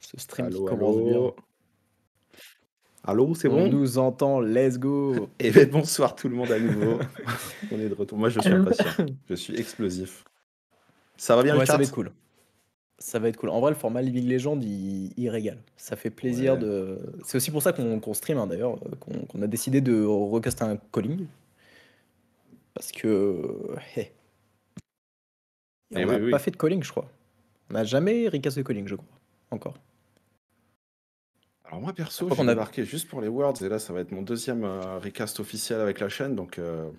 Ce stream qui Allô, commence bien. allô. Allô, c'est On bon? nous entend, let's go. Eh bien, bonsoir tout le monde à nouveau. On est de retour. Moi, je suis impatient. Je suis explosif. Ça va bien, Ouais, le ça va être cool. Ça va être cool. En vrai, le format Living Legend, il, il régale. Ça fait plaisir Ouais. de. C'est aussi pour ça qu'on stream hein, d'ailleurs, qu'on a décidé de recaster un calling. Parce que. hey. Et Eh on n'a oui. pas fait de calling, je crois. On n'a jamais recasté de calling, je crois. Encore. Alors moi, perso, crois j'ai qu'on a- débarqué juste pour les Worlds. Et là, ça va être mon deuxième euh, recast officiel avec la chaîne. Donc, euh,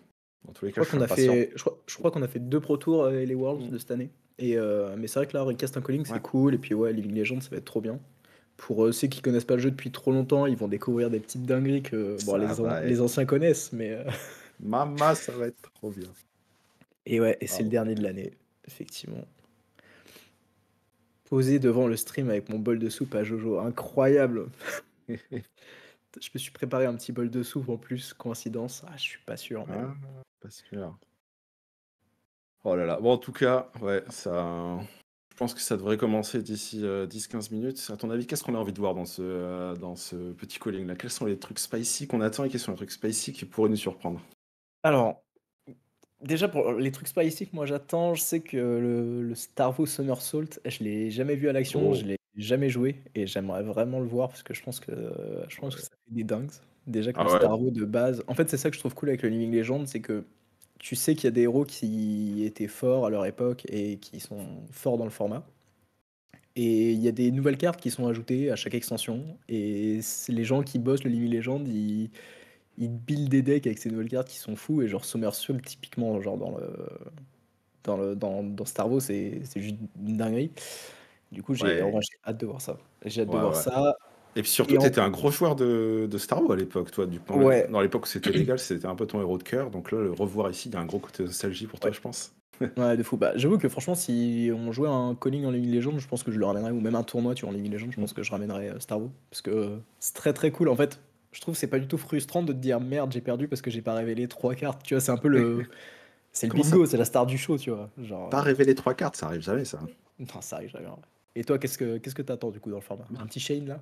dans tous les Je cas, crois je qu'on suis a fait, je crois, je crois qu'on a fait deux Pro Tours euh, et les Worlds Mm. de cette année. Et euh, mais c'est vrai que là, Recast un Calling, c'est Ouais. cool. Et puis ouais, Living Legend, ça va être trop bien. Pour ceux qui connaissent pas le jeu depuis trop longtemps, ils vont découvrir des petites dingueries que bon, les, an- les anciens connaissent. Mais Mama, ça va être trop bien. et ouais, et c'est le dernier de l'année, effectivement. Posé devant le stream avec mon bol de soupe à Jojo, incroyable. Je me suis préparé un petit bol de soupe en plus, coïncidence. Ah, je suis pas sûr. mais. Ah, pas sûr. Oh là là. Bon, en tout cas, ouais, ça. Je pense que ça devrait commencer d'ici euh, 10-15 minutes. À ton avis, qu'est-ce qu'on a envie de voir dans ce, euh, dans ce petit calling là? Quels sont les trucs spicy qu'on attend et quels sont les trucs spicy qui pourraient nous surprendre? Alors, déjà pour les trucs spicy que moi j'attends, je sais que le, le Star Wars Somersault, je l'ai jamais vu à l'action, Oh. je l'ai jamais joué et j'aimerais vraiment le voir parce que je pense que je pense que ça fait des dingues. Déjà que Ah le ouais. Star Wars de base, en fait c'est ça que je trouve cool avec le Living Legend, c'est que tu sais qu'il y a des héros qui étaient forts à leur époque et qui sont forts dans le format. Et il y a des nouvelles cartes qui sont ajoutées à chaque extension. Et les gens qui bossent le Living Legend, ils, ils build des decks avec ces nouvelles cartes qui sont fous. Et genre Somersault, typiquement, genre dans, le, dans, le, dans, dans Star Wars, c'est c'est juste une dinguerie. Du coup, j'ai Ouais. hâte de voir ça. J'ai hâte de voir ouais. ça. Et puis surtout, tu étais un gros joueur de, de Star Wars à l'époque, toi. Du coup, Ouais. Dans l'époque où c'était légal, c'était un peu ton héros de cœur. Donc là, le revoir ici, il y a un gros côté nostalgie pour toi, Ouais. je pense. Ouais, de fou. Bah, j'avoue que franchement, si on jouait un calling en Living Legend, je pense que je le ramènerais, ou même un tournoi tu vois, en Living Legend, je pense que je ramènerais euh, Star Wars. Parce que euh, c'est très très cool. En fait, je trouve que c'est pas du tout frustrant de te dire merde, j'ai perdu parce que j'ai pas révélé trois cartes. Tu vois, c'est un peu le. C'est le ça bingo, c'est la star du show, tu vois. Genre. Pas révéler trois cartes, ça arrive jamais, ça. Non, ça arrive jamais. Et toi, qu'est-ce que qu'est-ce que t'attends du coup dans le format? Un petit Shane là?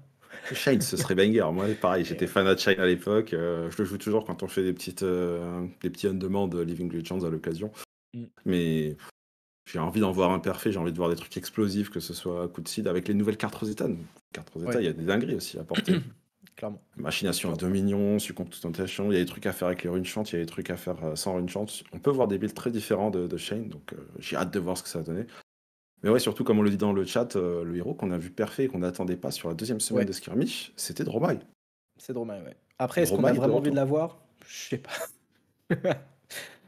Shine, ce serait banger. Moi, pareil, j'étais fan de Shine à l'époque. euh, je le joue toujours quand on fait des petites, euh, des petits on-demand Living Legends à l'occasion. Mm. Mais j'ai envie d'en voir un parfait. J'ai envie de voir des trucs explosifs, que ce soit coup de seed avec les nouvelles cartes Rosetta. Cartes Rosetta, Ouais. il y a des dingueries aussi à porter. Clairement. Machination à 2 millions, succombe toute tentation. Il y a des trucs à faire avec les runes chantes, il y a des trucs à faire euh, sans runes chantes. On peut voir des builds très différents de, de Shane, donc euh, j'ai hâte de voir ce que ça va donner. Mais ouais, surtout, comme on le dit dans le chat, euh, le héros qu'on a vu parfait et qu'on n'attendait pas sur la deuxième semaine Ouais. de Skirmish, c'était Dromai. C'est drôle, ouais. Après, est-ce qu'on a vraiment envie de la voir? Je sais pas.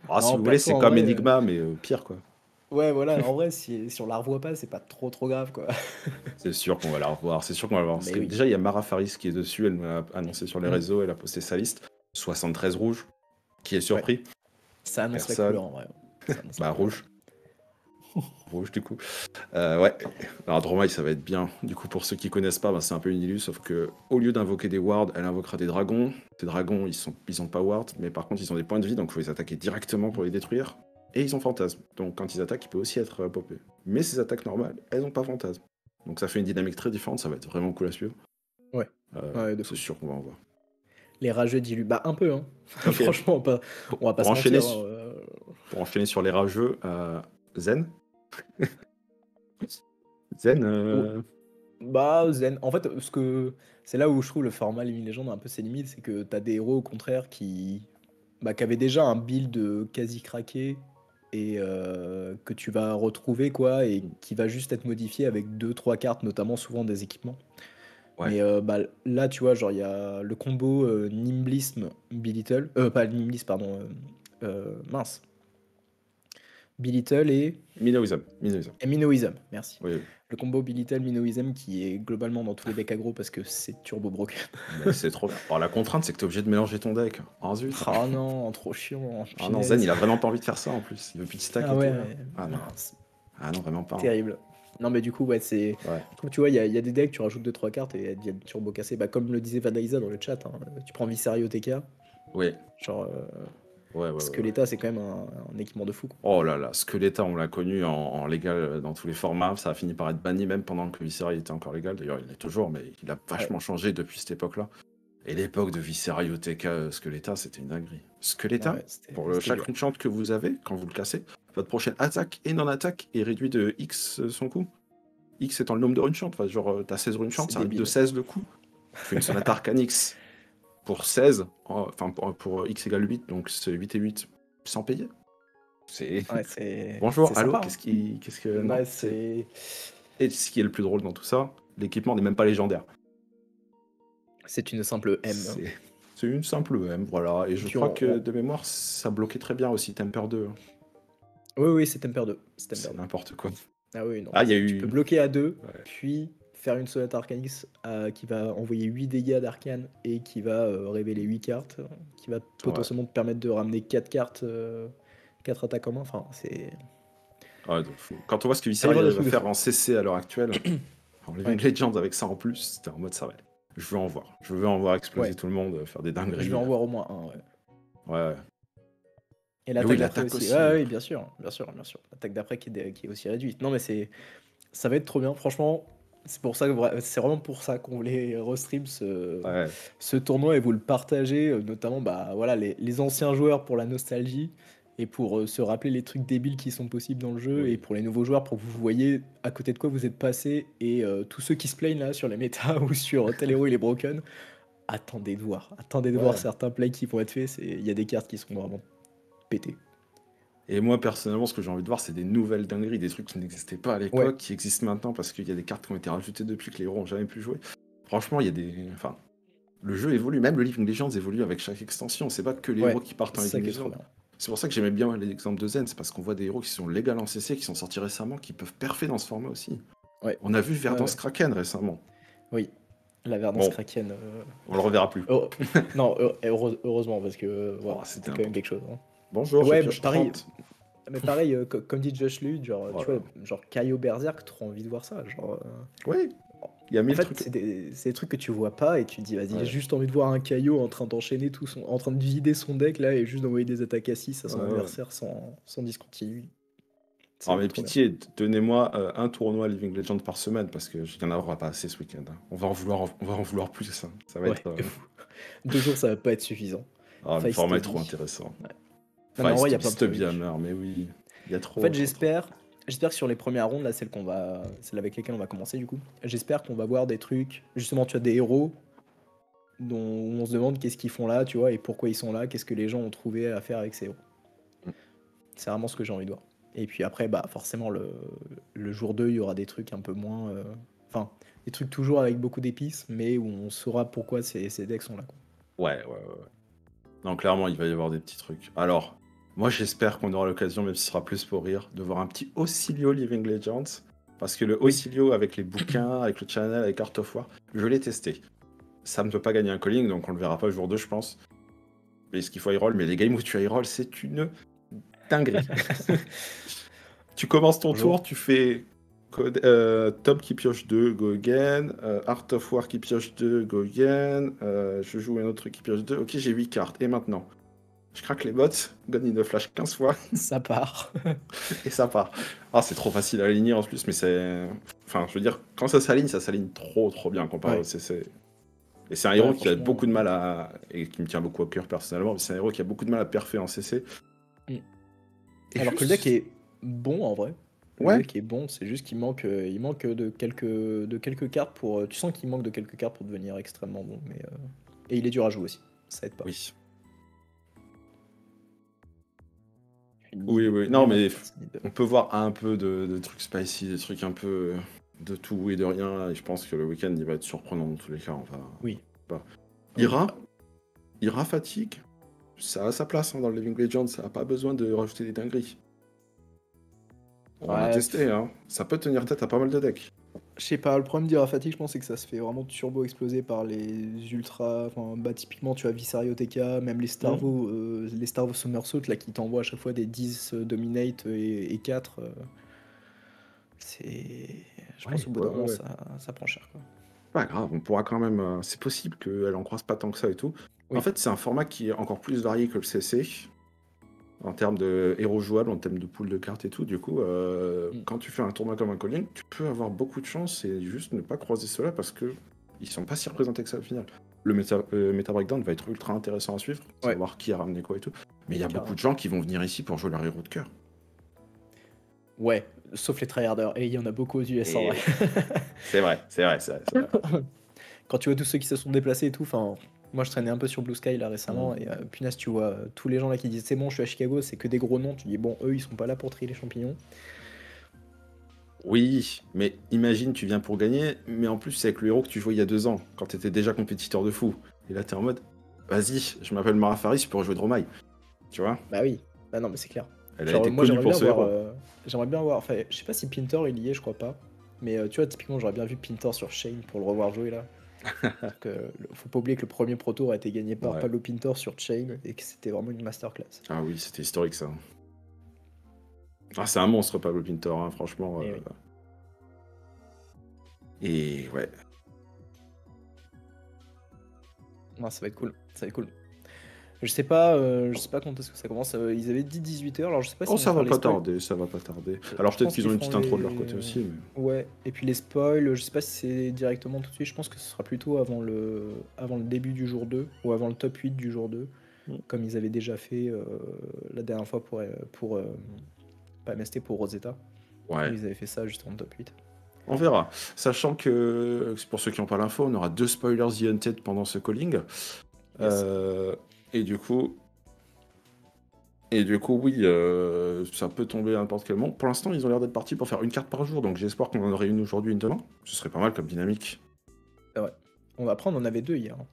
Ah, si vous voulez, c'est comme Enigma, mais euh, pire, quoi. Ouais, voilà, en vrai, si, si on la revoit pas, c'est pas trop trop grave, quoi. C'est sûr qu'on va la revoir, c'est sûr qu'on va la revoir. Parce Mais que oui. Déjà, il y a Mara Faris qui est dessus, elle m'a annoncé sur les Mm. réseaux, elle a posté sa liste. 73 rouge, qui est surpris. Ça annonce la Personne. couleur en vrai. Ça annonce la Bah, rouge. rouge, du coup. Euh, ouais. Alors, Dromai, ça va être bien. Du coup, pour ceux qui connaissent pas, bah, c'est un peu une illu, sauf que au lieu d'invoquer des wards, elle invoquera des dragons. Ces dragons, ils sont, ils ont pas ward, mais par contre, ils ont des points de vie, donc il faut les attaquer directement pour les détruire. Et ils ont fantasme. Donc, quand ils attaquent, il peut aussi être euh, popé. Mais ces attaques normales, elles ont pas fantasme. Donc, ça fait une dynamique très différente, ça va être vraiment cool à suivre. Ouais. Euh, Ouais, c'est sûr qu'on va en voir. Les rageux dilus. Bah, un peu, hein. Franchement, on, pas, on va pas Pour se enchaîner mentir. sur- euh, Pour enchaîner sur les rageux, euh, Zen. Zen, euh, Bah, Zen. En fait, ce que c'est là où je trouve le format Living Legend a un peu ses limites, c'est que t'as des héros au contraire qui, bah, qui avaient déjà un build quasi craqué et euh, que tu vas retrouver quoi et qui va juste être modifié avec deux trois cartes, notamment souvent des équipements. Ouais. Mais euh, bah, là, tu vois, genre il y a le combo euh, Nimblism Belittle, euh, pas Nimblism, pardon, euh, Belittle et, Minoism. Minoism. et Minoism, merci. Oui, oui. Le combo Bilittle Minoism qui est globalement dans tous les decks aggro parce que c'est turbo broken. C'est trop. Alors, la contrainte, c'est que tu es obligé de mélanger ton deck. Oh zut. Ah non, trop chiant. Ah non, Zen, il a vraiment pas envie de faire ça en plus. Il veut plus de stack Ah et ouais, tout. ouais. Ah non. Ah non, vraiment pas. hein. terrible. Non mais du coup ouais c'est Ouais. comme tu vois il y, a- il y a des decks tu rajoutes 2 3 cartes et elles deviennent turbo cassées bah comme le disait Vadaïsa dans le chat hein, tu prends Visario TK Oui. genre euh, Ouais, c'est quand même un, un équipement de fou. quoi. Oh là là, Skeletta, on l'a connu en, en légal euh, dans tous les formats. Ça a fini par être banni même pendant que Viscera était encore légal. D'ailleurs, il l'est toujours, mais il a vachement changé depuis cette époque-là. Et l'époque de Viscera, IOTK, euh, Skeletta, c'était une dinguerie. Skeletta, c'était- pour le, chaque enchant que vous avez, quand vous le cassez, votre prochaine attaque et non-attaque est réduit de X euh, son coût. X étant le nombre de runechant. Enfin, genre, t'as 16 runechant, C'est ça réduit de débile. 16 le coût. Tu fais une sonate arcane X pour 16, en- enfin pour, pour X égale 8, donc c'est 8 et 8 sans payer. C'est. Ouais, Bonjour, allô, qu'est-ce qui. Qu'est-ce que. hein. Ouais, c'est- Et ce qui est le plus drôle dans tout ça, l'équipement n'est même pas légendaire. c'est une simple M. hein. C'est une simple M, voilà. Et je Puis crois on- que de mémoire, ça bloquait très bien aussi Temper 2. Oui, oui, c'est Temper 2. C'est Temper C'est 2. n'importe quoi. Ah oui, non. Ah, il y a Tu eu. peux bloquer à 2, Ouais. puis faire une sonate Arcanix euh, qui va envoyer 8 dégâts d'arcane et qui va euh, révéler 8 cartes, euh, qui va potentiellement te permettre de ramener 4 cartes, 4 attaques en main. Enfin, c'est. Ouais, donc, faut- Quand on voit ce que Viscera Allez, va faire en CC à l'heure actuelle, en Ouais. Legends avec ça en plus, c'était en mode ça va. Je veux en voir. Je veux en voir exploser tout le monde, faire des dingueries. Je vais en voir au moins un, ouais. Ouais. Et oui, l'attaque d'après l'attaque aussi. aussi. Ah oui, bien sûr, bien sûr, bien sûr. L'attaque d'après qui, qui est aussi réduite. Non, mais c'est, ça va être trop bien. Franchement, c'est pour ça c'est vraiment pour ça qu'on voulait restream ce, Ouais. ce tournoi et vous le partagez, euh, notamment bah voilà les, les anciens joueurs pour la nostalgie et pour euh, se rappeler les trucs débiles qui sont possibles dans le jeu Oui. et pour les nouveaux joueurs pour que vous voyez à côté de quoi vous êtes passé et euh, tous ceux qui se plaignent là sur les méta ou sur tel héros il est broken. Attendez de voir, attendez de Ouais. voir certains plays qui vont être faits. Il y a des cartes qui sont vraiment pétées. Et moi, personnellement, ce que j'ai envie de voir, c'est des nouvelles dingueries, des trucs qui n'existaient pas à l'époque, Ouais. qui existent maintenant parce qu'il y a des cartes qui ont été rajoutées depuis que les héros ont jamais pu jouer. Franchement, il y a des. Enfin, le jeu évolue, même le Living Legends évolue avec chaque extension. C'est pas que les Ouais, héros qui partent en Living Legends. C'est pour ça que j'aimais bien l'exemple de Zen, c'est parce qu'on voit des héros qui sont légal en CC, qui sont sortis récemment, qui peuvent perfer dans ce format aussi. Ouais. On a vu Verdance. Kraken récemment. Oui, la Verdance Bon. Kraken. euh, On le reverra plus. oh, non, heure- heureusement parce que euh, Oh, c'était c'était quand même quelque chose. hein. Bonjour, Ouais, je pareil. 30. Mais pareil, euh, co- comme dit Josh Lude, genre, tu Voilà. vois, genre Kaio Berserk, trop envie de voir ça. Genre, euh, Oui, il y a En mille fait, trucs. c'est des, trucs que tu vois pas et tu te dis, vas-y, Ouais. j'ai juste envie de voir un Kaio en train d'enchaîner tout son. en train de vider son deck là et juste d'envoyer des attaques à 6 à son Ouais, ouais. adversaire sans, sans discontinuer. C'est Ah mais pitié, donnez-moi euh, un tournoi Living Legend par semaine parce que il y en aura pas assez ce week-end. hein. On va en vouloir, on va en vouloir plus ça. Ça va être. euh. Deux jours, ça va pas être suffisant. Ah, le format est trop intéressant. Non, mais en vrai, il y a plein de. Hammer, mais oui, il y a trop. En fait, j'espère, j'espère que sur les premières rondes, là, celle qu'on va, celle avec lesquelles on va commencer du coup, j'espère qu'on va voir des trucs. Justement, tu as des héros dont on se demande qu'est-ce qu'ils font là, tu vois, et pourquoi ils sont là, qu'est-ce que les gens ont trouvé à faire avec ces héros. Mm. C'est vraiment ce que j'ai envie de voir. Et puis après, bah forcément, le, le jour 2, il y aura des trucs un peu moins. euh, Enfin, des trucs toujours avec beaucoup d'épices, mais où on saura pourquoi ces, ces decks sont là. quoi. Ouais, ouais. ouais. Non, clairement, il va y avoir des petits trucs. Alors, moi, j'espère qu'on aura l'occasion, même si ce sera plus pour rire, de voir un petit Oscillio Living Legends. Parce que le Oscillio, avec les bouquins, avec le channel, avec Art of War, je l'ai testé. Ça ne peut pas gagner un calling, donc on le verra pas le jour 2, je pense. Mais ce qu'il faut roll, mais les games où tu roll, c'est une dinguerie. tu commences ton Bonjour. tour, tu fais code, euh, Top qui pioche 2, go again. euh, Art of War qui pioche 2, go again. euh, je joue un autre truc qui pioche 2. Ok, j'ai 8 cartes. Et maintenant? Je craque les bots, Gun in the Flash 15 fois, Ça part. et ça part. Ah, c'est trop facile à aligner en plus, mais c'est. Enfin, je veux dire, quand ça s'aligne, ça s'aligne trop, trop bien comparé Ouais. au CC. Et c'est un héros qui a beaucoup de mal à. et qui me tient beaucoup au cœur personnellement, mais c'est un héros qui a beaucoup de mal à perfer en CC. Mm. Alors que le deck est bon en vrai. Le Ouais. deck est bon, c'est juste qu'il manque, euh, il manque de quelques, de quelques cartes pour. euh, Tu sens qu'il manque de quelques cartes pour devenir extrêmement bon. Mais, euh, Et il est dur à jouer aussi. Ça aide pas. Oui. Oui, oui. Non, mais on peut voir un peu de, de trucs spicy, des trucs un peu de tout et de rien. Et je pense que le week-end, il va être surprenant dans tous les cas. On va... Oui. Pas. Ira, Ira fatigue? Ça a sa place hein, dans le Living Legends. Ça n'a pas besoin de rajouter des dingueries. On va Ouais. tester. Hein. Ça peut tenir tête à pas mal de decks. Je sais pas, le problème d'Ira Fatigue, je pense, c'est que ça se fait vraiment turbo exploser par les ultras. Enfin, bah, typiquement, tu as Visario TK, même les Starvo, euh, les Starvo Somersault, là, qui t'envoient à chaque fois des 10 euh, Dominate et, et 4. euh, c'est. Je pense Ouais, au bout ouais, d'un moment, ouais. ça, ça prend cher. Quoi. Pas grave, on pourra quand même. euh, c'est possible qu'elle en croise pas tant que ça et tout. Oui. En fait, c'est un format qui est encore plus varié que le CC. En termes de héros jouables, en termes de pool de cartes et tout. Du coup, euh, Mm. quand tu fais un tournoi comme un calling, tu peux avoir beaucoup de chance et juste ne pas croiser cela parce que ils sont pas si représentés que ça au final. Le méta, euh, méta breakdown va être ultra intéressant à suivre, Ouais. savoir qui a ramené quoi et tout. Mais il y a beaucoup de gens qui vont venir ici pour jouer leur héros de cœur. Ouais, sauf les tryharders. Et il y en a beaucoup aux US en Et- vrai. C'est vrai, c'est vrai, c'est vrai. c'est vrai. Quand tu vois tous ceux qui se sont déplacés et tout, enfin, moi je traînais un peu sur Blue Sky là récemment, Mm. et euh, punaise, tu vois euh, tous les gens là qui disent c'est bon, je suis à Chicago, c'est que des gros noms. Tu dis bon, eux ils sont pas là pour trier les champignons. Oui, mais imagine, tu viens pour gagner, mais en plus, c'est avec le héros que tu jouais il y a deux ans, quand tu étais déjà compétiteur de fou. Et là, tu es en mode, vas-y, je m'appelle Mara Faris pour jouer Dromaille. Tu vois? Bah oui, bah non, mais c'est clair. Elle a été moi connue j'aimerais pour bien ce voir. héros. euh, j'aimerais bien voir. Enfin, je sais pas si Pintor il y est, je crois pas. Mais euh, tu vois, typiquement, j'aurais bien vu Pintor sur Shane pour le revoir jouer là. Que, faut pas oublier que le premier Pro Tour a été gagné par Ouais. Pablo Pintor sur Shane et que c'était vraiment une masterclass. Ah oui, c'était historique ça. Ah, c'est un monstre, Pablo Pintor, hein, franchement. Eh euh, oui. Et ouais. Non, ça va être cool. Ça va être cool. Je sais pas, euh, je sais pas quand est-ce que ça commence. euh, ils avaient dit 18h, alors je sais pas si Oh, ça va pas spoils. tarder, ça va pas tarder. Je Alors peut-être qu'ils ont une petite intro de leur côté aussi. Mais... Ouais, et puis les spoils, je sais pas si c'est directement tout de suite, je pense que ce sera plutôt avant le, avant le début du jour 2 ou avant le top 8 du jour 2, Mm. comme ils avaient déjà fait euh, la dernière fois pour, pour euh, pas MST, pour Rosetta. Ouais, Ils avaient fait ça juste en top 8. on verra. Sachant que, pour ceux qui n'ont pas l'info, on aura deux spoilers The Hunted pendant ce calling. Euh, et du coup. Et du coup, oui, euh, ça peut tomber à n'importe quel moment. Pour l'instant, ils ont l'air d'être partis pour faire une carte par jour, donc j'espère qu'on en aurait une aujourd'hui, une demain. Ce serait pas mal comme dynamique. On va prendre, on avait deux hier. hein.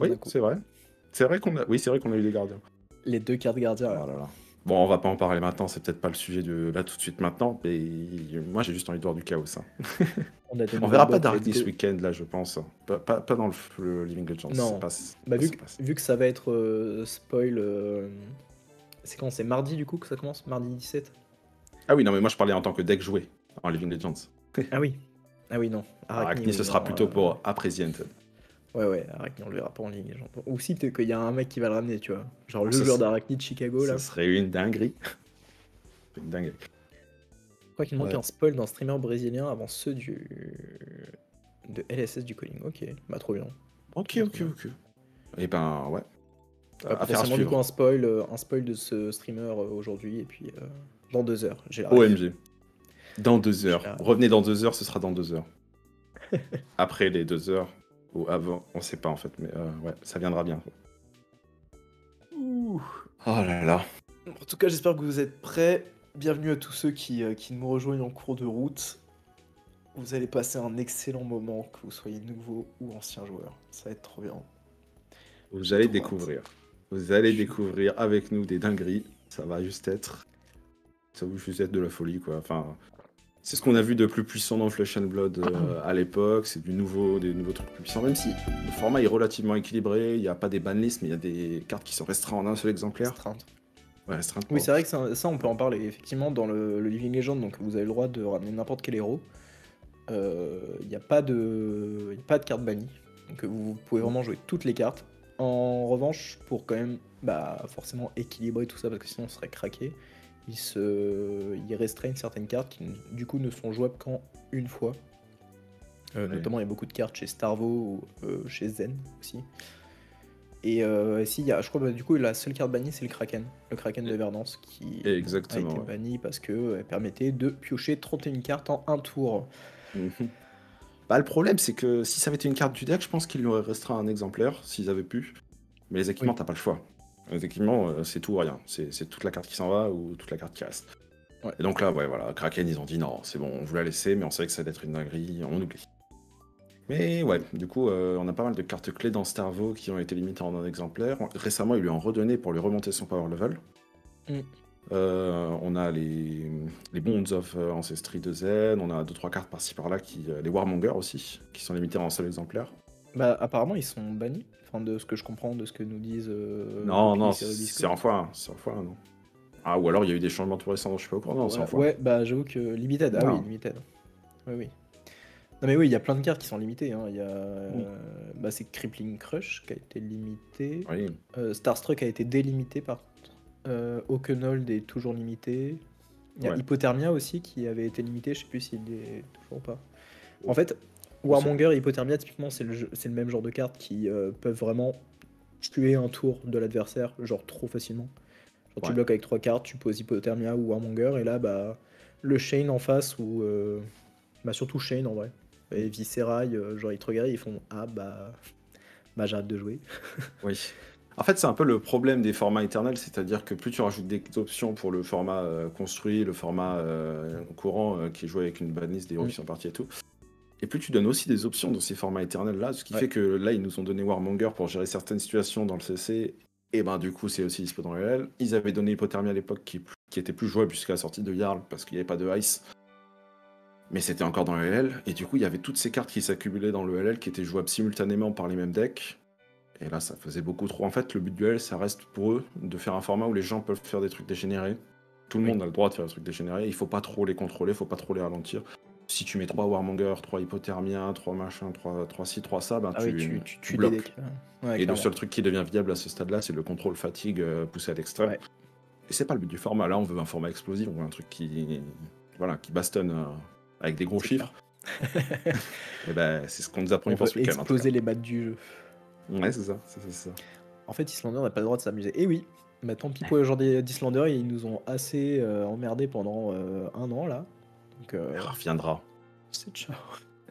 Oui, c'est vrai. C'est vrai qu'on a, oui, c'est vrai qu'on a eu des gardiens. Les deux cartes gardiens. Oh là là. Bon, on va pas en parler maintenant, c'est peut-être pas le sujet de là tout de suite maintenant, mais moi j'ai juste envie de voir du chaos. hein. On, a verra pas Dark deux- week-end là, je pense. Pas, pas- pas dans le, le Living Legends. Non. Bah, vu, que, passe. vu que ça va être euh, spoil. euh, c'est quand? C'est mardi du coup que ça commence? Mardi 17 Ah oui, non, mais moi je parlais en tant que deck joué en Living Legends. Ah oui. Ah oui, non. Arachni, oui, ce sera plutôt euh, pour après The. Ouais, ouais, Arachni, on le verra pas en ligne. Genre. Ou si peut-être qu'il y a un mec qui va le ramener, tu vois. Genre le Ça, joueur d'Arachni de Chicago, là. Ce serait une dinguerie. une dinguerie. Je crois qu'il manque Ouais. un spoil d'un streamer brésilien avant ceux du. de LSS du calling. Ok, bah trop bien. Ok, ok, ok. Et ben ouais. À faire du coup, un spoil, euh, un spoil de ce streamer euh, aujourd'hui, et puis euh, dans deux heures. J'ai. OMG. Dans deux heures. Ah. Revenez dans deux heures, ce sera dans deux heures. Après les deux heures, ou avant, on sait pas en fait, mais euh, ouais, ça viendra bien. Ouh. Oh là là. En tout cas, j'espère que vous êtes prêts. Bienvenue à tous ceux qui, euh, qui nous rejoignent en cours de route. Vous allez passer un excellent moment, que vous soyez nouveau ou ancien joueur. Ça va être trop bien. Vous allez découvrir. Vous allez découvrir avec nous des dingueries. Ça va juste être. Ça va juste être de la folie, quoi. Enfin. C'est ce qu'on a vu de plus puissant dans Flesh and Blood euh, à l'époque. C'est du nouveau, des nouveaux trucs plus puissants. Même si le format est relativement équilibré, il n'y a pas des banlists, mais il y a des cartes qui sont restreintes en un seul exemplaire. Ouais. Oui, c'est vrai que ça, ça, on peut en parler. Effectivement, dans le, le Living Legend, donc vous avez le droit de ramener n'importe quel héros. Euh, Il n'y a pas de, il y a pas de carte bannie. Donc vous pouvez vraiment jouer toutes les cartes. En revanche, pour quand même, bah, forcément équilibrer tout ça, parce que sinon on serait craqué, il se, il restreignent certaines cartes qui, du coup, ne sont jouables qu'en une fois. Euh, Ouais. Notamment, il y a beaucoup de cartes chez Starvo ou euh, chez Zen aussi. Et euh, si, il y a, je crois, bah, du coup, la seule carte bannie, c'est le Kraken. Le Kraken de Verdance qui Exactement, a été ouais. banni parce qu'elle permettait de piocher 31 cartes en un tour. Bah, le problème, c'est que si ça avait été une carte du deck, je pense qu'il lui aurait restreint un exemplaire s'ils avaient pu. Mais les équipements, Oui. t'as pas le choix. Les équipements, euh, c'est tout ou rien. C'est c'est toute la carte qui s'en va ou toute la carte qui reste. Ouais. Et donc là, ouais, voilà, Kraken, ils ont dit non, c'est bon, on vous l'a laissé, mais on savait que ça allait être une dinguerie, on oublie. Mais ouais, du coup, euh, on a pas mal de cartes clés dans Starvo qui ont été limitées en un exemplaire. Récemment, ils lui ont redonné pour lui remonter son power level. Mm. Euh, on a les, les Bonds of euh, Ancestry de Zen, on a 2-3 cartes par-ci par-là, qui, les Warmonger aussi, qui sont limitées en un seul exemplaire. Bah, apparemment, ils sont bannis. Enfin, de ce que je comprends, de ce que nous disent. euh, non, non, c'est en fois un, c'est en fois un, non. Ah, ou alors il y a eu des changements tout récents je suis pas au courant, non, c'est en Ouais, un. ouais, bah j'avoue que Limited, ah Non. oui, Limited. Oui, oui. Non mais oui, il y a plein de cartes qui sont limitées. hein. Il y a, euh, bah, c'est Crippling Crush qui a été limité. Oui, Euh, Starstruck a été délimité par Euh, Oakenhold est toujours limité. Il y a Ouais. Hypothermia aussi qui avait été limité, je sais plus s'il est toujours ou pas. En fait, Oh, Warmonger et Hypothermia, typiquement, c'est le, jeu- c'est le même genre de cartes qui euh, peuvent vraiment tuer un tour de l'adversaire, genre trop facilement. Genre, tu bloques avec trois cartes, tu poses Hypothermia ou Warmonger, et là, bah, le Shane en face, ou euh, bah, surtout Shane en vrai, et Viscerail, euh, genre ils te regardent, ils font Ah bah, bah j'arrête de jouer. Oui. En fait, c'est un peu le problème des formats éternels, c'est-à-dire que plus tu rajoutes des options pour le format euh, construit, le format euh, courant euh, qui est joué avec une banlist des héros Mm. qui sont partis et tout, et plus tu donnes aussi des options dans ces formats éternels-là, ce qui Ouais. fait que là, ils nous ont donné Warmonger pour gérer certaines situations dans le CC, et ben du coup, c'est aussi dispo dans le LL. Ils avaient donné Hypothermie à l'époque qui, qui était plus jouable jusqu'à la sortie de Jarl parce qu'il n'y avait pas de Ice. Mais c'était encore dans le LL, et du coup, il y avait toutes ces cartes qui s'accumulaient dans le LL qui étaient jouables simultanément par les mêmes decks. Et là, ça faisait beaucoup trop. En fait, le but du LL, ça reste pour eux de faire un format où les gens peuvent faire des trucs dégénérés. Tout le Oui. monde a le droit de faire des trucs dégénérés. Il faut pas trop les contrôler, il faut pas trop les ralentir. Si tu mets 3 Warmonger, 3 Hypothermia, 3 machin, 3, 3 ci, 3 ça, ben Ah tu, oui, tu, tu, tu bloques. Ouais, Et le seul truc qui devient viable à ce stade-là, c'est le contrôle fatigue euh, poussé à l'extrême. Ouais. Et c'est pas le but du format. Là, on veut un format explosif, on veut un truc qui, voilà, qui bastonne euh, avec des gros chiffres. Et ben, c'est ce qu'on nous a promis pour ce week-end. exploser les maths du jeu. Ouais, c'est ça, c'est c'est ça. En fait, Islander n'a pas le droit de s'amuser. Et oui, bah, tant pis pour les gens d'Islander, ils nous ont assez euh, emmerdés pendant euh, un an là. Donc, euh, Elle reviendra. c'est ciao.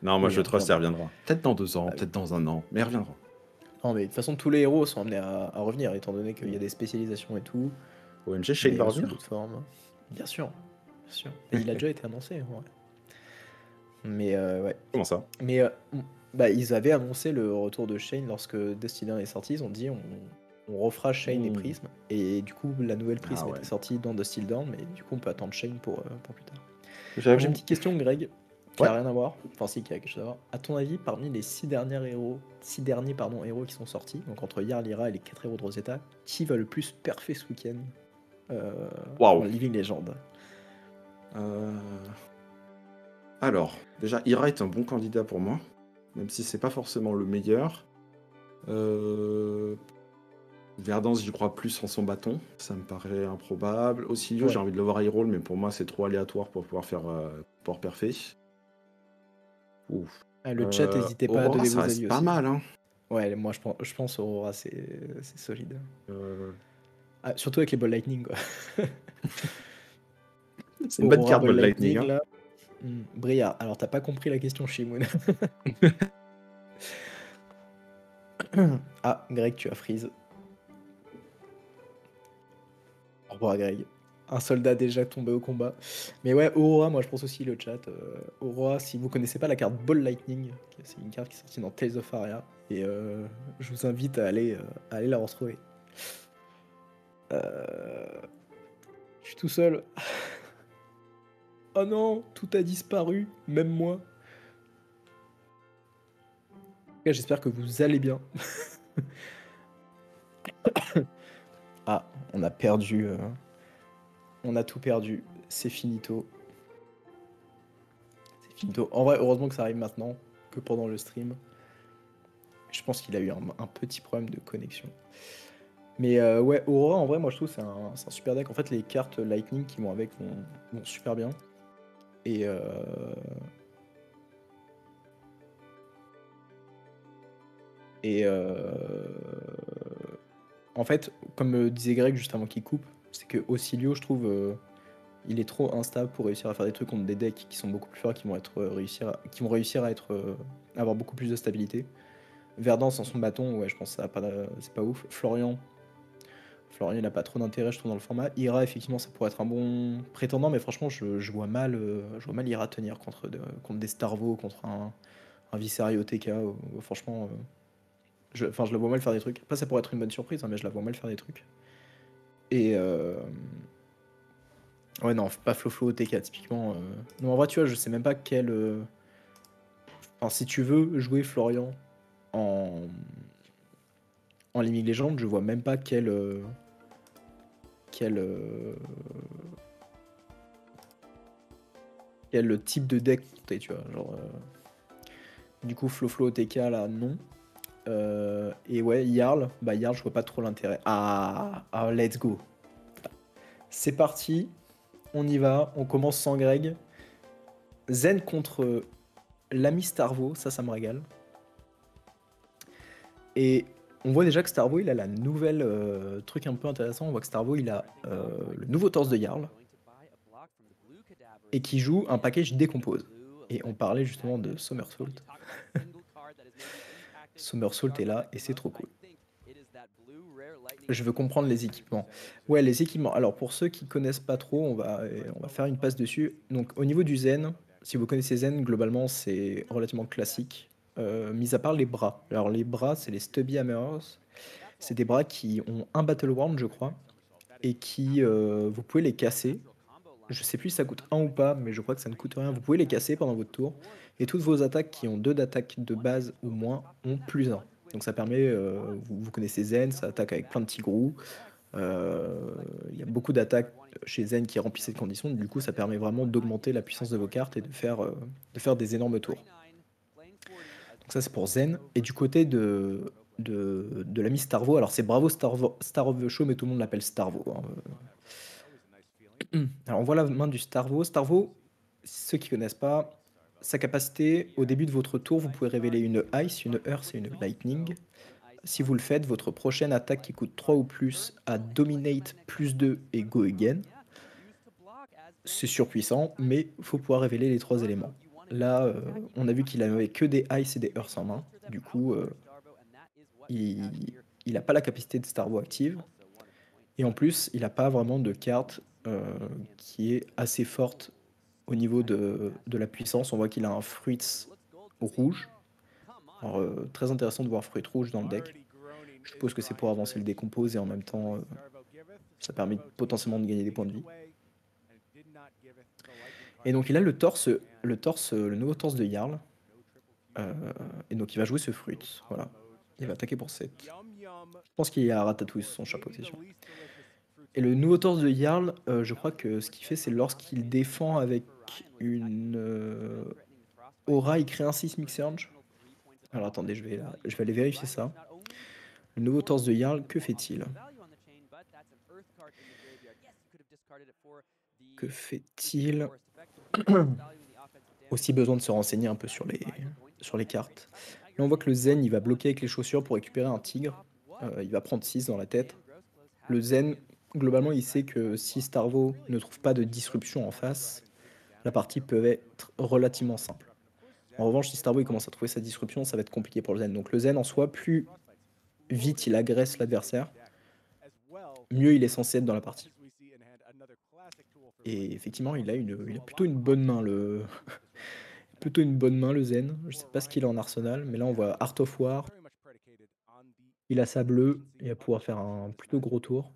Non, moi Oui, je trust, elle reviendra. Peut-être dans deux ans, Ah oui. peut-être dans un an, mais elle reviendra. Non, mais de toute façon, tous les héros sont amenés à, à revenir, étant donné qu'il y a des spécialisations et tout. OMG, Shane mais va revenir. Bien sûr. Bien sûr. Et il a déjà été annoncé, ouais. Mais euh, ouais. Comment ça? Mais euh, bah, ils avaient annoncé le retour de Shane lorsque Destiny est sorti. Ils ont dit on, on refera Shane et Mmh. Prism. Et du coup, la nouvelle Prism Ah ouais. était sortie dans Dusty Dawn, mais du coup, on peut attendre Shane pour, euh, pour plus tard. J'ai une petite question, Greg, qui Ouais. a rien à voir. Enfin, si, qui a quelque chose à voir. À ton avis, parmi les six derniers héros, six derniers pardon, héros qui sont sortis, donc entre Jarl, Lyra et les quatre héros de Rosetta, qui va le plus perfer ce week-end? Euh, en Living Legend Euh, Alors, déjà, Ira est un bon candidat pour moi, même si c'est pas forcément le meilleur. Euh... Verdance, j'y crois plus en son bâton, ça me paraît improbable. Aussi, Ouais. j'ai envie de le voir high roll, mais pour moi, c'est trop aléatoire pour pouvoir faire euh, pour parfait. Ouf. Ah, Le chat, Euh, n'hésitez pas à donner ça vos avis pas aussi. mal, hein. Ouais, moi je pense, je pense Aurora, c'est c'est solide. Euh, Ah, surtout avec les Ball Lightning, quoi. C'est une bonne carte Ball Lightning. hein. là. Hmm, Briard, alors t'as pas compris la question, Shimoun. ah, Greg, tu as freeze. Au revoir, Greg. Un soldat déjà tombé au combat. Mais ouais, Aurora, moi je pense aussi le chat. euh, Aurora, si vous connaissez pas la carte Ball Lightning, c'est une carte qui est sortie dans Tales of Aria, et euh, je vous invite à aller, euh, à aller la retrouver. Euh, Je suis tout seul. oh non, tout a disparu, même moi. J'espère que vous allez bien. ah, on a perdu. euh, On a tout perdu. C'est finito. C'est finito. En vrai, heureusement que ça arrive maintenant, que pendant le stream. Je pense qu'il a eu un, petit problème de connexion. Mais euh, ouais, Aurora, en vrai, moi je trouve que c'est un, super deck. En fait, les cartes Lightning qui vont avec vont super bien. Et euh, Et euh, en fait, comme euh, disait Greg juste avant qu'il coupe, c'est que Oscillio, je trouve, euh, il est trop instable pour réussir à faire des trucs contre des decks qui sont beaucoup plus forts, qui vont être réussir, à, qui vont réussir à être, avoir beaucoup plus de stabilité. Verdant sans son bâton, ouais, je pense que c'est pas ouf. Florian, Florian, il a pas trop d'intérêt, je trouve, dans le format. Ira, effectivement, ça pourrait être un bon prétendant, mais franchement, je, vois mal, euh, je vois mal Ira tenir contre, contre des Starvo, contre un, un Viserai OTK. euh, franchement, euh, je, enfin, je le vois mal faire des trucs. Après, ça pourrait être une bonne surprise, hein, mais je la vois mal faire des trucs. Et euh, ouais, non, pas Flo-Flo OTK, typiquement. euh. Non, en vrai, tu vois, je sais même pas quel. Enfin, si tu veux jouer Florian en en Living Legend, je vois même pas quel euh, quel euh, quel type de deck tu vois, genre euh, du coup Flo Flo TK là non. Et ouais, Jarl, bah Jarl, je vois pas trop l'intérêt. Ah, ah, let's go. C'est parti, on y va, on commence sans Greg. Zen contre l'ami Starvo, ça, ça me régale. Et on voit déjà que Starvo, il a la nouvelle euh, truc un peu intéressant. On voit que Starvo, il a euh, le nouveau torse de Jarl et qui joue un package décompose. Et on parlait justement de Somersault. Somersault est là et c'est trop cool. Je veux comprendre les équipements. Ouais, les équipements. Alors pour ceux qui connaissent pas trop, on va, on va faire une passe dessus. Donc au niveau du Zen, si vous connaissez Zen, globalement c'est relativement classique. Euh, mis à part les bras. Alors les bras, c'est les Stubby Hammers. C'est des bras qui ont un Battle Worm, je crois, et qui, euh, vous pouvez les casser. Je sais plus si ça coûte 1 ou pas, mais je crois que ça ne coûte rien. Vous pouvez les casser pendant votre tour, et toutes vos attaques qui ont 2 d'attaque de base ou moins ont plus 1. Donc ça permet, euh, vous, connaissez Zen, ça attaque avec plein de petits. Il y a beaucoup d'attaques chez Zen qui remplissent cette condition, du coup ça permet vraiment d'augmenter la puissance de vos cartes et de faire, de faire des énormes tours. Donc ça c'est pour Zen. Et du côté de, de, de l'ami Starvo, alors c'est bravo Starvo, Star of the Show, mais tout le monde l'appelle Starvo. hein. Alors on voit la main du Starvo. Starvo, ceux qui connaissent pas, sa capacité, au début de votre tour, vous pouvez révéler une Ice, une Earth et une Lightning. Si vous le faites, votre prochaine attaque qui coûte 3 ou plus a Dominate plus 2 et Go Again. C'est surpuissant, mais faut pouvoir révéler les trois éléments. Là, euh, on a vu qu'il avait que des Ice et des Earths en main. Du coup, euh, il n'a pas la capacité de Starvo active. Et en plus, il n'a pas vraiment de carte euh, qui est assez forte au niveau de, la puissance. On voit qu'il a un Fruits rouge. Très intéressant de voir Fruit rouge dans le deck. Je suppose que c'est pour avancer le décompose et en même temps, ça permet potentiellement de gagner des points de vie. Et donc il a le torse, le torse, le nouveau torse de Jarl. Euh, et donc il va jouer ce fruit. Voilà. Il va attaquer pour 7. Je pense qu'il y a Ratatouille sur son chapeau, c'est sûr. Et le nouveau torse de Jarl, euh, je crois que ce qu'il fait, c'est lorsqu'il défend avec une euh, aura, il crée un Seismic Surge. Alors attendez, je vais, je vais aller vérifier ça. Le nouveau torse de Jarl, que fait-il? Que fait-il? Aussi besoin de se renseigner un peu sur les, sur les cartes. Là, on voit que le Zen, il va bloquer avec les chaussures pour récupérer un tigre. Euh, il va prendre 6 dans la tête. Le Zen, globalement, il sait que si Starvo ne trouve pas de disruption en face, la partie peut être relativement simple. En revanche, si Starvo commence à trouver sa disruption, ça va être compliqué pour le Zen. Donc le Zen, en soi, plus vite il agresse l'adversaire, mieux il est censé être dans la partie. Et effectivement, il a, une, il a plutôt une bonne main, le... plutôt une bonne main, le Zen. Je sais pas ce qu'il a en arsenal, mais là on voit Art of War. Il a sa bleue, il va pouvoir faire un plutôt gros tour.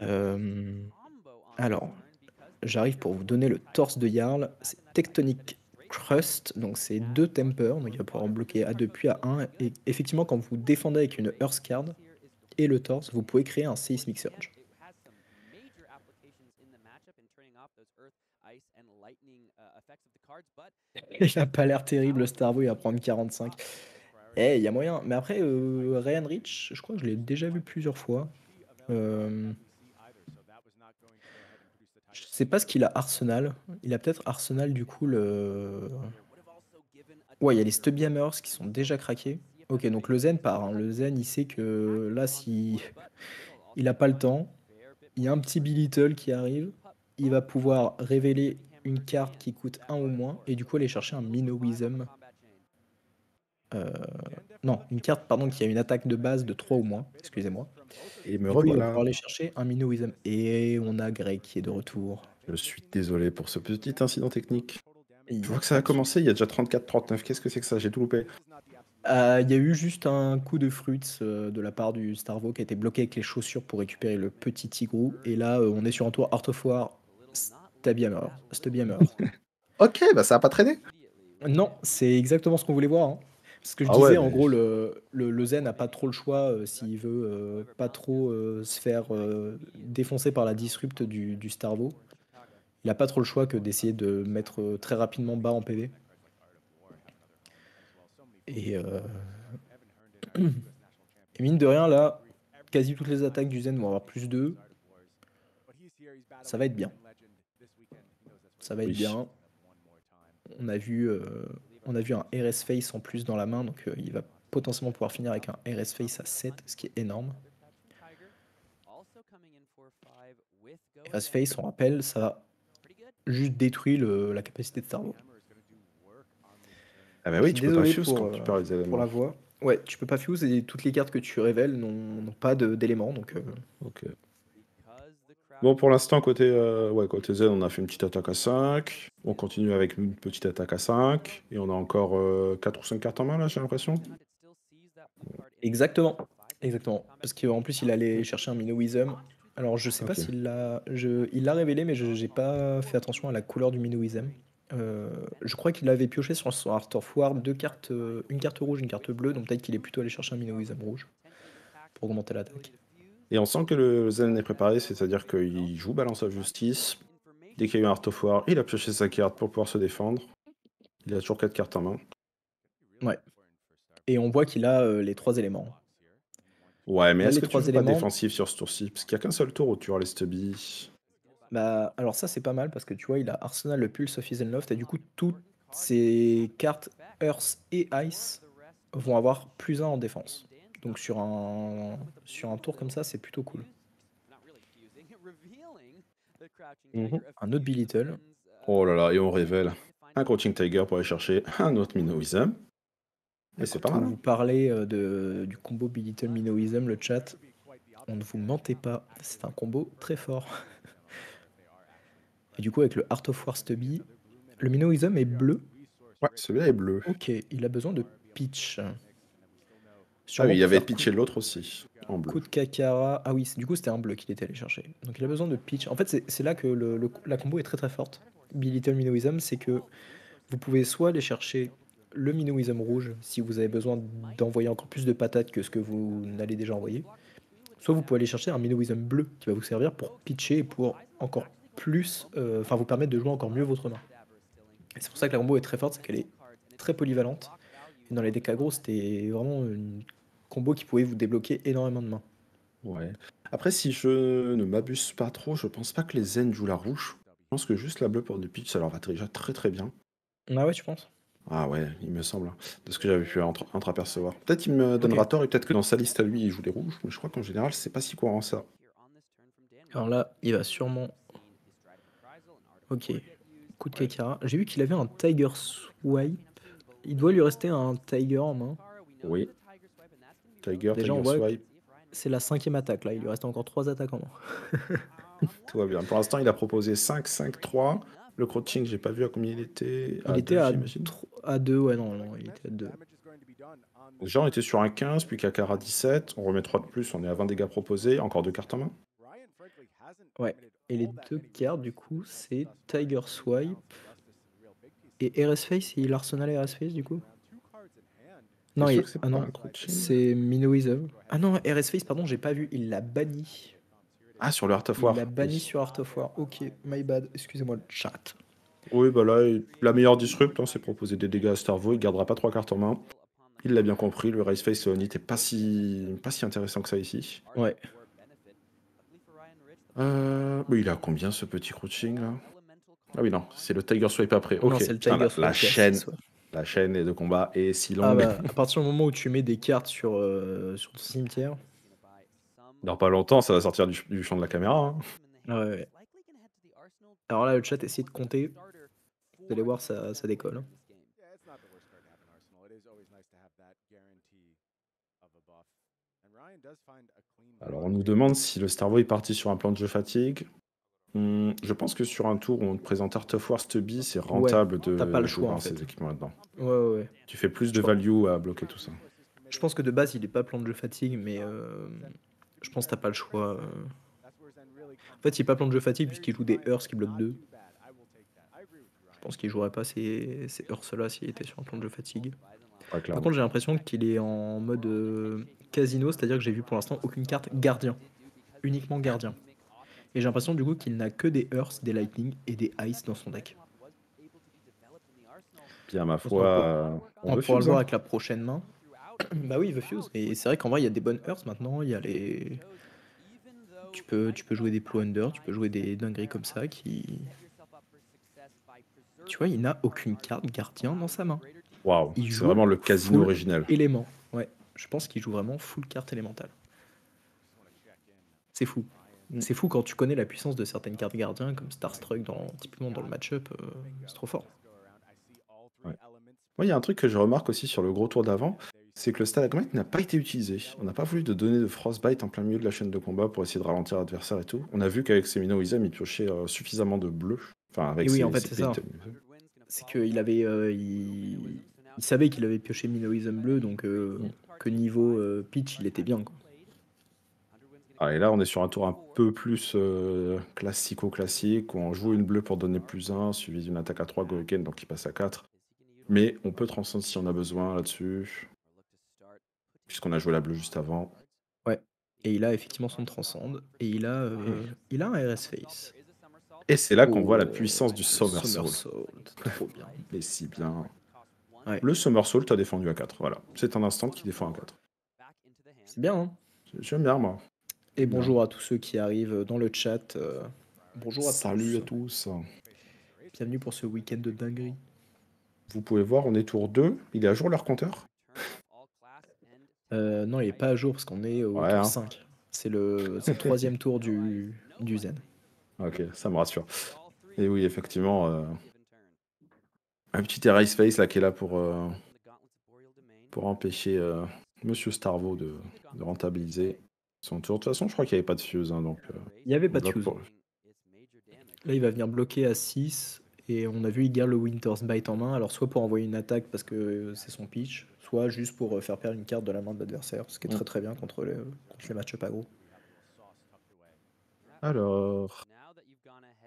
Euh, alors, j'arrive pour vous donner le torse de Jarl. C'est Tectonic Crust, donc c'est deux Temper, donc il va pouvoir en bloquer à 2 puis à 1. Et effectivement, quand vous défendez avec une Earth Card et le torse, vous pouvez créer un Seismic Surge. Il a pas l'air terrible, Starvo, il va prendre 45. Eh, il y a moyen. Mais après, euh, Ryan Rich, je crois que je l'ai déjà vu plusieurs fois. Euh, je sais pas ce qu'il a Arsenal. Il a peut-être Arsenal du coup le. Ouais, il y a les Stubby Hammers qui sont déjà craqués. Ok, donc le Zen part. hein. Le Zen, il sait que là, si il a pas le temps, il y a un petit Billy Little qui arrive. Il va pouvoir révéler une carte qui coûte 1 ou moins et du coup aller chercher un Minowism. Euh, non, une carte pardon qui a une attaque de base de 3 ou moins, excusez-moi. Et me revoilà. aller chercher un Minowism. Et on a Greg qui est de retour. Je suis désolé pour ce petit incident technique. Il Je vois que ça a commencé, il y a déjà 34-39. Qu'est-ce que c'est que ça? J'ai tout loupé. Euh, il y a eu juste un coup de fruits euh, de la part du Starvo qui a été bloqué avec les chaussures pour récupérer le petit Tigrou. Et là, euh, on est sur un tour Art of War Stubby Hammer. Stubby Hammer. Ok, bah ça a pas traîné. non, c'est exactement ce qu'on voulait voir. hein. Ce que je Ah disais, ouais, en mais- gros, le, le, le Zen n'a pas trop le choix euh, s'il veut euh, pas trop euh, se faire euh, défoncer par la disrupte du, du Starvo. Il n'a pas trop le choix que d'essayer de mettre très rapidement bas en PV. Et, et mine de rien, là, quasi toutes les attaques du Zen vont avoir plus 2. Ça va être bien. Ça va être Oui. bien. On a vu, euh, on a vu un RS Face en plus dans la main, donc euh, il va potentiellement pouvoir finir avec un RS Face à 7, ce qui est énorme. RS Face, on rappelle, ça va juste détruire le- la capacité de cerveau. Ah bah oui, tu peux pas fuse pour, quand euh, tu perds les Pour éléments. la voix. Ouais, tu peux pas fuse et toutes les cartes que tu révèles n'ont pas d'éléments, donc euh, Ok. Bon, pour l'instant, côté, euh, ouais, côté Z, on a fait une petite attaque à 5. On continue avec une petite attaque à 5. Et on a encore 4 ou 5 cartes en main, là, j'ai l'impression. Exactement. Exactement. Parce qu'en plus, il allait chercher un Minoism. Alors, je sais pas s'il l'a je- il l'a révélé, mais je j'ai pas fait attention à la couleur du Minoism. Euh, je crois qu'il avait pioché sur son Art of War deux cartes, euh, une carte rouge, une carte bleue, donc peut-être qu'il est plutôt allé chercher un Minoism rouge pour augmenter l'attaque. Et on sent que le Zen est préparé, c'est-à-dire qu'il joue Balance à Justice. Dès qu'il y a eu un Art of War, il a pioché sa carte pour pouvoir se défendre. Il a toujours 4 cartes en main. Ouais. Et on voit qu'il a euh, les trois éléments. Ouais, mais est-ce que tu trois pas éléments- défensif sur ce tour-ci? Parce qu'il n'y a qu'un seul tour où tu auras les stubbies. Bah, alors ça c'est pas mal parce que tu vois, il a Arsenal, le Pulse of Isenloft et du coup toutes ces cartes Earth et Ice vont avoir plus 1 en défense. Donc sur un sur un tour comme ça, c'est plutôt cool. Mhm. Un autre Belittle. Oh là là, et on révèle un Crouching Tiger pour aller chercher un autre Minoism. Et c'est pas mal. vous hein. parlez euh, de, du combo Belittle Minoism, le chat, on ne vous mentez pas, c'est un combo très fort. Et du coup avec le Art of War Stubby, le Minoism est bleu. Ouais, celui-là est bleu. Ok, il a besoin de pitch. Ah oui, il avait pitché l'autre aussi, en bleu. Coup de Kakara. Ah oui, du coup, c'était un bleu qu'il était allé chercher. Donc il a besoin de pitch. En fait, c'est là que le- le- la combo est très très forte. Be Little Minoism, c'est que vous pouvez soit aller chercher le Minoism rouge si vous avez besoin d'envoyer encore plus de patates que ce que vous n'allez déjà envoyer. Soit vous pouvez aller chercher un Minoism bleu qui va vous servir pour pitcher et pour encore plus. euh, Enfin, vous permettre de jouer encore mieux votre main. C'est pour ça que la combo est très forte, c'est qu'elle est très polyvalente. Et dans les decks c'était vraiment une combo qui pouvait vous débloquer énormément de mains. Ouais. Après, si je ne m'abuse pas trop, je pense pas que les Zen jouent la rouge. Je pense que juste la bleue pour du pitch, ça leur va déjà très très bien. Ah ouais, tu penses? Ah ouais, il me semble, hein, de ce que j'avais pu entre- entreapercevoir. Peut-être qu'il me donnera tort et peut-être que dans sa liste à lui, il joue les rouges, mais je crois qu'en général, c'est pas si courant ça. Alors là, il va sûrement. Ok. Coup de Kakara. J'ai vu qu'il avait un Tiger Swipe. Il doit lui rester un Tiger en main. Oui. Tiger, Déjà, Tiger Swipe, C'est la cinquième attaque là. Il lui reste encore trois attaques en main. tout va bien. Pour l'instant, il a proposé 5, 5, 3. Le crouching, j'ai pas vu à combien il était. Il était deux, à, à 2, ouais, non, non, il était à 2. Déjà, on était sur un 15, puis Kakara 17. On remet 3 de plus, on est à 20 dégâts proposés. Encore deux cartes en main. Ouais. Et les deux cartes, du coup, c'est Tiger Swipe et RS Face. Il Arsenal et RS Face, du coup? Non, il... c'est ah non, c'est Minoism. Ah non, RS Face, pardon, j'ai pas vu. Il l'a banni. Ah, sur le Heart of Il War. l'a banni oui. sur Art of War. Ok, my bad. Excusez-moi le chat. Oui, bah là, il- la meilleure disrupt, hein, c'est proposer des dégâts à Starvo. Il gardera pas trois cartes en main. Il l'a bien compris. Le Race Face n'était pas si, pas si intéressant que ça ici. Ouais. Euh, oui, il a combien ce petit crouching là? Ah oui, non, c'est le Tiger Swipe après. Non, Ok. c'est le Tiger la, Swipe la chaîne. La chaîne de combat est si Ah longue. bah, à partir du moment où tu mets des cartes sur, euh, sur ton cimetière. Dans pas longtemps, ça va sortir du, du champ de la caméra. hein. Ouais, ouais. Alors là, le chat essaie de compter. Vous allez voir, ça, ça décolle. hein. Alors, on nous demande si le Starvo est parti sur un plan de jeu fatigue. Hmm, je pense que sur un tour où on te présente Art of War Stubby, c'est rentable de, t'as pas le choix, en fait. ces équipements là-dedans. Ouais, ouais. Tu fais plus de value à bloquer tout ça. Je pense que de base, il est pas plan de jeu fatigue, mais euh, je pense que t'as pas le choix. euh. En fait, il est pas plan de jeu fatigue puisqu'il joue des Earths qui bloquent 2. Je pense qu'il jouerait pas ces, ces Earths-là s'il était sur un plan de jeu fatigue. Ouais, Par contre, j'ai l'impression qu'il est en mode euh, casino, c'est-à-dire que j'ai vu pour l'instant aucune carte gardien. Uniquement gardien. Et j'ai l'impression du coup qu'il n'a que des Earths, des Lightning et des Ice dans son deck. Bien, ma foi, euh, on On pourra le voir hein. avec la prochaine main. Bah oui, The Fuse. Et c'est vrai qu'en vrai, il y a des bonnes Earths maintenant. Il y a les. Tu peux, tu peux jouer des Plunder, tu peux jouer des dingueries comme ça qui. Tu vois, il n'a aucune carte gardien dans sa main. Waouh, c'est vraiment le casino original. élément. Ouais, je pense qu'il joue vraiment full carte élémentale. C'est fou. Mm. C'est fou quand tu connais la puissance de certaines cartes gardiens, comme Starstruck, dans, typiquement dans le match-up. euh, c'est trop fort. Ouais. Moi, il y a un truc que je remarque aussi sur le gros tour d'avant, c'est que le Stalagmite n'a pas été utilisé. On n'a pas voulu de donner de Frostbite en plein milieu de la chaîne de combat pour essayer de ralentir l'adversaire et tout. On a vu qu'avec Semino Wizam, il piochait euh, suffisamment de bleu. Enfin, avec Et oui, ses- en fait, c'est ça. C'est qu'il avait, euh, il... il savait qu'il avait pioché Minoism bleu, donc euh, que niveau euh, pitch, il était bien. Quoi. Ah, et là, on est sur un tour un peu plus euh, classico-classique, où on joue une bleue pour donner plus 1, suivi d'une attaque à 3 go again, donc il passe à 4. Mais on peut transcendre si on a besoin là-dessus, puisqu'on a joué la bleue juste avant. Et il a effectivement son transcende, et il a, euh, Mm. il a un RS Face. Et c'est là qu'on voit la Oh, puissance du Somersault. Somersault, Trop bien. Mais si bien. Ouais. Le Somersault a défendu à 4, voilà. C'est un instant qui défend à 4. C'est bien, hein J'aime bien, moi. Et bonjour à tous ceux qui arrivent dans le chat. euh, bonjour à Salut tous. à tous. Bienvenue pour ce week-end de dinguerie. Vous pouvez voir, on est tour 2. Il est à jour leur compteur? Euh, non, il est pas à jour parce qu'on est au Ouais, tour hein. 5. C'est le, troisième tour du, du Zen. Ok, ça me rassure. Et oui, effectivement, euh, un petit Erase Face là qui est là pour, euh, pour empêcher euh, Monsieur Starvo de, de rentabiliser son tour. De toute façon, je crois qu'il n'y avait pas de fuse. hein, donc, euh, Il n'y avait pas de fuse. pour- Là, il va venir bloquer à 6. Et on a vu, il garde le Winter's Bite en main. Alors, soit pour envoyer une attaque parce que c'est son pitch, soit juste pour euh, faire perdre une carte de la main de l'adversaire. Ce qui est Mm. très très bien contre les, contre les match-up aggro. Alors,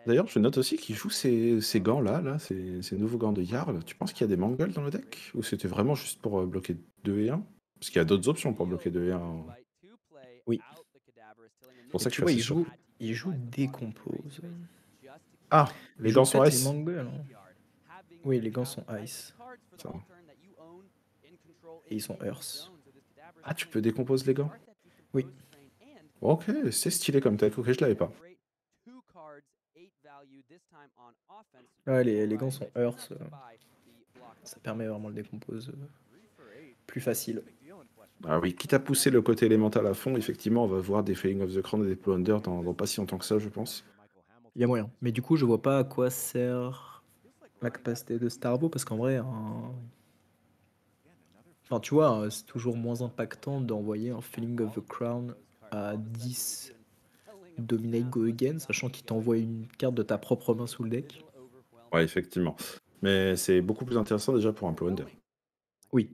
d'ailleurs, je note aussi qu'il joue ces, ces gants là, là ces, ces nouveaux gants de Jarl. Tu penses qu'il y a des mangles dans le deck? Ou c'était vraiment juste pour euh, bloquer 2 et 1 Parce qu'il y a d'autres options pour bloquer 2 et 1. Oui. C'est pour ça que tu je vois, suis il joue, il joue Décompose. Ah, les gants sont ice. Mangle, hein. Oui, les gants sont ice. Ça. Et ils sont Earth. Ah, tu peux décomposer les gants Oui. Ok, c'est stylé comme tech. Ok, je l'avais pas. Ouais, les, les gants sont Earth. euh, Ça permet vraiment le décompose euh, plus facile. Ah oui, quitte à pousser le côté élémental à fond, effectivement, on va voir des Failing of the Crown et des Plunder dans, dans pas si longtemps que ça, je pense. Il y a moyen. Mais du coup, je vois pas à quoi sert la capacité de Starvo parce qu'en vrai, un- enfin, tu vois, euh, c'est toujours moins impactant d'envoyer un Feeling of the Crown à 10 Dominate Go Again, sachant qu'il t'envoie une carte de ta propre main sous le deck. Ouais, effectivement. Mais c'est beaucoup plus intéressant déjà pour un Plunder. Oui,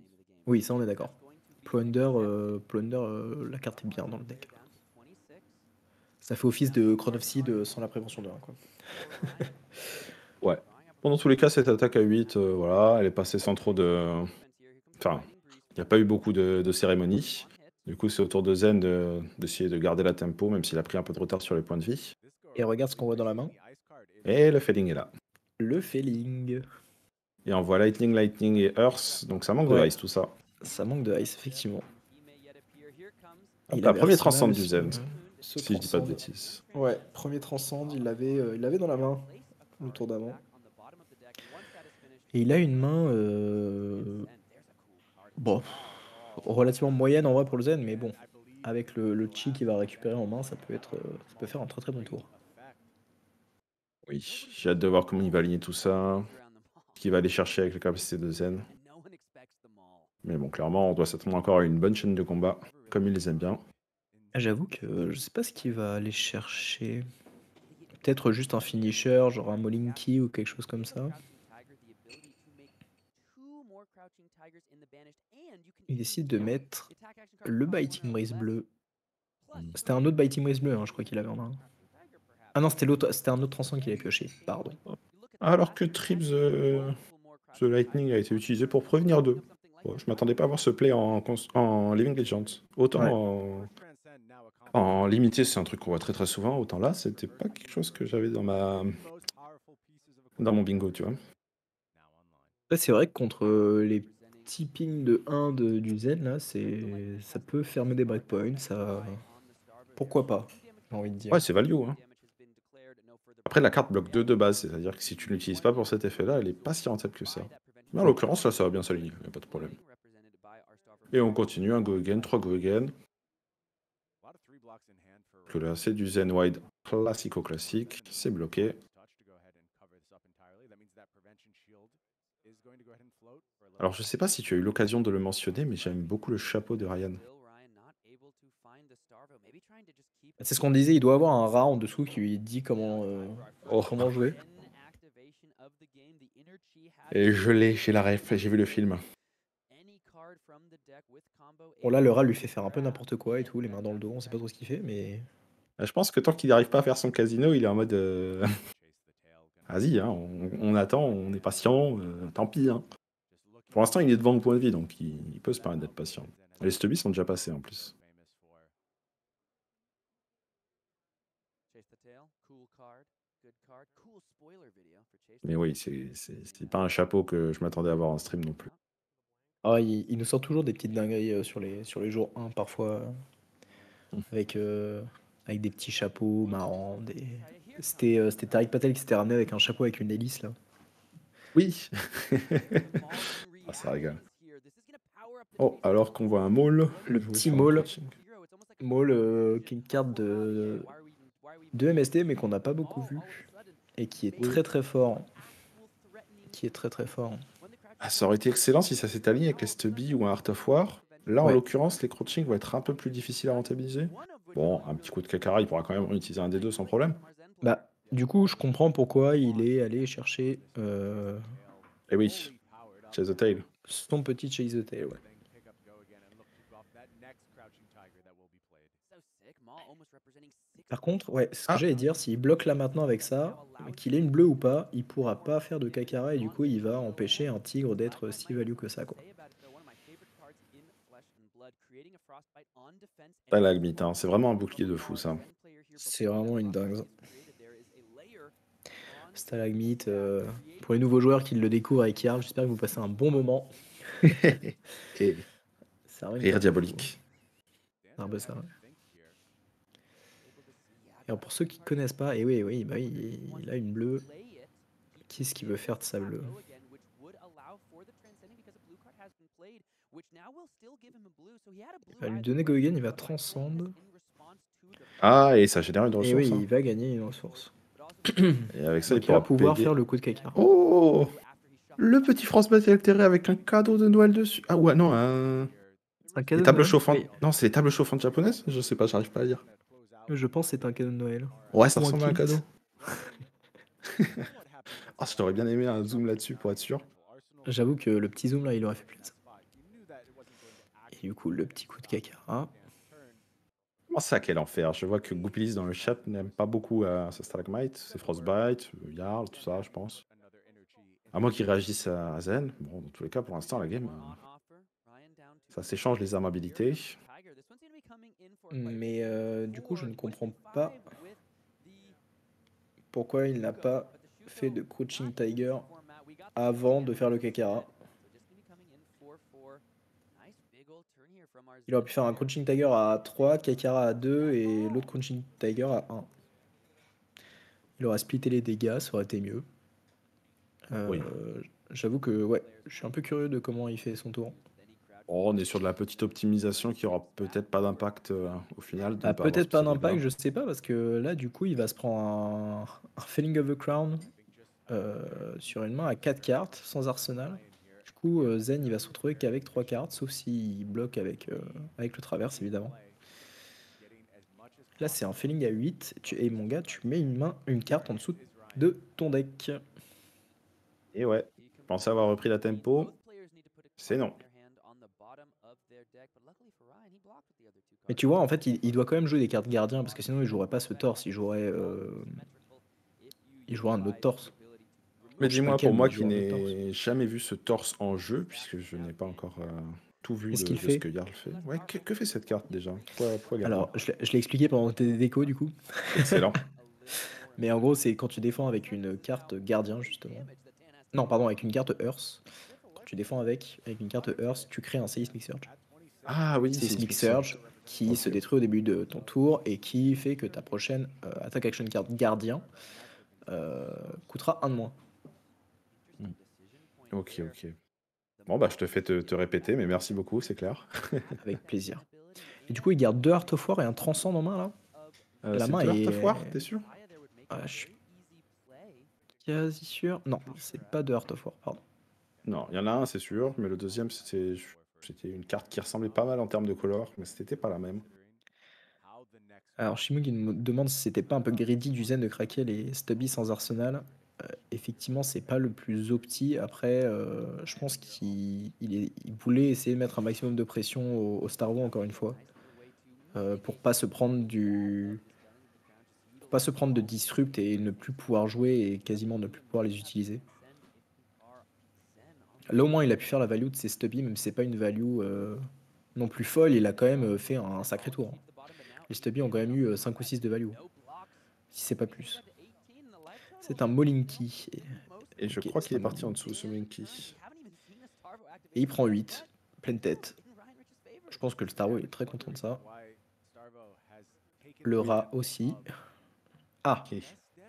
oui, ça on est d'accord. Plunder, euh, Plunder euh, la carte est bien dans le deck. Ça fait office de Crown of Seed euh, sans la prévention de 1. Quoi. Ouais. Bon, dans tous les cas, cette attaque à 8, euh, voilà, elle est passée sans trop de. Enfin, il n'y a pas eu beaucoup de, de cérémonies. Du coup, c'est au tour de Zen de- d'essayer de, garder la tempo, même s'il a pris un peu de retard sur les points de vie. Et regarde ce qu'on voit dans la main. Et le Failing est là. Le Feeling. Et on voit Lightning, Lightning et Earth, donc ça manque de ice tout ça. Ça manque de ice, effectivement. Il avait premier Arsenal, transcend du Zen, si je dis pas de bêtises. Ouais, premier transcend, il l'avait euh, il l'avait dans la main le tour d'avant. Et il a une main euh, bon, relativement moyenne en vrai pour le Zen, mais bon, avec le, le chi qu'il va récupérer en main, ça peut être euh, ça peut faire un très très bon tour. Oui, j'ai hâte de voir comment il va aligner tout ça, ce qu'il va aller chercher avec la capacité de Zen. Mais bon, clairement, on doit s'attendre encore à une bonne chaîne de combat, comme il les aime bien. J'avoue que je sais pas ce qu'il va aller chercher. Peut-être juste un finisher, genre un Molinky ou quelque chose comme ça. Il décide de mettre le Biting Breeze bleu. C'était un autre Biting Breeze bleu, hein, je crois qu'il avait en main. Ah non, c'était l'autre, c'était un autre transcend qu'il avait pioché, pardon. Alors que Trips euh, The Lightning a été utilisé pour prévenir d'eux. Je m'attendais pas à voir ce play en, Living Legends. Autant Ouais. en, en limité, c'est un truc qu'on voit très très souvent. Autant là, c'était pas quelque chose que j'avais dans ma dans mon bingo, tu vois. Là, c'est vrai que contre euh, les petit ping de 1 de du zen là, c'est ça peut fermer des breakpoints, ça pourquoi pas? J'ai envie de dire. Ouais, c'est value, hein. Après, la carte bloque 2 de base, c'est-à-dire que si tu ne l'utilises pas pour cet effet-là, elle est pas si rentable que ça. Mais en l'occurrence, là, ça va bien s'aligner, y a pas de problème. Et on continue, un go again, 3 go again. Que là, c'est du Zen Wide classico-classique, c'est bloqué. Alors, je sais pas si tu as eu l'occasion de le mentionner, mais j'aime beaucoup le chapeau de Ryan. C'est ce qu'on disait, il doit avoir un rat en dessous qui lui dit comment, heu, Oh, comment jouer. Et je l'ai, j'ai la ref, j'ai vu le film. Bon là, le rat lui fait faire un peu n'importe quoi et tout, les mains dans le dos, on sait pas trop ce qu'il fait, mais Bah, je pense que tant qu'il n'arrive pas à faire son casino, il est en mode, heu, vas-y, hein, on on attend, on est patient, heu, tant pis, hein. Pour l'instant, il est devant au point de vie, donc il il peut se permettre d'être patient. Les stubbies sont déjà passés en plus. Mais oui, c'est pas un chapeau que je m'attendais à voir en stream non plus. ah, il il nous sort toujours des petites dingueries, heu, sur les sur les jours 1 parfois, Mmh. avec, heu, avec des petits chapeaux marrants, des c'était, c'était Tariq Patel qui s'était ramené avec un chapeau avec une hélice là. Oui! Ah, ça régale. Oh, alors qu'on voit un maul, Le petit maul. Maul, heu, qui est une carte de de MST, mais qu'on n'a pas beaucoup vu et qui est très, très fort. Qui est très, très fort. Ah, ça aurait été excellent si ça s'était aligné avec les stubbies ou un Art of War. Là, en Ouais. l'occurrence, les crouching vont être un peu plus difficiles à rentabiliser. Bon, un petit coup de Kakara, il pourra quand même utiliser un des deux sans problème. Bah, du coup, je comprends pourquoi il est allé chercher, heu, Et oui, Chase the Tail. son petit Chase the Tail, ouais. Par contre, ouais, ce que Ah! j'allais dire, s'il bloque là maintenant avec ça, qu'il ait une bleue ou pas, il pourra pas faire de Kakara et du coup, il va empêcher un tigre d'être si value que ça, quoi. Stalagmite, hein, c'est vraiment un bouclier de fou, ça. C'est vraiment une dingue. Stalagmite, heu, pour les nouveaux joueurs qui le découvrent avec Yarl, j'espère que vous passez un bon moment. Et rire pas diabolique. C'est un peu ça, ouais. Et alors pour ceux qui connaissent pas, et oui, oui, bah oui, il il a une bleue. Qu'est-ce qu'il veut faire de sa bleue? Il va lui donner go again, il va transcende. Ah, et ça génère une Et ressource. oui, hein. il va gagner une ressource. Et avec ça, Donc il il va pourra pouvoir payer- faire le coup de Kakara. Oh Le petit France Battle altéré avec un cadeau de Noël dessus. Ah ouais, non, un... Un cadeau Les de tables Noël? chauffantes. Non, c'est les tables chauffantes japonaises? Je sais pas, j'arrive pas à dire. Je pense que c'est un cadeau de Noël. Ouais, ça Ou un ressemble à un cadeau. Ah, je t'aurais bien aimé un zoom là-dessus pour être sûr. J'avoue que le petit zoom là, il aurait fait plaisir. Et du coup, le petit coup de Kakara. Comment ça, quel enfer Je vois que Goupilis dans le chat n'aime pas beaucoup euh, sa Stalagmite, c'est Frostbite, euh, Jarl, tout ça, je pense. À moins qu'il réagisse à, Zen. Bon, dans tous les cas, pour l'instant, la game, euh, ça s'échange les armabilités. Mais euh, du coup, je ne comprends pas pourquoi il n'a pas fait de Crouching Tiger avant de faire le Kakara. Il aurait pu faire un Crouching Tiger à 3, Kakara à 2 et l'autre Crouching Tiger à 1. Il aurait splitté les dégâts, ça aurait été mieux. Euh, Oui. J'avoue que ouais, je suis un peu curieux de comment il fait son tour. Oh, on est sur de la petite optimisation qui aura peut-être pas d'impact euh, au final. Ah, pas peut-être pas d'impact, je sais pas, parce que là, du coup, il va se prendre un, un Felling of the Crown euh, sur une main à 4 cartes, sans arsenal. Du coup, euh, Zen, il va se retrouver qu'avec 3 cartes, sauf s'il bloque avec, euh, avec le traverse, évidemment. Là, c'est un Felling à 8. Tu, et mon gars, tu mets une main, une carte en dessous de ton deck. Et ouais, je pensais avoir repris la tempo. C'est non. Mais tu vois, en fait, il, il doit quand même jouer des cartes gardiens, parce que sinon, il jouerait pas ce torse, il jouerait, euh, il jouerait un autre torse. Mais dis-moi, pour moi qui n'ai jamais vu ce torse en jeu, puisque je n'ai pas encore euh, tout vu de, Qu'est-ce ce que Jarl fait. Ouais, que, que fait cette carte déjà? Pourquoi, pourquoi garder Alors, je l'ai je l'ai expliqué pendant tes décos, du coup. Excellent. Mais en gros, c'est quand tu défends avec une carte gardien, justement. Non, pardon, avec une carte Earth. Quand tu défends avec, avec une carte Earth, tu crées un Seismic Surge. Ah oui, Seismic Surge qui se détruit au début de ton tour et qui fait que ta prochaine euh, attaque action card gardien euh, coûtera un de moins. Ok, ok. Bon, bah, je te fais te, te répéter, mais merci beaucoup, c'est clair. Avec plaisir. Et du coup, il garde deux Heart of War et un Transcend en main là. Euh, La c'est main de est- Heart of War, t'es sûr? Ah, je suis quasi sûr. Non, c'est pas de Heart of War, pardon. Non, il y en a un, c'est sûr, mais le deuxième, c'était c'était une carte qui ressemblait pas mal en termes de color, mais c'était pas la même. Alors, Shimug me demande si c'était pas un peu greedy du Zen de craquer les Stubby sans arsenal. Euh, effectivement, c'est pas le plus opti. Après, euh, je pense qu'il voulait essayer de mettre un maximum de pression au, au Star Wars, encore une fois, euh, pour pas se prendre du. pour pas se prendre de disrupt et ne plus pouvoir jouer et quasiment ne plus pouvoir les utiliser. Là, au moins, il a pu faire la value de ses Stubby, même si c'est pas une value euh, non plus folle, il a quand même euh, fait un sacré tour. hein. Les Stubby ont quand même eu 5 ou 6 de value, si c'est pas plus. C'est un Molinky. Et, je crois qu'il est parti en dessous, ce Monkey. et il prend 8, pleine tête. Je pense que le Star Wars est très content de ça. Le rat aussi. Ah,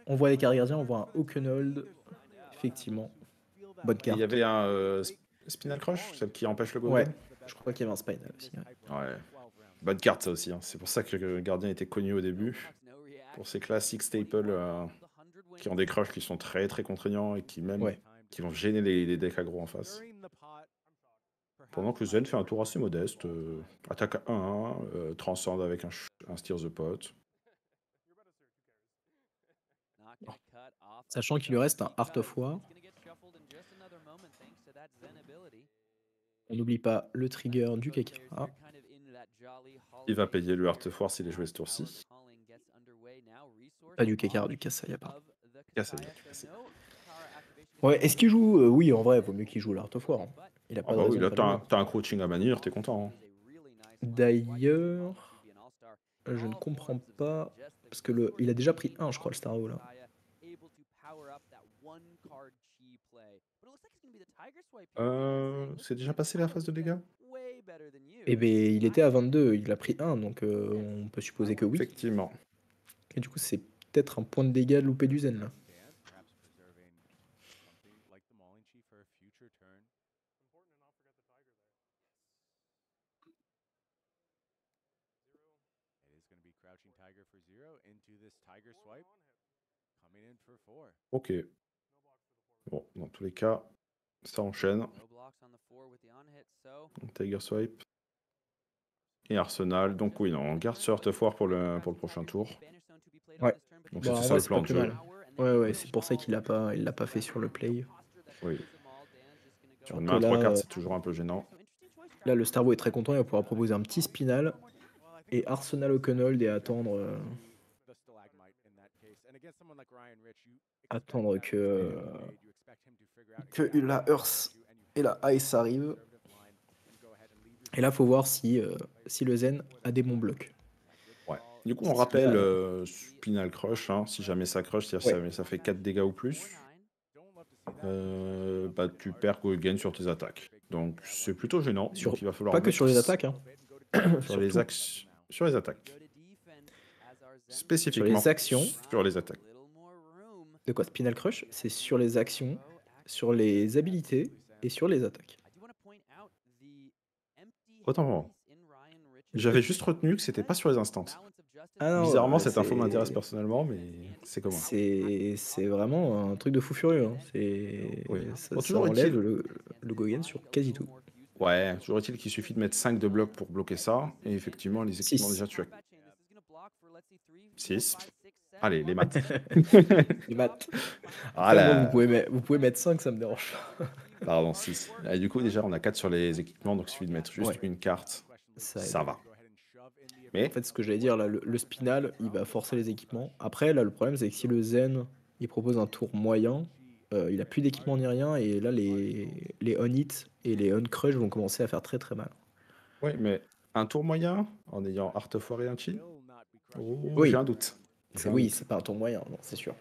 on voit les cartes gardiens, on voit un Oakenhold. Effectivement. Bonne Et carte. Il y avait un euh, Sp- Spinal Crush, celle qui empêche le Ouais, Golem je crois qu'il y avait un Spinal aussi. ouais. Ouais. Bonne carte, ça aussi. hein. C'est pour ça que le gardien était connu au début. Pour ces classiques staples euh, qui ont des crushs qui sont très très contraignants et qui même Ouais. qui vont gêner les, les decks aggro en face. Pendant que le Zen fait un tour assez modeste. euh, attaque à 1, euh, transcende avec un, un Steer the Pot. Sachant qu'il lui reste un Art of War. On n'oublie pas le trigger du Kekara. Il va payer le Heart of War s'il est joué ce tour-ci. Pas du Kekara, du Kasaya, pardon. Kasaya, Kasaya. Ouais, est-ce qu'il joue euh, Oui, en vrai, vaut mieux qu'il joue l'Art of War. hein. Il a Ah pas de bah oui, là t'as un, un crouching à bannir, t'es content. hein. D'ailleurs, je ne comprends pas. Parce que le, il a déjà pris 1, je crois, le Star Wars, là. Euh, c'est déjà passé la phase de dégâts Eh ben, il était à 22, il a pris 1, donc euh, on peut supposer que oui. Effectivement. Et du coup, c'est peut-être un point de dégâts loupé du Zen, là. Ok. Bon, dans tous les cas, ça enchaîne. Tiger Swipe. Et Arsenal. Donc oui, non, on garde ce Heart of War pour le, pour le prochain tour. Ouais. Donc Bah, c'est ça le plan de jeu. Ouais, ouais, c'est pour ça qu'il l'a pas, il l'a pas fait sur le play. Oui. Sur une main à là, trois cartes, c'est toujours un peu gênant. Là, le Star Wars est très content, il va pouvoir proposer un petit spinal et Arsenal Oakenhold et attendre, euh, attendre que, euh, que la Earth et la Ice arrivent. Et là, faut voir si, euh, si le Zen a des bons blocs. Ouais. Du coup, on rappelle euh, Spinal Crush, hein, si jamais ça crush, Ouais. ça, ça fait 4 dégâts ou plus, euh, bah, tu perds Go Again sur tes attaques. Donc c'est plutôt gênant. Sur- Donc, il va falloir Pas que mettre sur les attaques, hein. Sur les, sur les attaques. Spécifiquement. Sur les actions. Sur les attaques. De quoi Spinal Crush C'est sur les actions, sur les habilités et sur les attaques. Autant pour moi. J'avais juste retenu que c'était pas sur les instants. Ah non, Bizarrement, cette info m'intéresse personnellement, mais c'est comment C'est c'est vraiment un truc de fou furieux. hein. C'est Oui. ça, Bon, ça toujours enlève le, le Gogen sur quasi tout. Ouais, toujours est-il qu'il suffit de mettre 5 de blocs pour bloquer ça, et effectivement, les équipements Six. déjà tu as 6. Allez, les maths. Les maths. Ah là, vous, pouvez mettre, vous pouvez mettre 5, ça me dérange pas. pardon, 6. du coup, déjà, on a 4 sur les équipements, donc il suffit de mettre juste Ouais. une carte. Ça va. Mais En fait, ce que j'allais dire, là, le, le spinal, il va forcer les équipements. Après, là, le problème, c'est que si le Zen, il propose un tour moyen, euh, il a plus d'équipement ni rien, et là, les, les on-hit et les on-crush vont commencer à faire très très mal. ouais, mais un tour moyen en ayant Art of War et un chi? Oh, Oui. J'ai un doute. Oui, c'est pas un tour moyen, c'est sûr.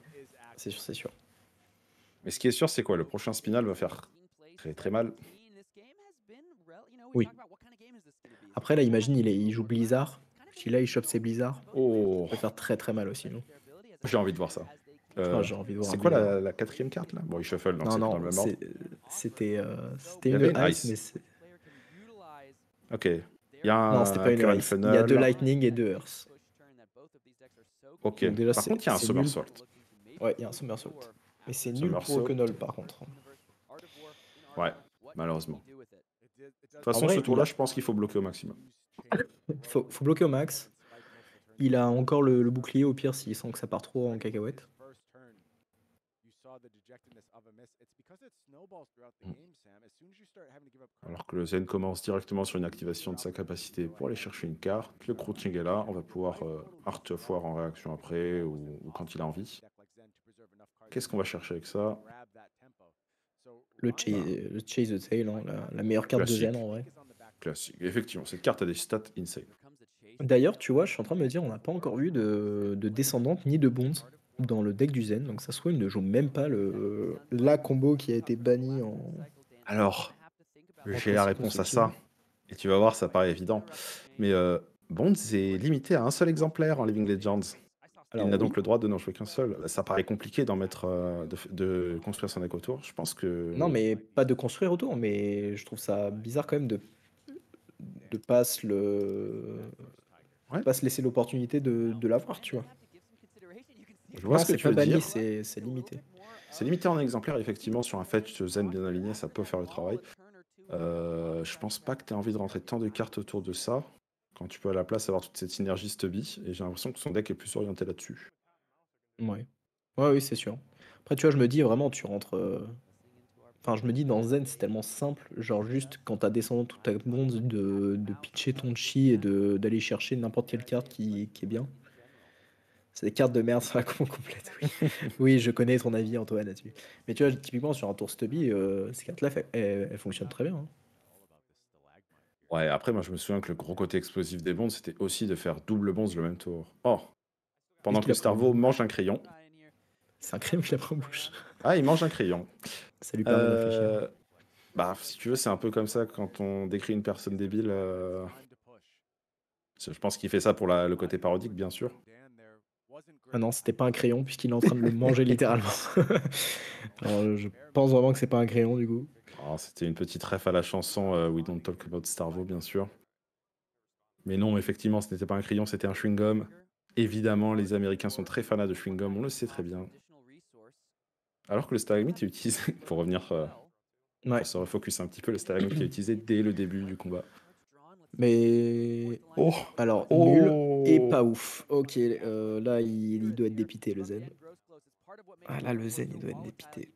C'est sûr, c'est sûr. Mais ce qui est sûr, c'est quoi? Le prochain spinal va faire très très mal. Oui. Après, là, imagine, il, est, il joue Blizzard. Si là, il chope ses Blizzard, Oh, ça peut faire très très mal aussi. j'ai envie de voir ça. Euh, c'est quoi la, la quatrième carte là? Bon, il shuffle, donc Non, non, c'était euh, une ice, ice. mais c'est- Ok. Il y a un non, c'était pas une ice. Il y a deux Lightning et deux Earth. Ok. Donc déjà, Par contre, il y a un Somersault. Ouais, il y a un Somersault. Mais c'est nul pour. O'Connell par contre. Ouais, malheureusement. De toute façon, vrai, ce tour-là, a- je pense qu'il faut bloquer au maximum. Faut, faut bloquer au max. Il a encore le, le bouclier au pire s'il sent que ça part trop en cacahuète. Alors que le Zen commence directement sur une activation de sa capacité pour aller chercher une carte. Le crouching est là, on va pouvoir euh, Art of War en réaction après ou, ou quand il a envie. Qu'est-ce qu'on va chercher avec ça? Le, chase, le chase the tail, hein, la, la meilleure carte Classique. de Zen en vrai. Classique. Effectivement, cette carte a des stats insane. D'ailleurs, tu vois, je suis en train de me dire, on n'a pas encore vu de, de descendante ni de bonds dans le deck du Zen. Donc ça se trouve, il ne joue même pas le, la combo qui a été bannie en. Alors, j'ai la réponse à ça. Et tu vas voir, ça paraît évident. Mais euh, Bonds est limité à un seul exemplaire en Living Legends. Alors, il n'a oui. donc le droit de n'en jouer qu'un seul. Ça paraît compliqué d'en mettre, euh, de, de construire son deck autour. Je pense que. Non, mais pas de construire autour, mais je trouve ça bizarre quand même de de pas se le Ouais. pas se laisser l'opportunité de, de l'avoir, tu vois. Je vois Non, ce que c'est tu veux banni, dire. c'est limité. C'est limité en exemplaire, effectivement, sur un fetch zen bien aligné, ça peut faire le travail. Euh, je pense pas que tu aies envie de rentrer tant de cartes autour de ça, quand tu peux à la place avoir toute cette synergie stubby, et j'ai l'impression que son deck est plus orienté là-dessus. Ouais. Ouais, oui, c'est sûr. Après, tu vois, je me dis vraiment, tu rentres. euh, Enfin, je me dis dans Zen, c'est tellement simple. Genre, juste quand t'as descendu toute ta bronze, de, de pitcher ton chi et d'aller chercher n'importe quelle carte qui, qui est bien. C'est des cartes de merde sur la combo complète. Oui, oui je connais ton avis, Antoine, là-dessus. Mais tu vois, typiquement, sur un tour stubby, euh, ces cartes-là, elles, elles fonctionnent très bien. hein. Ouais, après, moi je me souviens que le gros côté explosif des bonds, c'était aussi de faire double bonds le même tour. Oh Pendant que Starvo mange un crayon. C'est un crème qu'il a pris en bouche. Ah, il mange un crayon. Ça lui permet de réfléchir. Euh, Bah, si tu veux, c'est un peu comme ça quand on décrit une personne débile. euh, Je pense qu'il fait ça pour la- le côté parodique, bien sûr. Ah non, c'était pas un crayon puisqu'il est en train de le manger littéralement. Alors, je pense vraiment que c'est pas un crayon du coup. Oh, C'était une petite ref à la chanson euh, We Don't Talk About Starvo, bien sûr. Mais non, effectivement, ce n'était pas un crayon, c'était un chewing-gum. Évidemment, les Américains sont très fanats de chewing-gum, on le sait très bien. Alors que le stalagmite est utilisé, pour revenir, euh, Ouais. pour se refocus un petit peu, le stalagmite est utilisé dès le début du combat. Mais Oh alors Oh nul et pas ouf. Ok, euh, là il, il doit être dépité le Zen. Ah là le Zen il doit être dépité.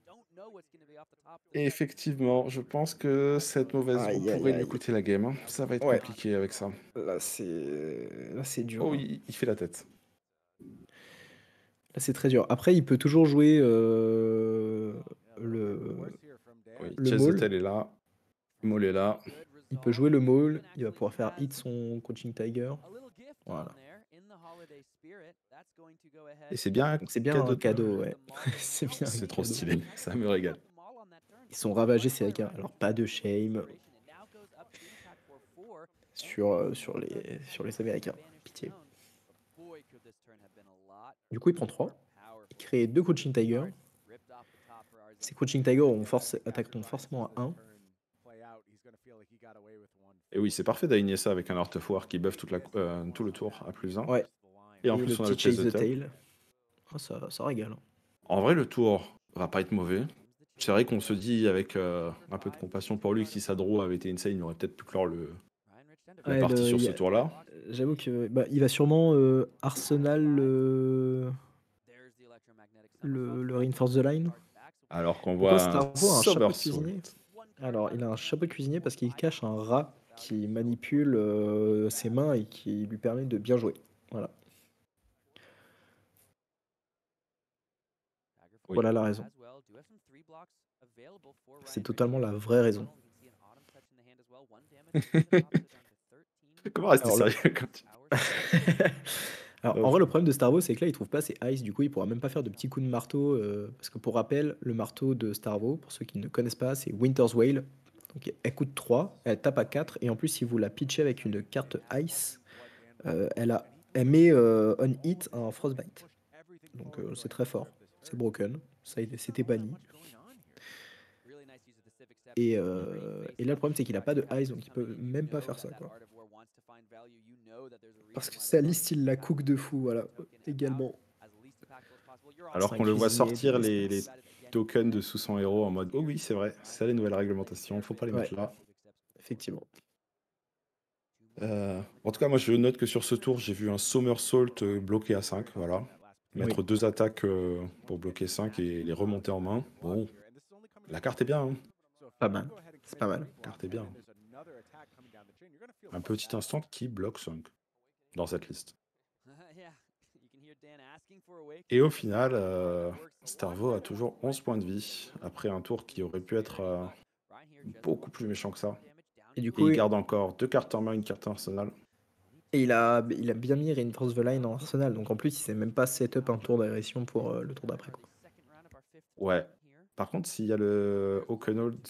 Et effectivement, je pense que cette mauvaise roue pourrait lui aïe. coûter la game. hein. Ça va être Ouais. compliqué avec ça. Là c'est là c'est dur. Oh, il, il fait la tête. Là c'est très dur. Après il peut toujours jouer euh, le Oui, Le. Hotel est là. Maul est là. Il peut jouer le maul. Il va pouvoir faire hit son coaching tiger. Voilà. Et c'est bien. C'est bien Cadeau un de- cadeau ouais. c'est bien. C'est trop cadeau. stylé. Ça me régale. Ils sont ravagés ces hackers. Alors pas de shame sur euh, sur les sur les Américains. Pitié. Du coup il prend 3. Il crée deux coaching tiger. Ces coaching tiger ont force, attaqueront forcément à 1. Et oui, c'est parfait d'aligner ça avec un Art of War qui buff toute la, euh, tout le tour à plus 1. Ouais. Et en Et plus, on a le Chase the Tail. tail. Ah, ça, ça régale. En vrai, le tour va pas être mauvais. C'est vrai qu'on se dit avec euh, un peu de compassion pour lui que si sa draw avait été insane, il aurait peut-être pu clore le, la Ouais, partie le- sur ce a- tour-là. J'avoue que bah, il va sûrement euh, Arsenal le, le, le Reinforce the Line. Alors qu'on Pourquoi voit un a un Alors, il a un chapeau de cuisinier parce qu'il cache un rat qui manipule euh, ses mains et qui lui permet de bien jouer. Voilà. Oui. Voilà la raison. C'est totalement la vraie raison. Comment rester Alors, le- sérieux quand tu... Alors, en vrai, le problème de Starvo, c'est que là, il trouve pas ses ice. Du coup, il pourra même pas faire de petits coups de marteau. euh, parce que pour rappel, le marteau de Starvo, pour ceux qui ne connaissent pas, c'est Winter's Whale. Donc elle coûte 3, elle tape à 4, et en plus, si vous la pitchez avec une carte Ice, euh, elle, a, elle met euh, on hit un Frostbite. Donc euh, c'est très fort. C'est broken. Ça, c'était banni. Et, euh, et là, le problème, c'est qu'il a pas de Ice, donc il peut même pas faire ça. Quoi. Parce que sa liste, il la cook de fou, voilà, également. Alors qu'on le voit sortir les, tokens de sous son héros en mode Oh oui, c'est vrai, c'est ça les nouvelles réglementations, faut pas les mettre Ouais. là. Effectivement. Euh, en tout cas, moi je note que sur ce tour, j'ai vu un Somersault euh, bloqué à 5, voilà. Mettre deux attaques euh, pour bloquer 5 et les remonter en main. Bon, la carte est bien, hein. Pas mal. C'est pas mal. La carte est bien. Un petit instant qui bloque 5 dans cette liste. Et au final, euh, Starvo a toujours 11 points de vie, après un tour qui aurait pu être euh, beaucoup plus méchant que ça. Et du Et coup, il il, garde encore deux cartes en main, une carte en arsenal. et il a, il a bien mis Reinforce the Line en arsenal. Donc en plus, il s'est même pas set up un tour d'agression pour euh, le tour d'après. Ouais. Par contre, s'il y a le Oakenhold,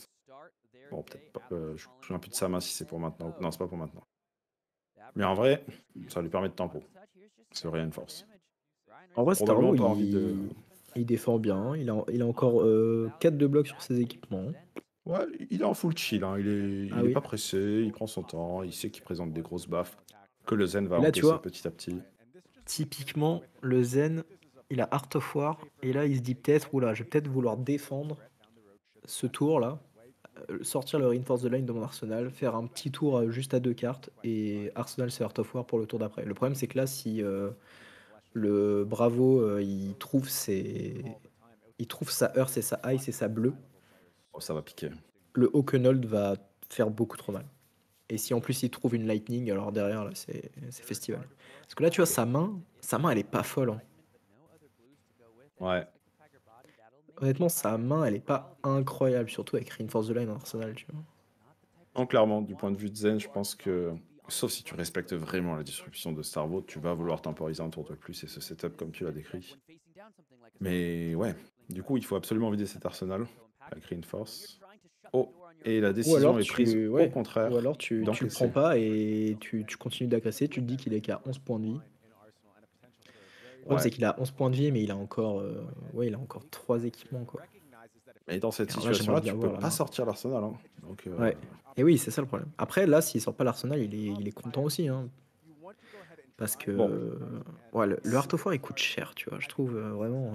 bon, peut-être pas. euh, je me souviens plus de sa main si c'est pour maintenant. Non, c'est pas pour maintenant. Mais en vrai, ça lui permet de tempo. C'est Reinforce. En vrai, Starvo, pas envie il, de- il défend bien. Il a, il a encore 4 de blocs sur ses équipements. Ouais, il est en full chill, hein. il est, il Ah est oui. pas pressé, il prend son temps, il sait qu'il présente des grosses baffes, que le Zen va Là, tu vois, petit à petit. Typiquement, le Zen, il a Art of War. Et là, il se dit peut-être, oula, je vais peut-être vouloir défendre ce tour-là. Euh, Sortir le Reinforce the Line de mon arsenal, faire un petit tour euh, juste à deux cartes, et Arsenal c'est Art of War pour le tour d'après. Le problème c'est que là, si euh, le Bravo euh, il trouve ses... il trouve sa Earth et sa Ice et sa bleue, Oh, ça va piquer. le Oakenhold va faire beaucoup trop mal. Et si en plus il trouve une Lightning, alors derrière là c'est c'est festival. Parce que là tu vois sa main, sa main elle est pas folle. hein. Ouais. Honnêtement sa main elle est pas incroyable, surtout avec Reinforce the Line en Arsenal. Tu vois. Non, clairement, du point de vue de Zen, je pense que, sauf si tu respectes vraiment la distribution de Starvo, tu vas vouloir temporiser un tour de plus et ce setup comme tu l'as décrit. Mais ouais, du coup, il faut absolument vider cet arsenal avec Reinforce. Oh, et la décision est tu, prise ouais, au contraire. ou alors tu, d'encaisser. prends pas et tu, tu continues d'agresser, tu te dis qu'il est qu'à 11 points de vie. Le problème Ouais. c'est qu'il a 11 points de vie mais il a encore euh, ouais, il a encore 3 équipements quoi. Mais dans cette situation-là, tu peux pas là. sortir l'arsenal. hein. Donc, euh, Ouais. Et oui, c'est ça le problème. Après là s'il sort pas l'arsenal, il est, il est content aussi hein, parce que Bon. euh, ouais, le, le Heart of War il coûte cher, tu vois, je trouve euh, vraiment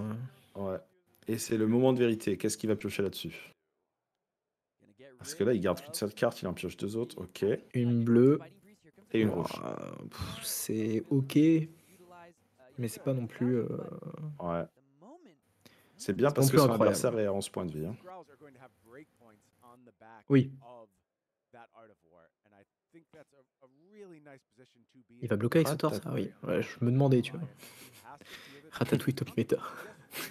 euh, Ouais. Et c'est le moment de vérité. Qu'est-ce qu'il va piocher là-dessus? Parce que là, il garde qu'une seule carte, il en pioche deux autres. Ok. Et une bleue, une ouah, rouge. c'est OK, mais c'est pas non plus euh, Ouais. C'est bien parce que son incroyable. adversaire est à 11 points de vie. hein. Oui. Il va bloquer avec ce tort, ça Oui, ouais, je me demandais, tu vois. Ratatouille top méta.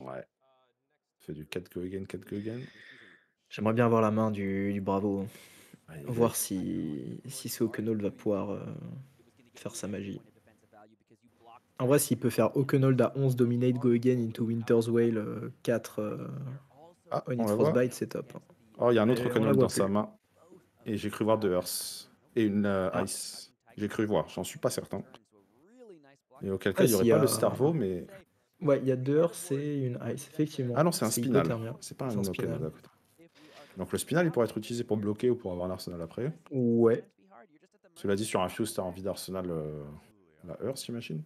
Ouais. Fait du 4 go again, 4 go again. J'aimerais bien avoir la main du, du Bravo, Ouais, voir si, si ce Oakenhold va pouvoir euh, faire sa magie. En vrai, s'il peut faire Oakenhold à 11, Dominate, Go Again, Into Winter's Whale, euh, 4, euh, Ah, On la voit. Frostbite, c'est top. Oh, il y a un autre Oakenhold dans sa main. Et j'ai cru voir deux Earth. Et une euh, Ah. Ice. J'ai cru voir, j'en suis pas certain. Et auquel Ah, cas, il n'y aurait pas a- le Starvo, mais. Ouais, il y a deux Earths et une Ice, effectivement. Ah non, c'est un spinal. C'est pas un un Oakenhold spinal. à côté. Donc le spinal, il pourrait être utilisé pour bloquer ou pour avoir un arsenal après. Ouais. Cela dit, sur un Fuse, tu as envie d'arsenal euh, la Earth, j'imagine.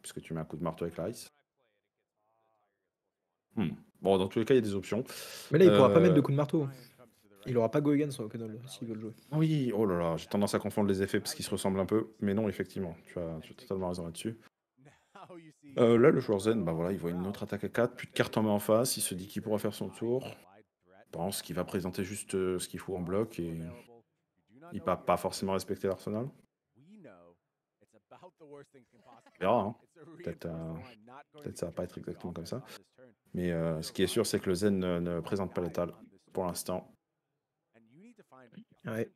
Puisque tu mets un coup de marteau avec la Ice. Hmm. Bon, dans tous les cas, il y a des options. Mais là, il pourra pas Euh, mettre de coup de marteau. Il aura pas Go Again sur Oakenhold, s'il veut le jouer. Oui, oh là là, j'ai tendance à confondre les effets parce qu'ils se ressemblent un peu. Mais non, effectivement, tu as, tu as totalement raison là-dessus. Euh, là, le joueur Zen, bah voilà, il voit une autre attaque à 4, plus de cartes en main en face, il se dit qu'il pourra faire son tour. Il pense qu'il va présenter juste euh, ce qu'il faut en bloc et il va pas forcément respecter l'arsenal. On verra, hein. Peut-être euh, peut-être ça va pas être exactement comme ça. Mais euh, ce qui est sûr, c'est que le Zen ne, ne présente pas l'étal pour l'instant. Ouais.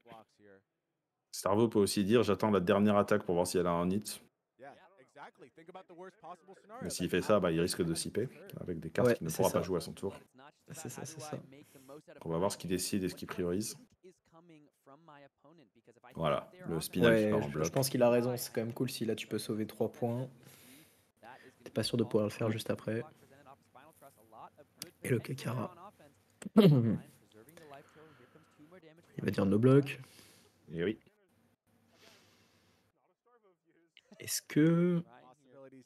Starvo peut aussi dire j'attends la dernière attaque pour voir si elle a un hit. Mais s'il fait ça, bah, il risque de siper avec des cartes Ouais, qu'il ne pourra ça. pas jouer à son tour. C'est ça, c'est ça. On va voir ce qu'il décide et ce qu'il priorise. Voilà, le spinach Ouais, part en je, je bloc. pense qu'il a raison, c'est quand même cool si là tu peux sauver 3 points. T'es pas sûr de pouvoir le faire juste après. Et le Kakara. Il va dire no block. Et oui. Est-ce que.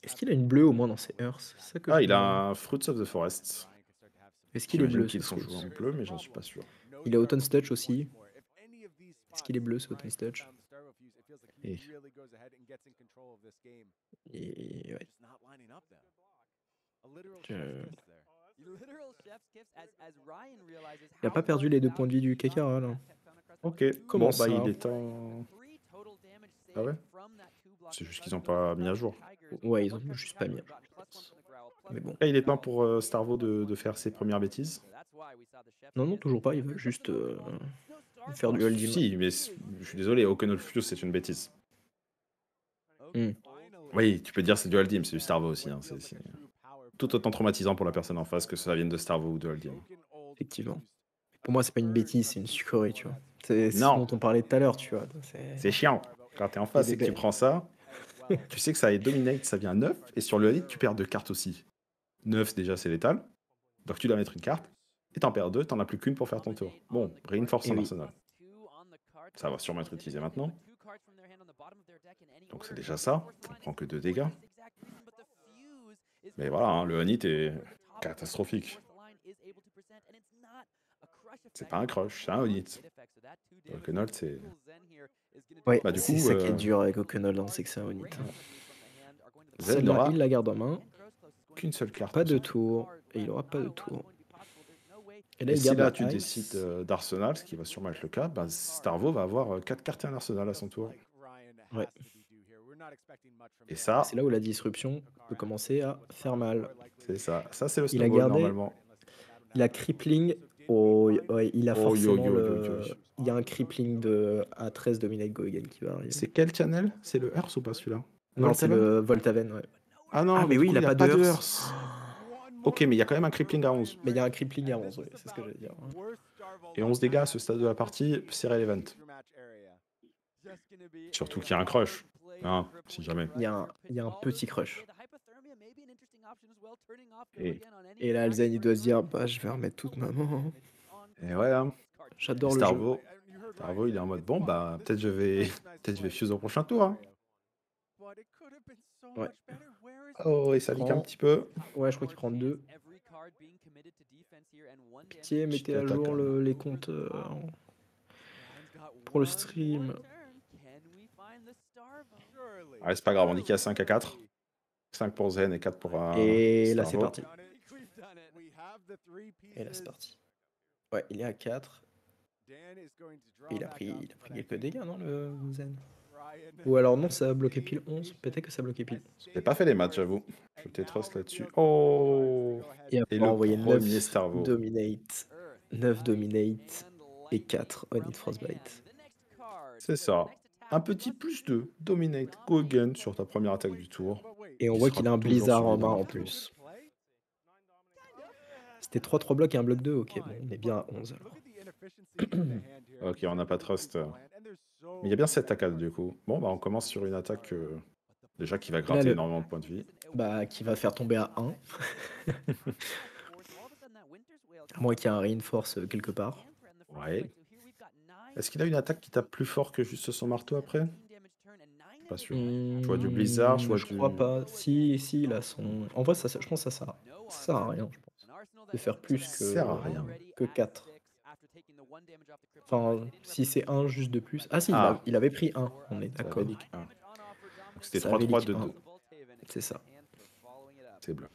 Est-ce qu'il a une bleue au moins dans ses Earths C'est ça que Ah, il a un Fruits of the Forest. Est-ce qu'il est bleu qu'ils ce sont joués en bleu, mais j'en suis pas sûr. Il a Autumn's Touch aussi. Est-ce qu'il est bleu ce Autumn's Touch Et- Et ouais. Il a pas perdu les deux points de vie du Kakara là. Ok, Comment bon, bah, ça il est temps. Ah ouais? C'est juste qu'ils ont pas mis à jour. Ouais, ils ont juste pas mis. à jour. Mais bon. Là, il est temps pour euh, Starvo de, de faire ses premières bêtises. Non, non, toujours pas. Il veut juste euh, faire du holding. Si, mais je suis désolé, Oken Fuse, c'est une bêtise. Hmm. Oui, tu peux dire c'est du Aldim, c'est du Starvo aussi. hein, c'est- tout autant traumatisant pour la personne en face que ça vienne de Starvo ou de Aldim. Effectivement. Pour moi, c'est pas une bêtise, c'est une sucrerie, tu vois. C'est ce dont on parlait tout à l'heure, tu vois. C'est- chiant. Quand t'es en face et que tu prends ça, tu sais que ça est dominate, ça vient 9, et sur le hit, tu perds deux cartes aussi. 9, déjà, c'est létal. Donc tu dois mettre une carte, et t'en perds deux, t'en as plus qu'une pour faire ton tour. Bon, reinforce son arsenal. Ça va sûrement être utilisé maintenant. Donc c'est déjà ça. On prend que deux dégâts. Mais voilà, hein, le Honey est catastrophique. C'est pas un crush, c'est un. Le Kenold, c'est. Ouais, Bah, du c'est ça qui est euh, dur avec O'Connell, hein, c'est que c'est un Onit. Zen Celle-là, il la garde en main. qu'une seule carte. Pas de tour. Et il aura pas de tour. Et là, Et il si là tu Ice. décides euh, d'Arsenal, ce qui va sûrement être le cas, bah, Starvo va avoir 4 cartes et un Arsenal à son tour. Ouais. Et ça, C'est là où la disruption peut commencer à faire mal. c'est ça. Ça, c'est le Il a snowball gardé- normalement. Il a crippling. Oh, ouais, il a Oh, yo, forcément yo, le... Il y a un crippling de A13 Dominate Go Again qui va arriver. C'est quel channel? C'est le Earth ou pas celui-là? Non, c'est Voltaven? le Voltaven, ouais. Ah non, Ah, mais oui, coup, il a pas de de Earth. Earth. Ok, mais il y a quand même un crippling à 11. Mais il y a un crippling à 11, ouais, c'est ce que j'allais dire. Et 11 dégâts à ce stade de la partie, c'est relevant. Surtout qu'il y a un crush. Hein, si jamais. Il y a un, il y a un petit crush. Et- Et là, Alzen, il doit se dire bah, je vais remettre toute maman. Et ouais, hein, J'adore le jeu. Starvo, Starvo, il est en mode bon, bah peut-être je vais, peut-être je vais fuse au prochain tour. hein. Ouais. Oh, et ça un petit peu. Ouais, je crois qu'il prend deux. Pitié, mettez à jour hein. le- les comptes euh, pour le stream. Ouais, c'est pas grave, on dit qu'il y a 5 à 4. 5 pour Zen et 4 pour euh, Et là, c'est parti. Et là, c'est parti. Ouais, il est à 4. Et il a pris, il a pris quelques dégâts, non, le Zen? Ou alors, non, ça a bloqué pile 11. Peut-être que ça a bloqué pile 11. J'ai pas fait les matchs, j'avoue. Je t'ai trust là-dessus. Oh Et Et après, le envoyer premier 9 Starvo. Dominate, 9 Dominate et 4 On It Frostbite. C'est ça. Un petit plus 2. Dominate, go again sur ta première attaque du tour. Et on voit qu'il a un blizzard en main en plus. C'était 3-3 blocs et un bloc 2, ok, bon, on est bien à 11 alors. Ok, on n'a pas trust. Mais il y a bien 7 à 4 du coup. Bon, bah on commence sur une attaque euh, déjà qui va gratter le- énormément de points de vie. Bah, qui va faire tomber à 1. À moins qu'il y ait un reinforce euh, quelque part. Ouais. Est-ce qu'il a une attaque qui tape plus fort que juste son marteau après? Pas sûr. Je vois du blizzard, je vois je du- crois pas. Si, si, il a son. En vrai, ça, je pense que ça sert, à- ça sert à rien, je pense. De faire plus que, Ça sert à rien. que 4. Enfin, si c'est 1 juste de plus. Ah, si, il, Ah. a- il avait pris 1, on est d'accord. c'était Ça avait 3-3 leak de un. 2. C'est ça. C'est bloc.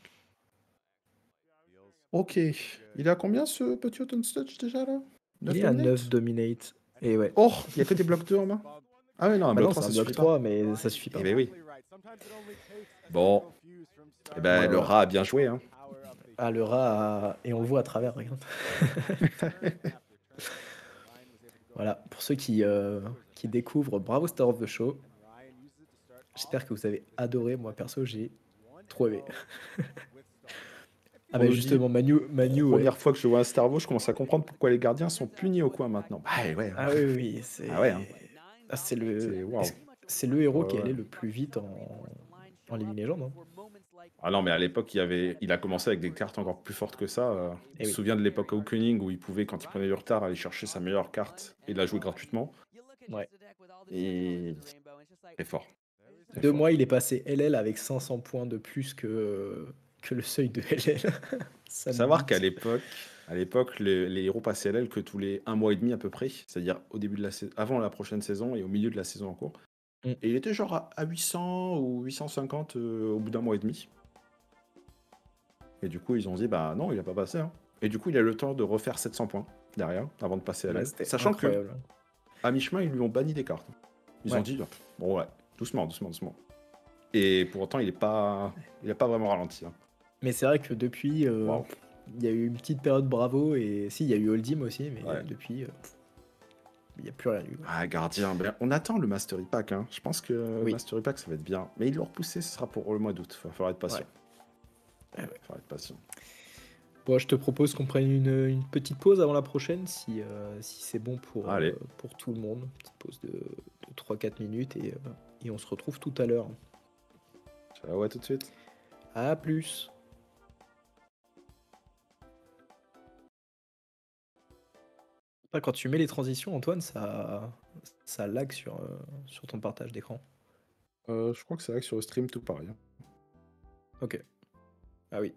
Ok. Il à combien ce petit Autumn Touch déjà là? Il est à dominate? 9 dominate. Et ouais. Oh, il y a que des blocs 2 en main Ah ouais, non, un Bah bloc non, 3 c'est ça un bloc suffit pas. 3, mais ça suffit pas. Eh ben oui. Bon. Eh ben Ouais, le ouais. rat a bien joué hein. Ah, le rat, a- et on le voit à travers, regarde. voilà, pour ceux qui, euh, qui découvrent, bravo Star of the Show. J'espère que vous avez adoré. Moi, perso, j'ai trop aimé. ah, bah justement, Manu. Manu la première fois que je vois un Starvo, je commence à comprendre pourquoi les gardiens sont punis au coin maintenant. Ah, ouais, ah oui, oui. C'est ah ouais, hein. Ah, c'est le... C'est le héros qui allait le plus vite en, en Living Legend. Hein. Ah non, mais à l'époque, il, avait... il a commencé avec des cartes encore plus fortes que ça. Euh. Je me souviens de l'époque Awakening où il pouvait, quand il prenait du retard, aller chercher sa meilleure carte et la jouer gratuitement? Ouais. Et très fort. Deux mois, il est passé LL avec 500 points de plus que, que le seuil de LL. Savoir qu'à l'époque, à l'époque, les, les, héros passaient LL que tous les un mois et demi à peu près, c'est-à-dire au début de la avant la prochaine saison et au milieu de la saison en cours. Mm. Et il était genre à 800 ou 850 euh, au bout d'un mois et demi. Et du coup, ils ont dit, bah non, il a pas passé. Hein. Et du coup, il a le temps de refaire 700 points derrière, avant de passer à l'aise. Sachant que, à mi-chemin, ils lui ont banni des cartes. Ils ont dit, bon ouais, doucement, doucement, doucement. Et pour autant, il n'est pas, il a pas vraiment ralenti. Hein. Mais c'est vrai que depuis, euh, il y a eu une petite période bravo, et si, il y a eu Holdim aussi, mais depuis, euh, il n'y a plus rien eu. Ah, gardien, ben, on attend le Mastery Pack. Hein. Je pense que le Mastery Pack, ça va être bien. Mais ils l'ont repoussé, ce sera pour le mois d'août. Il va falloir être patient. Il va falloir être patient. Bon, je te propose qu'on prenne une, petite pause avant la prochaine, si, euh, si c'est bon pour, euh, pour tout le monde. Une petite pause de, 3-4 minutes et, et, on se retrouve tout à l'heure. Ciao, à tout de suite. À plus. Quand tu mets les transitions, Antoine, ça, ça lag sur, sur ton partage d'écran. je crois que ça lag sur le stream tout pareil. Hein. Ok. Ah oui.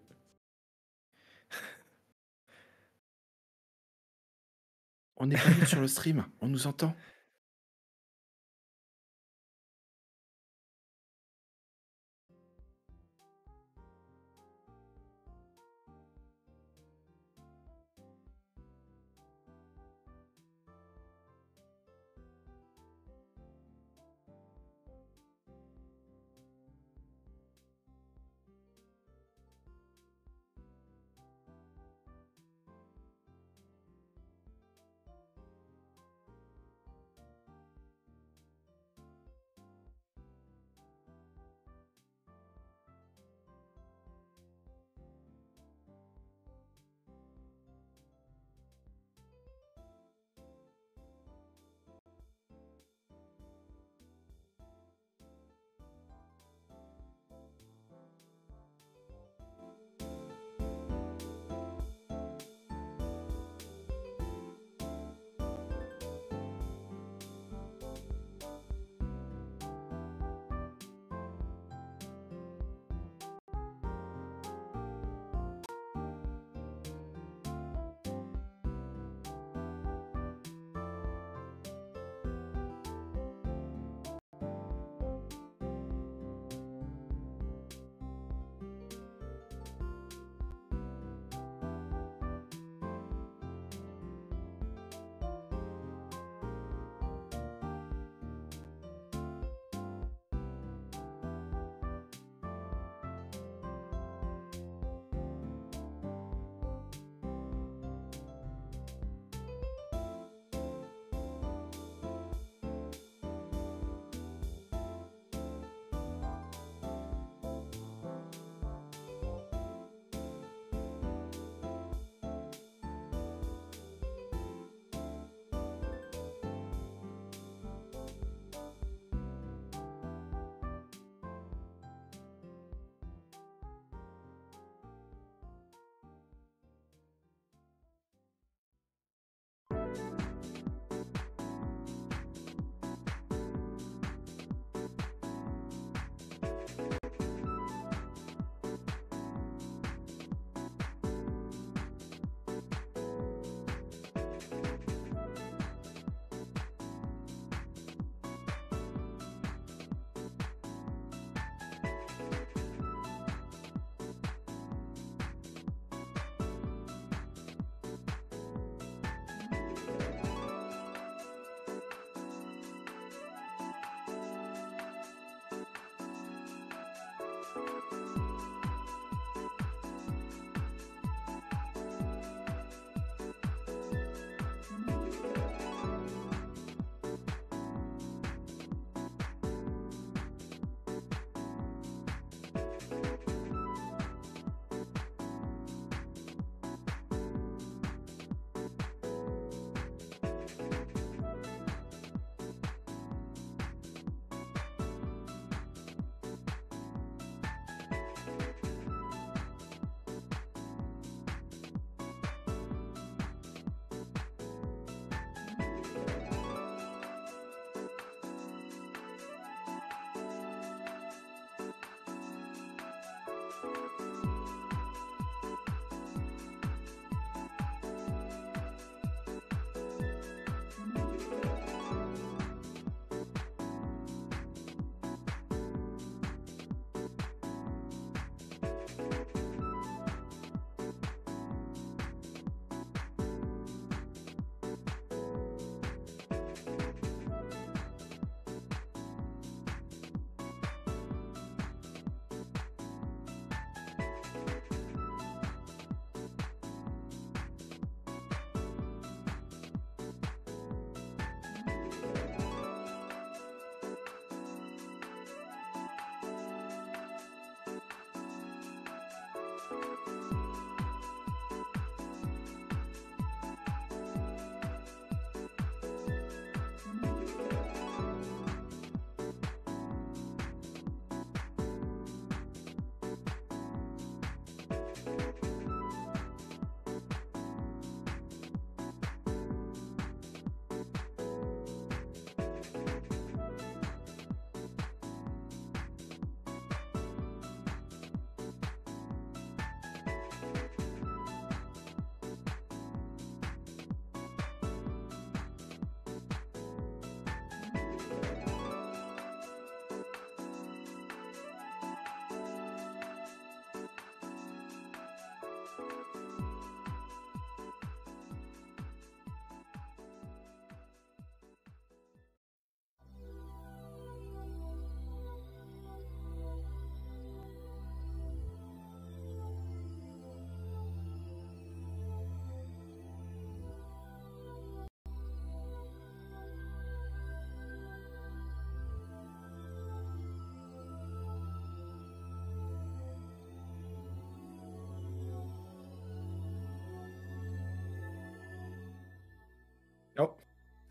On est pas sur le stream, on nous entend.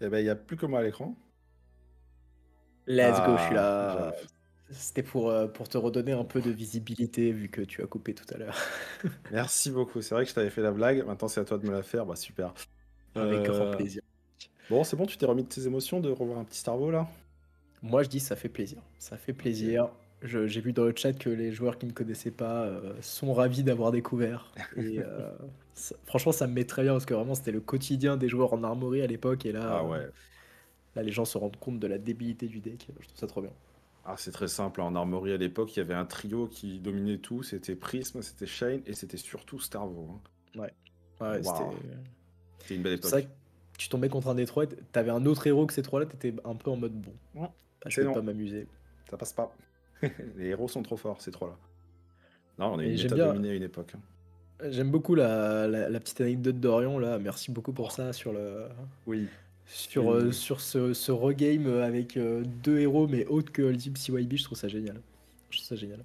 Eh ben, il n'y a plus que moi à l'écran. Let's go, je suis Ah, là. C'était pour, euh, pour te redonner un peu de visibilité vu que tu as coupé tout à l'heure. Merci beaucoup. C'est vrai que je t'avais fait la blague. Maintenant, c'est à toi de me la faire. Bah, super. Avec grand Euh, plaisir. Bon, c'est bon, tu t'es remis de tes émotions de revoir un petit Starvo là? Moi, je dis ça fait plaisir. Ça fait plaisir. J'ai vu dans le chat que les joueurs qui ne connaissaient pas euh, sont ravis d'avoir découvert. Et euh, ça- franchement, ça me met très bien parce que vraiment, c'était le quotidien des joueurs en armorie à l'époque. Et là, Ah euh, là, les gens se rendent compte de la débilité du deck. Je trouve ça trop bien. Ah, c'est très simple. En armorie à l'époque, il y avait un trio qui dominait tout. C'était Prism, c'était Shane et c'était surtout Starvo. hein. Ouais, c'était. C'était une belle C'est vrai époque. que tu tombais contre un Détroit, t'avais un autre héros que ces trois-là, t'étais un peu en mode bon. Ouais, bah, je vais pas m'amuser. Ça passe pas. Les héros sont trop forts, ces trois-là. Non, on Et une bien- dominée à une époque. hein. J'aime beaucoup la, la- la petite anecdote d'Orion là. Merci beaucoup pour ça sur le Oui. sur, Oui, euh, sur ce, ce regame avec euh, deux héros mais autres que CYB. Je trouve ça génial. Je trouve ça génial.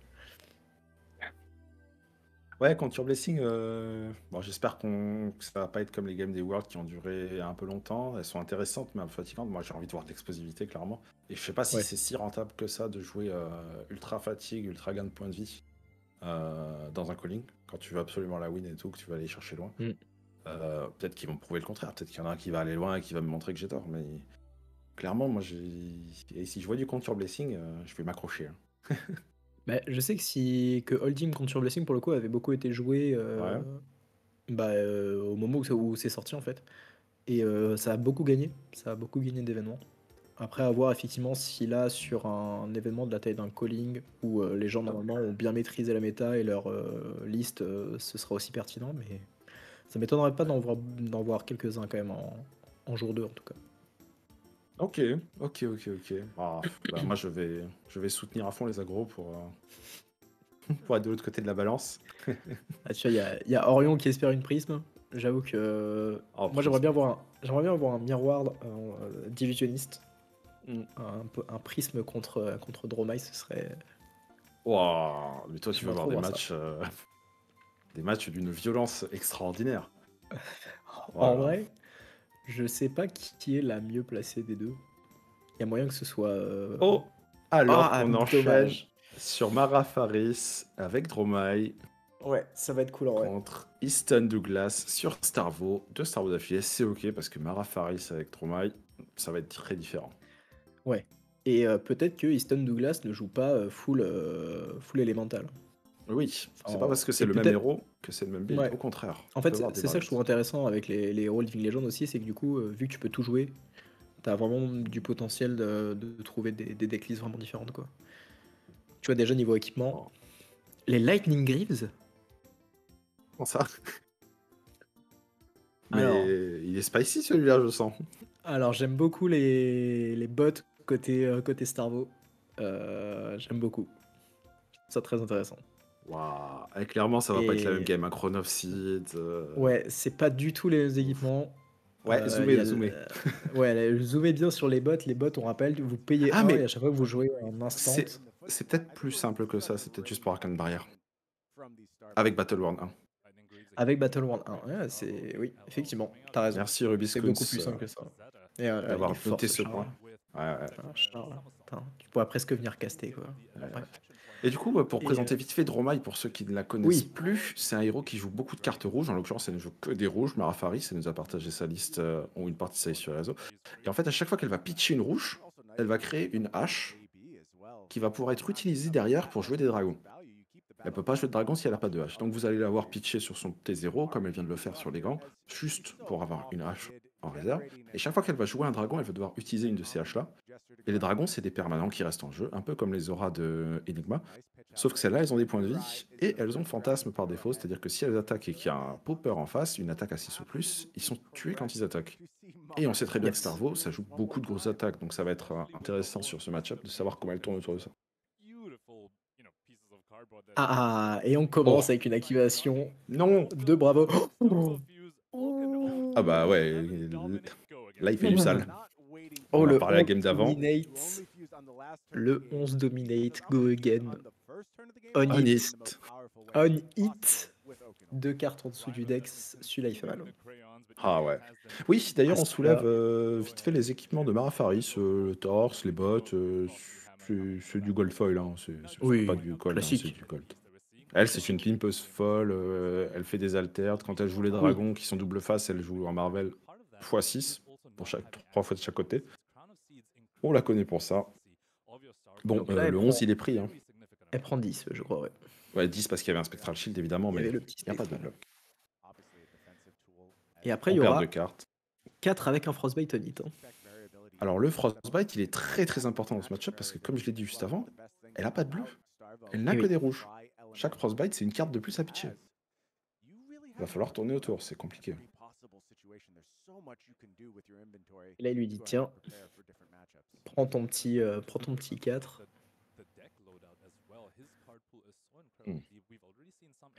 Ouais, contre Your Blessing, euh, bon, j'espère qu'on que ça va pas être comme les games des Worlds qui ont duré un peu longtemps. Elles sont intéressantes, mais un peu fatigantes. Moi, j'ai envie de voir de l'explosivité, clairement. Et je sais pas si Ouais. c'est si rentable que ça de jouer euh, ultra fatigue, ultra gain de points de vie euh, dans un calling, quand tu veux absolument la win et tout, que tu vas aller chercher loin. Mm. Peut-être qu'ils vont prouver le contraire. Peut-être qu'il y en a un qui va aller loin et qui va me montrer que j'ai tort. Mais clairement, moi, j'ai. Et si je vois du contre Your Blessing, je vais m'accrocher. hein. Bah, je sais que si que Holding contre Your Blessing pour le coup avait beaucoup été joué euh, Ouais. bah, euh, au moment où, c'est- où c'est sorti en fait. Et euh, ça a beaucoup gagné. Ça a beaucoup gagné d'événements. Après, à voir effectivement si là, sur un événement de la taille d'un calling, où euh, les gens normalement ont bien maîtrisé la méta et leur euh, liste, ce sera aussi pertinent, mais ça m'étonnerait pas d'en voir, voir quelques-uns quand même en, en jour 2 en tout cas. Ok, ok, ok, ok. Ah, bah, moi, je vais, je vais soutenir à fond les agros pour, euh, pour être de l'autre côté de la balance. Ah, tu vois, il y a, il y a Orion qui espère une prisme. J'avoue que Oh, moi j'aimerais bien voir un, j'aimerais bien voir un miroir euh, divisionniste, Mm. un, prisme contre contre Dromai, ce serait. Waouh, mais toi, tu veux voir des voir matchs, euh, des matchs d'une violence extraordinaire. En vrai, je sais pas qui est la mieux placée des deux. Il y a moyen que ce soit. euh, Oh, alors Ah, on enchaîne dommage. sur Mara Faris avec Dromai Ouais, ça va être cool en vrai. contre Easton Douglas sur Starvo. Deux Starvo d'affilée, c'est ok parce que Mara Faris avec Dromai, ça va être très différent. Ouais. Et euh, peut-être que Easton Douglas ne joue pas euh, full euh, full élémental. Oui, c'est Oh. pas parce que c'est le même héros que c'est le même build, Ouais. au contraire. En fait, c'est ça que je trouve intéressant avec les, les héros Living Legend aussi, c'est que du coup, euh, vu que tu peux tout jouer, t'as vraiment du potentiel de, de trouver des, des decklists vraiment différentes. Quoi. Tu vois, déjà niveau équipement, les Lightning Greaves, Comment ça? Mais Alors. il est spicy celui-là, je sens. alors j'aime beaucoup les, les bots côté, euh, côté Starvo. Euh, j'aime beaucoup. Je trouve Ça très intéressant. Waouh, Et clairement, ça va pas être la même game. Un Chrono of Seed. euh, Ouais, c'est pas du tout les mêmes équipements. Ouais, Euh, zoomez, a Ouais, le- zoomez bien sur les bots. Les bots, on rappelle, vous payez Ah, un mais- et à chaque fois que vous jouez un instant. C'est- C'est peut-être plus simple que ça, c'est peut-être juste pour Arcane Barrière. Avec Battle World 1. Avec Battle World 1, ouais, c'est oui, effectivement, t'as raison. Merci C'est Rubiscons beaucoup plus simple que ça. Et, euh, d'avoir noté ce point. Ouais, ouais. Charles, tu pourrais presque venir caster quoi. Bref. Et du coup, pour Et, présenter euh, vite fait Dromai, pour ceux qui ne la connaissent Oui. plus, c'est un héros qui joue beaucoup de cartes rouges. En l'occurrence, elle ne joue que des rouges. Mara Faris, elle nous a partagé sa liste, euh, ou une partie de sa liste sur les réseaux. Et en fait, à chaque fois qu'elle va pitcher une rouge, elle va créer une hache qui va pouvoir être utilisée derrière pour jouer des dragons. Elle peut pas jouer de dragon si elle n'a pas de hache. Donc vous allez l'avoir pitché sur son T0, comme elle vient de le faire sur les gants, juste pour avoir une hache en réserve. Et chaque fois qu'elle va jouer un dragon, elle va devoir utiliser une de ces haches-là. Et les dragons, c'est des permanents qui restent en jeu, un peu comme les auras de Enigma. Sauf que celles-là, elles ont des points de vie et elles ont fantasme par défaut, c'est-à-dire que si elles attaquent et qu'il y a un popper en face, une attaque à 6 ou plus, ils sont tués quand ils attaquent. Et on sait très bien que. Starvo, ça joue beaucoup de grosses attaques, donc ça va être euh, intéressant sur ce match-up de savoir comment elle tourne autour de ça. Ah, ah, et on commence Oh. avec une activation Non de bravo. Ah bah ouais, là il fait du sale. Oh, On le parlait à la 11 game d'avant. dominate. Le 11 dominate, go again. On, On hit. hit. On hit. Deux cartes en dessous du dex, celui-là il fait mal. Ah ouais. Oui, d'ailleurs, on soulève euh, vite fait les équipements de Mara Faris, euh, le torse, les bottes, euh, c'est du gold foil, hein, c'est Oui, pas du gold, hein, c'est du gold. Elle, c'est une pimpeuse folle, euh, elle fait des alters. Quand elle joue les dragons qui sont double face, elle joue en Marvel x6 pour chaque, 3 fois de chaque côté. On la connaît pour ça. Bon, Donc là, euh, le prend- 11, il est pris. Hein. Elle prend 10, je crois, ouais. Ouais, 10 parce qu'il y avait un Spectral Shield, évidemment, mais il n'y a pas de bloc. Et après, il y aura deux cartes. 4 avec un Frostbite hein. Alors, le Frostbite, il est très très important dans ce match-up parce que, comme je l'ai dit juste avant, elle a pas de bleu. Elle n'a Eh que des rouges. Chaque Frostbite, c'est une carte de plus à pitcher. Il va falloir tourner autour, c'est compliqué. Et là, il lui dit Tiens, prends ton petit, euh, prends ton petit 4. Hmm.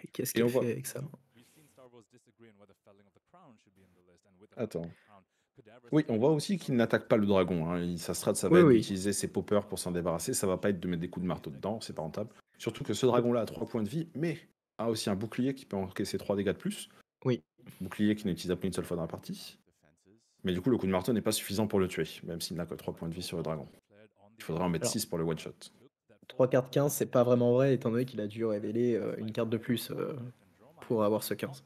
Et qu'est-ce voit- fait avec ça? Attends. Oui, on voit aussi qu'il n'attaque pas le dragon. Hein. Il- Sa strat, ça va Oui, être oui. d'utiliser ses poppers pour s'en débarrasser. Ça va pas être de mettre des coups de marteau dedans, c'est pas rentable. Surtout que ce dragon-là a 3 points de vie, mais a aussi un bouclier qui peut encaisser 3 dégâts de plus. Oui. Bouclier qui n'est utilisable qu'une seule fois dans la partie. Mais du coup, le coup de marteau n'est pas suffisant pour le tuer, même s'il n'a que 3 points de vie sur le dragon. Il faudra en mettre Alors- 6 pour le one-shot. 3 cartes 15, c'est pas vraiment vrai, étant donné qu'il a dû révéler euh, une carte de plus euh, pour avoir ce 15.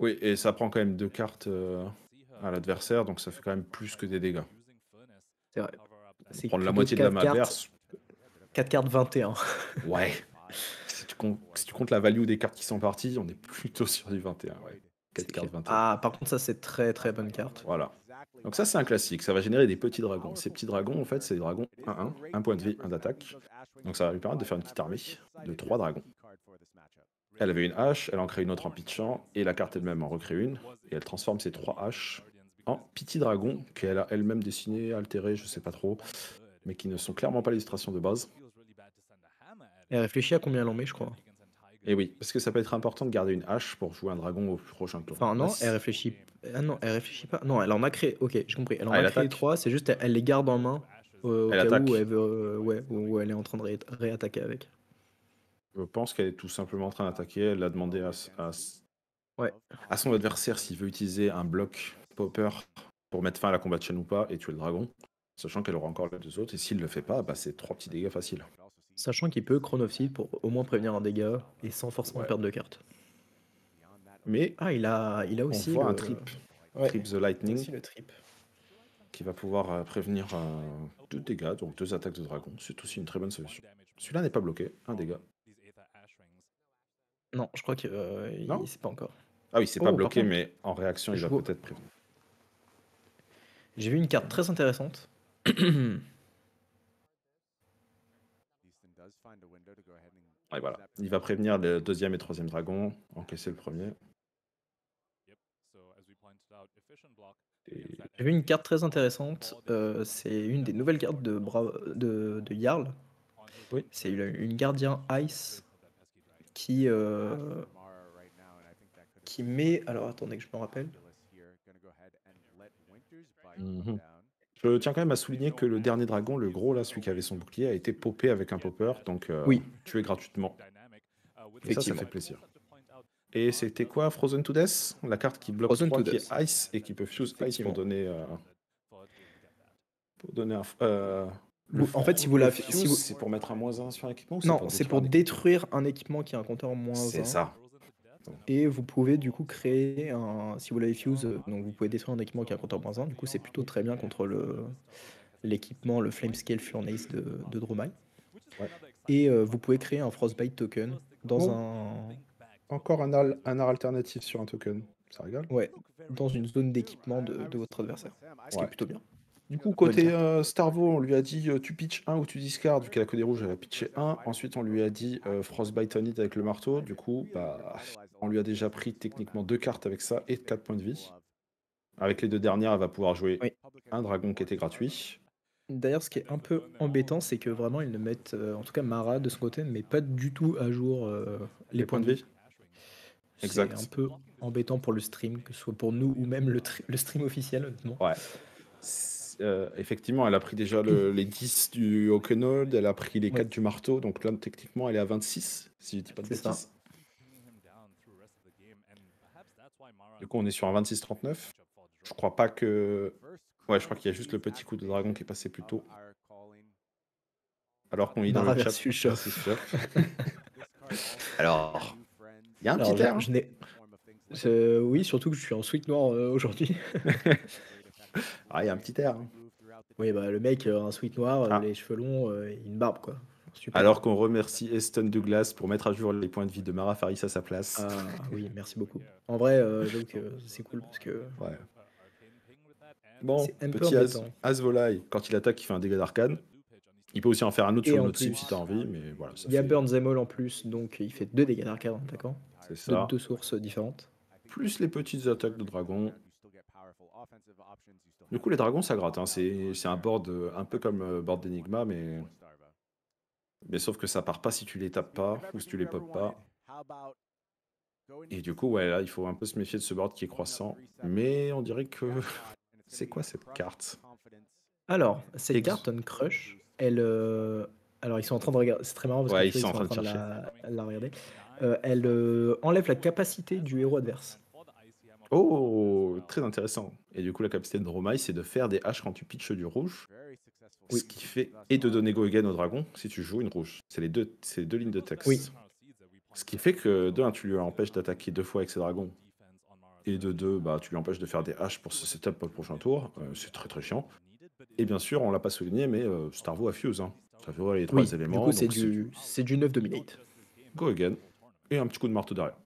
Oui, et ça prend quand même deux cartes euh, à l'adversaire, donc ça fait quand même plus que des dégâts. C'est vrai. C'est Prendre la moitié de la quatre main cartes- adverse, 4 cartes 21. ouais. si, tu comptes, si tu comptes la value des cartes qui sont parties, on est plutôt sur du 21. Ouais. 4 C'est cartes clair. 21. Ah, par contre, ça, c'est très très bonne carte. Voilà. Donc ça, c'est un classique. Ça va générer des petits dragons. Ces petits dragons, en fait, c'est des dragons 1-1, un point de vie, un d'attaque. Donc ça va lui permettre de faire une petite armée de 3 dragons. Elle avait une hache, elle en crée une autre en pitchant, et la carte elle-même en recrée une, et elle transforme ces 3 haches en petits dragons qu'elle a elle-même dessinés, altérés, je sais pas trop, mais qui ne sont clairement pas l'illustration de base. Elle réfléchit à combien elle en met, je crois. Et oui, parce que ça peut être important de garder une hache pour jouer un dragon au prochain tour. Enfin, non, Là, elle réfléchit. Ah non, elle réfléchit pas. Non, elle en a créé. Ok, j'ai compris. Elle en Ah, elle a créé attaque 3, c'est juste elle, elle les garde en main euh, au Elle cas attaque. où elle, veut, euh, ouais, où elle est en train de ré- réattaquer avec. Je pense qu'elle est tout simplement en train d'attaquer. Elle a demandé à, Ouais. à son adversaire s'il veut utiliser un bloc popper pour mettre fin à la combat de chaîne ou pas et tuer le dragon, sachant qu'elle aura encore les deux autres. Et s'il le fait pas, bah, c'est trois petits dégâts faciles. Sachant qu'il peut chronophile pour au moins prévenir un dégât et sans forcément Ouais. perdre de cartes. Mais Ah, il a, il a on aussi. voit le- un trip, Ouais, trip the lightning, aussi le trip. qui va pouvoir euh, prévenir euh, deux dégâts, donc deux attaques de dragon. C'est aussi une très bonne solution. Celui-là n'est pas bloqué, un dégât. Non, je crois que euh, c'est pas encore. Ah oui, c'est Oh, pas par bloqué, contre, mais en réaction, il va peut-être prévenir. J'ai vu une carte très intéressante. Ouais, voilà. Il va prévenir le deuxième et troisième dragon, encaisser le premier. Et- J'ai vu une carte très intéressante. euh, c'est une des nouvelles cartes de, Bra- de, de Jarl. Oui. C'est une, une gardien Ice qui, euh, qui met. Alors attendez que je me rappelle. Mhm. Je tiens quand même à souligner que le dernier dragon, le gros là, celui qui avait son bouclier, a été popé avec un popper, donc euh, Oui. tué gratuitement. Et ça, ça fait plaisir. Et c'était quoi Frozen to Death? La carte qui bloque Frozen 3 to qui Death. est Ice et qui peut fuse Ice pour donner. euh, pour donner un. euh, le en fait, si vous la- si vous- c'est pour mettre un moins 1 sur un équipement ou Non, c'est pour détruire détruire un équipement qui a un compteur moins équipement 1. C'est ça. Et vous pouvez du coup créer un. Si vous l'avez fuse, euh, donc vous pouvez détruire un équipement qui a un compteur moins 1. Du coup, c'est plutôt très bien contre le l'équipement, le Flamescale Furnace de, de Dromai. Ouais. Et euh, vous pouvez créer un Frostbite token dans Oh. un. Encore un, al- un art alternatif sur un token. Ça régale. Ouais, dans une zone d'équipement de, de votre adversaire. Ce qui Ouais. est plutôt bien. Du coup, côté euh, Starvo, on lui a dit euh, tu pitches 1 ou tu discardes, vu qu'elle a que des rouges, elle a pitché 1. Ensuite, on lui a dit euh, Frostbite on it avec le marteau. Du coup, bah, on lui a déjà pris techniquement deux cartes avec ça et 4 points de vie. Avec les deux dernières, elle va pouvoir jouer Oui. un dragon qui était gratuit. D'ailleurs, ce qui est un peu embêtant, c'est que vraiment ils ne mettent, euh, en tout cas Mara de son côté, ne met pas du tout à jour euh, les, points de vie. Exact. C'est un peu embêtant pour le stream, que ce soit pour nous ou même le, stream officiel, honnêtement. Ouais. Euh, effectivement, elle a pris déjà le- les 10 du Oakenhold, elle a pris les Ouais. 4 du marteau, donc là, techniquement, elle est à 26, si je dis pas de C'est ça. bêtises. Du coup, on est sur un 26-39. Je crois pas que. Ouais, je crois qu'il y a juste le petit coup de dragon qui est passé plus tôt. Alors qu'on lit dans le chat. Chof. Alors, il y a un Alors, petit air. je, je n'ai- je- oui, surtout que je suis en sweat noir euh, aujourd'hui. Ah, il y a un petit air. hein. oui, bah le mec, euh, un sweat noir, euh, Ah. les cheveux longs euh, et une barbe, quoi. Super. Alors qu'on remercie Eston Douglas pour mettre à jour les points de vie de Mara Faris à sa place. Ah, oui, merci beaucoup. En vrai, euh, j'avoue que c'est cool parce que Ouais. Bon, petit As, quand il attaque, il fait un dégât d'arcane. Il peut aussi en faire un autre Et sur notre cible si t'as envie, mais voilà. ça il y a fait- Burn Zemol en plus, donc il fait deux dégâts d'arcade en attaquant, C'est de ça. deux sources différentes. Plus les petites attaques de dragon. Du coup, les dragons, ça gratte. hein. C'est c'est un board euh, un peu comme euh, board d'Enigma, mais... mais sauf que ça part pas si tu les tapes pas ou si tu les pop pas. Et du coup, ouais, là, il faut un peu se méfier de ce board qui est croissant. Mais on dirait que. C'est quoi cette carte? Alors, cette carte on Crush, elle. euh, Alors, ils sont en train de regarder. C'est très marrant parce Ouais, que ils tu vois, sont en train de la... la regarder. Euh, elle euh, enlève la capacité du héros adverse. Oh, très intéressant. Et du coup, la capacité de Dromai, c'est de faire des haches quand tu pitches du rouge. Oui. Ce qui fait. Et de donner go again au dragon si tu joues une rouge. C'est les deux, c'est deux lignes de texte. Oui. Ce qui fait que, de un, tu lui empêches d'attaquer deux fois avec ses dragons. Et de deux, bah, tu lui empêches de faire des haches pour se setup pour le prochain tour. Euh, c'est très très chiant. Et bien sûr, on l'a pas souligné, mais euh, Starvo a fuse. Hein. Ça fait voilà les trois Oui, éléments. du coup, c'est du... c'est du 9 dominate. Go again. Et un petit coup de marteau derrière.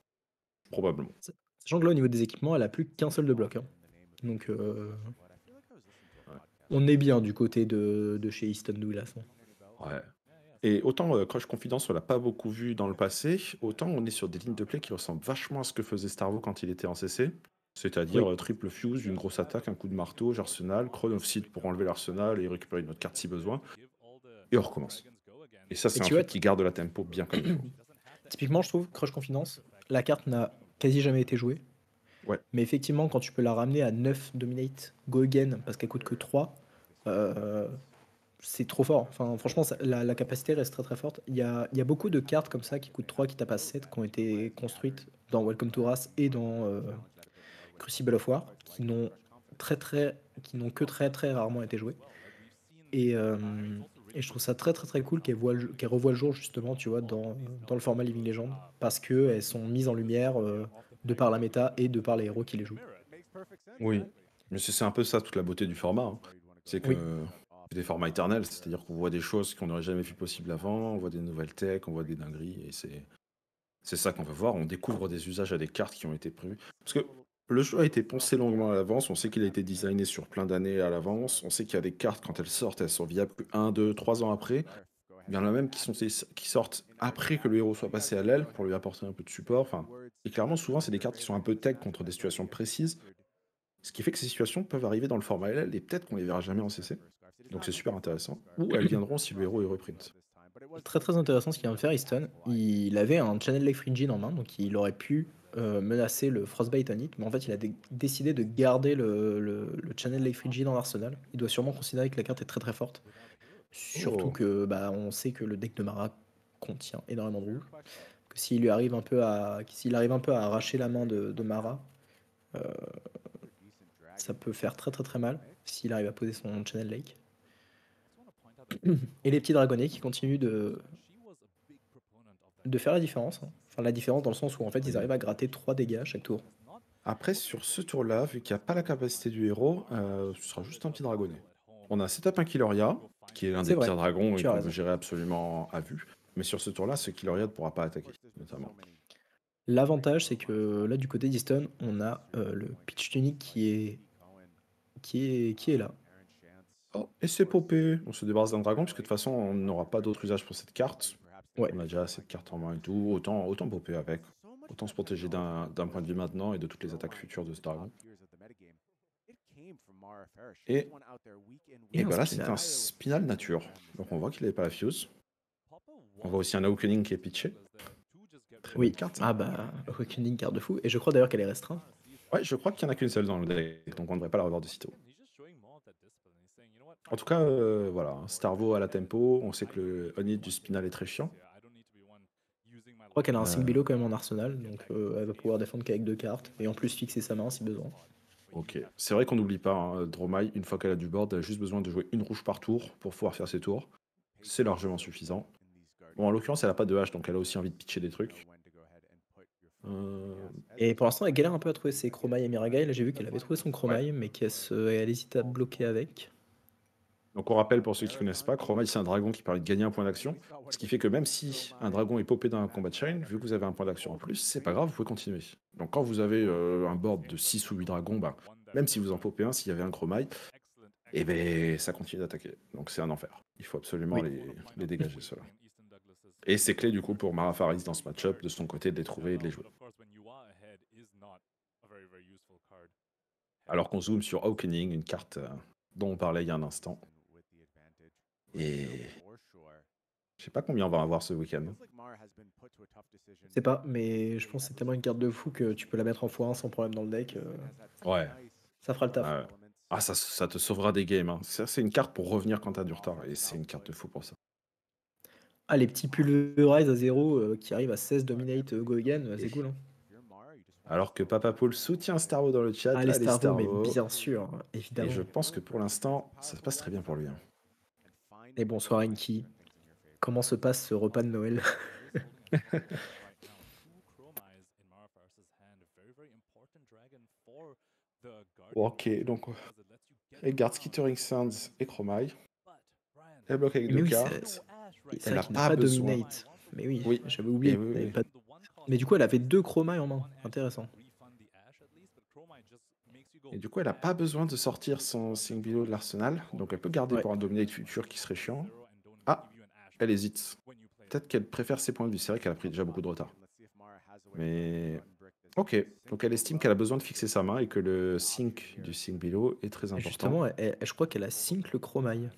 Probablement. Sachant que là, au niveau des équipements, elle a plus qu'un seul de bloc. hein. Donc, euh, on est bien du côté de, de chez Easton Douglas. hein. Ouais. Et autant euh, Crush Confidence, on l'a pas beaucoup vu dans le passé, autant on est sur des lignes de play qui ressemblent vachement à ce que faisait Starvo quand il était en CC. C'est-à-dire Oui. euh, triple fuse, une grosse attaque, un coup de marteau, Arsenal, Crown of Seed pour enlever l'arsenal et récupérer une autre carte si besoin. Et on recommence. Et ça, c'est un truc qui garde la tempo bien comme il faut. Typiquement, je trouve, Crush Confidence, la carte n'a quasi jamais été jouée. Ouais. Mais effectivement, quand tu peux la ramener à 9 dominate, go again, parce qu'elle coûte que 3, euh, c'est trop fort. Enfin, franchement, la, capacité reste très très forte. Il y a, beaucoup de cartes comme ça qui coûtent 3, qui tapent à 7, qui ont été construites dans Welcome to Wrath et dans euh, Crucible of War, qui n'ont très très, que très très rarement été jouées. Et, euh, et je trouve ça très très très cool qu'elle voit le jeu- qu'elle revoie le jour justement, tu vois, dans, le format Living Legend, parce que elles sont mises en lumière de par la méta et de par les héros qui les jouent. Oui. Mais c'est un peu ça toute la beauté du format. hein. C'est que Oui. des formats éternels, c'est-à-dire qu'on voit des choses qu'on n'aurait jamais vu possible avant, on voit des nouvelles techs, on voit des dingueries, et c'est c'est ça qu'on veut voir. On découvre des usages à des cartes qui ont été prévus. Parce que le jeu a été pensé longuement à l'avance, on sait qu'il a été designé sur plein d'années à l'avance, on sait qu'il y a des cartes quand elles sortent, elles sont viables que 1, 2, 3 ans après. Il y en a même qui, sont, qui sortent après que le héros soit passé à l'aile pour lui apporter un peu de support. Enfin, et clairement, souvent, c'est des cartes qui sont un peu tech contre des situations précises. Ce qui fait que ces situations peuvent arriver dans le format LL et peut-être qu'on les verra jamais en CC. Donc c'est super intéressant. Ou elles viendront si le héros est reprint. Très très intéressant ce qu'il vient de faire, Easton. Il avait un Channel Lake Frigid en main, donc il aurait pu euh, menacer le Frostbite on it, mais en fait il a dé- décidé de garder le, le, le Channel Lake Frigid dans l'arsenal. Il doit sûrement considérer que la carte est très très forte. Surtout Oh. que bah, on sait que le deck de Mara contient énormément de rouge. Que s'il lui arrive un peu à s'il arrive un peu à arracher la main de, de Mara, euh, ça peut faire très très très mal s'il arrive à poser son Channel Lake. Et les petits dragonniers qui continuent de, de faire la différence. hein. Enfin, la différence dans le sens où en fait ils arrivent à gratter 3 dégâts à chaque tour. Après, sur ce tour-là, vu qu'il n'y a pas la capacité du héros, euh, ce sera juste un petit dragonnet. On a setup un Killeria, qui est l'un des vrai, pires dragons et qu'on gérer absolument à vue. Mais sur ce tour-là, ce Killeria ne pourra pas attaquer, notamment. L'avantage c'est que là du côté d'Easton, on a euh, le pitch tunic qui est, qui est, qui est là. Oh, et c'est popé On se débarrasse d'un dragon, puisque de toute façon, on n'aura pas d'autre usage pour cette carte. Ouais. On a déjà cette carte en main et tout. Autant, autant popper avec. Autant se protéger d'un point de vue maintenant et de toutes les attaques futures de ce dragon. Et, Et bah là, c'est un spinal nature. Donc on voit qu'il n'avait pas la fuse. On voit aussi un Awakening qui est pitché. Très Oui, carte. ah bah Awakening garde fou. Et je crois d'ailleurs qu'elle est restreinte. Ouais, je crois qu'il n'y en a qu'une seule dans le deck, donc on ne devrait pas la revoir de sitôt. En tout cas, euh, voilà, Starvo à la tempo, on sait que le on-hit du spinal est très chiant. crois qu'elle a un 5 below quand même en arsenal, donc euh, elle va pouvoir défendre qu'avec deux cartes, et en plus fixer sa main si besoin. Ok. C'est vrai qu'on n'oublie pas, hein, Dromai, une fois qu'elle a du board, elle a juste besoin de jouer une rouge par tour pour pouvoir faire ses tours. C'est largement suffisant. Bon, en l'occurrence, elle a pas de hache, donc elle a aussi envie de pitcher des trucs. Euh, Et pour l'instant, elle galère un peu à trouver ses Chromai et Miragai. Là, j'ai vu qu'elle avait trouvé son Chromai, mais qu'elle se... elle hésite à bloquer avec? Donc on rappelle pour ceux qui ne connaissent pas, Chromai c'est un dragon qui permet de gagner un point d'action. Ce qui fait que même si un dragon est popé dans un combat chain, vu que vous avez un point d'action en plus, c'est pas grave, vous pouvez continuer. Donc quand vous avez euh, un board de 6 ou 8 dragons, bah, même si vous en popez un, s'il y avait un Chromai, et ben ça continue d'attaquer. Donc c'est un enfer. Il faut absolument Oui. les, les dégager ceux-là. Et c'est clé du coup pour Mara Faris dans ce match-up de son côté de les trouver et de les jouer. Alors qu'on zoome sur Awakening, une carte euh, dont on parlait il y a un instant. Et je sais pas combien on va avoir ce week-end. Je sais pas, mais je pense que c'est tellement une carte de fou que tu peux la mettre en x1 sans problème dans le deck. euh, Ouais. ça fera le taf. Ah, ouais. Ah, ça, ça te sauvera des games. hein. C'est une carte pour revenir quand t'as du retard. Et c'est une carte de fou pour ça. Ah, les petits pulverize à 0 qui arrivent à 16 dominate euh, go again, euh, c'est cool. Hein. Alors que Papa Paul soutient Starvo dans le chat. Ah, les Starvo, mais bien sûr, Et évidemment. je pense que pour l'instant, ça se passe très bien pour lui. hein. Et bonsoir Enki. Comment se passe ce repas de Noël? Ok, donc elle garde Skittering Sands et Chromai. Elle bloque avec Mais deux oui, cartes. Elle n'a pas pas besoin. dominate. Mais oui, Oui. j'avais oublié. Oui, oui. pas- Mais du coup, elle avait deux chromas en main. Intéressant. Et du coup, elle n'a pas besoin de sortir son Singbilo de l'arsenal. Donc elle peut garder Ouais. pour un dominate futur qui serait chiant. Ah, elle hésite. Peut-être qu'elle préfère ses points de vue. C'est vrai qu'elle a pris déjà beaucoup de retard. Mais ok, donc elle estime qu'elle a besoin de fixer sa main et que le sync du sync below est très important. justement, elle- elle- je crois qu'elle a sync le chromaille.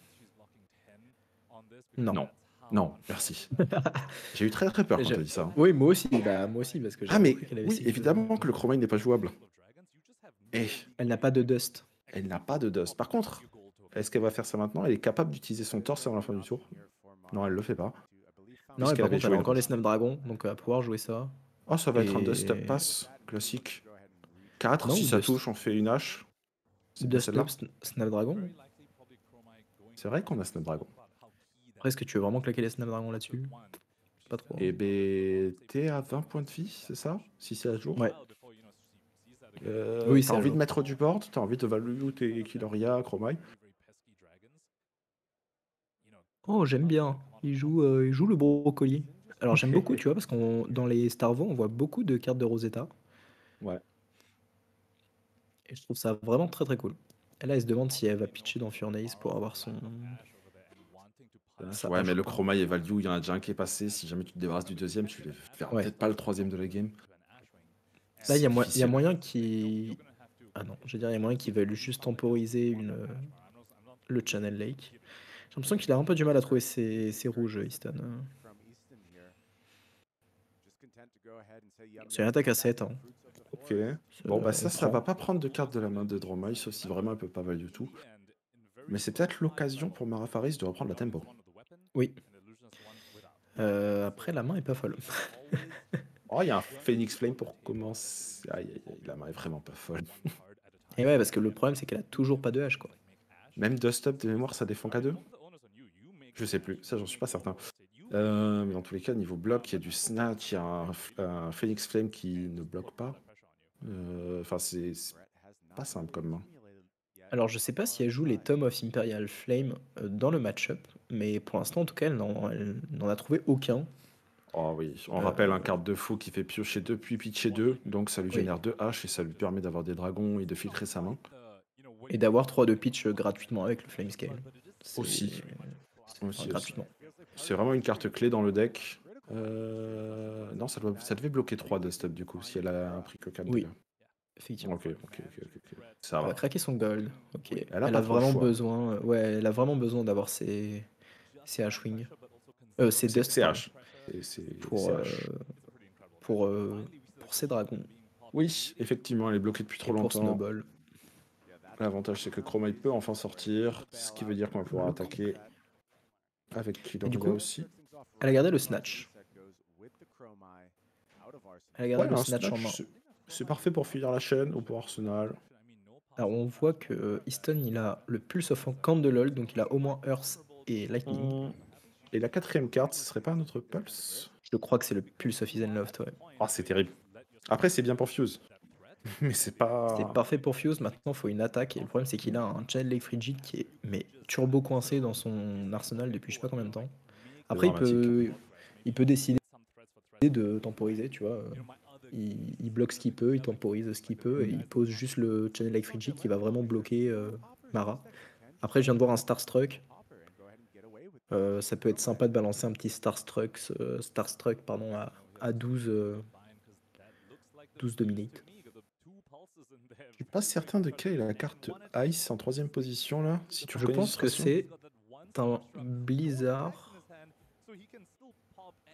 Non. Non, non, merci. J'ai eu très très peur quand J'ai- tu as dit ça. Oui, moi aussi. Bah, moi aussi, parce que j'ai Ah mais avait oui, évidemment que le chromine n'est pas jouable. Et Elle n'a pas de dust. elle n'a pas de dust. Par contre, est-ce qu'elle va faire ça maintenant? Elle est capable d'utiliser son torse avant la fin du tour? Non, elle le fait pas. Non, et Puisqu'elle par contre, elle a encore le- les Snapdragon, donc elle va pouvoir jouer ça. Oh, ça va être un dust up pass classique. 4, Non, si ça dust- touche, on fait une hache. Dust Snapdragon. C'est vrai qu'on a Snapdragon. Après, est-ce que tu veux vraiment claquer les Snapdragon là-dessus? Pas trop. Et ben, t'es à 20 points de vie, c'est ça? Si c'est à jour Ouais. Euh, Oui, t'as envie de mettre du board T'as envie de value tes Killoria, Chromai? Oh, j'aime bien. Il joue, euh, il joue le brocoli. Alors, j'aime beaucoup, tu vois, parce qu'on dans les Starvo, on voit beaucoup de cartes de Rosetta. Ouais. Et je trouve ça vraiment très très cool. Et là, elle se demande si elle va pitcher dans Furnace pour avoir son. Ça ouais, mais le pas. Chromai et Value, il y en a déjà un qui est passé. Si jamais tu te débarrasses du deuxième, tu verras Ouais. peut-être pas le troisième de la game. Là, il y, a y moyen qui. Ah non, je veux dire, il y a moyen qu'ils veulent juste temporiser une, le Channel Lake. J'ai l'impression qu'il a un peu du mal à trouver ses, ses rouges, Easton. C'est une attaque à 7. Hein. Ok. Bon, bah ça, ça va pas prendre de carte de la main de Dromai, sauf si vraiment elle peut pas value tout. Mais c'est peut-être l'occasion pour Mara Faris de reprendre la tempo. Oui. Euh, après, la main est pas folle. Oh, il y a un Phoenix Flame pour commencer. Aïe, aïe, aïe, la main est vraiment pas folle. Et ouais, parce que le problème, c'est qu'elle a toujours pas de hache, quoi. Même Dust Up de mémoire, ça défend qu'à deux Je sais plus, ça j'en suis pas certain. Euh, mais dans tous les cas, niveau bloc, il y a du Snatch, il y a un, un Phoenix Flame qui ne bloque pas. Euh, Enfin, c'est pas simple comme main. Alors, je sais pas si elle joue les Tom of Imperial Flame euh, dans le match-up, mais pour l'instant, en tout cas, elle n'en a trouvé aucun. Oh oui, on Euh, rappelle un carte de fou qui fait piocher 2 puis pitcher 2, donc ça lui génère 2 H et ça lui permet d'avoir des dragons et de filtrer sa main. Et d'avoir 3 de pitch euh, gratuitement avec le Flame Scale. C'est- Aussi. Aussi, gratuitement. C'est vraiment une carte clé dans le deck. Euh, Non, ça, doit... ça devait bloquer 3 Dust Up du coup, si elle a pris que 4 Oui. Effectivement. Ok, ok, ok. Ça Elle va va. craquer son gold. Ok. Elle Elle a a, pas trop le vraiment choix. besoin. euh, Ouais, elle a vraiment besoin d'avoir ses ses H-wing. Euh, ses C'est dust. pardon, H. C'est- c'est- Pour euh, pour euh, pour ses dragons. Oui, effectivement, elle est bloquée depuis Et trop pour longtemps. Snowball. L'avantage, c'est que Chroma il peut enfin sortir, ce qui veut dire qu'on va pouvoir attaquer avec Killer Et du coup, aussi. Elle a gardé le snatch. Elle a gardé Ouais, le un snatch en main. c'est- c'est parfait pour finir la chaîne ou pour Arsenal. Alors on voit que euh, Easton il a le Pulse of Candlehold, donc il a au moins Earth et Lightning. Hum. Et la quatrième carte, ce serait pas notre Pulse? Je crois que c'est le Pulse of Isenloft, ouais. Ah, c'est terrible. Après, c'est bien pour Fuse. Mais c'est pas. C'est parfait pour Fuse, maintenant il faut une attaque, et le problème c'est qu'il a un Channel Lake Frigid qui est mais turbo coincé dans son arsenal depuis je sais pas combien de temps. Après il peut, il peut décider de temporiser, tu vois. Il, il bloque ce qu'il peut, il temporise ce qu'il peut, et il pose juste le Channel Lake Frigid qui va vraiment bloquer euh, Mara. Après je viens de voir un Starstruck. Euh, ça peut être sympa de balancer un petit Starstruck, euh, Starstruck pardon, à, à 12, euh, 12 dominate. Je suis pas certain de quelle est la carte Ice en troisième position là. Si tu Je pense que c'est un Blizzard,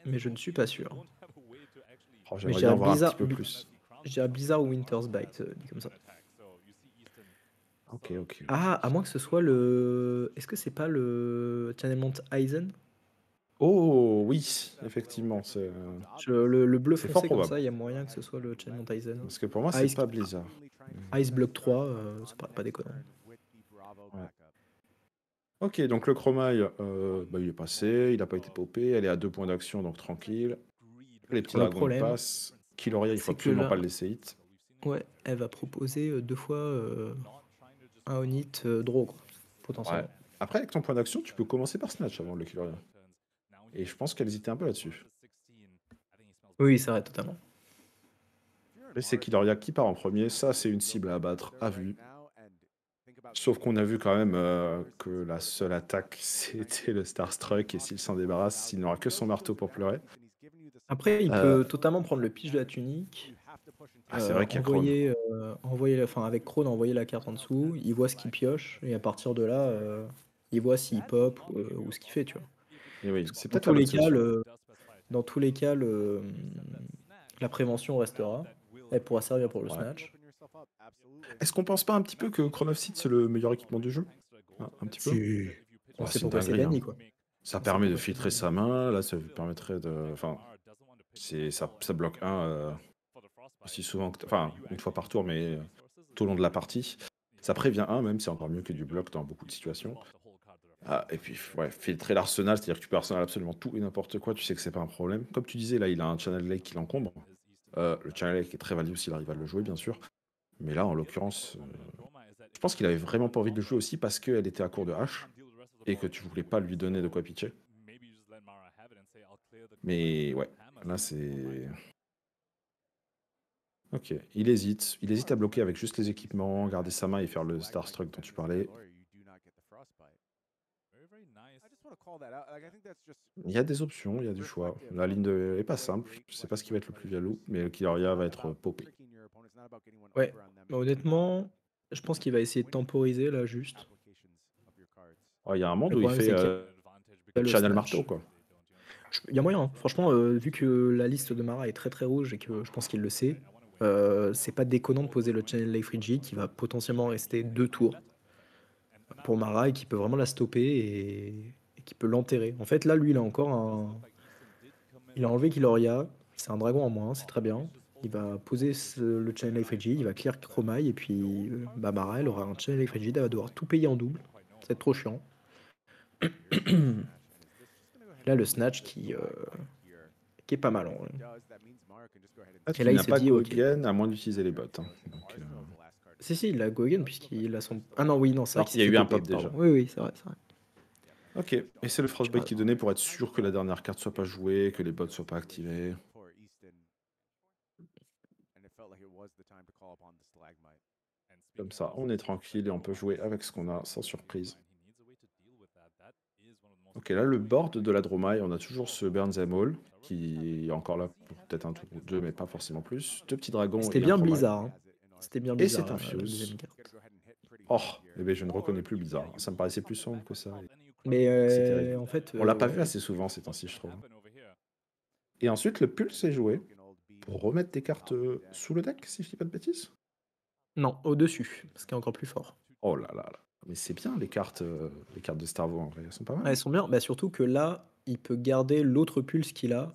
mais je ne suis pas sûr. Oh, J'aimerais j'ai bien un Blizzard- petit peu plus. Je dirais Blizzard ou Winter's Bite, euh, dit comme ça. Ok, ok. Ah, à moins que ce soit le. Est-ce que c'est pas le Channelmont Eisen Oh oui, effectivement. euh, Je- le, le bleu foncé fort comme ça, il y a moyen que ce soit le Channelmont Eisen. Parce que pour moi, c'est Ice- pas Blizzard. Ice Block 3, euh, ça paraît pas déconnant. Ok, donc le Chromaille, euh, bah, il est passé, il n'a pas été popé, elle est à deux points d'action, donc tranquille. Les petits Le dragons problème, passent. Kiloria, il faut absolument là- pas le laisser hit. Ouais, elle va proposer euh, deux fois euh, un Onit euh, draw, quoi, potentiellement. Après, avec ton point d'action, tu peux commencer par Snatch avant le Kiloria. Et je pense qu'elle hésitait un peu là-dessus. Oui, c'est vrai, totalement. Et c'est Kiloria qui part en premier, ça c'est une cible à abattre à vue. Sauf qu'on a vu quand même euh, que la seule attaque c'était le Starstruck et s'il s'en débarrasse, il n'aura que son marteau pour pleurer. Après, il Euh, peut totalement prendre le pitch de la tunique. Ah, c'est vrai qu'il y a Krone. envoyer, euh, envoyer la- enfin, avec Krone, envoyer la carte en dessous. Il voit ce qu'il pioche et à partir de là, euh, il voit s'il pop euh, ou ce qu'il fait, tu vois. Et oui, c'est Dans tous cas, le, dans tous les cas, le, la prévention restera. Elle pourra servir pour le Ouais. snatch. Est-ce qu'on pense pas un petit peu que Chrono of Seed, c'est le meilleur équipement du jeu? Un un petit peu c'est pourquoi c'est banni, hein. quoi. Ça permet de filtrer sa main, là ça lui permettrait de... Enfin, ça, bloque un euh, aussi souvent, que... enfin une fois par tour, mais euh, tout au long de la partie. Ça prévient un même, c'est encore mieux que du bloc dans beaucoup de situations. Ah, et puis, ouais, filtrer l'arsenal, c'est-à-dire que tu peux arsenal absolument tout et n'importe quoi, tu sais que c'est pas un problème. Comme tu disais, là, il a un channel lake qui l'encombre. Euh, le channel lake est très valide s'il arrive à le jouer, bien sûr. Mais là, en l'occurrence, je pense qu'il avait vraiment pas envie de le jouer aussi parce qu'elle était à court de hache et que tu voulais pas lui donner de quoi pitcher. Mais ouais, là, c'est. Ok, il hésite. Il hésite à bloquer avec juste les équipements, garder sa main et faire le Starstruck dont tu parlais. Il y a des options, il y a du choix. La ligne de... est pas simple. Je sais pas ce qui va être le plus value, mais le Killaria va être popé. Ouais, Mais honnêtement, je pense qu'il va essayer de temporiser là juste. Oh, Il y a un monde Le où il fait euh, il le Channel. Marteau, quoi. Il y a moyen, hein. franchement, euh, vu que la liste de Mara est très très rouge et que je pense qu'il le sait, euh, c'est pas déconnant de poser le Channel Life Frigid qui va potentiellement rester deux tours pour Mara et qui peut vraiment la stopper et, qui peut l'enterrer. En fait, là, lui, il a encore un. Il a enlevé Kiloria, c'est un dragon en moins, c'est très bien. Il va poser le Channel Life Frigid, il va clear Chromai et puis euh, bah, Mara, elle aura un Channel Life Frigid, elle va devoir tout payer en double. C'est trop chiant. Là, le snatch qui, euh, qui est pas mal. en. Ah, Et là, il n'as s'est dit. Gogen à moins d'utiliser les bots. hein. Donc, euh, Si, si, il a Gogen puisqu'il a son. Ah non, oui, non, vrai. il y a eu un pop déjà. Oui, oui, c'est vrai, c'est vrai. Ok, et c'est le Frostbite qui est donné pour être sûr que la dernière carte soit pas jouée, que les bots soient pas activés. Comme ça, on est tranquille et on peut jouer avec ce qu'on a sans surprise. Ok, là, le board de la Dromai, on a toujours ce Burns Hall qui est encore là pour peut-être un tour ou deux, mais pas forcément plus. Deux petits dragons. C'était et bien. Blizzard. hein. C'était bien Et Blizzard. c'est un la Fuse. Oh, eh ben, je ne reconnais plus Blizzard. Ça me paraissait plus sombre que ça. Mais euh, en fait. On l'a pas euh, vu assez souvent ces temps-ci, je trouve. Et ensuite, le pulse est joué pour remettre des cartes euh, sous le deck, si je dis pas de bêtises? Non, au-dessus, ce qui est encore plus fort. Oh là là là. Mais c'est bien les cartes, euh, les cartes de Starvo en vrai, elles sont pas mal. Elles sont bien, bah, surtout que là, il peut garder l'autre pulse qu'il a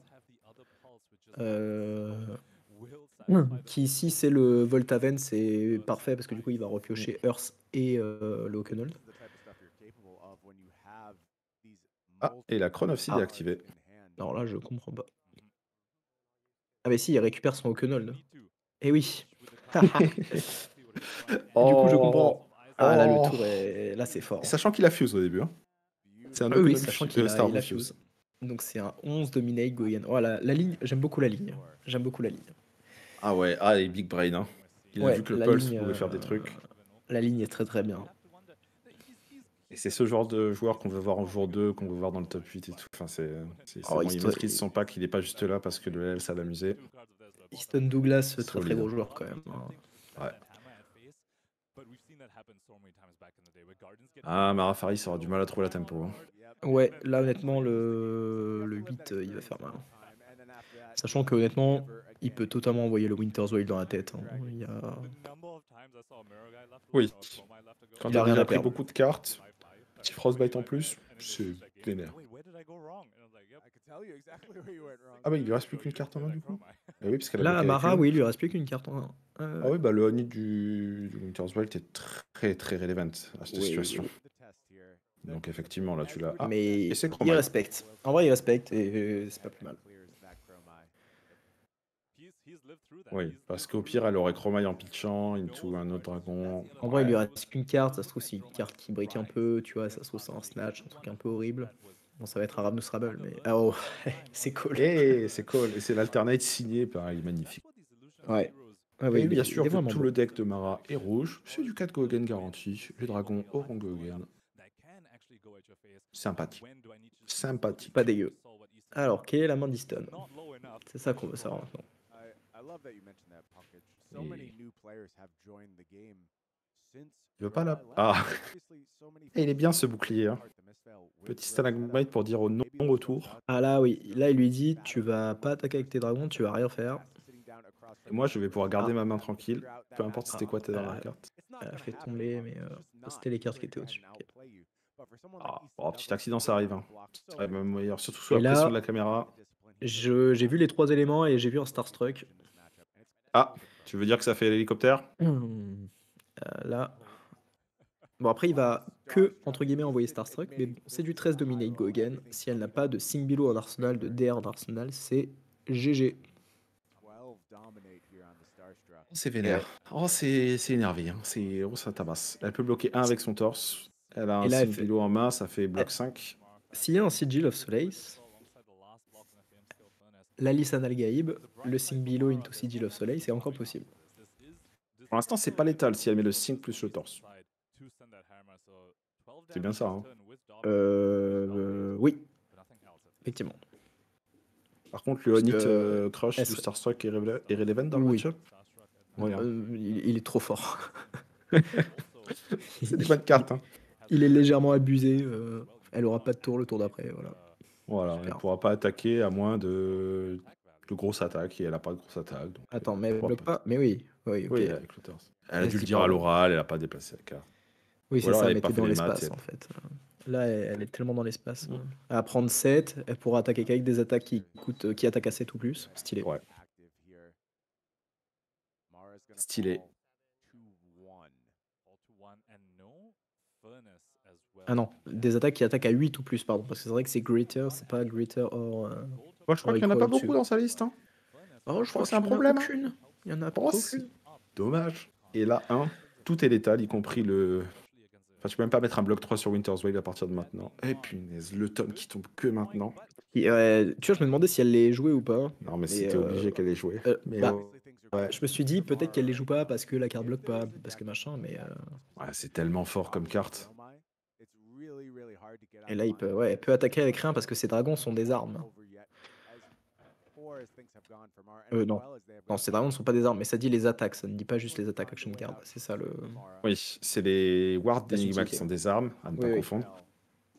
Euh, qui ici c'est le Voltaven, c'est parfait parce que du coup il va repiocher Earth et euh, le Hawkenhold. Ah, et la Chron of Seed Ah. est activée. Alors là je comprends pas. Ah mais si, il récupère son Hawkenhold. Eh oui. Du coup je comprends. Ah là Oh. le tour est... Là c'est fort. Et Sachant qu'il a fuse au début. hein. C'est un Ah oui, Open sachant Fuse- qu'il euh, a, Star il a Fuse. fuse. Donc c'est un 11 dominate Goyen. Oh la, la ligne, j'aime beaucoup la ligne. J'aime beaucoup la ligne. Ah ouais, ah, et Big Brain. Hein. Il a vu que le Pulse ligne, pouvait faire euh, des trucs. La ligne est très très bien. Et c'est ce genre de joueur qu'on veut voir en jour 2, qu'on veut voir dans le top 8 et tout. Enfin, c'est, c'est, c'est Oh, bon, il il se- maîtrise son pack, il est pas juste là parce que le L, ça l'amusait. Easton Douglas, très très gros joueur quand même. hein. Ouais. Ah, Mara Faris aura du mal à trouver la tempo. hein. Ouais, là honnêtement le, le 8 euh, il va faire mal. Sachant que honnêtement, il peut totalement envoyer le Winter's Whale dans la tête. hein. Il y a... Oui. Quand Il a il a rien pris perdre. beaucoup de cartes, petit Frostbite en plus, c'est vénère. Ah bah il lui reste plus qu'une carte en main du coup Eh oui, parce qu'elle a Là, une. oui, il lui reste plus qu'une carte en main. Euh, Ah oui, bah le Honey du, du Winter's Wild est très très relevant à cette Oui, situation. Donc effectivement, là tu l'as. Ah, mais et c'est il respecte. En vrai, il respecte et euh, c'est pas plus mal. oui, parce qu'au pire, elle aurait Chromite en pitchant, into un autre dragon. En vrai, il lui reste qu'une carte. Ça se trouve, c'est une carte qui brique un peu. Tu vois, ça se trouve, c'est un snatch, un truc un peu horrible. Bon, ça va être un Ravnus Rabble, mais. Ah oh, c'est cool. Et c'est cool, et c'est l'alternate signé par il est magnifique. Ouais. Et il est- bien sûr tout le deck de Mara est rouge, c'est du 4 Gogen garanti, les dragons auront Gogen. Sympathique. Sympathique. Pas dégueu. Alors, quelle est la main d'Easton? C'est ça qu'on veut savoir maintenant. Il veut pas la. Ah Et il est bien ce bouclier. Hein. Petit stalagmite pour dire au non-retour. Ah là, oui. Là, il lui dit Tu vas pas attaquer avec tes dragons, tu vas rien faire. Et moi, je vais pouvoir garder Ah. ma main tranquille, peu importe c'était quoi tes Ah. dernières cartes. Elle a fait tomber, mais euh, c'était les cartes qui étaient au-dessus. Ah, oh, petit accident, ça arrive. Hein. Ça arrive même meilleur, surtout sous la là- pression de la caméra. J'ai vu les trois éléments et j'ai vu un Starstruck. Ah, tu veux dire que ça fait l'hélicoptère? Hmm. Euh, là. Bon, après, il va que, entre guillemets, envoyer Starstruck, mais bon, c'est du 13 Dominate Go Again. Si elle n'a pas de Singbilo en arsenal, de DR en arsenal, c'est GG. C'est vénère. Oh, c'est c'est énervé. Hein. C'est oh, ça tabasse. Elle peut bloquer un avec son torse. Elle a un là, Singbilo en main, ça fait bloc Elle- 5. S'il y a un Sigil of Solace, l'Alice Analgaïb, le Singbilo into Sigil of Soleil, c'est encore possible. Pour l'instant, c'est pas létal si elle met le Sing plus le torse. C'est bien ça. Hein. Euh, oui, effectivement. Par contre, le que- euh, Crush du Starstruck est relevant dans le Oui. match-up? Ouais, hein. Euh, il, il est trop fort. C'est des bonnes cartes. Hein. Il est légèrement abusé. euh, elle aura pas de tour le tour d'après. Voilà. Voilà, elle pourra pas attaquer à moins de, de grosses attaques et elle a pas de grosses attaques. donc, Attends, mais elle bloque pas Mais oui, oui. Oui, avec le. Elle a dû le dire à l'oral, elle a pas déplacé la carte. Oui, Ou c'est ça, elle était dans l'espace en fait. Là, elle est tellement dans l'espace. Elle va prendre 7, elle pourra attaquer qu'avec des attaques qui, coûtent, qui attaquent à 7 ou plus. Stylé. Ouais. Stylé. Ah non, des attaques qui attaquent à 8 ou plus, pardon. Parce que c'est vrai que c'est Greater, c'est pas Greater or. euh, Moi, je crois qu'il y en a pas beaucoup dans sa liste. Hein. Oh, je crois que c'est un qu'il y en a problème, hein. aucune. Il y en a Oh, aucune. Dommage. Et là, 1, tout est létal, y compris le. Enfin, tu peux même pas mettre un bloc 3 sur Winter's Whale à partir de maintenant. Et punaise, le tome qui tombe que maintenant. Et, euh, tu vois, je me demandais si elle les jouait ou pas. Non, mais c'était euh, obligé qu'elle ait joué. euh, Mais bah, ouais, Je me suis dit peut-être qu'elle les joue pas parce que la carte bloque pas, parce que machin, mais. euh, ouais, c'est tellement fort comme carte. Et là, il peut, ouais, elle peut attaquer avec rien parce que ses dragons sont des armes. Euh, non. Non, ces dragons ne sont pas des armes, mais ça dit les attaques, ça ne dit pas juste les attaques action card. C'est ça le. Oui, c'est les wards d'Enigma qui sont des armes, à ne pas Oui, oui. confondre.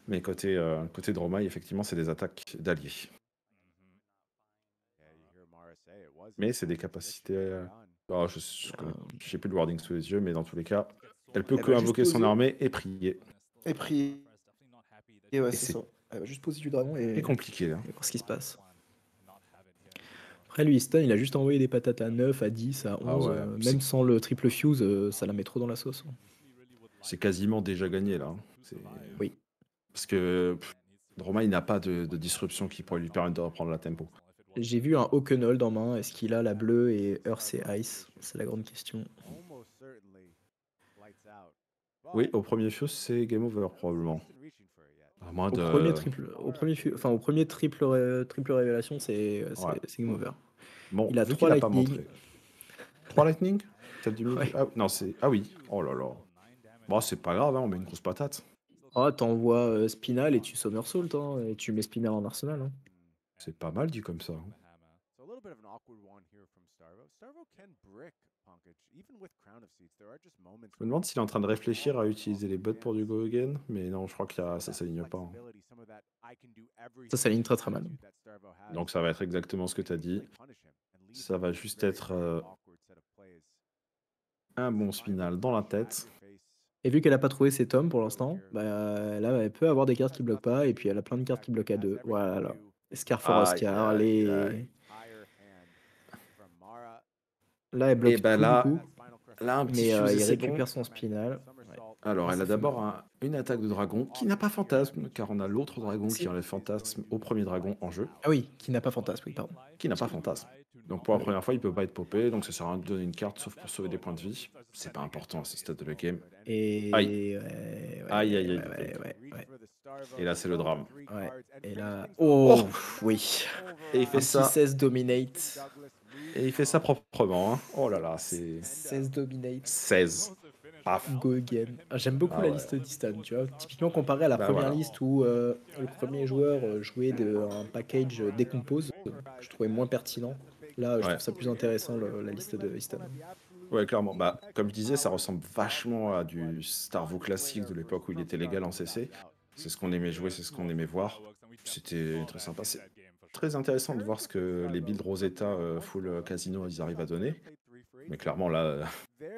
Mais côté, euh, côté Dromai, effectivement, c'est des attaques d'alliés. Mais c'est des capacités. euh, oh, je sais plus le wording sous les yeux, mais dans tous les cas, elle peut Elle que va juste invoquer son armée et prier. Et pris. Et ouais, c'est c'est ça. Elle va juste poser du dragon et, C'est compliqué. Hein. et voir ce qui se passe. Après lui, Easton, il a juste envoyé des patates à 9, à 10, à Ah 11, ouais, heu, c'est même sans le triple fuse, heu, ça la met trop dans la sauce, hein. c'est quasiment déjà gagné là, hein. Oui. parce que pff, Droma, il n'a pas de, de disruption qui pourrait lui permettre de reprendre la tempo. J'ai vu un Hawkenold en main. Est-ce qu'il a la bleue et Earth et Ice? C'est la grande question. Oui, au premier fuse, c'est game over probablement. À moins Au premier triple, au premier, enfin au premier triple, ré- triple révélation, c'est c'est Ouais. c'est game over. Bon, Il a trois a pas lightning. montré. 3 lightning Ouais. ah, Non, c'est. Ah oui. Oh là là. Bon, c'est pas grave, hein, on met une grosse patate. Oh, t'envoies euh, Spinal et tu Somersault, hein, et tu mets Spinal en arsenal. hein. C'est pas mal dit comme ça. hein. Je me demande s'il est en train de réfléchir à utiliser les bots pour du go again, mais non, je crois que ça s'aligne pas. hein. Ça s'aligne très très mal. Donc ça va être exactement ce que tu as dit. Ça va juste être euh, un bon spinal dans la tête. Et vu qu'elle a pas trouvé ses tomes pour l'instant, bah, là, elle peut avoir des cartes qui bloquent pas, et puis elle a plein de cartes qui bloquent à deux. Voilà. Scar for Aïe, Oscar, les... Là, elle bloque Et ben tout, là, du coup, Là, un petit mais euh, il récupère son Spinal. Alors, elle a d'abord un- une attaque de dragon qui n'a pas fantasme, car on a l'autre dragon qui enlève fantasme au premier dragon en jeu, Ah oui, qui n'a pas fantasme, oui, pardon. qui n'a pas fantasme. Donc pour la première fois, il peut pas être popé, donc ça sert à rien de donner une carte sauf pour sauver des points de vie. C'est pas important à ce stade de la game. Et... Aïe. ouais, ouais, Aïe, aïe, ouais. Et là, c'est le drame. Ouais, Et là... Oh, oui. Et il fait Un ça. petit 16 dominate. Et il fait ça proprement. hein. Oh là là, c'est 16 dominate. 16. Paf. Go again. Ah, J'aime beaucoup Ah la ouais. liste d'Istan, tu vois. Typiquement comparé à la Bah première voilà. liste où euh, le premier joueur euh, jouait de, un package euh, décompose, que je trouvais moins pertinent. Là, je Ouais. trouve ça plus intéressant, le- la liste de Istan. Ouais, clairement. Bah, comme je disais, ça ressemble vachement à du Starvo classique de l'époque où il était légal en CC. C'est ce qu'on aimait jouer, c'est ce qu'on aimait voir. C'était très sympa. Très intéressant de voir ce que les builds Rosetta euh, full casino ils arrivent à donner. Mais clairement, là, euh,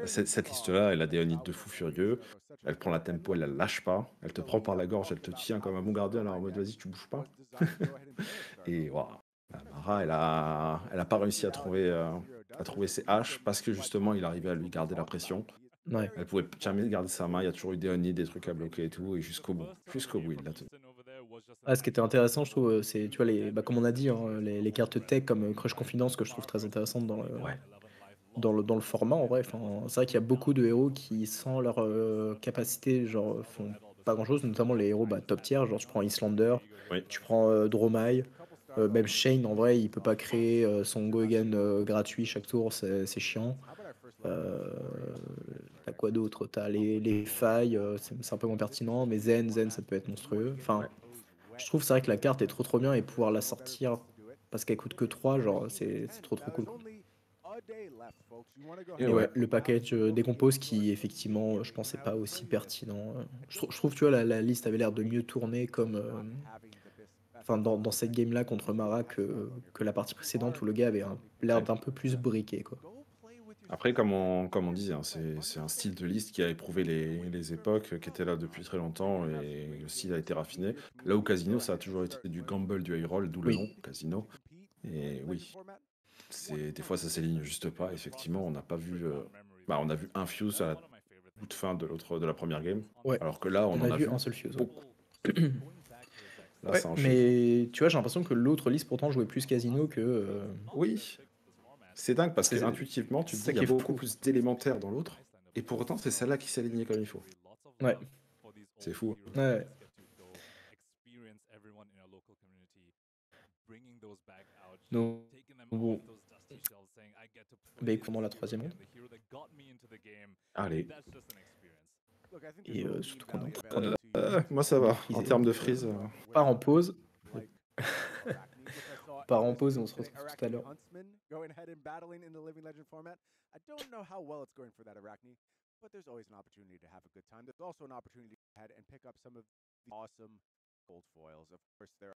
cette, liste-là, elle a des honnêtes de fou furieux. Elle prend la tempo, elle la lâche pas. Elle te prend par la gorge, elle te tient comme un bon gardien, alors en mode vas-y, tu bouges pas. Et waouh, Mara, elle a, elle a pas réussi à trouver, euh, à trouver ses haches parce que justement, il arrivait à lui garder la pression. Ouais. Elle pouvait jamais garder sa main, il y a toujours eu des honnies, des trucs à bloquer et tout, et jusqu'au bout. Jusqu'au bout, il l'a tenu. Ah, ce qui était intéressant, je trouve, euh, c'est, tu vois, les, bah, comme on a dit, hein, les, les cartes tech comme euh, Crush Confidence, que je trouve très intéressantes dans le, Ouais. dans le, dans le format, en vrai. Enfin, c'est vrai qu'il y a beaucoup de héros qui, sans leur euh, capacité, genre, font pas grand-chose, notamment les héros bah, top tier, genre tu prends Islander, Oui. tu prends euh, Dromai, euh, même Shane, en vrai, il peut pas créer euh, son go again euh, gratuit chaque tour, c'est c'est chiant. Euh, T'as quoi d'autre? T'as les, les failles, euh, c'est c'est un peu moins pertinent, mais Zen, Zen, ça peut être monstrueux. Enfin, je trouve c'est vrai que la carte est trop trop bien et pouvoir la sortir parce qu'elle coûte que 3, genre c'est trop trop cool. Et ouais. le package euh, décompose qui effectivement, euh, je pensais pas aussi pertinent. euh. Je, trou- je trouve, tu vois, la, la liste avait l'air de mieux tourner comme, euh, enfin, dans, dans cette game là contre Mara que, que la partie précédente où le gars avait l'air d'un peu plus briqué quoi. Après, comme on, comme on disait, hein, c'est c'est un style de liste qui a éprouvé les, les époques, qui était là depuis très longtemps, et le style a été raffiné. Là où Casino, ça a toujours été du gamble, du high roll, d'où le Oui. nom, Casino. Et oui, c'est des fois ça s'aligne juste pas. Effectivement, on n'a pas vu, euh, bah, on a vu un fuse à la toute fin de l'autre de la première game, Ouais. alors que là, on, On, en a, a vu vu un seul fuse. ouais. Là, Ouais, mais tu vois, j'ai l'impression que l'autre liste pourtant jouait plus casino que. euh, Oui, c'est dingue parce que intuitivement, tu te dis qu'il y a beaucoup plus d'élémentaires dans l'autre, et pourtant c'est celle-là qui s'est alignée comme il faut. Ouais, C'est fou. ouais. Donc, bon. Bah, écoute, pendant la troisième ronde. Allez. Et euh, surtout qu'on est en train de Euh, moi ça va. En termes de freeze, euh, on part en pause. Part en pause et on se retrouve tout à l'heure. Going ahead and battling in the Living Legend format. I don't know how well it's going for that Arachne, but there's always an opportunity to have a good time. There's also an opportunity to go ahead and pick up some of the awesome gold foils. Of course, there are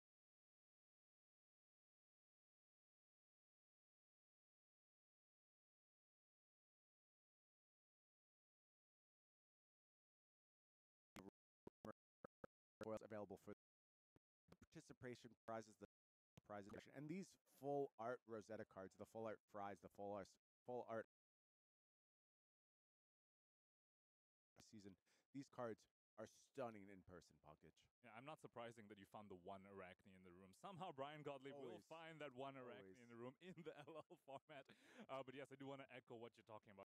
foils available for participation prizes. The prize edition. And these full art Rosetta cards, the full art fries, the full art full art season, these cards are stunning in person, Puckage. Yeah, I'm not surprising that you found the one Arachne in the room. Somehow Brian Gottlieb will find that one Arachne Always. in the room in the LL format. Uh, but yes, I do want to echo what you're talking about.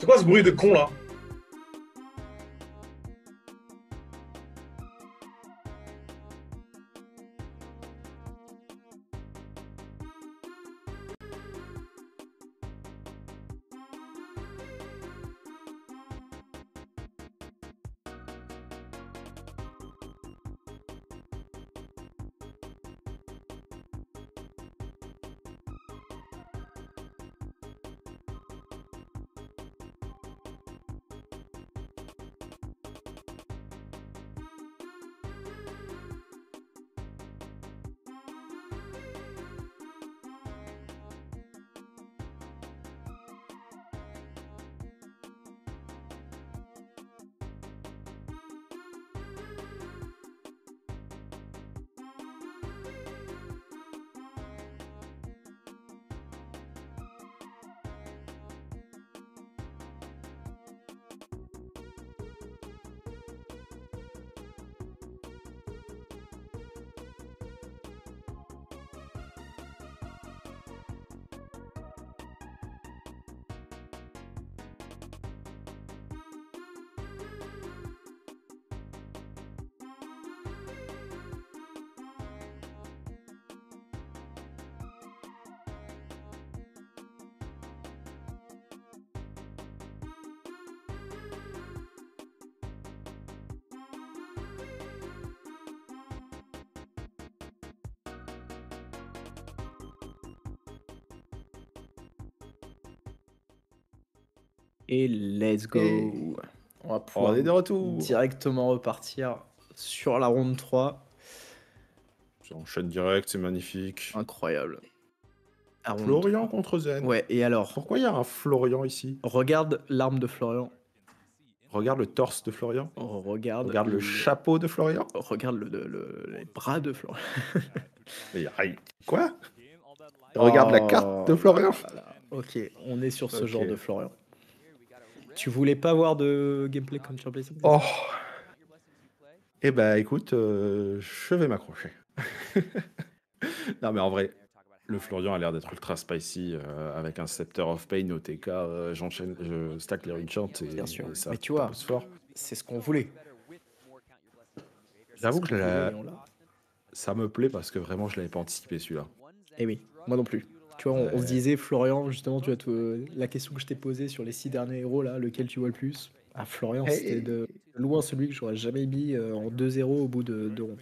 这个是不会有点了。Et let's go. Et- On va On pouvoir est de retour. directement repartir sur la ronde 3. J'enchaîne direct, c'est magnifique. Incroyable. Ronde Florian contre 3. Zen. Ouais, et alors, Pourquoi il y a un Florian ici? Regarde l'arme de Florian. Regarde le torse de Florian. Regarde, Regarde le chapeau de Florian. Regarde le, le- le- les bras de Florian. Mais aïe, quoi? Regarde la carte de Florian. Voilà. Ok, on est sur ce genre de Florian. Tu voulais pas voir de gameplay Counter Blazing Oh Eh ben écoute, euh, je vais m'accrocher. non mais en vrai, le Florian a l'air d'être ultra spicy euh, avec un Scepter of Pain au TK. euh, J'enchaîne, je stack les Enchant et, Bien sûr. et ça Mais tu vois. C'est ce qu'on voulait. J'avoue que je l'a. ça me plaît parce que vraiment je l'avais pas anticipé celui-là. Eh oui, moi non plus. Tu vois, on, on se disait, Florian, justement, tu vois, tout- la question que je t'ai posée sur les six derniers héros, là, lequel tu vois le plus? Ah, Florian, Eh, c'était de loin celui que j'aurais jamais mis euh, en 2-0 au bout de deux rondes.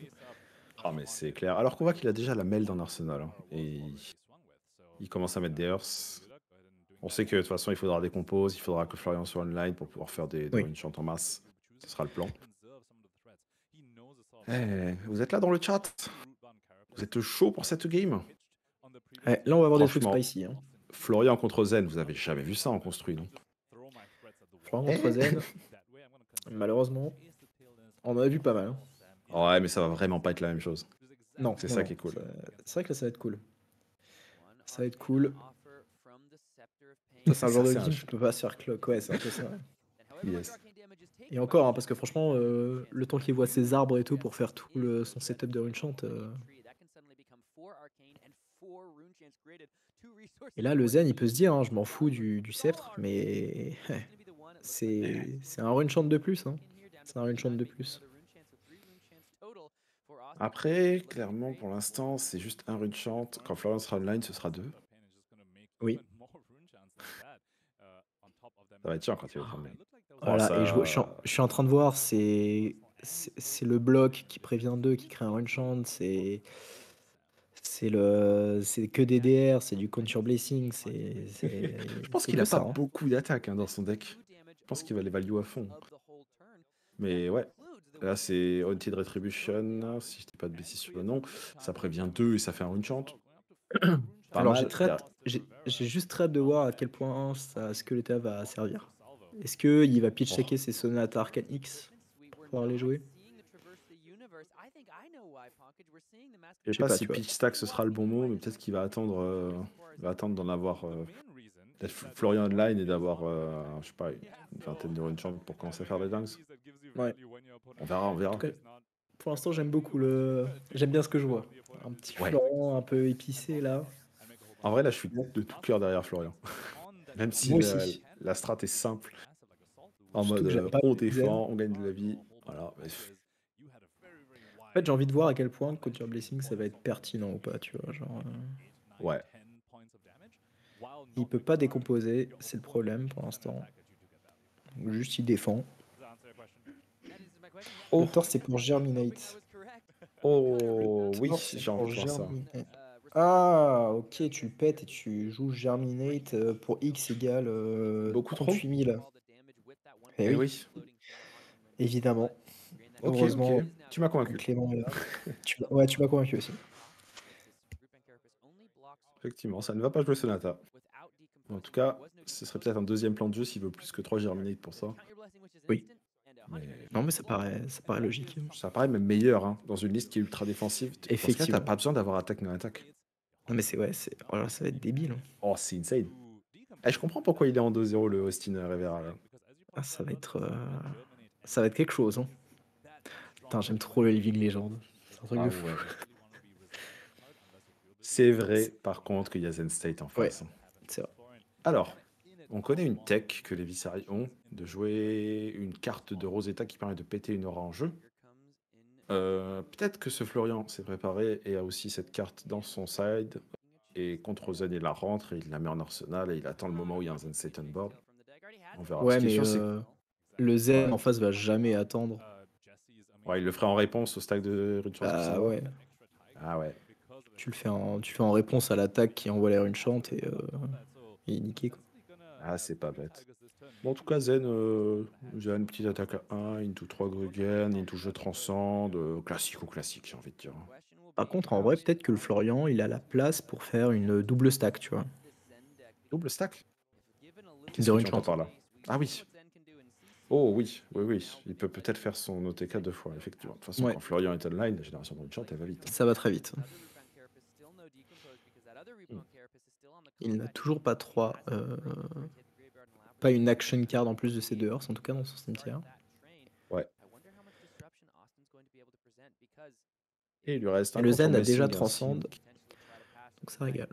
Ah mais c'est clair. Alors qu'on voit qu'il a déjà la meld en arsenal hein, et il commence à mettre des hearths. On sait que de toute façon il faudra des compos, il faudra que Florian soit online pour pouvoir faire des, des Oui. one-shot en masse. Ce sera le plan. Eh, vous êtes là dans le chat? Vous êtes chaud pour cette game? Ouais, là, on va avoir des trucs spicy. Hein. Florian contre Zen, vous avez jamais vu ça en construit, non? Florian contre Zen, malheureusement, on en a vu pas mal. hein. Ouais, mais ça va vraiment pas être la même chose. Non, C'est ça non, qui est cool. C'est vrai que là, ça va être cool. Ça va être cool. Ça, c'est un Ça, genre de game qui peut pas se faire clock. Ouais, c'est un peu ça. Yes. Et encore, hein, parce que franchement, euh, le temps qu'il voit ses arbres et tout pour faire tout le, son setup de Runechant. euh, Et là, le Zen, il peut se dire, hein, je m'en fous du, du sceptre, mais c'est c'est un Runechant de plus. Hein. C'est un Runechant de plus. Après, clairement, pour l'instant, c'est juste un rune chant. Quand Florian sera online, ce sera deux. Oui. Ça va être chiant quand il va être online. Voilà, ça- et je, vois- je suis en, je suis en train de voir, c'est le bloc qui prévient d'eux, qui crée un Runechant, c'est c'est le c'est que des DR, c'est du Conture Blessing, c'est Je pense qu'il a ça, pas hein. beaucoup d'attaques hein, dans son deck. Je pense qu'il va les value à fond. Mais ouais, là c'est Haunted Retribution, si je dis pas de bêtises sur le nom. Ça prévient deux et ça fait un rune chant. Pas Alors j'ai juste très hâte de voir à quel point ça, ce que l'état va servir. Est-ce qu'il va pitch checker ses sonates Arcane X pour pouvoir les jouer? Je sais pas, pas, si pitch stack ce sera le bon mot, mais peut-être qu'il va attendre, euh, va attendre d'en avoir euh, Florian online et d'avoir, euh, je sais pas, une vingtaine de rune chant pour commencer à faire des dingues. Ouais. On verra, on verra. Cas, Pour l'instant, j'aime beaucoup le. J'aime bien ce que je vois. Un petit Ouais. Florent un peu épicé là. En vrai, là, je suis de tout cœur derrière Florian. Même si la, la strat est simple, en Surtout mode euh, pas on défend, on gagne de la vie. Voilà. mais En fait, j'ai envie de voir à quel point Conture Blessing ça va être pertinent ou pas, tu vois. Genre, euh, Ouais. il peut pas décomposer, c'est le problème pour l'instant. Juste il défend. Oh. Le tort c'est pour Germinate. Oh oui, j'ai pour envie de voir ça. Germinate. Ah, ok, tu le pètes et tu joues Germinate euh, pour X égale euh, Beaucoup trop 38 000. Eh Eh oui, oui. évidemment. Ok, Heureusement. Tu m'as convaincu. Clément est là. Tu m'as- ouais, tu m'as convaincu aussi. Effectivement, ça ne va pas jouer Sonata. En tout cas, ce serait peut-être un deuxième plan de jeu s'il veut plus que 3 Germinate pour ça. Oui. Mais Non, mais ça paraît, ça paraît logique. ça paraît même meilleur hein, dans une liste qui est ultra défensive. Effectivement. t'as pas besoin d'avoir attaque non attaque. Non, mais c'est ouais, c'est oh là, ça va être débile. hein. Oh, c'est insane. Eh, je comprends pourquoi il est en 2-0 le Austin Rivera. là. Ah, ça va être, euh, ça va être quelque chose. Hein. Putain, j'aime trop le Living Legend. C'est un truc Ah de fou. ouais. C'est vrai, par contre, qu'il y a Zen State en face. hein. C'est vrai. Alors, on connaît une tech que les Visari ont, de jouer une carte de Rosetta qui permet de péter une aura en jeu. Euh, Peut-être que ce Florian s'est préparé et a aussi cette carte dans son side. Et contre Zen, il la rentre et il la met en arsenal et il attend le moment où il y a un Zen State on board. On verra. Ouais, mais euh, le Zen Ouais. en face va jamais attendre. Ouais, il le ferait en réponse au stack de Richard. Ah ouais. Ah ouais. Tu le fais en, tu fais en réponse à l'attaque qui envoie l'air une chante et, euh, et il est niqué quoi. Ah, c'est pas bête. Bon, en tout cas, Zen, euh, Zen, petite attaque à 1, into 3 Grugen, into jeu transcende, euh, classique ou classique, j'ai envie de dire. Par contre, en vrai, peut-être que le Florian, il a la place pour faire une double stack, tu vois. Double stack Qu'est-ce que tu entends par là Ah oui. Oh oui, oui, oui. Il peut peut-être faire son OTK deux fois, effectivement. De toute façon, Ouais. quand Florian est online, la génération de Runechant, elle va vite. hein. Ça va très vite. Il n'a toujours pas trois. euh, pas une action card en plus de ses deux horses, en tout cas dans son cimetière. Ouais. Et il lui reste un Et le Zen a déjà transcende. Donc ça régale.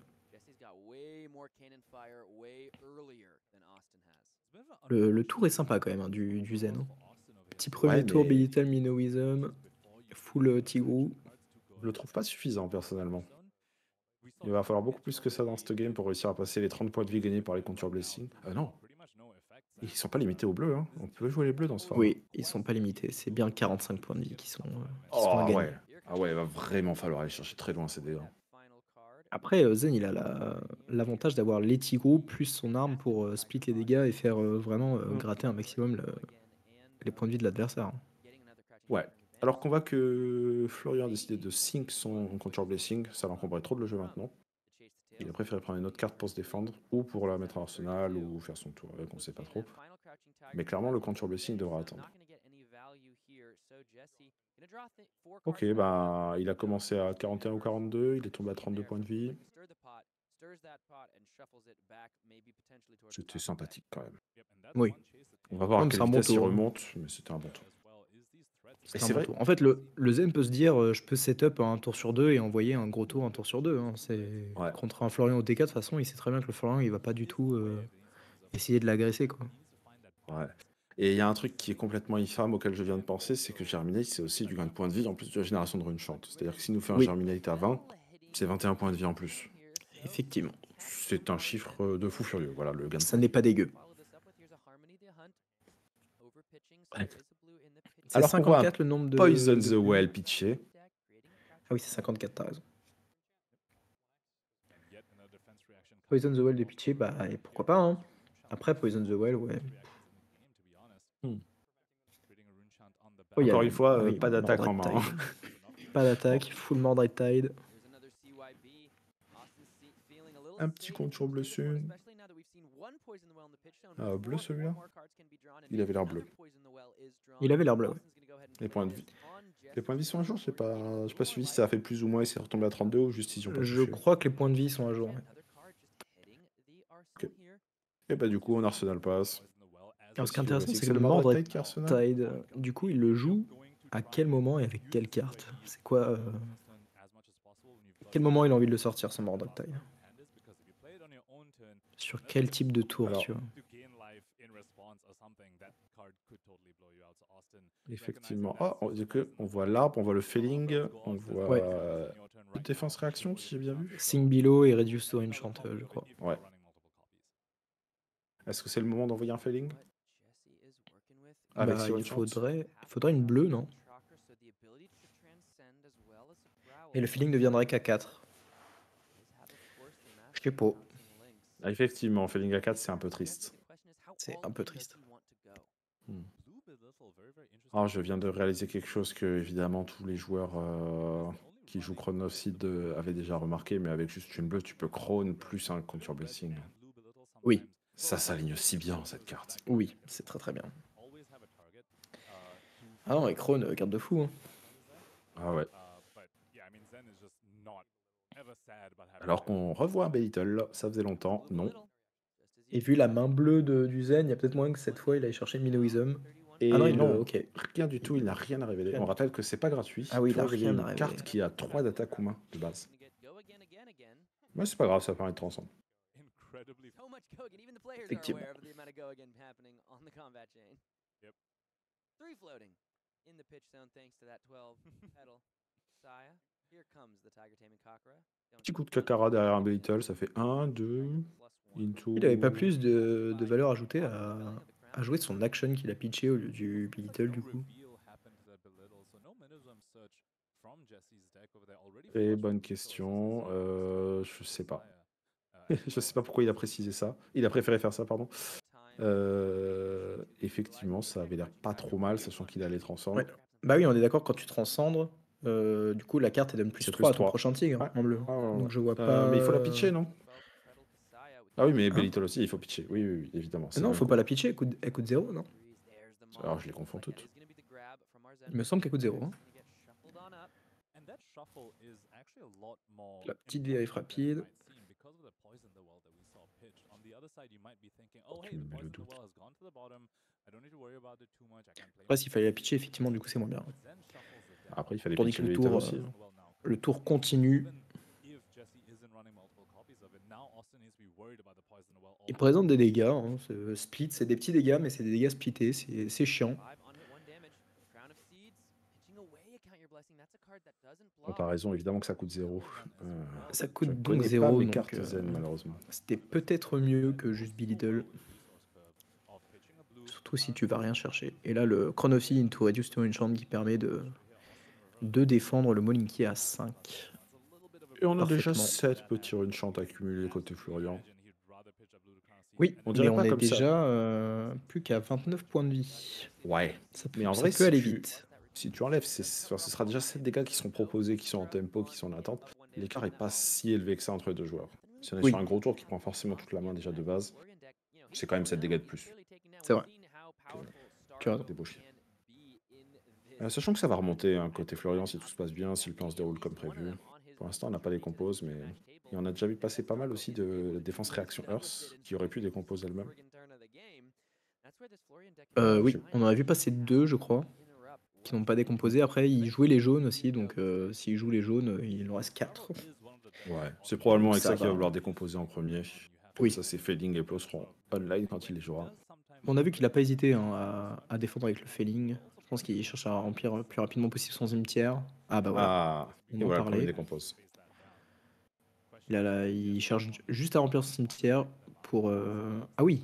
Le, le tour est sympa quand même hein, du, du Zen. hein. Petit premier Ouais, tour, mais- Minoism, full euh, Tigrou. Je le trouve pas suffisant, personnellement. Il va falloir beaucoup plus que ça dans cette game pour réussir à passer les 30 points de vie gagnés par les Contour Blessing. Ah non, ils sont pas limités aux bleus. Hein. On peut jouer les bleus dans ce format. Oui, ils sont pas limités. C'est bien 45 points de vie qui sont, euh, qui sont Oh, à gagner. ouais. Ah ouais, il va vraiment falloir aller chercher très loin ces dégâts. Après, euh, Zen, il a la- l'avantage d'avoir les Tigrou plus son arme pour euh, split les dégâts et faire euh, vraiment Mm. gratter un maximum le- les points de vie de l'adversaire. hein. Ouais. Alors qu'on voit que Florian a décidé de sync son Contour Blessing, ça l'encombrait trop de le jeu maintenant. Il a préféré prendre une autre carte pour se défendre, ou pour la mettre en arsenal, ou faire son tour avec, on sait pas trop. Mais clairement, le Contour Blessing devra attendre. Ok, bah, il a commencé à 41 ou 42, il est tombé à 32 points de vie. C'était sympathique quand même. Oui. On va voir à quelle un bon vitesse il tour. remonte, mais c'était un bon tour. C'est Et un c'est bon vrai, tour. En fait, le, le Zen peut se dire euh, je peux setup un tour sur deux et envoyer un gros tour un tour sur deux. hein. C'est Ouais. Contre un Florian au DK, de toute façon, il sait très bien que le Florian, il va pas du tout euh, essayer de l'agresser. quoi. Ouais. Et il y a un truc qui est complètement infâme auquel je viens de penser, c'est que Germinate, c'est aussi du gain de points de vie en plus de la génération de Runechant. C'est-à-dire que s'il nous fait un Oui. Germinate à 20, c'est 21 points de vie en plus. Effectivement. C'est un chiffre euh, de fou furieux. Voilà, le gain de Ça n'est pas dégueu. C'est Alors qu'on voit un 54 le nombre de. Poison de- the Well pitché. Ah oui, c'est 54, t'as raison. Poison the Well de pitcher, bah et pourquoi pas. Hein. Après, Poison the Well, ouais. Hmm. Oh, Encore une fois, euh, oui, pas d'attaque en main. Tide. pas d'attaque, full Mordred Tide. Un petit contour bleu sud. Ah, bleu celui-là Il avait l'air bleu. Il avait l'air bleu, ouais. Les points de vie. Les points de vie sont à jour, je sais pas, j'ai pas suivi si ça a fait plus ou moins et c'est retombé à 32 ou juste ils ont pas Je touché. crois que les points de vie sont à jour. ouais. Et bah du coup on Arsenal passe. Alors, ce qui est intéressant, c'est que le Mordred Mordred Tide est euh, du coup, il le joue à quel moment et avec quelle carte C'est quoi euh, Quel moment il a envie de le sortir, ce Mordred Tide Sur quel type de tour, Alors, tu vois Effectivement. Ah, on, que on voit l'arbre, on voit le felling, on voit Ouais. euh, défense réaction si j'ai bien vu. Sing Below et Reduce to Enchant, euh, je crois. Ouais. Est-ce que c'est le moment d'envoyer un felling Avec Bah, il faudrait, il faudrait une bleue, non? Et le feeling ne viendrait qu'à 4. Je sais pas. Ah, Effectivement, felling à 4 c'est un peu triste. C'est un peu triste. Alors, je viens de réaliser quelque chose que, évidemment, tous les joueurs euh, qui jouent Chrono of Seed euh, avaient déjà remarqué, mais avec juste une bleue, tu peux Crone plus un Contour Blessing. Oui. Ça s'aligne si bien, cette carte. Oui, c'est très très bien. Ah non, et Krone, euh, carte de fou. hein. Ah ouais. Alors qu'on revoit un Beatle, ça faisait longtemps, non. Et vu la main bleue de, du Zen, il y a peut-être moyen que cette fois il aille chercher Minoism. Et ah non, il non, le- ok. rien du tout, il n'a rien à révéler. Rien On rappelle que c'est pas gratuit. Ah oui, il Faut a révéler rien à une révéler. carte qui a 3 d'attaque ou main de base. Mais c'est pas grave, ça permet de transcender. Effectivement. Petit coup de cacara derrière un Beatle, ça fait 1, 2, into. Il avait pas plus de, de valeur ajoutée à, à jouer son action qu'il a pitché au lieu du Belittle du coup. Et bonne question, euh, je sais pas. je sais pas pourquoi il a précisé ça. Il a préféré faire ça, pardon. Euh, effectivement, ça avait l'air pas trop mal, sachant qu'il allait transcendre. Ouais. Bah oui, on est d'accord, quand tu transcendres, euh, du coup, la carte, elle donne plus C'est 3 à plus ton 3. prochain tigre Ouais. en bleu. Ah, ouais. Donc je vois Euh, pas. mais il faut la pitcher, non? Ah oui, mais Hein? Belittle aussi, il faut pitcher. Oui, oui, oui, évidemment. Non, la faut pas la pitcher, elle coûte, elle coûte 0, non? Alors, je les confonds toutes. Il me semble qu'elle coûte 0. Hein. La petite vérif rapide. Après, s'il fallait la pitcher, effectivement, du coup, c'est moins bien. Après, il fallait Tandis que le tour, aussi. euh, hein. Well now, Le tour continue. Il présente des dégâts. Hein. ce Split, c'est des petits dégâts, mais c'est des dégâts splittés. C'est chiant. Bon, t'as raison, évidemment que ça coûte zéro. Euh, Ça coûte donc 0. mes Donc, cartes euh, zen, malheureusement. c'était peut-être mieux que juste Belittle. Surtout si tu vas rien chercher. Et là, le Chronocy into Reduce to Enchant qui permet de, de défendre le Molinki à 5. Et on a déjà parfaitement. 7 petits runechants accumulés côté Florian. Oui, On mais dirait on pas est comme ça. déjà euh, plus qu'à 29 points de vie. Ouais. Ça peut, Mais en ça vrai, peut si aller tu- vite. Si tu enlèves, enfin, ce sera déjà 7 dégâts qui sont proposés, qui sont en tempo, qui sont en attente. L'écart est pas si élevé que ça entre les deux joueurs. Si on est Oui. sur un gros tour qui prend forcément toute la main déjà de base, c'est quand même 7 dégâts de plus. C'est vrai. Raison. Débauché. Euh, sachant que ça va remonter hein, côté Florian si tout se passe bien, si le plan se déroule comme prévu. Pour l'instant, on n'a pas les composes, mais et on a déjà vu passer pas mal aussi de défense réaction Earth qui aurait pu décomposer elle-même. Euh, oui, on en a vu passer deux, je crois, qui n'ont pas décomposé. Après, il jouait les jaunes aussi, donc euh, s'il joue les jaunes, il en reste 4. Ouais, c'est probablement avec Ça ça, qu'il va vouloir décomposer en premier. Comme Oui. ça, c'est Fading et Plo seront online quand il les jouera. On a vu qu'il n'a pas hésité hein, à, à défendre avec le Felling. Je pense qu'il cherche à remplir le plus rapidement possible son cimetière. Ah bah voilà, Ah, on en voilà, parlait. décompose. Il, a la- il cherche ju- juste à remplir son cimetière pour... euh, Ah oui,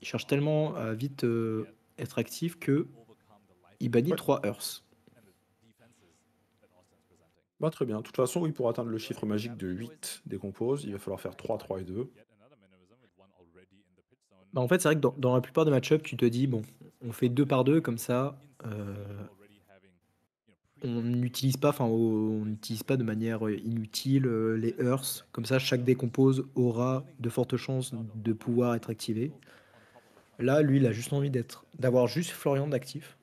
il cherche tellement à vite euh, être actif que il bannit Ouais. 3 Earths. Bah, très bien. De toute façon, oui, pour atteindre le chiffre magique de 8 décompose, il va falloir faire 3, 3 et 2. Bah, en fait, c'est vrai que dans, dans la plupart des match tu te dis, bon, on fait deux par deux, comme ça, euh, on n'utilise pas, enfin, on n'utilise pas de manière inutile euh, les Earths. Comme ça, chaque décompose aura de fortes chances de pouvoir être activé. Là, lui, il a juste envie d'être, d'avoir juste Florian d'actif.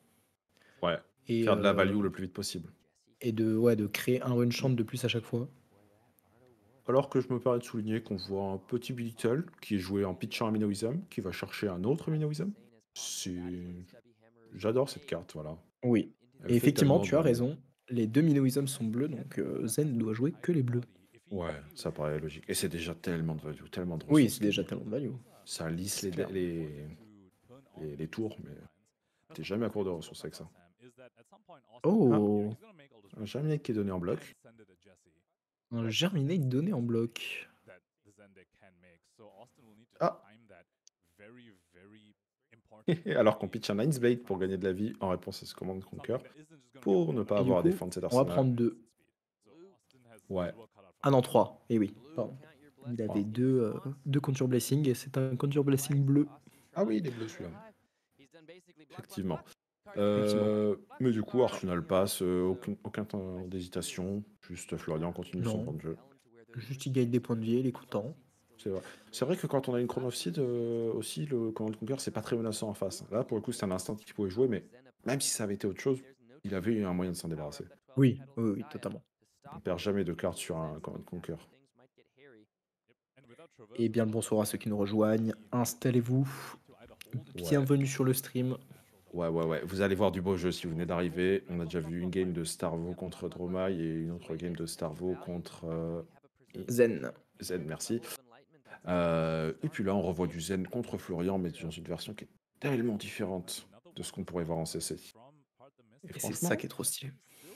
Ouais, Et, faire de la euh, value le plus vite possible. et de, ouais, de créer un run chant de plus à chaque fois. Alors que je me permets de souligner qu'on voit un petit Belittle qui est joué en pitchant un Minoism, qui va chercher un autre Minoism. C'est... J'adore cette carte, voilà. Oui. Et effectivement, tu as raison. Les deux Minoism sont bleus, donc euh, Zen ne doit jouer que les bleus. Ouais, ça paraît logique. Et c'est déjà tellement de value, tellement de Oui, c'est déjà tellement de value. Ça lisse les, les, les, les tours, mais t'es jamais à court de ressources avec ça. Oh. Un Germinate qui est donné en bloc. Un Germinate donné en bloc. Ah. Alors qu'on pitch un Nines Blade pour gagner de la vie en réponse à ce commande Conquer, pour ne pas avoir à défendre cet On va arsenal. prendre deux. Ouais. Ah non, trois. Et oui, pardon. Il avait deux, euh, deux Contour Blessing et c'est un Contour Blessing bleu. Ah oui, il est bleu celui-là. Effectivement. Euh, mais du coup, Arsenal passe, euh, aucun, aucun temps d'hésitation. Juste Florian continue son temps de jeu. Juste il gagne des points de vie, il est content. C'est vrai. C'est vrai que quand on a une Chrono euh, aussi, le Command Conquer, c'est pas très menaçant en face. Là, pour le coup, c'est un instant qu'il pouvait jouer, mais même si ça avait été autre chose, il avait eu un moyen de s'en débarrasser. Oui, oui, oui, totalement. On perd jamais de cartes sur un Command Conquer. Et bien le bonsoir à ceux qui nous rejoignent. Installez-vous. Bienvenue sur le stream. Ouais, ouais, ouais. Vous allez voir du beau jeu si vous venez d'arriver. On a déjà vu une game de Starvo contre Dromai et une autre game de Starvo contre euh, Zen. Zen, merci. Euh, et puis là, on revoit du Zen contre Florian, mais dans une version qui est tellement différente de ce qu'on pourrait voir en CC. Et Et c'est ça qui est trop stylé.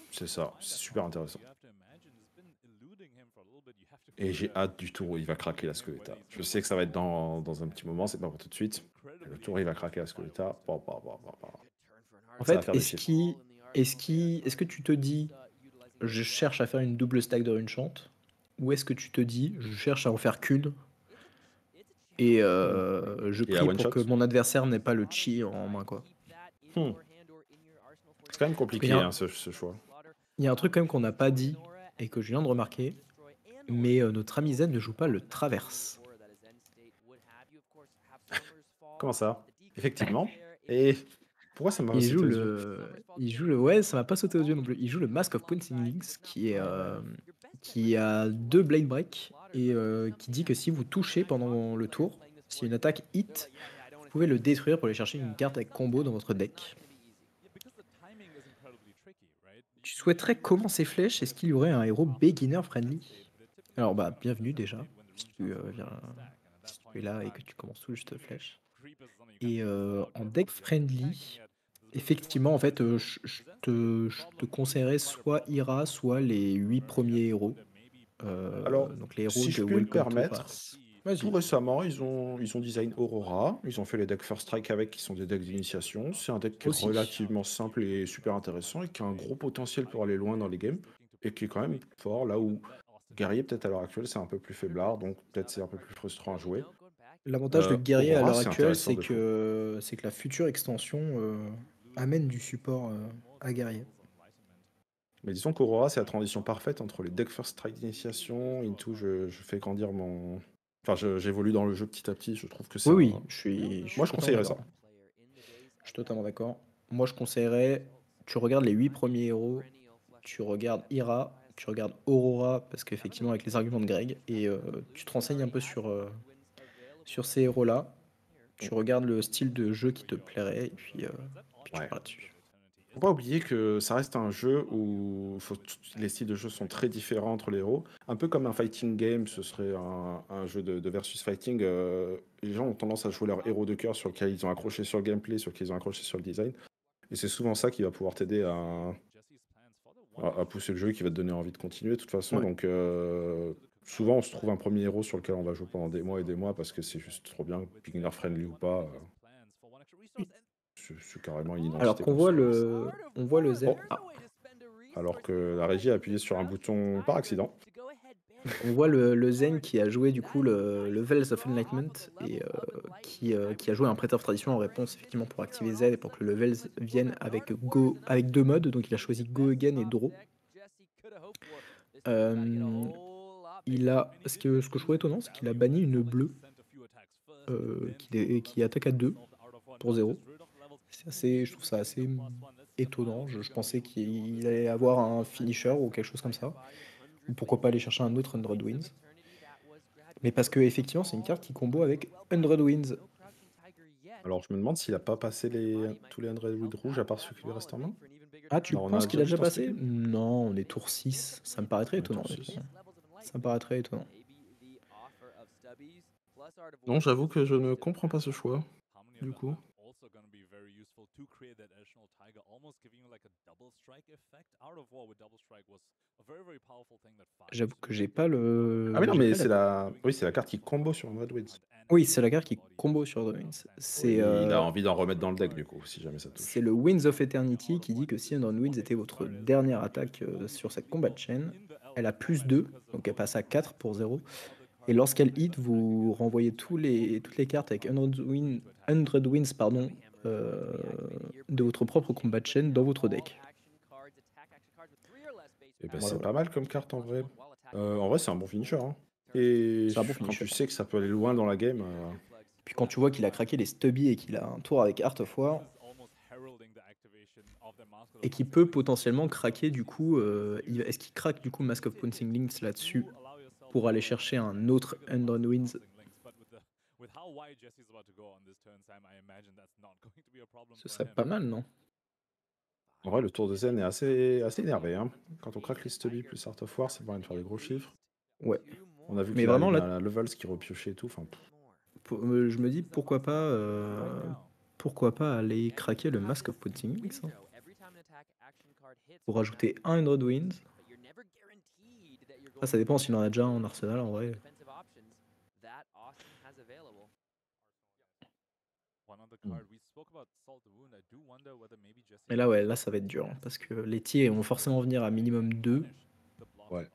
c'est ça, c'est super intéressant. Et j'ai hâte du tour où il va craquer la Skeletta. Je sais que ça va être dans, dans un petit moment, c'est pas pour tout de suite. Le tour, il va craquer la. Bah, bah, bah, bah, bah. En fait, est-ce qu'il, est-ce qu'il, est-ce que tu te dis, je cherche à faire une double stack de rune chante, ou est-ce que tu te dis, je cherche à en faire qu'une, Et euh, je prie pour que mon adversaire n'ait pas le chi en main, quoi. Hmm. C'est quand même compliqué hein, ce, ce choix. Il y a un truc quand même qu'on n'a pas dit et que je viens de remarquer, mais euh, notre ami Zen ne joue pas le traverse. Comment ça? Effectivement. Et pourquoi ça m'a Il sauté joue aux yeux? Le, il joue le, ouais, ça m'a pas sauté aux yeux non plus. Il joue le Mask of Pointing Links qui est, euh, qui a deux Blade Break et euh, qui dit que si vous touchez pendant le tour, si une attaque hit, vous pouvez le détruire pour aller chercher une carte avec combo dans votre deck. Tu souhaiterais commencer Flèche? Est-ce qu'il y aurait un héros beginner friendly? Alors bah bienvenue déjà, si tu, euh, viens- si tu es là et que tu commences tout juste Flèche. Et euh, en deck friendly, effectivement en fait euh, je je te, je te conseillerais soit Ira, soit les 8 premiers héros. Euh, Alors, donc les héros si de je puis me Welcome to permettre. Tout récemment, ils ont, ils ont design Aurora, ils ont fait les decks First Strike avec, qui sont des decks d'initiation. C'est un deck qui est Aussi. relativement simple et super intéressant et qui a un gros potentiel pour aller loin dans les games et qui est quand même fort là où Guerrier, peut-être à l'heure actuelle, c'est un peu plus faiblard, donc peut-être c'est un peu plus frustrant à jouer. L'avantage Euh, de Guerrier à l'heure actuelle, c'est que, c'est que la future extension euh, amène du support euh, à Guerrier. Mais disons qu'Aurora, c'est la transition parfaite entre les decks First Strike d'initiation, into, je, je fais grandir mon. Enfin, je- j'évolue dans le jeu petit à petit, je trouve que c'est. Oui, oui, je suis. Moi, je conseillerais ça. Je suis totalement d'accord. Moi, je conseillerais. Tu regardes les 8 premiers héros, tu regardes Ira, tu regardes Aurora, parce qu'effectivement, avec les arguments de Greg, et euh, tu te renseignes un peu sur, euh, sur ces héros-là. Tu regardes le style de jeu qui te plairait, et puis, euh, puis tu Ouais. pars là-dessus. Faut pas oublier que ça reste un jeu où faut- les styles de jeu sont très différents entre les héros. Un peu comme un fighting game, ce serait un, un jeu de, de versus fighting. euh, les gens ont tendance à jouer leur héros de cœur sur lequel ils ont accroché sur le gameplay, sur lequel ils ont accroché sur le design. Et c'est souvent ça qui va pouvoir t'aider à, à, à pousser le jeu, qui va te donner envie de continuer de toute façon. Ouais. Donc euh, souvent on se trouve un premier héros sur lequel on va jouer pendant des mois et des mois parce que c'est juste trop bien, beginner friendly ou pas. euh, c'est carrément une. Alors qu'on voit le, on voit le Zen, Oh. ah, Alors que la régie a appuyé sur un bouton par accident. On voit le, Zen qui a joué du coup le, le Veils of Enlightenment et euh, qui, euh, qui a joué un Prêteur Tradition en réponse effectivement pour activer Z et pour que le Veils vienne avec Go avec deux modes. Donc il a choisi Go Again et Draw. Euh, il a ce que, je trouve étonnant, c'est qu'il a banni une bleue qui, attaque à 2 pour 0. C'est assez, je trouve ça assez étonnant. Je pensais qu'il allait avoir un finisher ou quelque chose comme ça. Ou pourquoi pas aller chercher un autre 100 Wins. Mais parce que effectivement, c'est une carte qui combo avec 100 Wins. Alors je me demande s'il a pas passé les, tous les Underwood rouges à part ceux qui lui restent en main. Ah, tu penses qu'il a déjà passé? Non, on est tour 6. Ça me paraît très On est tour étonnant. Ça me paraît très étonnant. Non, j'avoue que je ne comprends pas ce choix. du coup. J'avoue que j'ai pas le. Ah mais non, mais c'est la... Oui, c'est la carte qui combo sur Underwood. Oui, c'est la carte qui combo sur The Wins. C'est Il euh, a envie d'en remettre dans le deck du coup, si jamais ça touche. c'est le Winds of Eternity qui dit que si Winds était votre dernière attaque euh, sur cette combat chain, elle a plus 2, donc elle passe à 4 pour 0. Et lorsqu'elle hit, vous renvoyez tous les, toutes les cartes avec 100 win, 100 wins pardon, euh, de votre propre combat chain dans votre deck. Et ben, c'est voilà. pas mal comme carte en vrai. Euh, en vrai, c'est un bon finisher. hein. Et C'est un bon quand finisher. tu sais que ça peut aller loin dans la game, euh, Puis quand tu vois qu'il a craqué les stubby et qu'il a un tour avec Art of War, et qui peut potentiellement craquer du coup, euh, est-ce qu'il craque du coup Mask of Pouncing Links là-dessus pour aller chercher un autre 100 wins Ce serait pas mal, non en vrai, le tour de Zen est assez, assez énervé. hein. Quand on craque les stubby plus Art of War, c'est moyen de faire des gros chiffres. Ouais. On a vu Mais vraiment, là- un levels qui repiochait et tout. Enfin, euh, Je me dis pourquoi pas, euh, pourquoi pas aller craquer le Mask of Pouncing Links hein, pour ajouter un 100 wins. Ah, ça dépend s'il en a déjà un en arsenal en vrai. Mais là, ouais, là, ça va être dur. hein, parce que les tirs vont forcément venir à minimum 2. Ouais.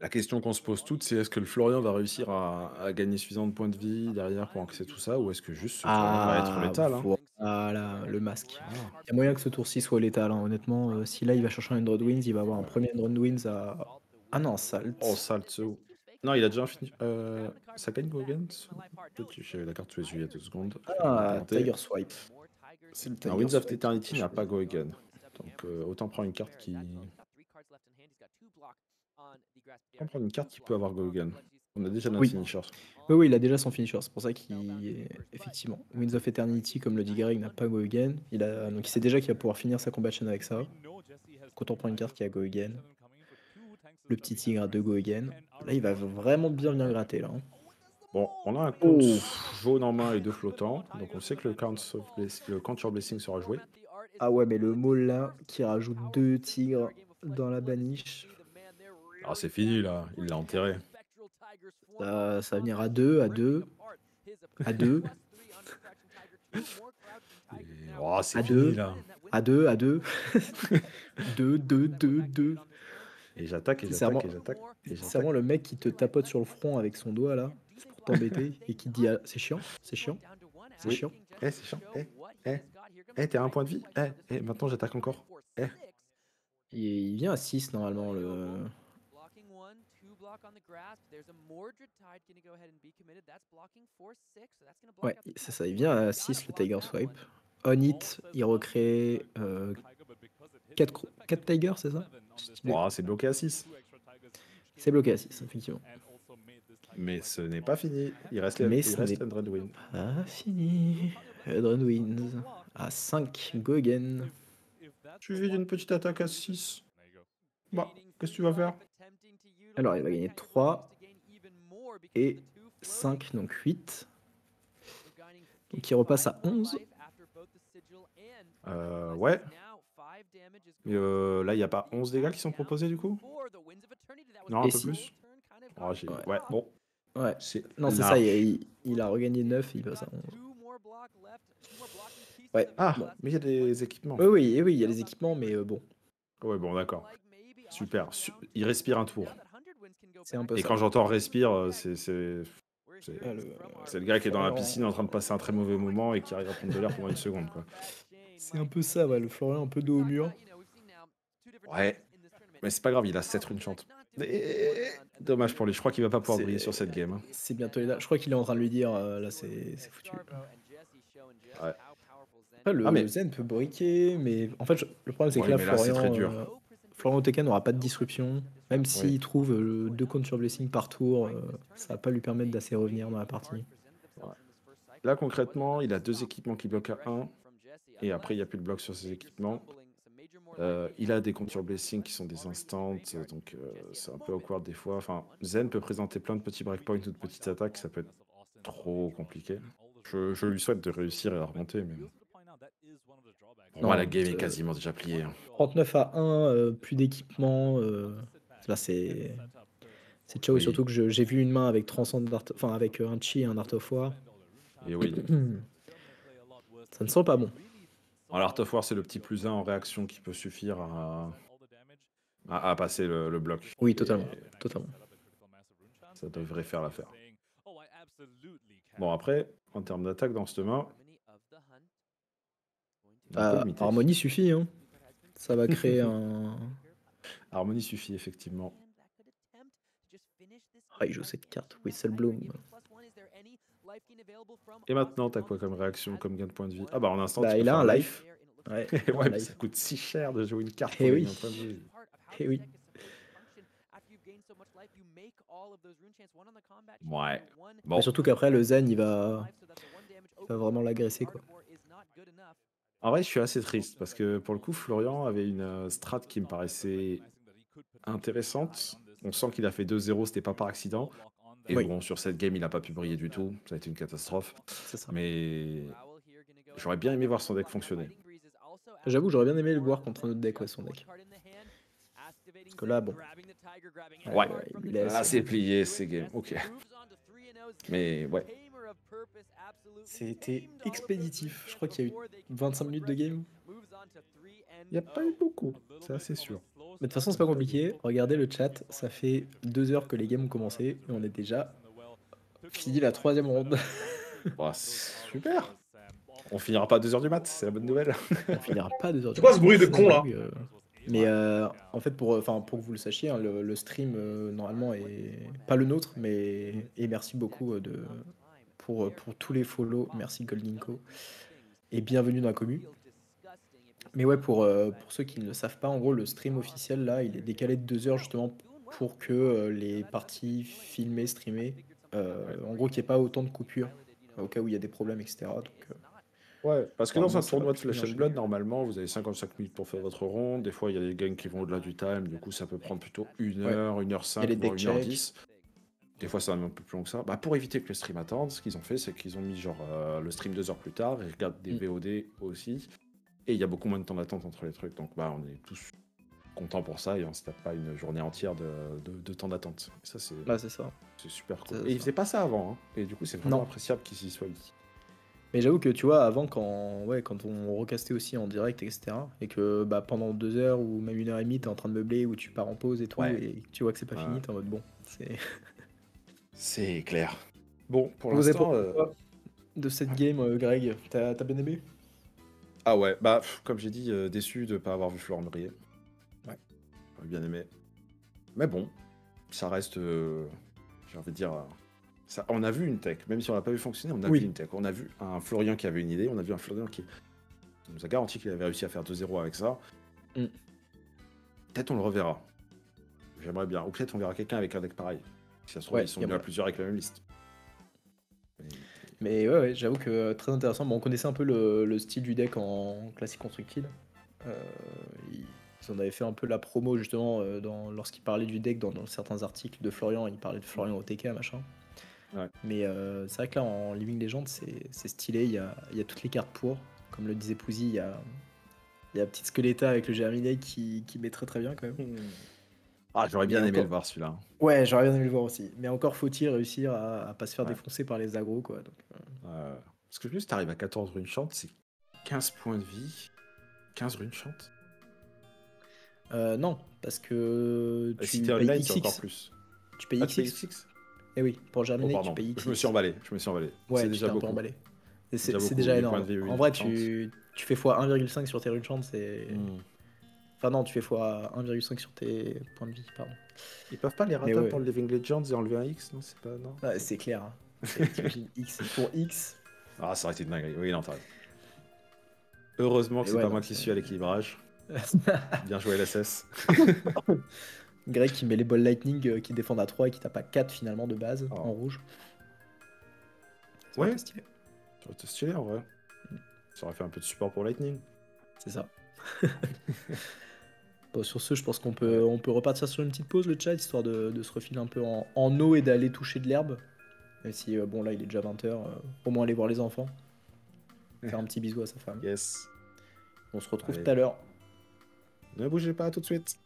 La question qu'on se pose toutes, c'est est-ce que le Florian va réussir à, à gagner suffisamment de points de vie derrière pour encaisser tout ça, ou est-ce que juste ce tournoi va être Ah, létal hein? Voilà, le masque. Ah. Il y a moyen que ce tour-ci soit létal, hein, honnêtement. euh, si là, il va chercher un Endroid Wins, il va avoir un premier Endroid Wins à... Ah non, Salt. Oh, Saltso. Non, il a déjà fini. Euh, ça gagne Gogan J'avais la carte sous les yeux il y a deux secondes. Ah. Tiger Swipe. Le Tiger Winds of. Eternity n'a pas Gogan. Donc euh, autant prendre une carte qui. Autant prendre une carte qui peut avoir Gogan. On a déjà notre Oui. finisher. Oui, oui, il a déjà son finisher. C'est pour ça qu'il est... Effectivement. Winds of Eternity, comme le dit Greg, n'a pas Go Again. Il a... Donc il sait déjà qu'il va pouvoir finir sa combat avec ça. Quand on prend une carte qui a Go Again. Le petit tigre a deux Go Again. Là, il va vraiment bien venir gratter, là. hein. Bon, on a un compte Oh. jaune en main et deux flottants. Donc on sait que le Count, of Bless- le Count Your Blessing sera joué. Ah ouais, mais le mot là, qui rajoute deux tigres dans la baniche, Ah, c'est fini là, il l'a enterré. ça, ça va venir à deux, à deux, à deux, Et- Oh, c'est À fini deux. là. à deux, à deux. deux, deux, deux, deux. Et j'attaque et j'attaque et j'attaque. et C'est j'attaque. vraiment le mec qui te tapote sur le front avec son doigt là, c'est pour t'embêter, et qui te dit ah, c'est chiant, c'est chiant, c'est Oui. chiant. Eh, c'est chiant. Eh, eh, eh, t'es à un point de vie. Eh, eh, maintenant j'attaque encore. Eh. Et il vient à 6 normalement le. Ouais, c'est ça, il vient à 6 le Tiger Swipe. On hit, il recrée 4, 4 Tigers, c'est ça? Oh, c'est bloqué à 6. C'est bloqué à 6, effectivement. Mais ce n'est pas fini. Il reste les, Mais il reste. Ah, fini. Adron Wins. À 5, go again. Suivi d'une petite attaque à 6. Bah, qu'est-ce que tu vas faire? Alors, il va gagner 3 et 5, donc 8. Donc, il repasse à 11. Euh, ouais. Mais euh, là, il n'y a pas 11 dégâts qui sont proposés du coup? Non, un Et peu si. plus Oh, Ouais. ouais. bon. Ouais. C'est Non, c'est ça, il, a regagné 9 et il passe à 11. Ouais. Ah, Bon. mais il y a des équipements. Oui, oui, oui, il y a les équipements, mais euh, bon, Ouais, bon, d'accord. Super. Su- Il respire un tour. c'est un peu Et ça. quand j'entends respire, euh, c'est c'est- c'est- Ah, le- le gars qui est dans la piscine en train de passer un très mauvais moment et qui arrive à prendre de l'air pendant une seconde. Quoi. C'est un peu ça, ouais, le Florian un peu dos au mur. Ouais. Mais c'est pas grave, il a 7 runes chantes. Et- Dommage pour lui, je crois qu'il va pas pouvoir briller sur cette game. hein. C'est bientôt dates. Je crois qu'il est en train de lui dire, euh, là, c'est foutu. Ouais. Après, le Ah, mais- Zen peut briquer, mais en fait, je- le problème, c'est Ouais, que là, là, Florian, très dur. euh, Florian Oteka n'aura pas de disruption. Même s'il Oui. trouve euh, deux comptes sur Blessing par tour, euh, ça va pas lui permettre d'assez revenir dans la partie. Là, concrètement, il a deux équipements qui bloquent à 1. Et après, il n'y a plus de bloc sur ses équipements. Euh, il a des comptes sur Blessing qui sont des instants, donc euh, c'est un peu awkward des fois. Enfin, Zen peut présenter plein de petits breakpoints ou de petites attaques, ça peut être trop compliqué. Je, je lui souhaite de réussir et à remonter, mais pour Non, moi, la game est quasiment déjà pliée. hein. 39 à 1, euh, plus d'équipement. euh, là, c'est. C'est ciao, Oui. surtout que j'ai vu une main avec Transcend Art- enfin avec euh, un chi et un Art of War. Et oui, Ça ne sent pas bon. Alors, Art of War, c'est le petit plus 1 en réaction qui peut suffire à, à, à passer le, le bloc. Oui, totalement. Et Totalement. ça devrait faire l'affaire. Bon, après, en termes d'attaque dans cette main, Ah, limité. Harmonie suffit, hein. Ça va créer un. Harmonie suffit, effectivement. Ah, il joue cette carte, Whistlebloom. Et maintenant, t'as quoi comme réaction, comme gain de point de vie? Ah bah en instant, Bah, il a un life. Ouais, ouais, mais ça coûte si cher de jouer une carte. Eh pour oui. point de vie. Eh oui. Ouais. Mais Bon, surtout qu'après, le Zen, il va, il va vraiment l'agresser, quoi. en vrai, je suis assez triste parce que pour le coup, Florian avait une euh, strat qui me paraissait intéressante. On sent qu'il a fait 2-0, c'était pas par accident. Et Oui. bon, sur cette game, il a pas pu briller du tout. Ça a été une catastrophe. C'est ça. Mais j'aurais bien aimé voir son deck fonctionner. J'avoue, j'aurais bien aimé le voir contre un autre deck, ouais, son deck. Parce que là, bon. Ouais. il lui laisse. Ah, c'est plié, ces games. Ok. Mais ouais. C'était expéditif. Je crois qu'il y a eu 25 minutes de game. Il n'y a pas eu beaucoup, c'est assez sûr. Mais de toute façon, c'est pas compliqué. Regardez le chat, ça fait deux heures que les games ont commencé et on est déjà fini la troisième ronde. Bah, super On finira pas à 2h du mat, c'est la bonne nouvelle. on finira pas à deux heures. C'est quoi ce bruit de con, là Euh, Mais euh, en fait, pour, enfin, pour que vous le sachiez, hein, le, le stream euh, normalement est pas le nôtre, mais et merci beaucoup euh, de pour, pour tous les follow. Merci Goldinko et bienvenue dans la commu. Mais ouais, pour, euh, pour ceux qui ne le savent pas, en gros, le stream officiel là, il est décalé de deux heures justement pour que euh, les parties filmées, streamées, euh, en gros, qu'il n'y ait pas autant de coupures au cas où il y a des problèmes, etc. Donc, Ouais, parce que dans un tournoi de Flash and Blood, normalement, vous avez 55 minutes pour faire votre ronde. Des fois, il y a des gangs qui vont au-delà du time. Du coup, ça peut prendre plutôt 1 Ouais. heure, 1 heure 5, les voire deck 1 heure. 10. Des fois, ça va un peu plus long que ça. Bah, pour éviter que le stream attende, ce qu'ils ont fait, c'est qu'ils ont mis genre euh, le stream deux heures plus tard. Ils regardent des Mm. VOD aussi. Et il y a beaucoup moins de temps d'attente entre les trucs. Donc, bah, on est tous contents pour ça et on se tape pas une journée entière de, de- de temps d'attente. Ça, c'est bah, c'est ça. c'est super cool. Et ils faisaient pas ça avant. hein. Et du coup, c'est vraiment Non. appréciable qu'ils y soient mis. Mais j'avoue que tu vois, avant, quand, ouais, quand on recastait aussi en direct, etc., et que bah, pendant deux heures ou même une heure et demie, t'es en train de meubler ou tu pars en pause et tout, Ouais. et que tu vois que c'est pas Ouais. fini, t'es en mode bon. C'est C'est clair. Bon, pour l'instant. euh, de cette game, euh, Greg, t'as t'as bien aimé? Ah ouais, bah pff, comme j'ai dit, euh, déçu de pas avoir vu Florent briller. Ouais. J'aurais bien aimé. Mais bon, ça reste, euh, j'ai envie de dire, euh, ça, on a vu une tech, même si on l'a pas vu fonctionner, on a Oui. vu une tech. On a vu un Florian qui avait une idée, on a vu un Florian qui on nous a garanti qu'il avait réussi à faire 2-0 avec ça. Mm. Peut-être on le reverra. J'aimerais bien. Ou peut-être on verra quelqu'un avec un deck pareil. Si ça se trouve, Ouais, ils sont venus à plusieurs avec la même liste. Mais- ouais, ouais, j'avoue que euh, très intéressant. Bon, on connaissait un peu le, le style du deck en classique constructed. Euh, ils, ils en avaient fait un peu la promo justement euh, dans, lorsqu'il parlait du deck dans, dans certains articles de Florian. Il parlait de Florian OTK, machin. Ouais. Mais euh, c'est vrai que là, en Living Legend, c'est c'est stylé. Il y, a, il y a toutes les cartes pour. Comme le disait Pouzy, il y a, il y a Petite Skeletta avec le Germinate qui, qui met très très bien quand même. Ah, j'aurais bien Mais aimé encore- le voir celui-là. Ouais, j'aurais bien aimé le voir aussi. Mais encore faut-il réussir à, à pas se faire Ouais. défoncer par les agros, quoi. Donc, euh, Euh, parce que juste, t'arrives à 14 runes chantes, c'est 15 points de vie. 15 runes chantes. euh, non, parce que Et tu si t'es payes online, c'est XX. encore plus. Tu payes Ah, tu payes XX. XX Eh oui, pour Oh, Germinate, pardon, tu payes XX. je me suis emballé. Je me suis emballé. Ouais, c'est déjà beaucoup. emballé. C'est déjà beaucoup, énorme. vie, En vrai, tu, tu fais fois 1,5 sur tes runes chant, c'est. Hmm. Enfin, non, tu fais fois 1,5 sur tes points de vie, pardon. Ils peuvent pas les rater ouais. pour le Living Legends et enlever un X Non, c'est pas. Non. Ouais, c'est clair. hein. X pour X. Ah, ça aurait été une dinguerie. Oui, non, t'as raison. Heureusement que c'est ouais, pas non, moi qui suis à l'équilibrage. Bien joué, LSS. Greg qui met les balles lightning euh, qui défendent à 3 et qui tape à 4 finalement de base Oh. en rouge. Ouais. stylé. Ça aurait été stylé en vrai. Ça aurait fait un peu de support pour Lightning. C'est ça. Bon, sur ce, je pense qu'on peut, on peut repartir sur une petite pause, le chat, histoire de, de se refiler un peu en, en eau et d'aller toucher de l'herbe. Même si, euh, bon, là, il est déjà 20h, au moins aller voir les enfants. Faire un petit bisou à sa femme. Yes. On se retrouve Allez. tout à l'heure. Ne bougez pas tout de suite.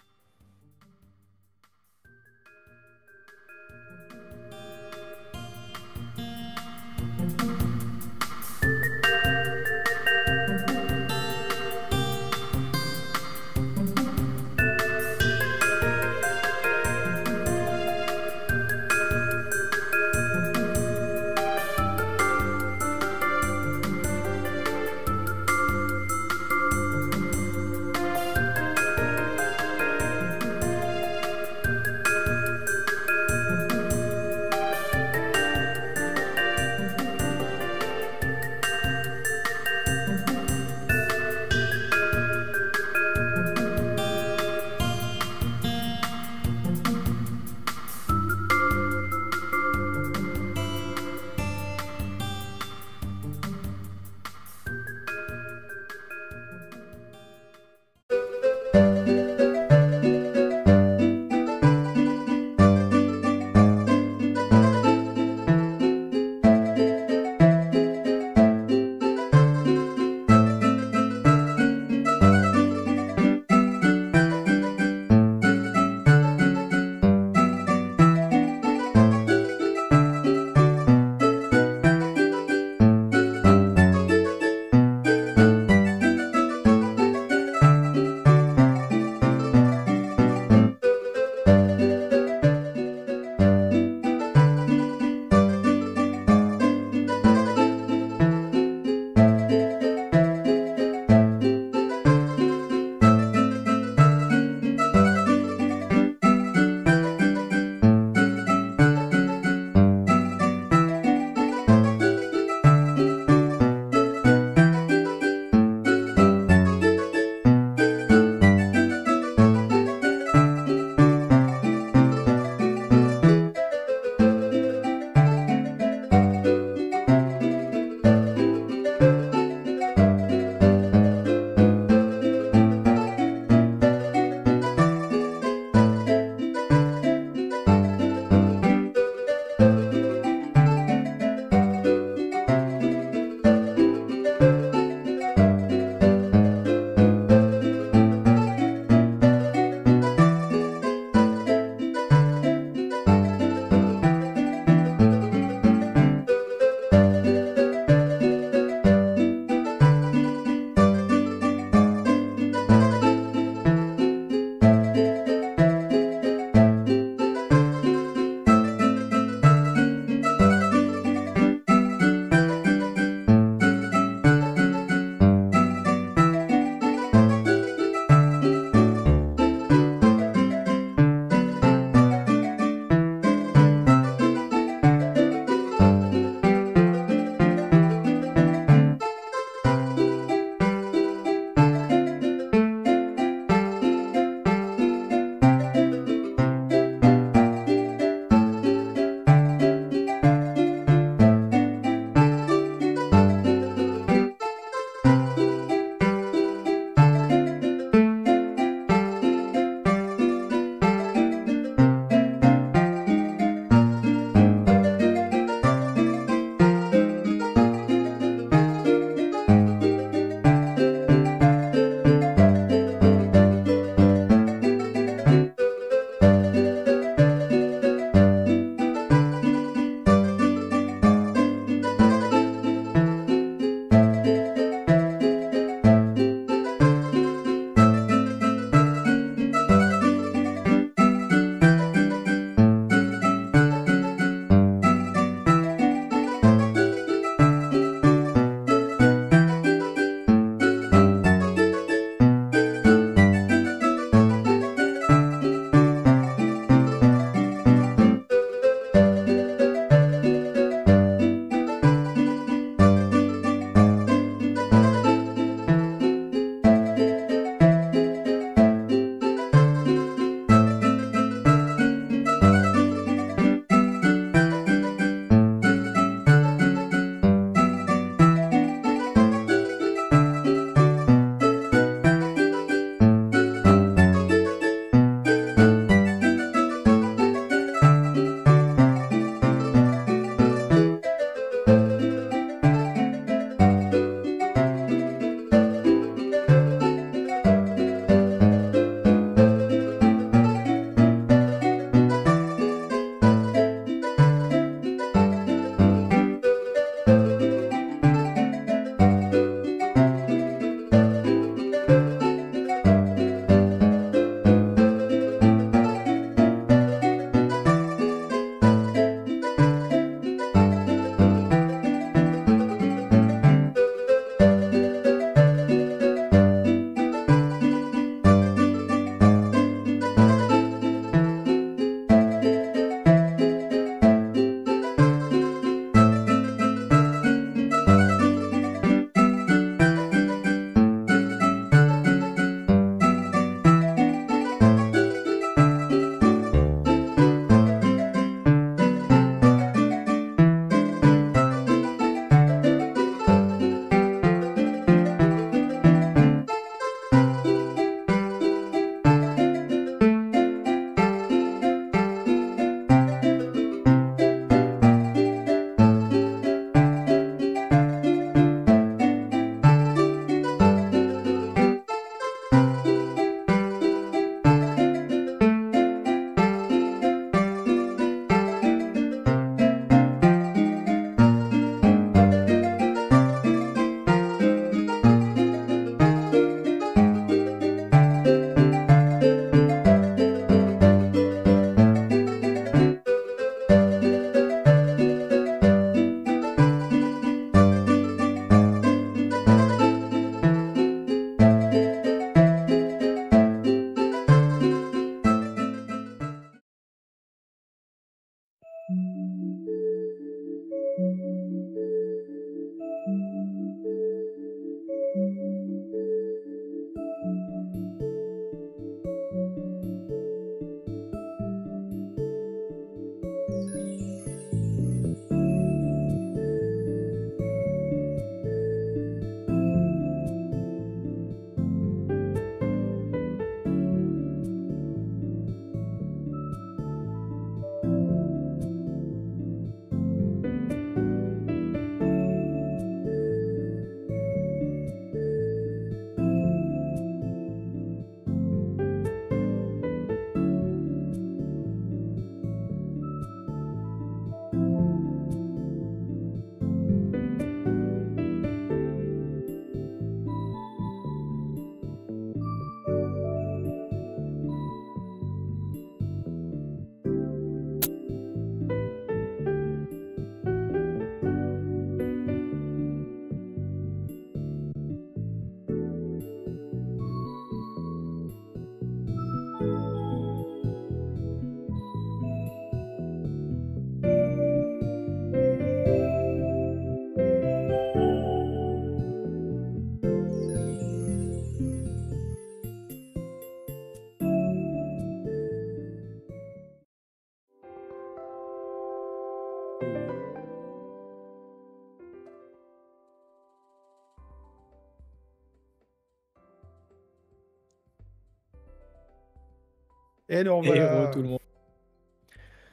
Et Et voilà. re tout le monde.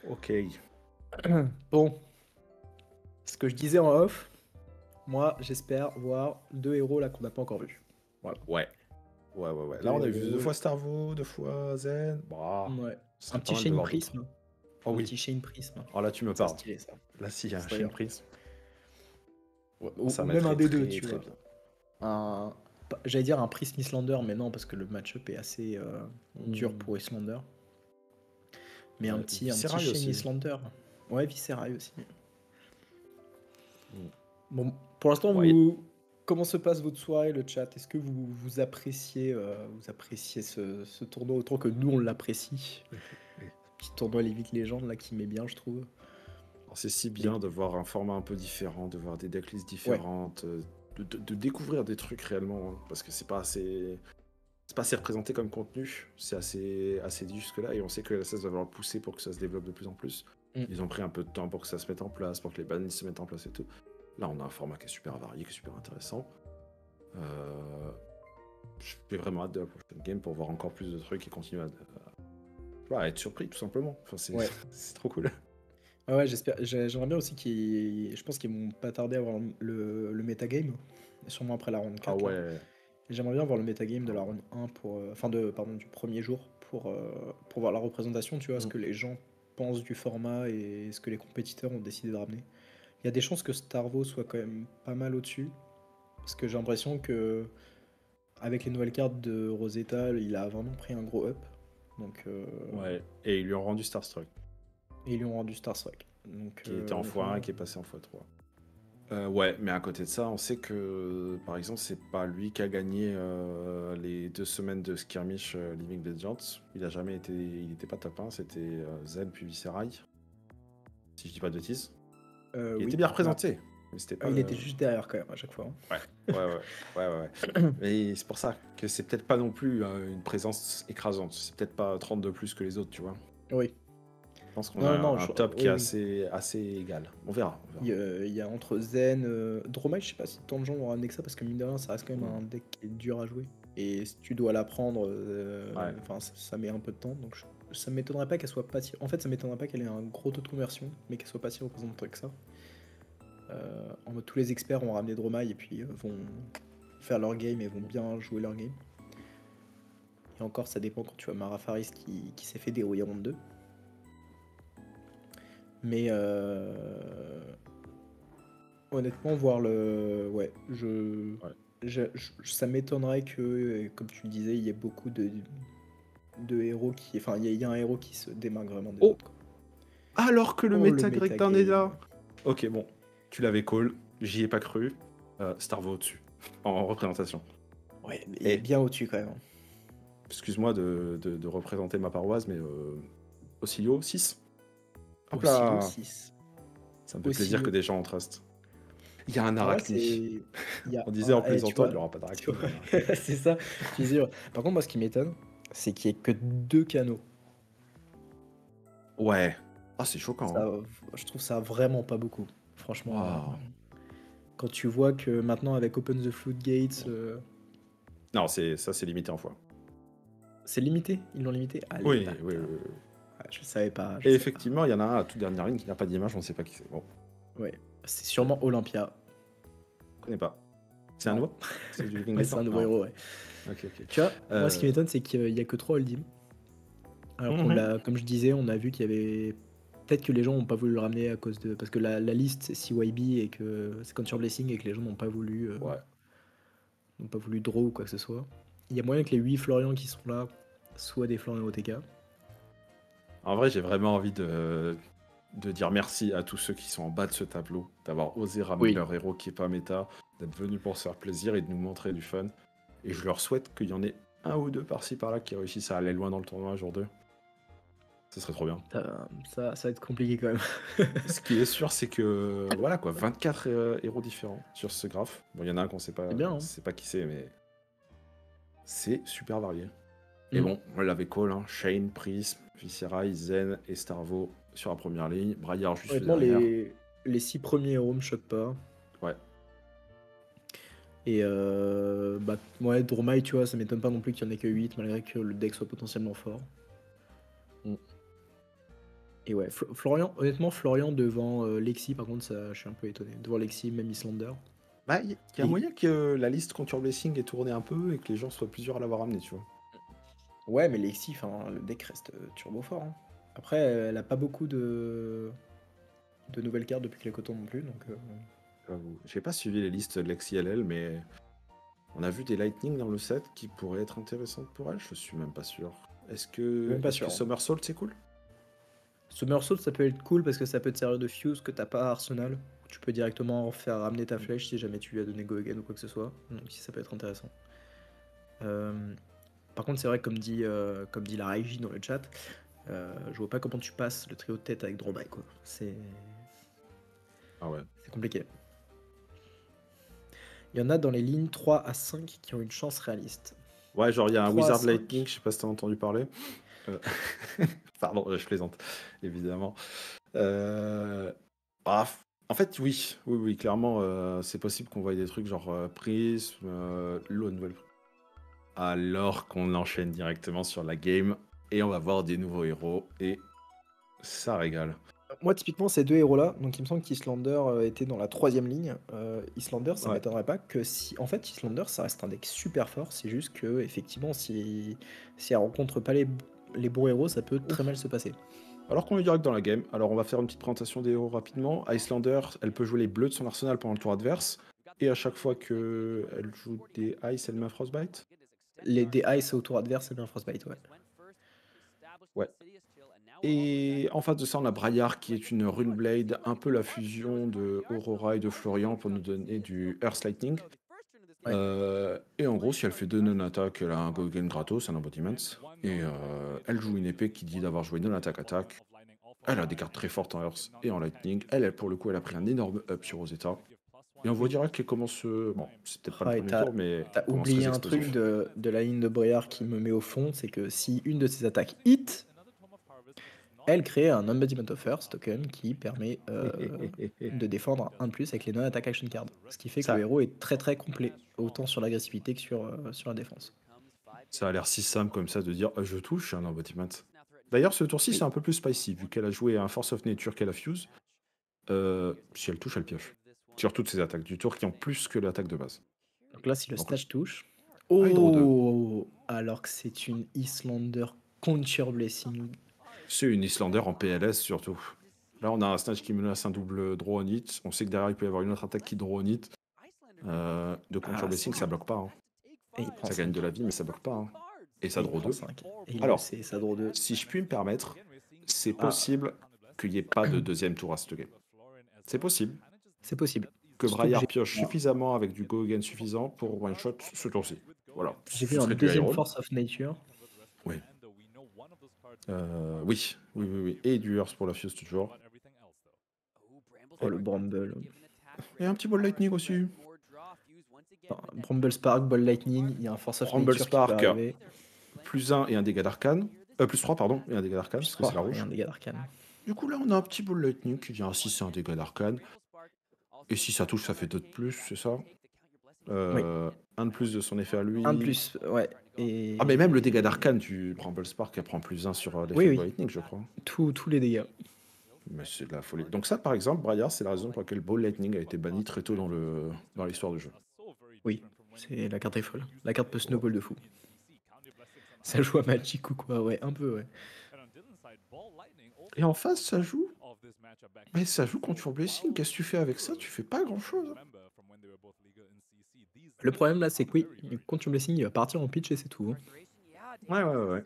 Ok. Bon. Ce que je disais en off, moi j'espère voir deux héros là qu'on n'a pas encore vus. Ouais. Ouais, ouais, ouais. Là, on a vu deux fois Starvo, deux fois Zen. Bah, Ouais. Un petit voir prisme. Oh Un oui. petit chain prisme. Oh là, tu me C'est parles. stylé ça. Là, si, il y a un d'ailleurs. prise. Ou, Ça ou même un des deux, très, tu très vois. bien. Un... J'allais dire un prisme Islander, mais non, parce que le match-up est assez euh, dur Hmm. pour Islander. Mais un petit, un petit aussi. Islander. Ouais, Visceral aussi. Hmm. Bon, pour l'instant, Ouais. vous... comment se passe votre soirée, le chat? Est-ce que vous, vous appréciez, euh, vous appréciez ce, ce tournoi autant que nous on l'apprécie? Petit tournoi League Legends là qui met bien, je trouve. C'est si bien de voir un format un peu différent, de voir des decklists différentes, euh, de, de- de découvrir des trucs réellement, hein, parce que c'est pas assez. C'est pas assez représenté comme contenu, c'est assez, assez dit jusque-là, et on sait que LSS va le pousser pour que ça se développe de plus en plus. Mm. Ils ont pris un peu de temps pour que ça se mette en place, pour que les bans se mettent en place et tout. Là, on a un format qui est super varié, qui est super intéressant. Euh, J'ai vraiment hâte de la prochaine game pour voir encore plus de trucs et continuer à, à- à être surpris, tout simplement. Enfin, c'est Ouais. c'est trop cool. Ouais, ouais, j'espère. j'ai- J'aimerais bien aussi qu'ils. Je pense qu'ils vont pas tarder à avoir le, le metagame, sûrement après la ronde 4. Ah là. ouais. J'aimerais bien voir le metagame de la ronde 1 pour. euh, Enfin, de, pardon, du premier jour pour, euh, pour voir la représentation, tu vois, ce Mm. que les gens pensent du format et ce que les compétiteurs ont décidé de ramener. Il y a des chances que Starvo soit quand même pas mal au-dessus. Parce que j'ai l'impression que. Avec les nouvelles cartes de Rosetta, il a vraiment pris un gros up. Donc, euh, Ouais, et ils lui ont rendu Starstruck, Et ils lui ont rendu Starstruck. Donc, qui était en euh, x1 et qui est passé en x3. Euh, ouais, mais à côté de ça, on sait que, par exemple, c'est pas lui qui a gagné euh, les deux semaines de skirmish euh, Living Legends. Il a jamais été, il était pas top 1, c'était Zen puis Viscerai. Si je dis pas de bêtises. Il oui. était bien représenté. Mais c'était pas, il était juste derrière quand même à chaque fois. hein. Ouais, ouais, ouais, ouais, ouais. Mais c'est pour ça que c'est peut-être pas non plus une présence écrasante. C'est peut-être pas 30 de plus que les autres, tu vois. Oui. Je pense qu'on Non, a non, un je- top qui est oui. assez, assez égal. On verra. on verra. Il y, a, il y a entre Zen, euh, Dromite, je sais pas si tant de gens vont ramener que ça parce que mine de rien, ça reste quand même un deck qui est dur à jouer. Et si tu dois l'apprendre, euh, Ouais. ça, ça met un peu de temps. Donc je- ça m'étonnerait pas qu'elle soit pas si. En fait, ça m'étonnerait pas qu'elle ait un gros taux de conversion, mais qu'elle soit pas si représentée que ça. Euh, en mode, tous les experts ont ramené Dromite et puis euh, vont faire leur game et vont bien jouer leur game. Et encore, ça dépend quand tu vois Mara Faris qui, qui s'est fait dérouiller en 2. Mais euh, honnêtement, voir le. Ouais, je. Ouais. je- je- ça m'étonnerait que, comme tu le disais, il y ait beaucoup de, de héros qui. Enfin, il y, a- il y a un héros qui se démarque vraiment des Oh. autres. Alors que le Oh, méta Breakdown est là. Ok, bon. Tu l'avais call. J'y ai pas cru. Euh, Starvo au-dessus. En représentation. Ouais, mais il est bien au-dessus quand même. hein. Excuse-moi de, de- de représenter ma paroisse, mais euh, Oscillio, 6. Hop Aussi. Ça me fait plaisir que des gens en trust. Il y a un arachné. a On disait un- en eh, plaisantant, vois, il n'y aura pas d'arachné. c'est ça. je suis sûr. Par contre, moi, ce qui m'étonne, c'est qu'il n'y ait que deux canaux. Ouais. Ah, c'est choquant. Ça, hein. je trouve ça vraiment pas beaucoup, franchement. Quand tu vois que maintenant avec Open the Floodgates, euh, Non, c'est ça, c'est limité en fois. c'est limité, ils l'ont limité? Oui, oui, oui. Je savais pas. je Et effectivement, il y en a un à toute dernière ligne qui n'a pas d'image, on ne sait pas qui c'est. Bon, c'est sûrement Olympia. on connaît pas. C'est un nouveau C'est Ouais, c'est un nouveau héros. Ouais. Tu vois, moi, ce qui Euh. m'étonne, c'est qu'il y a que trois Holdim. Alors qu'on Mhm. l'a, comme je disais, on a vu qu'il y avait. Peut-être que les gens n'ont pas voulu le ramener à cause de. Parce que la, la liste c'est CYB et que c'est Conture Blessing et que les gens n'ont pas voulu. euh, Ouais. n'ont pas voulu draw ou quoi que ce soit. Il y a moyen que les 8 Florian qui sont là soient des Florian OTK. En vrai, j'ai vraiment envie de, de dire merci à tous ceux qui sont en bas de ce tableau, d'avoir osé ramener Oui. leur héros qui est pas méta, d'être venus pour se faire plaisir et de nous montrer du fun. Et je leur souhaite qu'il y en ait un ou deux par-ci par-là qui réussissent à aller loin dans le tournoi un jour deux. Ce serait trop bien. Ça, ça, ça va être compliqué quand même. Ce qui est sûr, c'est que voilà quoi, 24 euh, héros différents sur ce graphe. Bon, il y en a un qu'on sait pas, C'est bien, hein. sait pas qui c'est, mais c'est super varié. Et Mm. bon, on l'avait call, hein, Shane, Prism, Viscerai, Zen et Starvo sur la première ligne, Braillard juste Honnêtement, derrière. les, les 6 premiers héros me choquent pas. Ouais. Et euh, bah, ouais, Dromai, tu vois, ça m'étonne pas non plus qu'il y en ait que 8 malgré que le deck soit potentiellement fort. Et ouais, Fl- Florian, honnêtement, Florian devant euh, Lexi, par contre, ça, je suis un peu étonné. Devant Lexi, même Islander. Bah, il y, y a Et- moyen que la liste Contour Blessing ait tourné un peu et que les gens soient plusieurs à l'avoir amené, tu vois. Ouais, mais Lexi, enfin, le deck reste euh, turbo fort. hein. Après, elle a pas beaucoup de, de nouvelles cartes depuis que les cotons non plus, donc. euh, J'avoue. J'ai pas suivi les listes Lexi LL, mais on a vu des Lightning dans le set qui pourraient être intéressantes pour elle. Je suis même pas sûr. Est-ce que, Même pas est-ce sûr. que Somersault c'est cool? Somersault, ça peut être cool parce que ça peut te servir de fuse que t'as pas à Arsenal. Tu peux directement faire ramener ta flèche si jamais tu lui as donné go again ou quoi que ce soit. Donc si ça peut être intéressant. Euh, par contre, c'est vrai comme dit, euh, comme dit la régie dans le chat, euh, je vois pas comment tu passes le trio de tête avec Drawback quoi. C'est Ah ouais. c'est compliqué. Il y en a dans les lignes 3 à 5 qui ont une chance réaliste. Ouais, genre il y a un 3 à Wizard 5. Lightning, je sais pas si t'as entendu parler. Euh, Pardon, je plaisante, évidemment. Euh, ah, f- en fait, oui, oui, oui, clairement, euh, c'est possible qu'on voie des trucs genre euh, Prism, euh, Lone Wolf. Alors qu'on enchaîne directement sur la game et on va voir des nouveaux héros et ça régale. Moi, typiquement, ces deux héros-là, donc il me semble qu'Islander euh, était dans la troisième ligne. Euh, Islander, ça Ouais. m'étonnerait pas que si. En fait, Islander, ça reste un deck super fort. C'est juste que, effectivement, si, si elle rencontre pas les, les bons héros, ça peut très mal se passer. Alors qu'on est direct dans la game, alors on va faire une petite présentation des héros rapidement. Icelander, elle peut jouer les bleus de son arsenal pendant le tour adverse. Et à chaque fois que elle joue des ice, elle met frostbite. Les ice au tour adverse, c'est bien Frostbite, ouais. Ouais. Et en face de ça, on a Braillard qui est une Rune Blade, un peu la fusion de Aurora et de Florian pour nous donner du Earth Lightning. Ouais. Euh, et en gros, si elle fait deux non-attaques, elle a un go game gratos, un embodiment. Et euh, elle joue une épée qui dit d'avoir joué non-attaque-attaque. Elle a des cartes très fortes en Earth et en Lightning. Elle, elle, pour le coup, elle a pris un énorme up sur Rosetta. Et on voit direct qu'elle commence. Bon, c'est peut-être pas Ouais, le premier tour, mais. T'as oublié un truc de, de la ligne de Briard qui me met au fond, c'est que si une de ses attaques hit, elle crée un Embodiment of First token qui permet euh, de défendre un de plus avec les non-attack action cards. Ce qui fait que le héros est très très complet, autant sur l'agressivité que sur, euh, sur la défense. Ça a l'air si simple comme ça de dire euh, je touche un embodiment. D'ailleurs, ce tour-ci, c'est un peu plus spicy, vu qu'elle a joué un Force of Nature qu'elle a fuse. Euh, si elle touche, elle pioche. Sur toutes ses attaques du tour qui ont plus que l'attaque de base. Donc là, si le snatch touche. Ah, il draw deux. Oh Alors que c'est une Islander Conture Blessing. C'est une Islander en PLS surtout. Là, on a un Snatch qui menace un double draw on hit. On sait que derrière, il peut y avoir une autre attaque qui draw on hit. Euh, de Conjure Ah, Blessing, ça bloque pas. hein. Et il prend Ça gagne de la vie, mais ça bloque pas. hein. Et ça Et draw prend 2. cinq. Et il Alors, le sait, ça draw 2. Si je puis me permettre, c'est Ah. possible qu'il n'y ait pas de deuxième tour à cette game. C'est possible C'est possible. que Braillard pioche suffisamment avec du go again suffisant pour one shot ce tour-ci. Voilà. J'ai vu serait du deuxième. Force of Nature. Euh, oui, oui, oui, oui. Et du Earth pour la fuse toujours. Oh, le Bramble. Et un petit ball lightning aussi. Enfin, Bramble Spark, Ball Lightning, il y a un Force of Bramble Nature Spark. qui. Plus 1 et un dégât d'arcane. Euh, plus 3, pardon, et un dégât d'arcane, parce que c'est la rouge. et un dégât d'arcane. Du coup, là, on a un petit ball lightning qui vient à 6 et un dégât d'arcane. Et si ça touche, ça fait 2 de plus, c'est ça? Euh, Un de plus de son effet à lui. Un de plus, ouais. Et Ah, mais même le dégât d'arcane du Bramble Spark, elle prend plus 1 sur euh, l'effet Oui, de lightning, je crois. tous tous les dégâts. Mais c'est de la folie. Donc ça, par exemple, Braillard, c'est la raison pour laquelle Ball Lightning a été banni très tôt dans le dans l'histoire du jeu. Oui, c'est la carte est folle. La carte peut snowball de fou. Ça joue à Magic ou quoi Ouais, un peu, ouais. Et en face, ça joue? Mais ça joue contre your Blessing. Qu'est-ce que tu fais avec ça? Tu fais pas grand-chose. Le problème là, c'est que oui, contre Blessing, il va partir en pitch et c'est tout. hein. Ouais, ouais, ouais, ouais.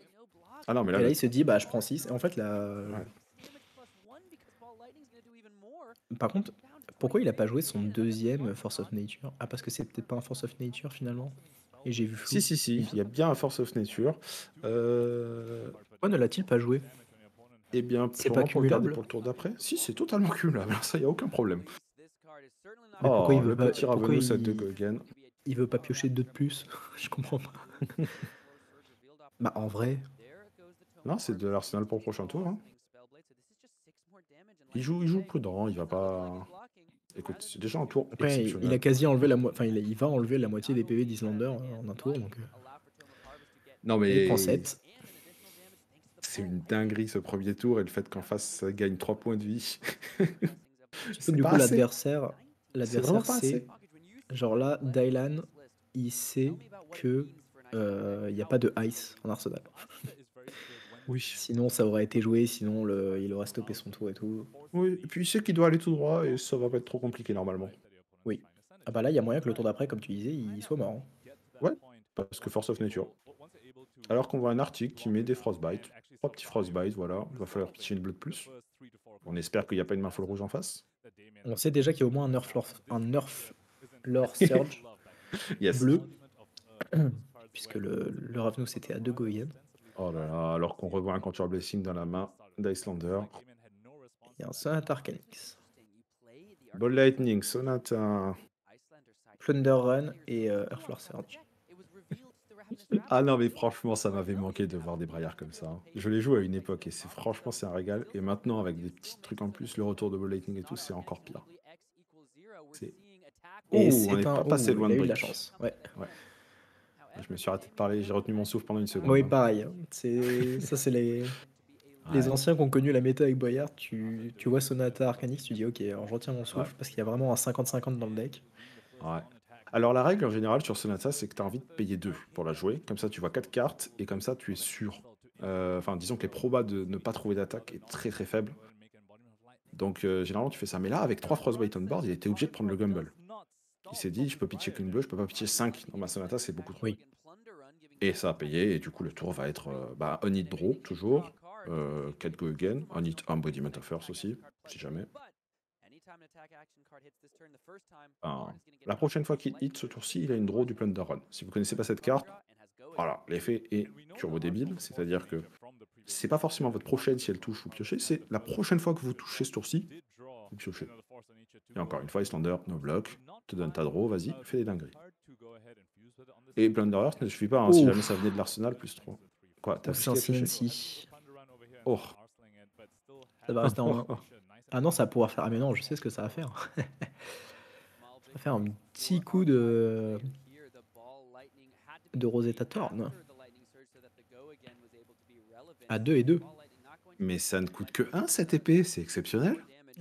Ah non, mais là, Et là, il se dit, bah, je prends 6. Et en fait, là. Ouais. Par contre, pourquoi il a pas joué son deuxième Force of Nature? Ah, parce que c'est peut-être pas un Force of Nature finalement Et j'ai vu flou. si, si, si, il y a bien un Force of Nature. Euh... Pourquoi ne l'a-t-il pas joué? Eh bien, C'est pas pour le garder cumulable pour le tour d'après. Si, c'est totalement cumulable. Ça, il n'y a aucun problème. Mais pourquoi il Oh, veut pas- il- de Gogan. Il veut pas piocher deux de plus Je comprends pas. bah, en vrai, Non, c'est de l'arsenal pour le prochain tour. hein. Il joue, il joue prudent, il va pas. Écoute, c'est déjà un tour après, il- il a quasi enlevé la moitié. Enfin, il, a- il va enlever la moitié des PV d'Islander en un tour. Donc, euh, Non, il mais prend 7. C'est une dinguerie ce premier tour et le fait qu'en face ça gagne 3 points de vie. Du pas coup, l'adversaire, C'est l'adversaire, c'est genre là, Dylan, il sait que euh, il n'y a pas de ice en Arsenal. Oui. Sinon, ça aurait été joué, sinon le, il aurait stoppé son tour et tout. Oui, et puis il sait qu'il doit aller tout droit et ça va pas être trop compliqué normalement. Oui. Ah bah là, il y a moyen que le tour d'après, comme tu disais, il soit mort. hein. Ouais, parce que Force of Nature. Alors qu'on voit un Arctic qui met des Frostbite. Trois petits Frostbite, voilà. Il va falloir pitcher une bleue de plus. On espère qu'il n'y a pas une main full rouge en face. On sait déjà qu'il y a au moins un nerf lore, un nerf lore surge Yes. bleu, puisque le, le Ravnou c'était à deux Goyen. Oh là là, alors qu'on revoit un Contour Blessing dans la main d'Icelander. Et un Sonata Arcanix. Ball Lightning, Sonata. Plunder Run et euh, Earthfloor Surge. Ah non, mais franchement, ça m'avait manqué de voir des braillards comme ça. hein. Je les joue à une époque et c'est franchement, c'est un régal. Et maintenant, avec des petits trucs en plus, le retour de Ball Lightning et tout, c'est encore pire. C'est- Et Oh, on n'est un- pas passé oh, loin il a de eu de la Brick. chance. Ouais. Je me suis arrêté de parler, j'ai retenu mon souffle pendant une seconde. Oui, hein. pareil. hein. C'est ça, c'est les les Ouais. anciens qui ont connu la méta avec Boyard. Tu, tu vois Sonata Arcanix, tu dis ok, alors je retiens mon souffle parce qu'il y a vraiment un 50-50 dans le deck. Ouais. Alors la règle en général sur Sonata, c'est que tu as envie de payer 2 pour la jouer. Comme ça, tu vois 4 cartes et comme ça, tu es sûr. Euh, Enfin, disons que les probas de ne pas trouver d'attaque est très très faible. Donc euh, généralement, tu fais ça. Mais là, avec 3 Frostbite on board, il était obligé de prendre le Gumble. Il s'est dit, je peux pitcher qu'une bleue, je peux pas pitcher 5 dans ma Sonata, c'est beaucoup trop. Oui. Et ça a payé, et du coup, le tour va être euh, bah, on hit draw, toujours. Euh, 4 go again, on hit embodiment of Earth aussi, si jamais. Enfin, la prochaine fois qu'il hit ce tour-ci, il a une draw du Plunder Run. Si vous connaissez pas cette carte, voilà, l'effet est turbo débile, c'est-à-dire que c'est pas forcément votre prochaine si elle touche ou piochez, c'est la prochaine fois que vous touchez ce tour-ci, vous piochez. Et encore une fois, Islander, no block, te donne ta draw, vas-y, fais des dingueries. Et Plunder Earth ne suffit pas, hein, si jamais ça venait de l'arsenal, plus 3. Quoi, t'as C'est un CNC. Oh. Ça va rester en main. Ah non, ça va pouvoir faire. Ah mais non, je sais ce que ça va faire. ça va faire un petit coup de de Rosetta Thorn. À 2 et 2. Mais ça ne coûte que 1 cette épée, c'est exceptionnel.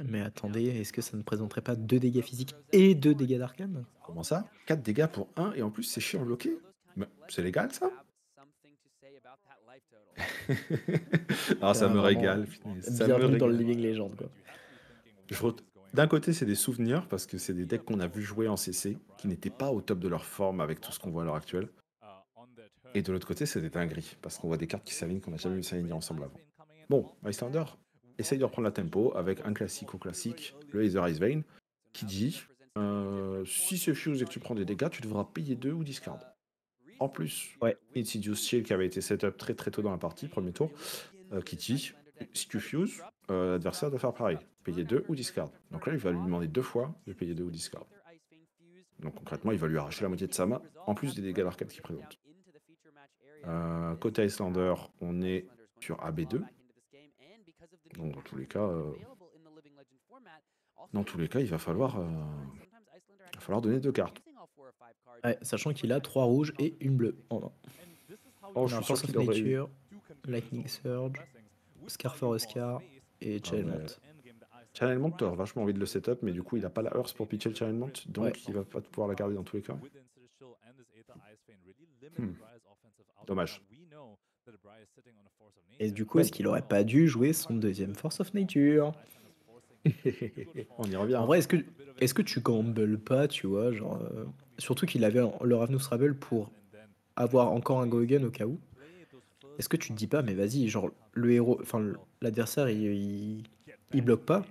Mais attendez, est-ce que ça ne présenterait pas 2 dégâts physiques et 2 dégâts d'arcane? Comment ça? 4 dégâts pour 1 et en plus c'est chiant bloqué C'est légal ça? Ah, ça me régale. putain, ça me dans le. Living Legend quoi. Je re- D'un côté, c'est des souvenirs parce que c'est des decks qu'on a vu jouer en CC qui n'étaient pas au top de leur forme avec tout ce qu'on voit à l'heure actuelle. Et de l'autre côté, c'est des dingueries parce qu'on voit des cartes qui s'alignent qu'on n'a jamais vu s'aligner ensemble avant. Bon, Icelander essaye de reprendre la tempo avec un classique au classique, le Aether Ice Vein, qui dit euh, si c'est fuse et que tu prends des dégâts, tu devras payer 2 ou discard. En plus, Ouais. Insidious Shield qui avait été setup très très tôt dans la partie, premier tour, euh, qui dit si tu fuse, euh, l'adversaire doit faire pareil, payer 2 ou discard. Donc là, il va lui demander deux fois de payer 2 ou discard. Donc concrètement, il va lui arracher la moitié de sa main, en plus des dégâts d'arcade qu'il présente. Euh, côté Icelander, on est sur AB2. Donc dans tous les cas, euh, dans tous les cas, il va falloir, euh, il va falloir donner deux cartes. Ouais, sachant qu'il a 3 rouges et une bleue en main. Oh, je a suis sûr Force of qu'il aurait eu- Lightning Surge, Scar for a Scar et Channelment. Channelment, t'aurais vachement envie de le setup, mais du coup, il n'a pas la Earth pour pitcher le Channelment, donc Ouais. il va pas pouvoir la garder dans tous les cas. Hmm. Dommage. Et du coup, est-ce qu'il aurait pas dû jouer son deuxième Force of Nature? On y revient. En vrai, est-ce que, est que tu gambles pas, tu vois, genre, euh, surtout qu'il avait le Ravnus Rebel pour avoir encore un Gogen au cas où. Est-ce que tu te dis pas, mais vas-y, genre, le héros, enfin, l'adversaire, il, il, bloque pas,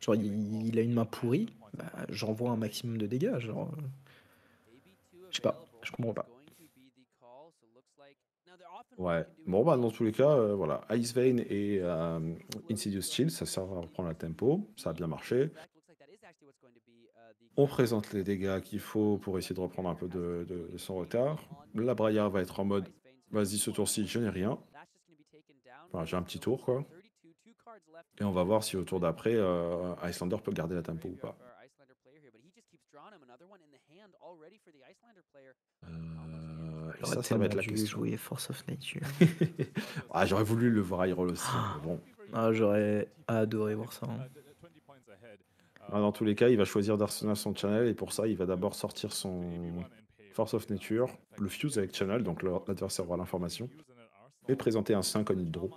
genre, il, il a une main pourrie, bah, j'envoie un maximum de dégâts, genre. Je sais pas, je comprends pas. Ouais. Bon, bah, dans tous les cas, euh, voilà. Ice Vein et euh, Insidious Chill, ça sert à reprendre la tempo. Ça a bien marché. On présente les dégâts qu'il faut pour essayer de reprendre un peu de, de- de son retard. La Braillard va être en mode vas-y, ce tour-ci, je n'ai rien. Enfin, j'ai un petit tour, quoi. Et on va voir si au tour d'après, euh, Icelander peut garder la tempo ou pas. Euh, J'aurais être tellement la dû question. jouer Force of Nature. ah, j'aurais voulu le voir roll aussi. mais bon. Ah, j'aurais adoré voir ça. hein. Ah, dans tous les cas, il va choisir d'Arsenal son channel et pour ça, il va d'abord sortir son Force of Nature, le fuse avec channel, donc l'adversaire aura l'information, et présenter un 5 en draw.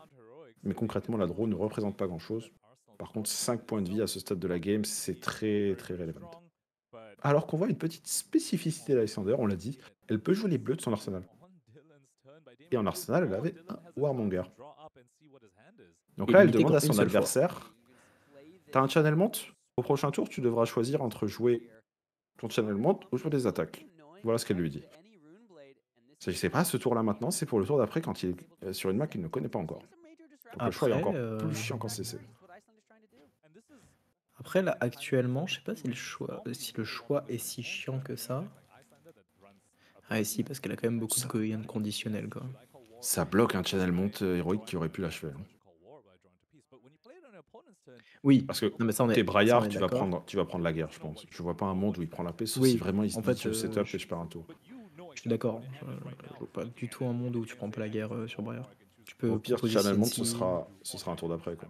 Mais concrètement, la draw ne représente pas grand chose. Par contre, 5 points de vie à ce stade de la game, c'est très très relevant. Alors qu'on voit une petite spécificité d'Alexander, on l'a dit, elle peut jouer les bleus de son arsenal. Et en arsenal, elle avait un Warmonger. Donc là, elle demande à son adversaire T'as un channel monte Au prochain tour, tu devras choisir entre jouer ton channel monte ou jouer des attaques. Voilà ce qu'elle lui dit. C'est pas ce tour-là maintenant, c'est pour le tour d'après quand il est euh, sur une map qu'il ne connaît pas encore. Donc le choix est Après, encore euh, plus chiant qu'en CC. Après, là, actuellement, je sais pas si le choix, si le choix est si chiant que ça. Ah, et si, parce qu'elle a quand même beaucoup de conditionnels, quoi. Ça bloque un channel monte euh, héroïque qui aurait pu l'achever. hein. Oui, Parce que non, mais ça, on est. t'es ça, braillard, est tu vas, d'accord. prendre, tu vas prendre la guerre, je pense. Je vois pas un monde où il prend la paix, sauf Oui, si vraiment il se en dit fait, je euh, setup je- et je perds un tour. Je suis d'accord. Je, je vois pas du tout un monde où tu prends pas la guerre euh, sur Briar. Tu peux Au pire, proposer channel monte, ce CNC. sera, ce sera un tour d'après. quoi.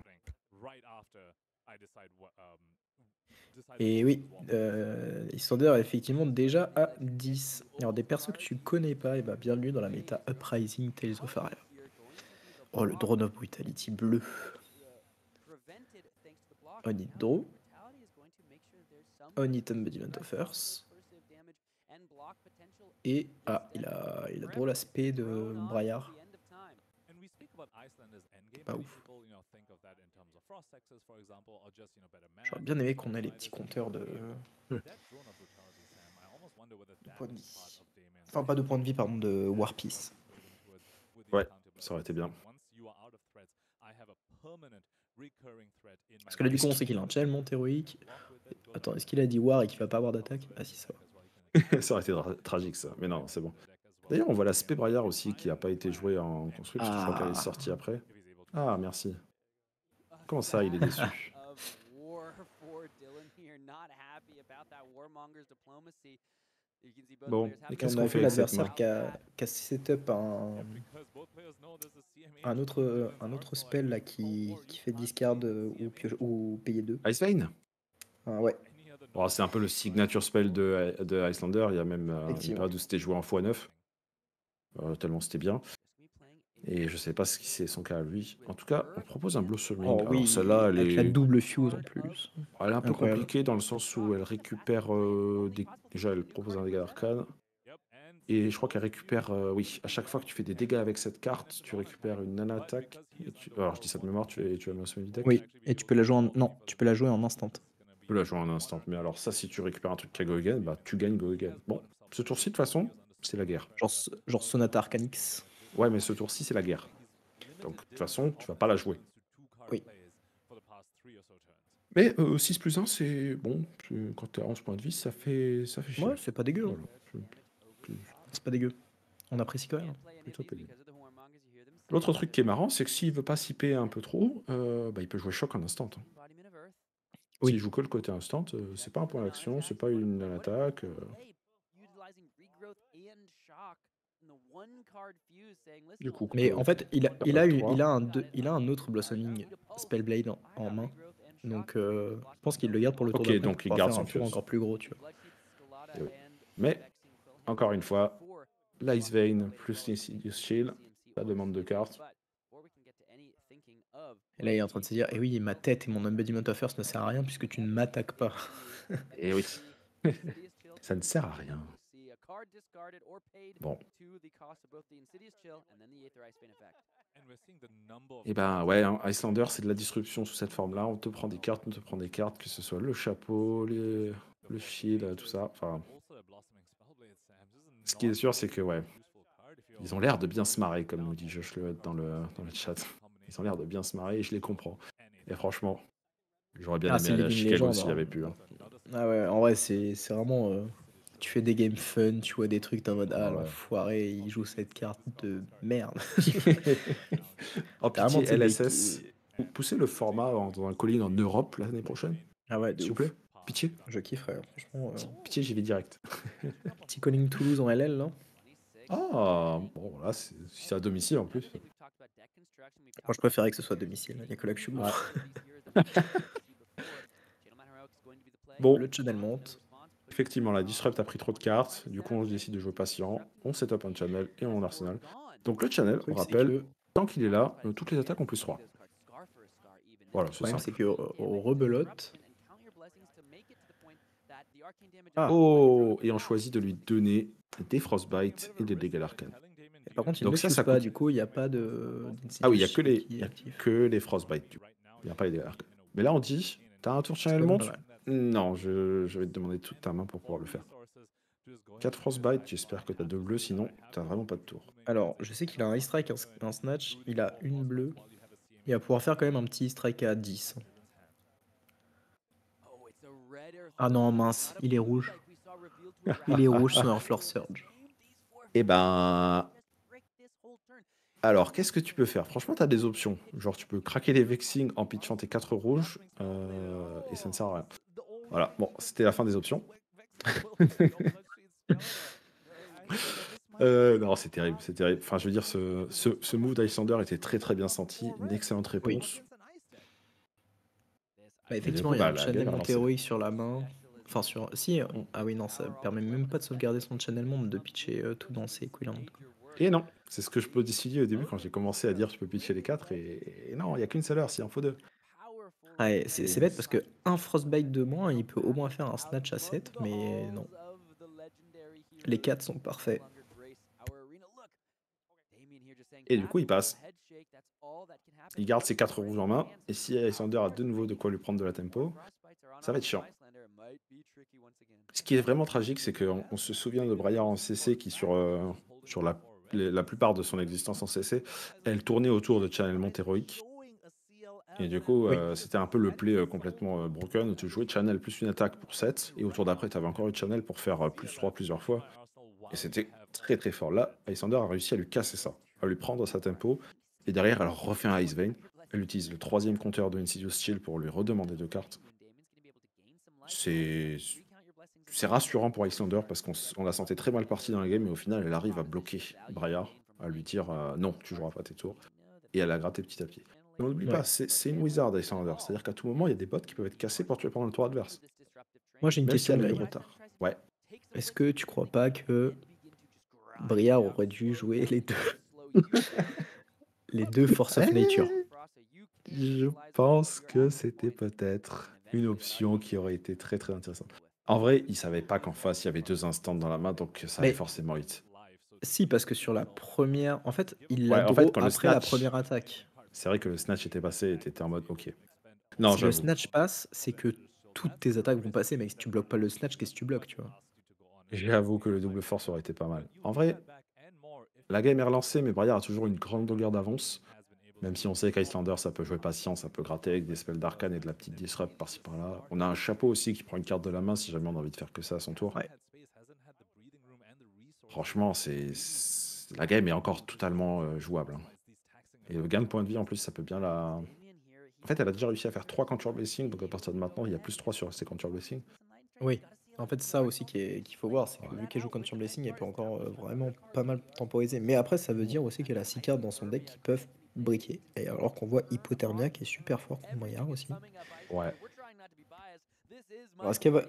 Et oui, euh, Islander est effectivement déjà à 10. Alors, des persos que tu connais pas, et bah, bienvenue dans la méta Uprising Tales of Aria. Oh, le Drone of Brutality bleu. On hit draw. On hit embodiment of Earth. Et ah, il a, il a draw l'aspect de Briar. Pas ouf. J'aurais bien aimé qu'on ait les petits compteurs de, de points de vie. Enfin, pas de points de vie, pardon, de War Peace. Ouais, ça aurait été bien. Parce que là, du coup, on sait qu'il a un channel monte héroïque. Attends, est-ce qu'il a dit War et qu'il va pas avoir d'attaque? Ah, si, ça va. ça aurait été tragique ça, mais non, c'est bon. D'ailleurs, on voit l'aspect Braillard aussi qui n'a pas été joué en parce que je crois qu'elle est Ah. sortie après. Ah, merci. Comment ça, il est déçu Bon, et qu'est-ce qu'on fait l'adversaire qui a, qui a setup un, un, autre, euh, un autre spell là qui, qui fait discard ou, pioche- ou payer 2. Ice Vein Ah, ouais, C'est un peu le signature spell de, de Icelander. Il y a même euh, une période où c'était joué en x9. Euh, tellement c'était bien. Et je sais pas ce qui c'est son cas à lui. En tout cas, on propose un Blossoming. oh, oui celle-là, elle est... la double fuse en plus. Elle est un peu compliquée dans le sens où elle récupère euh, des... déjà elle propose un dégât d'arcane et je crois qu'elle récupère euh, oui à chaque fois que tu fais des dégâts avec cette carte tu récupères une nana attaque tu- alors je dis ça de mémoire tu, tu as mis au Oui, et tu peux la jouer en... Non, tu peux la jouer en instant. tu peux la jouer en instant mais alors ça si tu récupères un truc qui a go again bah tu gagnes go again bon ce tour-ci de toute façon c'est la guerre Genre, genre Sonata Arcanix. Ouais mais ce tour-ci c'est la guerre donc de toute façon tu vas pas la jouer Oui. mais euh, 6 plus 1 c'est bon quand tu as 11 points de vie ça fait ça fait chier Ouais, c'est pas dégueu. Voilà. C'est pas dégueu. On apprécie quand même. L'autre truc qui est marrant, c'est que s'il veut pas s'y un peu trop, euh, bah, il peut jouer choc en instant. Oui. S'il joue que le côté instant, euh, c'est pas un point d'action, c'est pas une attaque. euh, Du coup, Mais en fait, il a, il a, le eu, trois. il a, un, deux- il a un autre Blossoming Spellblade en, en main. Donc, euh, je pense qu'il le garde pour le tour Ok, donc il garde son tour fuse. encore plus gros, tu vois. Oui. Mais, encore une fois, l'Ice Vein plus l'Insidious Shield, ça demande de cartes. Et là, il est en train de se dire, eh oui, ma tête et mon embodiment of Earth ne sert à rien puisque tu ne m'attaques pas. Et oui, ça ne sert à rien. Bon. Et ben ouais, hein, Icelander, c'est de la disruption sous cette forme-là. On te prend des cartes, on te prend des cartes, que ce soit le chapeau, les- le shield, tout ça. Enfin, ce qui est sûr, c'est que ouais, ils ont l'air de bien se marrer, comme nous dit Josh Le dans le, dans le chat. Ils ont l'air de bien se marrer et je les comprends. Et franchement, j'aurais bien Ah, aimé aller à Chicago s'il y hein. avait pu. hein. Ah ouais, en vrai, c'est c'est vraiment. euh, tu fais des games fun, tu vois des trucs, t'es en mode, ah, l'enfoiré, il joue cette carte de merde. En pitié, sais, des- LSS, poussez le format dans un colline en Europe l'année prochaine, Ah ouais, s'il vous plaît. Pitié Je kifferais, franchement. euh, Pitié, j'y vais direct. petit calling Toulouse en LL, là. Ah, bon, là, c'est- à domicile en plus. Moi, je préférais que ce soit à domicile. Il y a que là que je suis bon. Bon. Le channel monte. Effectivement, la Disrupt a pris trop de cartes. Du coup, on décide de jouer patient. On set up un channel et on arsenal. Donc, le channel, on rappelle, que- tant qu'il est là, euh, toutes les attaques ont plus 3. Voilà, c'est ça. c'est qu'au rebelote, Ah. Oh, et on choisit de lui donner des Frostbite et des dégâts d'arcane. par contre, il Donc ne ça, ça, pas. Du coup, il n'y a pas de. Ah oui, il y a que les- y a. Que les Frostbite, du coup. Il n'y a pas les dégâts d'arcane. Mais là, on dit, t'as un tour C'est channel monte. Non, je, je vais te demander toute ta main pour pouvoir le faire. 4 Frostbite, j'espère que t'as deux bleus, sinon t'as vraiment pas de tour. Alors, je sais qu'il a un high strike, un, snatch. Il a une bleue. Il va pouvoir faire quand même un petit strike à 10. Ah non, mince, il est rouge. Il est rouge sur un floor surge. Eh ben. Alors, qu'est-ce que tu peux faire? Franchement, tu as des options. Genre, tu peux craquer les vexing en pitchant tes 4 rouges, euh, et ça ne sert à rien. Voilà, bon, c'était la fin des options. Euh, non, c'est terrible, c'est terrible. Enfin, je veux dire, ce, ce, ce move d'Islander était très très bien senti. Une excellente réponse. Bah, effectivement, il y bah, a un channel héroïque sur la main. Enfin, sur. Si, on- ah oui, non, ça permet même pas de sauvegarder son channel monde de pitcher euh, tout dans ses equivalents. Et non, c'est ce que je peux décider au début quand j'ai commencé à dire tu peux pitcher les 4. Et, et non, il n'y a qu'une seule heure, s'il en faut deux. Ah, et c'est c'est bête parce que un frostbite de moins, il peut au moins faire un snatch à 7, mais non. Les 4 sont parfaits. Et du coup, il passe. Il garde ses 4 rouges en main. Et si Islander a de nouveau de quoi lui prendre de la tempo, ça va être chiant. Ce qui est vraiment tragique, c'est qu'on on se souvient de Briar en CC qui, sur, euh, sur la, plupart de son existence en CC, elle tournait autour de Channel héroïque. Et du coup, Oui. euh, c'était un peu le play euh, complètement euh, broken où tu jouais Channel plus une attaque pour 7. Et autour d'après, tu avais encore une Channel pour faire euh, plus 3 plusieurs fois. Et c'était très très fort. Là, Islander a réussi à lui casser ça, à lui prendre sa tempo. Et derrière, elle refait un Ice Vein. Elle utilise le troisième compteur de Insidious Chill pour lui redemander deux cartes. C'est c'est rassurant pour Islander parce qu'on s- on la sentait très mal partie dans la game, mais au final, elle arrive à bloquer Briar, à lui dire euh, non, tu joueras pas tes tours, et elle a gratté petit à petit. On n'oublie Ouais. pas, c'est une wizard Islander, c'est-à-dire qu'à tout moment, il y a des bots qui peuvent être cassés pour tuer pendant le tour adverse. Moi, j'ai une Même si question, Greg. retard. Ouais. Est-ce que tu crois pas que Briard aurait dû jouer les deux? Les deux Force of Nature Je pense que c'était peut-être une option qui aurait été très très intéressante. En vrai, il savait pas qu'en face, il y avait deux instants dans la main, donc ça allait Mais- forcément hit. Si, parce que sur la première. En fait, il Ouais, l'a en fait, quand après la première attaque. C'est vrai que le snatch était passé et t'étais en mode ok. Non, si le snatch passe, c'est que toutes tes attaques vont passer, mais si tu bloques pas le snatch, qu'est-ce que tu bloques, tu vois? J'avoue que le double force aurait été pas mal. En vrai, la game est relancée, mais Briar a toujours une grande longueur d'avance. Même si on sait qu'Icelander, ça peut jouer patient, ça peut gratter avec des spells d'arcane et de la petite disrupt par-ci par-là. On a un chapeau aussi qui prend une carte de la main si jamais on a envie de faire que ça à son tour. Ouais. Franchement, c'est c'est- la game est encore totalement euh, jouable. hein. Et le gain de points de vie en plus, ça peut bien la. En fait, elle a déjà réussi à faire 3 Contour Blessing, donc à partir de maintenant, il y a plus 3 sur ses Contour Blessing. Oui. En fait, ça aussi qu'il faut voir, c'est que vu qu'elle joue sur Blessing, elle peut encore euh, vraiment pas mal temporiser. Mais après, ça veut dire aussi qu'elle a 6 cartes dans son deck qui peuvent briquer. Et alors qu'on voit Hypothermia qui est super fort contre Maillard aussi. Ouais.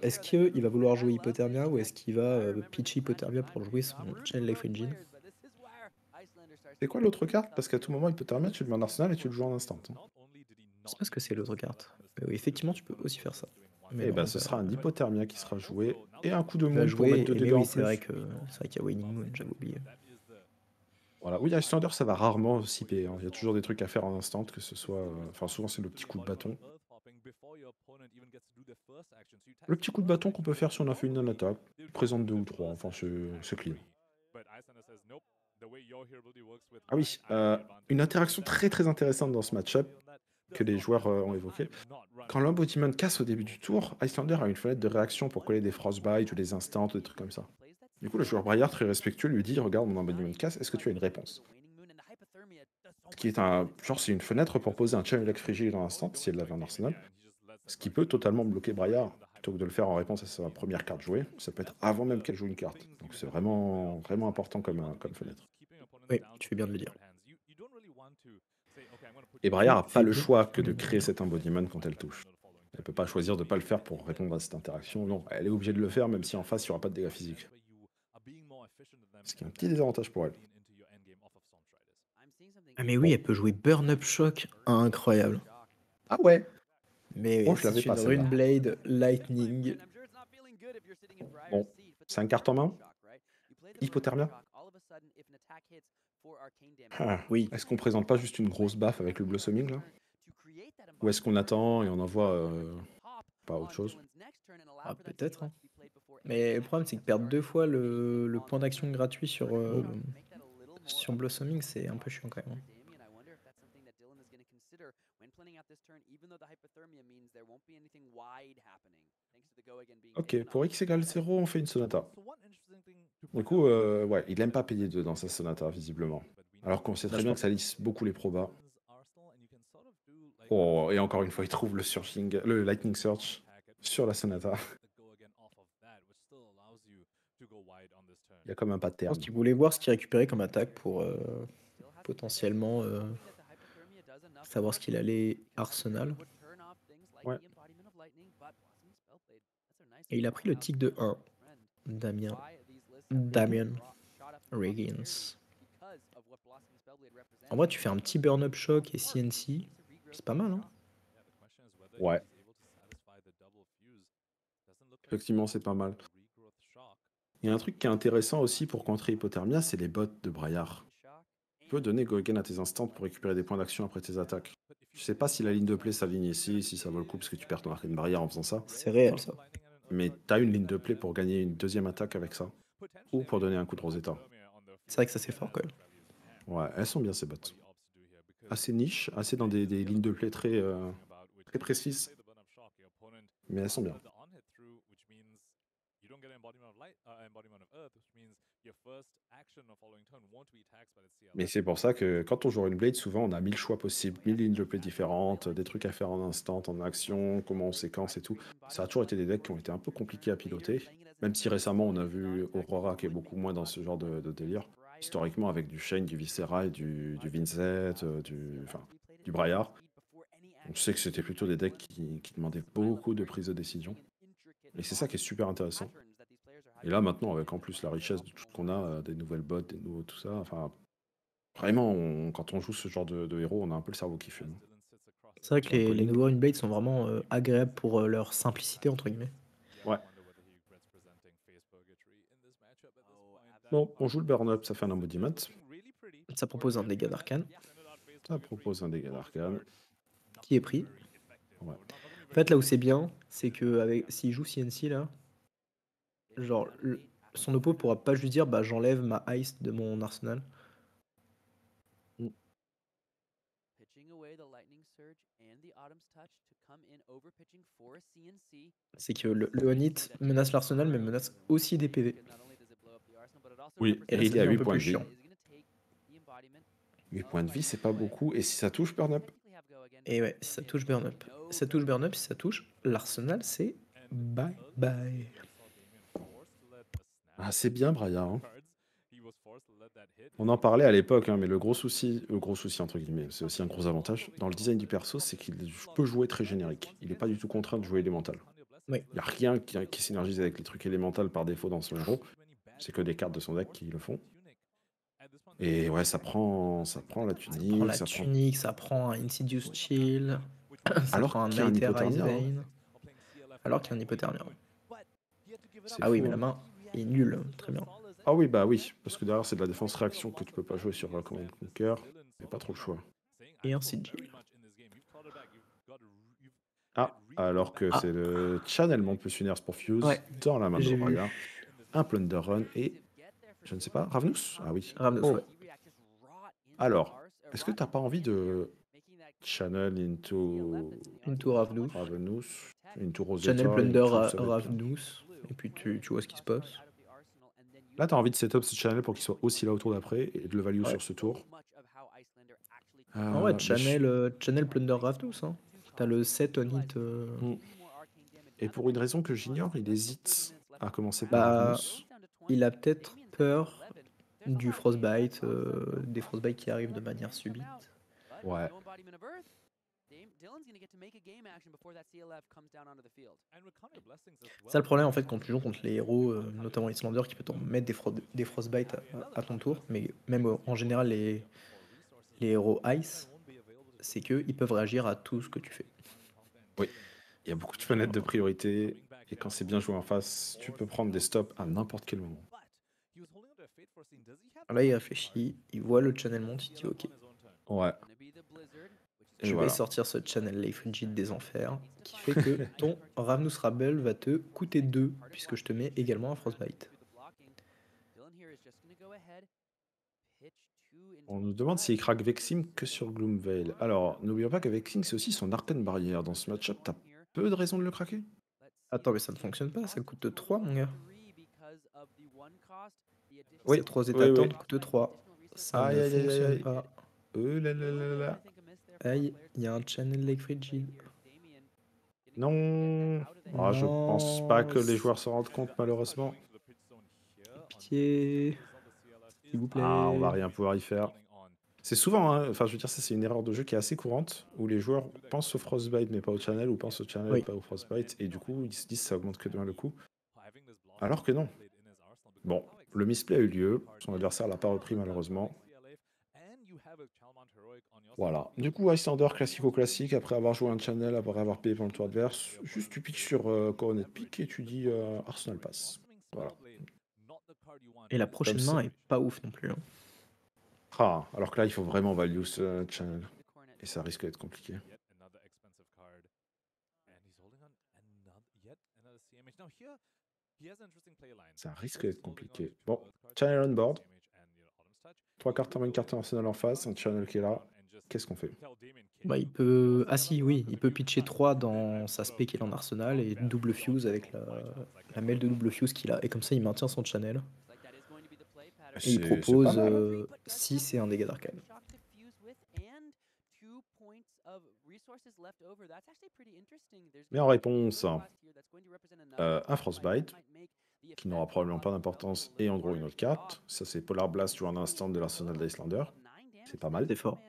Est-ce qu'il va, vouloir jouer Hypothermia ou est-ce qu'il va euh, pitch Hypothermia pour jouer son Chain Life Engine? C'est quoi l'autre carte? Parce qu'à tout moment, il peut te remettre, tu le mets en arsenal et tu le joues en instant. Je sais pas ce que c'est l'autre carte. Mais oui, effectivement, tu peux aussi faire ça. Mais Et non, bah, ce sera un hypothermia qui sera joué et un coup de moon pour mettre deux et dégâts mais oui, en c'est vrai que c'est vrai qu'il y a Waning Moon, j'avais oublié. Voilà. Oui, Icelander, ça va rarement s'IP. hein. Il y a toujours des trucs à faire en instant, que ce soit. euh, Enfin, souvent, c'est le petit coup de bâton. Le petit coup de bâton qu'on peut faire si on a fait une non-attaque. Présente deux ou trois. Enfin, c'est clean. Ah oui, euh, une interaction très très intéressante dans ce match-up que les joueurs euh, ont évoqué. Quand l'embodiment casse au début du tour, Icelander a une fenêtre de réaction pour coller des frostbites ou des instants, des trucs comme ça. Du coup, le joueur Briard, très respectueux, lui dit Regarde, mon embodiment casse, est-ce que tu as une réponse? Ce qui est un. Genre, c'est une fenêtre pour poser un deck frigide dans l'instant, si elle l'avait en arsenal. Ce qui peut totalement bloquer Briard. plutôt que de le faire en réponse à sa première carte jouée. Ça peut être avant même qu'elle joue une carte. Donc c'est vraiment, vraiment important comme, euh, comme fenêtre. Oui, tu fais bien de le dire. Et Briar n'a pas le choix que de créer cet embodiment quand elle touche. Elle peut pas choisir de ne pas le faire pour répondre à cette interaction. Non, elle est obligée de le faire même si en face il n'y aura pas de dégâts physiques. Ce qui est un petit désavantage pour elle. Ah mais oui, elle peut jouer Burn Up Shock, incroyable. Ah ouais Mais Oh, oui, l'avais c'est pas, une. Runeblade Lightning. Bon, c'est un carte en main Hypothermia Ah, Oui. Est-ce qu'on présente pas juste une grosse baffe avec le blossoming là Ou est-ce qu'on attend et on envoie euh, pas autre chose Ah, peut-être, hein. Mais le problème, c'est que perdre deux fois le, le point d'action gratuit sur, euh, sur Blossoming, c'est un peu chiant quand même. Ok, pour x égale 0, on fait une sonata. Du coup, euh, ouais, il aime pas payer 2 dans sa sonata, visiblement. Alors qu'on sait très bien que ça lisse beaucoup les probas. Oh, et encore une fois, il trouve le searching, le lightning search sur la sonata. Il y a comme un Je pattern. pense qu'il voulait voir ce qu'il récupérait comme attaque pour euh, potentiellement euh, savoir ce qu'il allait Arsenal. Ouais. Et il a pris le tic de 1. Damien. Damien Riggins. En vrai, tu fais un petit burn-up shock et CNC. C'est pas mal, hein Ouais. Effectivement, c'est pas mal. Il y a un truc qui est intéressant aussi pour contrer Hypothermia, c'est les bots de Braillard. Tu peux donner Gogen à tes instants pour récupérer des points d'action après tes attaques. Je sais pas si la ligne de play s'aligne ici, si ça vaut le coup parce que tu perds ton arcane barrière en faisant ça. C'est réel, ça. Mais t'as une ligne de play pour gagner une deuxième attaque avec ça. Ou pour donner un coup de Rosetta. C'est vrai que ça, c'est fort, quand même. Ouais, elles sont bien ces bots. Assez niche, assez dans des, des lignes de play très, euh, très précises. Mais elles sont bien. Mais c'est pour ça que quand on joue une blade, souvent on a mille choix possibles, mille lignes de play différentes, des trucs à faire en instant, en action, comment on séquence et tout. Ça a toujours été des decks qui ont été un peu compliqués à piloter. Même si récemment on a vu Aurora qui est beaucoup moins dans ce genre de, de délire. Historiquement avec du Shane, du Viscera et du, du Vincent, euh, du, enfin, du Braillard. On sait que c'était plutôt des decks qui, qui demandaient beaucoup de prise de décision. Et c'est ça qui est super intéressant. Et là maintenant avec en plus la richesse de tout ce qu'on a, euh, des nouvelles bots, des nouveaux tout ça, enfin vraiment on- quand on joue ce genre de, de héros, on a un peu le cerveau qui fume. C'est vrai que les, les nouveaux Runeblades sont vraiment euh, agréables pour euh, leur simplicité, entre guillemets. Ouais. Bon, on joue le burn up, ça fait un embodiment. Ça propose un dégât d'arcane Ça propose un dégât d'arcane. qui est pris. Ouais. En fait, là où c'est bien, c'est que avec, s'il joue CNC, là, genre, le- son oppo pourra pas juste dire bah, j'enlève ma ice de mon arsenal. C'est que le, le on-hit menace l'arsenal, mais menace aussi des PV. Oui, Et il est à devient un 8 peu points de vie. chiant. 8 points de vie, c'est pas beaucoup. Et si ça touche burn up? Et ouais, si ça touche burn up. Si ça touche burn up, si ça touche l'arsenal, c'est bye bye. Ah, c'est bien, Brian. hein. On en parlait à l'époque, hein, mais le gros souci, le gros souci entre guillemets, c'est aussi un gros avantage dans le design du perso, c'est qu'il peut jouer très générique. Il n'est pas du tout contraint de jouer élémental. Oui. Il n'y a rien qui, qui synergise avec les trucs élémentaux par défaut dans son héros. C'est que des cartes de son deck qui le font. Et ouais, ça prend, ça prend la tunique. prend la ça prend- tunique, ça prend un Insidious Chill, ça Alors prend un qu'il y a un hypothermia, hein. Vein, alors qu'il y a un hypothermia. Ah oui, mais hein. la main est nulle, très bien. Ah oui, bah oui, parce que derrière c'est de la défense réaction que tu peux pas jouer sur euh, Command Conquer. A pas trop le choix. Et un sigil. Ah, alors que Ah. c'est le channellement Pussuners pour Fuse Ouais, dans la main de. Raya. Un Plunder Run et, je ne sais pas, Ravnus Ah oui. Ravnus, Oh. ouais. Alors, est-ce que t'as pas envie de channel into Into Ravnus, Ravnus, into Rosetta Channel Plunder à et puis tu, tu vois ce qui se passe. Là, t'as envie de setup ce channel pour qu'il soit aussi là au tour d'après et de le value Ouais. sur ce tour. Ah Euh, ouais, je- Channel, euh, Channel Plunder Ravnus, hein. T'as le 7 on hit. euh, Mm. Et pour une raison que j'ignore, il hésite à commencer par Bah, il a peut-être peur du frostbite, euh, des frostbites qui arrivent de manière subite. Ouais. And Recovery Blessings as C'est ça le problème en fait quand tu joues contre les héros, euh, notamment Islander, qui peut t'en mettre des, fro- des frostbites à, à ton tour, mais même euh, en général les, les héros ice, c'est qu'ils peuvent réagir à tout ce que tu fais. Il y a beaucoup de fenêtres de priorité. Et quand c'est bien joué en face, tu peux prendre des stops à n'importe quel moment. But he was holding on to a fate for scene. Does he have Là il réfléchit, il voit le channel monte, il dit ok, Ouais. Je voilà. vais sortir ce channel Life Rigid des enfers, qui fait que ton Ravnus Rabel va te coûter 2, puisque je te mets également un frostbite. On nous demande s'il craque Vexim que sur Gloomveil. Alors, n'oublions pas que Vexim, c'est aussi son arcane barrière. Dans ce match-up, t'as peu de raisons de le craquer. Attends mais ça ne fonctionne pas, ça coûte 3 mon gars. Oui, Ces 3 oui, états oui. de coûte 3. Ça Aïe, ne aïe, aïe, fonctionne aïe. pas. Euh, là, là, là, là. Aïe, il y a un channel Lake Frigid. Non. Ah, je pense pas que les joueurs se rendent compte, malheureusement. Pitié, s'il vous plaît. Ah, on va rien pouvoir y faire. C'est souvent, hein, enfin, je veux dire, ça, c'est une erreur de jeu qui est assez courante, où les joueurs pensent au Frostbite, mais pas au channel, ou pensent au channel, Oui. pas au Frostbite, et du coup, ils se disent ça augmente que de 1 le coup. Alors que non. Bon, le misplay a eu lieu, son adversaire l'a pas repris, malheureusement. Voilà. Du coup, Icelander classico-classique, après avoir joué un channel, après avoir payé pour le tour adverse, juste tu piques sur euh, Coronet Pick et tu dis euh, Arsenal passe. Voilà. Et la prochaine main est pas ouf non plus. hein. Ah, alors que là, il faut vraiment value ce channel. Et ça risque d'être compliqué. Ça risque d'être compliqué. Bon, channel on board. 3 cartes en main, une carte arsenal en face, un channel qui est là. Qu'est-ce qu'on fait? Bah, il peut... Ah si, oui, il peut pitcher 3 dans sa spé qu'il a en arsenal et double fuse avec la, la de double fuse qu'il a. Et comme ça, il maintient son channel. Et il propose euh, 6 et un dégât d'arcane. Mais en réponse, euh, un frostbite qui n'aura probablement pas d'importance, et en gros une autre carte. Ça, c'est Polar Blast joué en instant de l'Arsenal d'Icelander. C'est pas mal. C'est fort.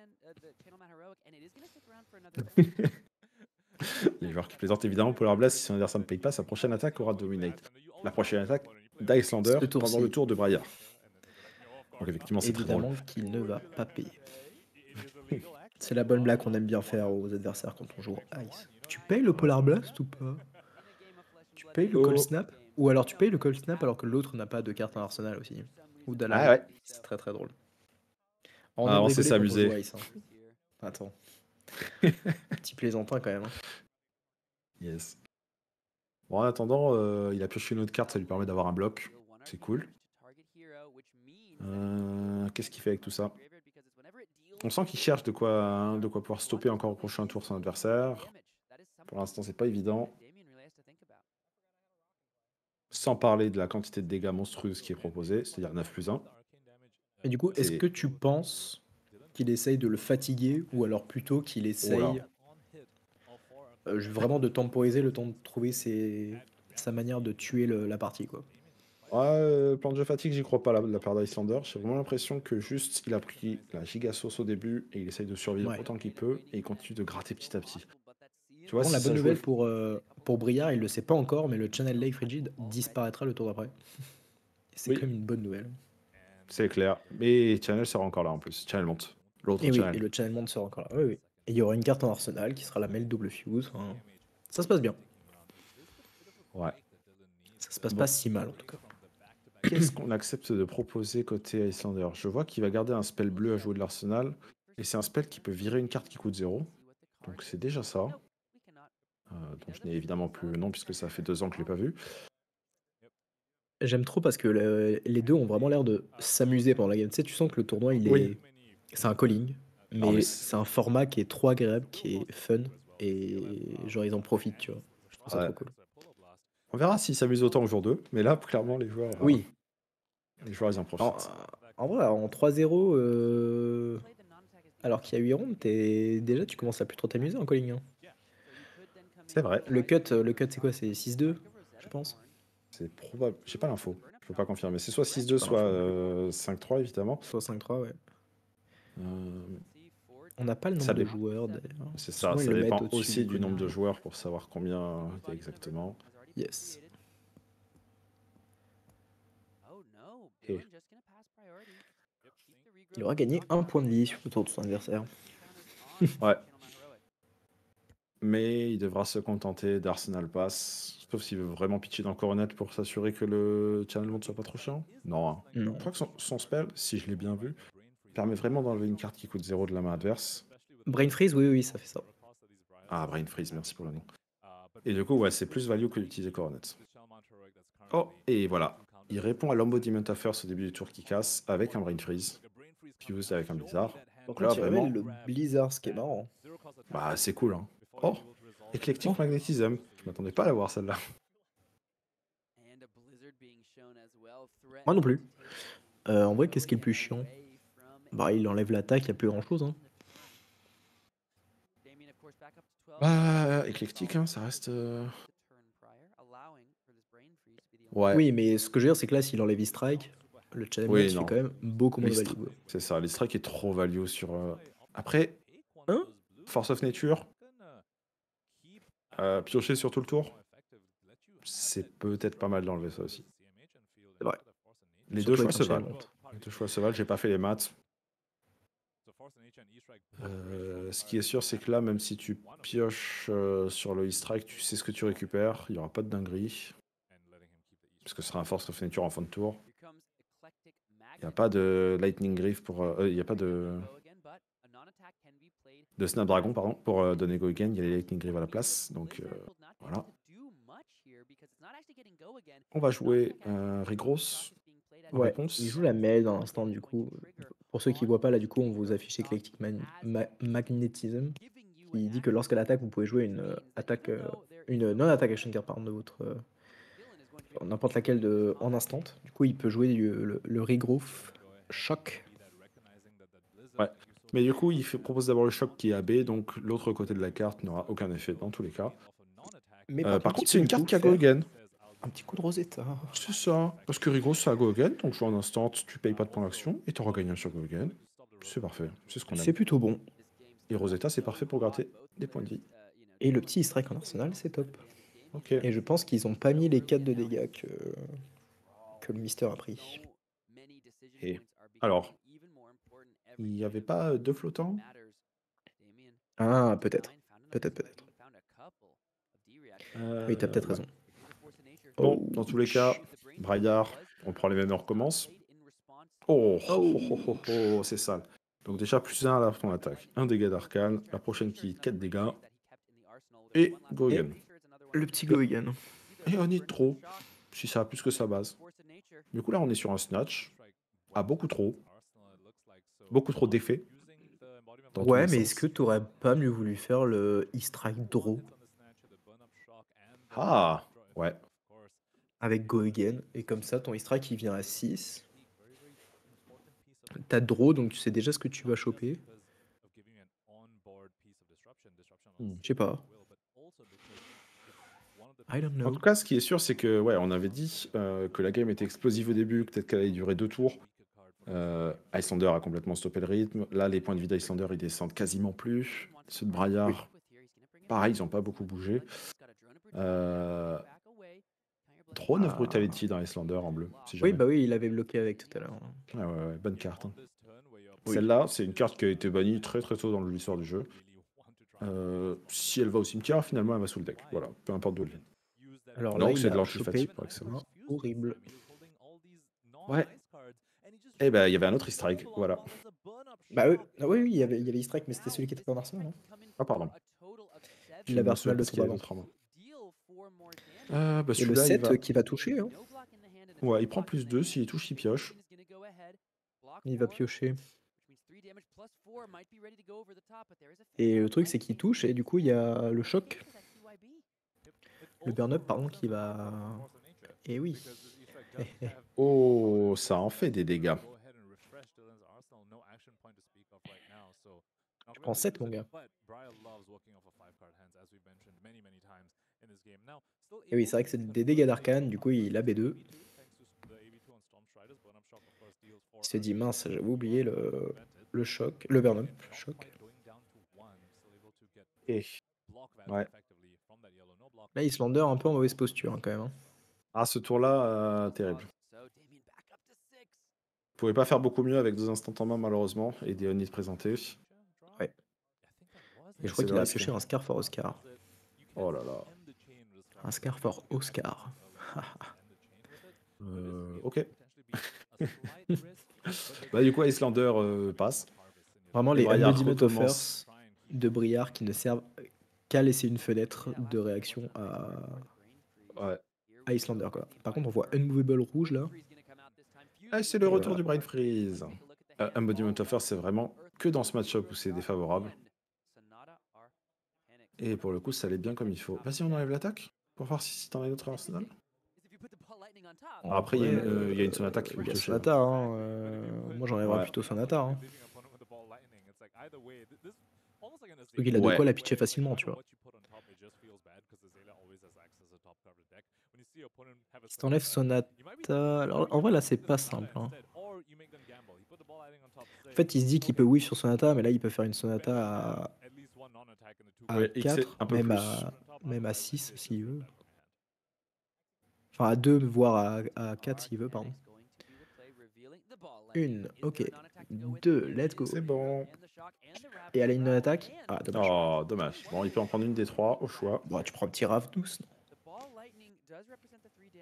Les joueurs qui plaisantent évidemment, Polar Blast, si son adversaire ne paye pas, sa prochaine attaque aura Dominate. La prochaine attaque d'Icelander pendant le tour de Briar. Donc effectivement, c'est très drôle. Évidemment qu'il ne va pas payer. C'est la bonne blague qu'on aime bien faire aux adversaires quand on joue Ice. Tu payes le Polar Blast ou pas? Tu payes le Oh. Cold Snap? Ou alors tu payes le Cold Snap alors que l'autre n'a pas de carte en arsenal aussi. Ou Dalal. Ah ouais. C'est très très drôle. On Ah, on sait s'amuser. hein. Attends. Petit plaisantin quand même. hein. Yes. Bon, en attendant, euh, il a pioché une autre carte, ça lui permet d'avoir un bloc. C'est cool. Euh, Qu'est-ce qu'il fait avec tout ça? On sent qu'il cherche de quoi, hein, de quoi pouvoir stopper encore au prochain tour son adversaire. Pour l'instant, c'est pas évident. Sans parler de la quantité de dégâts monstrueuse qui est proposée, c'est-à-dire 9 plus 1. Et du coup, est-ce que tu penses qu'il essaye de le fatiguer ou alors plutôt qu'il essaye euh, vraiment de temporiser le temps de trouver ses- sa manière de tuer le- la partie quoi? Ouais, euh, plan de jeu fatigue, j'y crois pas là, de la part d'Icelander. J'ai vraiment l'impression que juste il a pris la giga sauce au début et il essaye de survivre Ouais. autant qu'il peut et il continue de gratter petit à petit. Tu vois, Bon, si la bonne jouait- nouvelle pour, euh, pour Briard, il le sait pas encore, mais le Channel Lake Frigid disparaîtra le tour d'après. C'est Oui. quand même une bonne nouvelle. C'est clair. Mais Channel sera encore là en plus. Channel monte. L'autre Et oui, et le Channel Monde sera encore là. Oui, oui. Et il y aura une carte en arsenal qui sera la mail double fuse. hein. Ça se passe bien. Ouais. Ça se passe Bon. pas si mal en tout cas. Qu'est-ce qu'on accepte de proposer côté Icelander Je vois qu'il va garder un spell bleu à jouer de l'arsenal. Et c'est un spell qui peut virer une carte qui coûte 0. Donc c'est déjà ça. Euh, dont je n'ai évidemment plus le nom puisque ça fait deux ans que je l'ai pas vu. J'aime trop parce que le- les deux ont vraiment l'air de s'amuser pendant la game. Tu sais, tu sens que le tournoi, il est. Oui. C'est un calling, mais, mais c'est un format qui est trop agréable, qui est fun, et genre ils en profitent, tu vois. Je trouve ça trop cool. On verra s'ils s'amusent autant au jour 2. Mais là, clairement, les joueurs, euh, Oui, les joueurs ils en en, profitent. en vrai, en 3-0, euh, alors qu'il y a 8 rondes, déjà tu commences à plus trop t'amuser en calling. hein. C'est vrai. Le cut, euh, le cut c'est quoi? C'est 6-2, je pense? C'est probable. J'ai pas l'info. Je peux pas confirmer. C'est soit 6-2, pas soit l'info. euh, 5-3, évidemment. Soit 5-3, ouais. Euh, On n'a pas le Ça nombre de dépend. joueurs d'ailleurs. c'est ça. Souvent, Ça dépend aussi du nombre de joueurs pour savoir combien il y a exactement. Yes. Et- Il aura gagné un point de vie sur le tour de son adversaire. Ouais. Mais il devra se contenter d'Arsenal Pass. Sauf s'il veut vraiment pitcher dans Coronet pour s'assurer que le channel mode soit pas trop chiant. Non. hein. Non. Je crois que son, son spell, si je l'ai bien vu, permet vraiment d'enlever une carte qui coûte 0 de la main adverse. Brain Freeze, oui, oui, ça fait ça. Ah, Brain Freeze, merci pour le nom. Et du coup, ouais, c'est plus value que d'utiliser Coronet. Oh, et voilà. Il répond à l'Embodiment Affairs au début du tour qui casse avec un Brain Freeze. Fused avec un Blizzard. Par Là, vraiment. le Blizzard, ce qui est marrant. Bah, c'est cool, hein. Oh, Eclectic Magnetism. Je m'attendais pas à l'avoir celle-là. Moi non plus. Euh, en vrai, qu'est-ce qui est le plus chiant? Bah, il enlève l'attaque, il n'y a plus grand chose. Hein. Bah, éclectique, hein, ça reste. euh, Ouais, Oui, mais ce que je veux dire, c'est que là, s'il enlève E-Strike, le challenge Oui, il fait quand même beaucoup moins de L'E-Strike. value. c'est ça. Les strikes est trop value sur. euh, Après, Hein Force of Nature, euh, piocher sur tout le tour, c'est peut-être pas mal d'enlever ça aussi. C'est vrai. Les deux choix se un valent. Les deux choix se valent. J'ai pas fait les maths. Euh, ce qui est sûr, c'est que là, même si tu pioches euh, sur le E-Strike, tu sais ce que tu récupères. Il n'y aura pas de dinguerie. Parce que ce sera un Force of Nature en fin de tour. Il n'y a pas de Lightning Griff pour. euh, Il n'y a pas de. De Snapdragon, pardon, pour euh, donner Go Again. Il y a les Lightning Griff à la place. Donc euh, voilà. On va jouer euh, Rigros. Ouais, réponse. il joue la mêle dans l'instant, du coup. Pour ceux qui voient pas, là, du coup, on vous affiche Eclectic Man- Ma- Magnetism. Il dit que lorsqu'elle attaque, vous pouvez jouer une euh, attaque, euh, une non-attaque action card pardon, de votre euh, n'importe laquelle de en instant. Du coup, il peut jouer du- le, le Regrowth Shock. Ouais. Mais du coup, il fait- propose d'abord le choc qui est AB, donc l'autre côté de la carte n'aura aucun effet dans tous les cas. Mais Euh, par contre, c'est une carte qui a Go Again. Un petit coup de Rosetta. C'est ça. Parce que Rigros, ça a Go Again, donc joue en instant, tu payes pas de points d'action et tu auras gagné un sur Go Again. C'est parfait. C'est ce qu'on C'est aime. plutôt bon. Et Rosetta, c'est parfait pour gratter des points de vie. Et le petit strike en arsenal, c'est top. Ok. Et je pense qu'ils ont pas mis les 4 de dégâts que, que le Mister a pris. Et alors, Il n'y avait pas deux flottants Ah, peut-être. Peut-être, peut-être. Euh, Oui, t'as peut-être raison. Bon, Oh, dans tous les cas, Braillard, on prend les mêmes et on recommence. Oh, oh, oh, oh, oh, c'est sale. Donc déjà, plus 1 à ton attaque. Un dégât d'arcane. La prochaine qui 4 dégâts. Et go again. Le petit go again. Et on est trop. Si ça a plus que sa base. Du coup, là, on est sur un snatch. À beaucoup trop. Beaucoup trop d'effets. Ouais, mais est-ce que t'aurais pas mieux voulu faire le E-Strike Draw Ah, ouais. avec Go Again Et comme ça, ton E-Strike il vient à 6. T'as Draw, donc tu sais déjà ce que tu vas choper. Hmm. Je sais pas. I don't En tout cas, ce qui est sûr, c'est que, ouais, on avait dit euh, que la game était explosive au début, que peut-être qu'elle allait durer deux tours. Euh, Icelander a complètement stoppé le rythme. Là, les points de vie d'Icelander, ils descendent quasiment plus. Ceux de Braillard, pareil, ils n'ont pas beaucoup bougé. Euh, Drone of Ah. Brutality dans Icelander en bleu. Si Oui, bah oui, il avait bloqué avec tout à l'heure. Ouais, ouais, ouais, bonne carte. hein. Oui. Celle-là, c'est une carte qui a été bannie très très tôt dans l'histoire du jeu. Euh, si elle va au cimetière, finalement, elle va sous le deck. Voilà, peu importe d'où elle vient. Alors Non, là, c'est il de chopé par excellence. horrible. Ouais. Eh ben, il y avait un autre strike, voilà. Bah oui, ah oui, oui, il y avait, il y avait mais c'était celui qui était en arsenal. hein. Ah, pardon. Il avait Je me arsenal de souviens qu'il y tour avait d'avant. Ah, bah Et le celui-là, il 7 va... qui va toucher, hein. Ouais, il prend plus 2, s'il touche, il pioche. il va piocher. Et le truc, c'est qu'il touche, et du coup, il y a le choc, le burn-up, pardon, qui va. Et oui. Oh, ça en fait des dégâts. Je prends 7, mon gars. Et oui, c'est vrai que c'est des dégâts d'arcane, du coup il a B2. Il se dit mince, j'avais oublié le, le choc, le burn up, choc. Et... Ouais. Là, Islander un peu en mauvaise posture hein, quand même. hein. Ah, ce tour-là, euh, terrible. Vous pouvez pas faire beaucoup mieux avec deux instants en main, malheureusement, et des units présentés. Ouais. Et je crois qu'il a pioché un Scar for Oscar. Oh là là. Un Scar for Oscar. Euh, ok. Bah, du coup, Icelander euh, passe. Vraiment les offers de Briard qui ne servent qu'à laisser une fenêtre de réaction à, Ouais. À Islander. Quoi. Par contre, on voit Unmovable rouge là. Ah, c'est le Et retour voilà. du Bright Freeze. Euh, Embodiment Offer, c'est vraiment que dans ce match-up où c'est défavorable. Et pour le coup, ça allait bien comme il faut. Vas-y, on enlève l'attaque pour voir si, t'en as une autre arsenal. En Après, il y a une- vrai, euh, il y a une Sonata qui euh. Sonata, hein, euh, moi j'enlèverais Ouais. plutôt Sonata. Hein. Donc il a de quoi la pitcher facilement, tu vois. Si t'enlèves Sonata. Alors, en vrai, là, c'est pas simple. hein. En fait, il se dit qu'il peut whiff sur Sonata, mais là, il peut faire une Sonata à, à Ouais, et que c'est 4, un peu même plus. à, même à 6 s'il veut. Enfin, à 2, voire à, à 4 s'il veut, pardon. Une, ok. Deux, let's go. C'est bon. Et à la ligne de l'attaque Ah, dommage. Oh, dommage. Bon, il peut en prendre une des trois au choix. Bon, tu prends un petit Rave douce.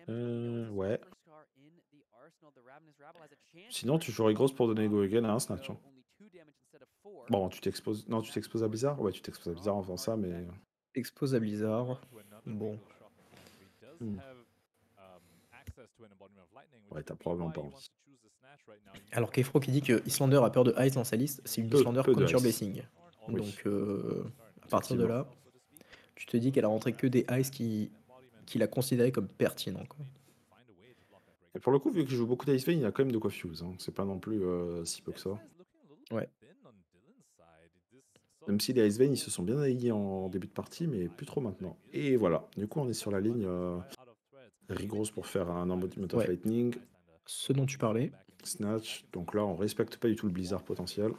Euh, ouais. Sinon, tu jouerais grosse pour donner Go Again à un snatch. hein. Bon, tu t'exposes. Non, tu t'exposes à Blizzard? Ouais, tu t'exposes à Blizzard en faisant ça, mais. Expose à Blizzard. Bon. Hmm. Ouais, t'as probablement pas envie. Alors Kefro qui dit que Islander a peur de Ice dans sa liste, c'est une Peu- Islander peu de Conture Ice. Blessing. Oui. Donc euh, à partir de là, tu te dis qu'elle a rentré que des Ice qui qu'il a considéré comme pertinents. quoi. Et pour le coup, vu que je joue beaucoup d'Ice Vein, il y a quand même de quoi fuse. hein. C'est pas non plus euh, si peu que ça. Ouais. Même si les Ice Vein, ils se sont bien alignés en début de partie, mais plus trop maintenant. Et voilà. Du coup, on est sur la ligne euh, pour faire un embodiment of Ouais. lightning. Ce dont tu parlais. Snatch. Donc là, on respecte pas du tout le blizzard potentiel.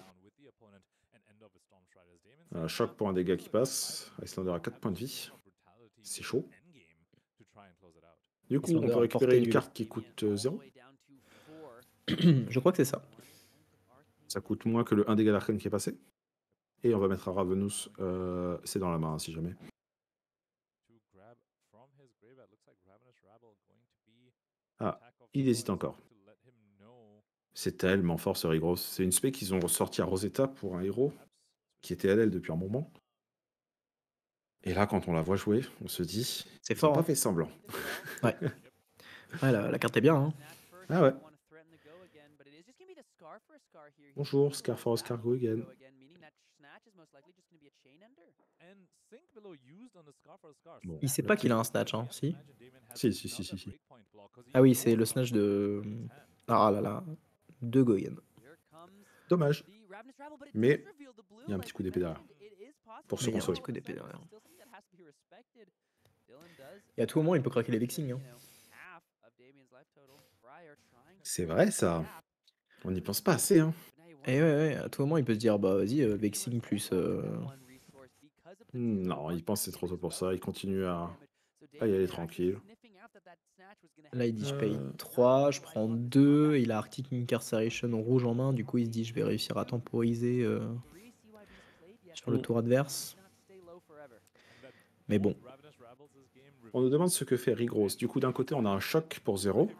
Euh, choc pour un dégât qui passe. Icelander a 4 points de vie. C'est chaud. Du coup, on peut récupérer une carte qui coûte 0. Je crois que c'est ça. Ça coûte moins que le 1 dégât d'arcane qui est passé. Et on va mettre à Ravenous. euh, c'est dans la main, hein, si jamais. Ah, il hésite encore. C'est tellement fort ce Rigros. C'est une spé qu'ils ont ressorti à Rosetta pour un héros qui était à elle depuis un moment. Et là, quand on la voit jouer, on se dit, C'est ils ont fort. pas hein. fait semblant. Ouais, la, la carte est bien. hein. Ah ouais. Bonjour, Scar for Oscar Go again. Bon. Il sait pas qu'il a un snatch, hein, si? Si, si, si, si, si. Ah oui, c'est le snatch de. Ah là là. De Goyen. Dommage. Mais il y a un petit coup d'épée derrière. Pour se consoler. petit coup d'épée derrière. Et à tout moment, il peut craquer les vexings. Hein. C'est vrai ça. On n'y pense pas assez. Hein. Et ouais, ouais, à tout moment, il peut se dire bah vas-y, euh, vexing plus. euh, Hmm, Non, il pense que c'est trop tôt pour ça. Il continue à, à y aller tranquille. Là, il dit je paye Euh. 3, je prends 2, il a Arctic Incarceration en rouge en main, du coup il se dit je vais réussir à temporiser euh, sur le Mm. tour adverse. Mais bon, On nous demande ce que fait Rigros. Du coup, d'un côté, on a un choc pour 0,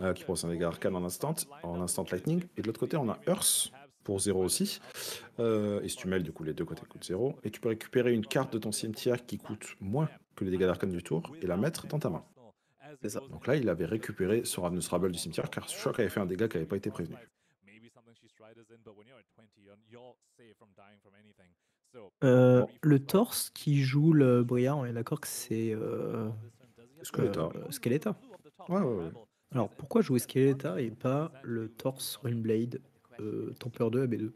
euh, qui pose un dégât arcane en instant, en instant lightning. Et de l'autre côté, on a Earth pour 0 aussi. Euh, et si tu mêles, du coup, les deux côtés coûtent 0. Et tu peux récupérer une carte de ton cimetière qui coûte moins que les dégâts d'arcane du tour et la mettre dans ta main. C'est ça. Donc là, il avait récupéré son Ravenous Rabble du cimetière car Choc avait fait un dégât qui n'avait pas été prévenu. Euh, le torse qui joue le Briard, on est d'accord que c'est euh, Skeletor. euh, Skeletor. Ouais, ouais, ouais. Alors pourquoi jouer Skeletor et pas le torse Runeblade euh, Temper 2 à B2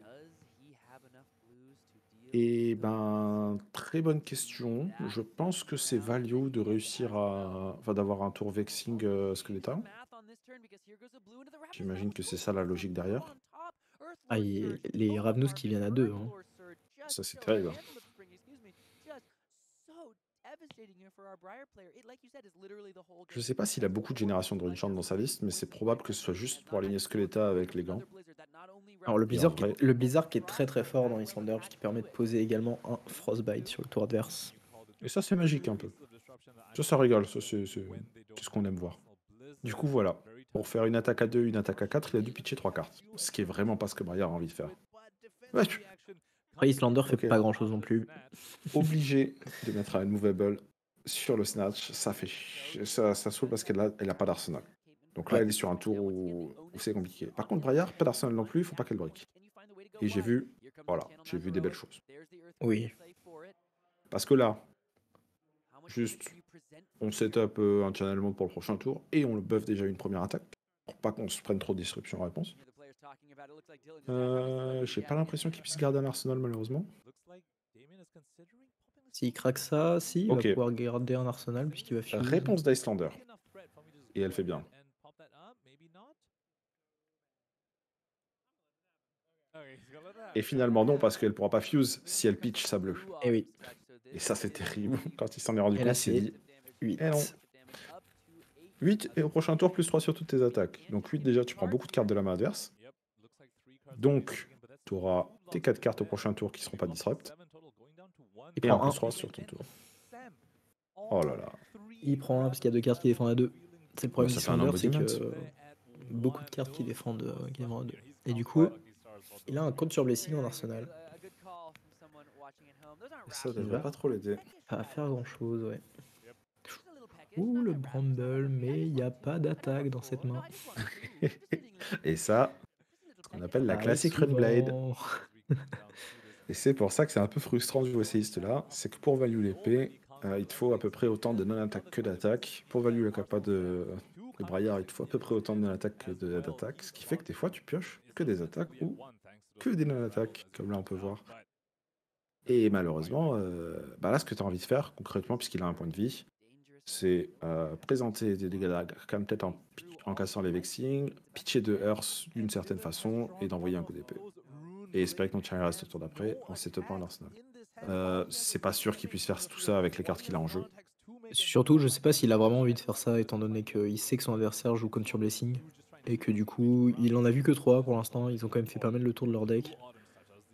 Et ben, très bonne question. Je pense que c'est value de réussir à. Enfin, d'avoir un tour vexing euh, Skeleta. J'imagine que c'est ça la logique derrière. Ah, il- les Ravnus qui viennent à deux. hein. Ça, c'est terrible. Je sais pas s'il a beaucoup de générations de Runechant dans sa liste, mais c'est probable que ce soit juste pour aligner Skeleta avec les gants. Alors le Blizzard, qui est- le Blizzard qui est très très fort dans Islander, qui permet de poser également un Frostbite sur le tour adverse. Et ça, c'est magique un peu. Ça, ça rigole. Ça, c'est ce qu'on aime voir. Du coup, voilà. Pour faire une attaque à 2, une attaque à 4, il a dû pitcher 3 cartes. Ce qui est vraiment pas ce que Briar a envie de faire. Ouais, tu- Après Islander fait pas grand chose non plus. Obligé de mettre un movable sur le snatch, ça fait ch- ça, ça saoule parce qu'elle a, elle a pas d'arsenal. Donc là, Ouais. elle est sur un tour où, où c'est compliqué. Par contre, Briar, pas d'arsenal non plus, il faut pas qu'elle brique. Et j'ai vu, voilà, j'ai vu des belles choses. Oui. Parce que là, juste, on setup euh, un channellement pour le prochain tour et on le buff déjà une première attaque pour pas qu'on se prenne trop de disruption en réponse. Euh, j'ai pas l'impression qu'il puisse garder un arsenal malheureusement. S'il craque ça, si, il va pouvoir garder un arsenal puisqu'il va fuse. Réponse d'Icelander. Et elle fait bien. Et finalement non, parce qu'elle pourra pas fuse si elle pitch sa bleue. Eh oui. Et ça c'est terrible. Quand il s'en est rendu Et compte, il s'est c'est dit 8. Eh non. 8 et au prochain tour plus 3 sur toutes tes attaques. Donc 8 déjà tu prends beaucoup de cartes de la main adverse. Donc tu auras tes 4 cartes au prochain tour qui seront pas disrupt. Il Et un prend un. plus 3 sur ton tour. Oh là là. Il prend un parce qu'il y a deux cartes qui défendent à deux. C'est le problème ça fait un d'Islander, c'est que beaucoup de cartes qui défendent, euh, qui défendent à deux. Et du coup, il a un compte sur Blessing en arsenal. Ça devrait pas trop l'aider. Pas à faire grand chose, ouais. Ouh, le Bramble, mais il n'y a pas d'attaque dans cette main. Et ça, qu'on appelle la Ah, classique souvent. Runblade. Et c'est pour ça que c'est un peu frustrant de jouer ces listes-là. C'est que pour value l'épée, euh, il te faut à peu près autant de non-attaque que d'attaque. Pour value le capa de, de Braillard, il te faut à peu près autant de non-attaque que d'attaque. Ce qui fait que des fois, tu pioches que des attaques ou que des non-attaques, comme là on peut voir. Et malheureusement, euh, bah là, ce que tu as envie de faire, concrètement, puisqu'il a un point de vie, c'est euh, présenter des dégâts d'arcane peut-être en, pi- en cassant les vexings, pitcher de Earth d'une certaine façon et d'envoyer un coup d'épée. Et espérer que notre chien reste au tour d'après en setupant un arsenal. Euh, c'est pas sûr qu'il puisse faire tout ça avec les cartes qu'il a en jeu. Surtout, je sais pas s'il a vraiment envie de faire ça, étant donné qu'il sait que son adversaire joue contre Blessing. Et que du coup, il en a vu que 3 pour l'instant. Ils ont quand même fait pas mal le tour de leur deck.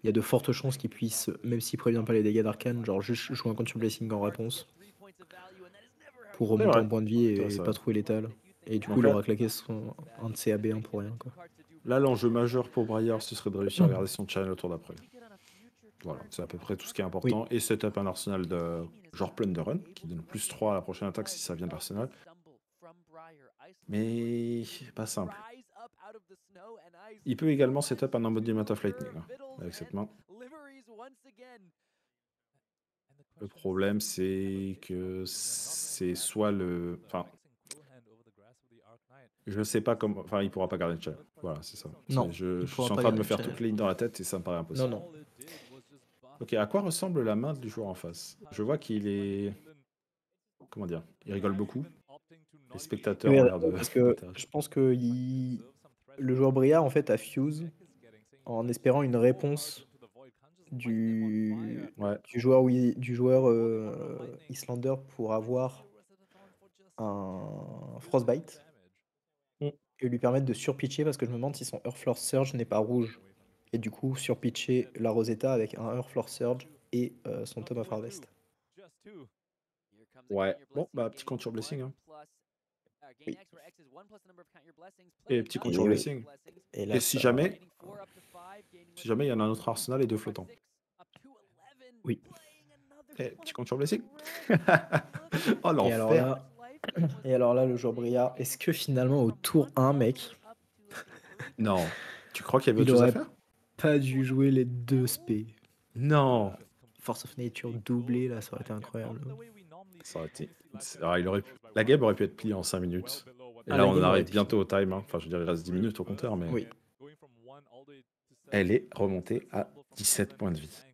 Il y a de fortes chances qu'il puisse, même s'il prévient pas les dégâts d'arcane, genre juste jouer un contre Blessing en réponse. Pour remonter en point de vie et, pas trouver létal. Et du coup, il aura claqué son, un de ses AB1 pour rien. Quoi. Là, l'enjeu majeur pour Braillard, ce serait de réussir à garder son channel au tour d'après. Voilà, c'est à peu près tout ce qui est important. Et setup un arsenal de genre Plunder Run, qui donne plus 3 à la prochaine attaque si ça vient de l'arsenal. Mais pas simple. Il peut également setup un embodiment of lightning hein, avec cette main. Le problème, c'est que c'est soit le. Enfin, je sais pas comment. Enfin, il pourra pas garder le channel. Voilà, c'est ça. Non, je, suis en train de me faire toutes les lignes dans la tête et ça me paraît impossible. Non, non. Ok, à quoi ressemble la main du joueur en face? Je vois qu'il est. Comment dire Il rigole beaucoup. Les spectateurs Oui, ont l'air de. parce que je pense que il- le joueur Briard en fait a fuse en espérant une réponse du, Ouais, du joueur, oui, du joueur euh, Islander pour avoir un Frostbite Mm. et lui permettre de surpitcher parce que je me demande si son Earthfloor Surge n'est pas rouge. Et du coup, surpitcher la Rosetta avec un Earthfloor Surge et euh, son Tome of Harvest. Ouais. Bon, bah, petit compte sur Blessing, hein. Oui. Et petit compte Et sur oui. Blessing. Et là, Et si jamais, si jamais il y en a un autre arsenal et deux flottants. Oui. Et petit compte sur Blessing. oh Et alors l'enfer. là, et alors là, le joueur Briard, est-ce que finalement au tour 1, mec, Non. Tu crois qu'il y avait autre chose à aurait- faire pas dû jouer les deux spé Non. Force of Nature doublé, là, ça aurait été incroyable. Ça été. ah, il aurait pu- La game aurait pu être pliée en 5 minutes. Et Ah, là, on arrive bientôt au time. hein. Enfin, je veux dire, il reste 10 minutes au compteur, mais Oui. elle est remontée à 17 points de vie.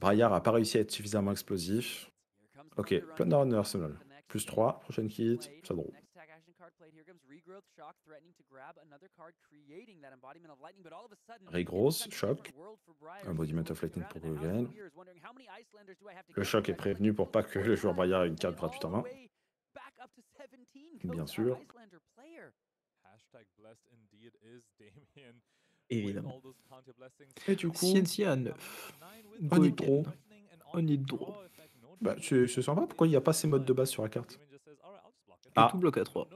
Braillard a pas réussi à être suffisamment explosif. Ok, Plunder on Arsenal. Plus 3, prochaine kit, Shadow. Regross, choc. Embodiment of Lightning pour Gogan. Le choc est prévenu pour pas que le joueur Braillard ait une carte gratuite en main. Bien sûr. Évidemment. Et du coup, CNC à 9. On y draw. On y draw. bah, c'est c'est sympa. Pourquoi il n'y a pas ces modes de base sur la carte? Et Ah. tout bloc à 3.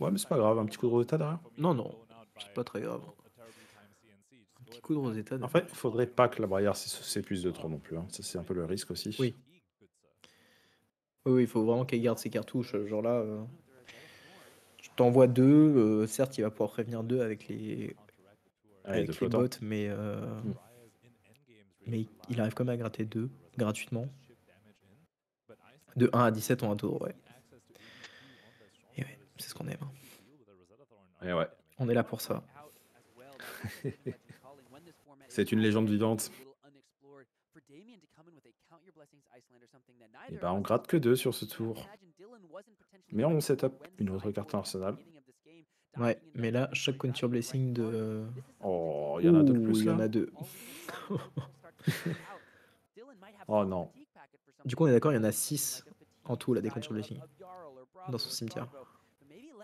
Ouais, mais c'est pas grave. Un petit coup de Rosetta derrière. Non, non, c'est pas très grave. Un petit coup de Rosetta. En fait, il faudrait pas que la Braillard s'épuise de trop non plus. hein. Ça, c'est un peu le risque aussi. Oui. Oui, il faut vraiment qu'elle garde ses cartouches. Genre là, euh, tu t'envoies deux. euh, certes, il va pouvoir prévenir deux avec les, Allez, avec les flottant. bots, mais, euh, Mm. mais il arrive quand même à gratter deux gratuitement. De 1 à 17 en un tour, ouais. C'est ce qu'on aime. Et ouais. On est là pour ça. C'est une légende vivante. Et bah, on gratte que deux sur ce tour. Mais on setup une autre carte en arsenal. Ouais, mais là, chaque Conture Blessing de. Oh, il y en a deux de Ouh, plus Il y en là. a deux. Oh non. Du coup, on est d'accord, il y en a 6 en tout, là, des Conture Blessing. Dans son cimetière.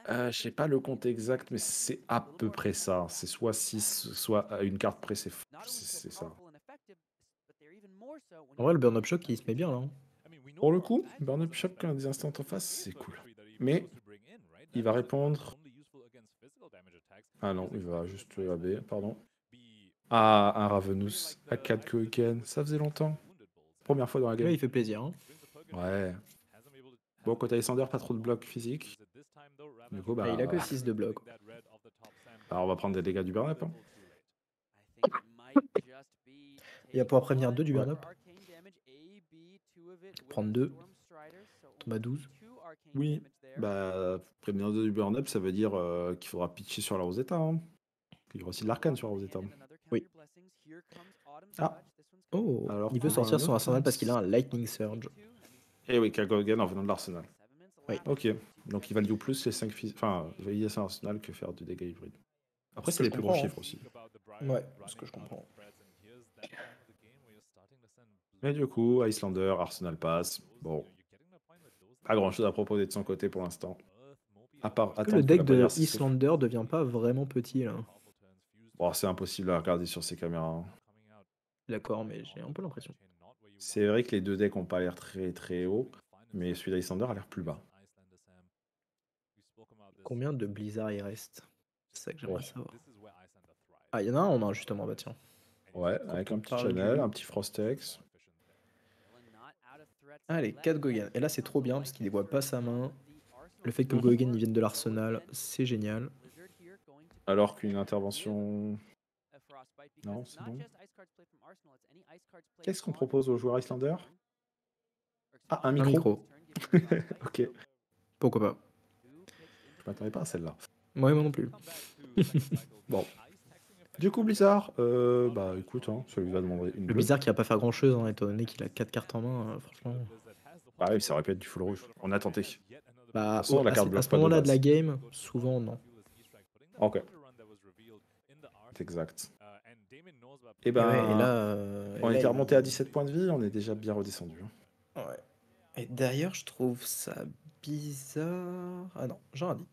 Euh, je sais pas le compte exact, mais c'est à peu près ça. C'est soit 6, soit à une carte près, c'est f- c'est- c'est ça. En vrai, le Burn Up Shock, il se met bien là. hein. Pour le coup, Burn Up Shock, quand des instants en face, c'est cool. Mais il va répondre. Ah non, il va juste AB, pardon. Ah, un Ravenous à 4 Koiken, ça faisait longtemps. Première fois dans la Là, game. il fait plaisir. hein. Ouais. Bon, côté Alexander, pas trop de blocs physiques. Du coup, bah, Ah, il a que 6 de bloc. bah, on va prendre des dégâts du burn up. hein. Il va pouvoir prévenir 2 du Burn Up. Prendre 2. Tombe à 12. Oui. Bah, prévenir du burn up, ça veut dire euh, qu'il faudra pitcher sur la Rosetta. Hein. Il y aura aussi de l'arcane sur la Rosetta. Oui. Ah. Oh, Alors, il veut sortir son arsenal parce qu'il a un Lightning Surge. Et oui, Kagogan en venant de l'arsenal. Oui. Ok. Donc il value plus les 5 phys... Enfin, son arsenal que faire du dégât hybride. Après, Ce c'est que les plus gros hein. chiffres aussi. Ouais, ce que je comprends. Mais du coup, Icelander, Arsenal passe. Bon, pas grand chose à proposer de son côté pour l'instant. À part Que le que deck de Islander devient pas vraiment petit là? Bon, c'est impossible à regarder sur ces caméras. hein. D'accord, mais j'ai un peu l'impression. C'est vrai que les deux decks ont pas l'air très très haut, mais celui d'Icelander a l'air plus bas. Combien de Blizzard il reste? C'est ça que j'aimerais savoir. Ah, il y en a un en main justement, bah tiens. Ouais, Quand avec un petit parle channel, du- un petit Frostex. Allez, 4 Gogan. Et là, c'est trop bien parce qu'il dévoile pas sa main. Le fait que Gogan il vienne de l'arsenal, c'est génial. Alors qu'une intervention. Non, c'est bon. Qu'est-ce qu'on propose aux joueurs Icelander Ah, un Un micro. micro. Ok, Pourquoi pas m'attendais pas à celle-là. Moi, moi non plus. Bon. Du coup, Blizzard, euh, bah écoute, hein, celui va demander une Le bleue. Blizzard qui va pas faire grand chose, étant donné qu'il a 4 cartes en main, euh, franchement. Bah oui, ça aurait pu être du full rouge. On a tenté. Bah, façon, au- la à, carte ce- à bloque ce de moment-là de, la game, souvent non. Ok, c'est exact. Et Et, ben, ouais, et là, euh, on là, était remonté à 17 points de vie, on est déjà bien redescendu. hein. Ouais. Et d'ailleurs, je trouve ça bizarre. Ah non, j'en ai dit.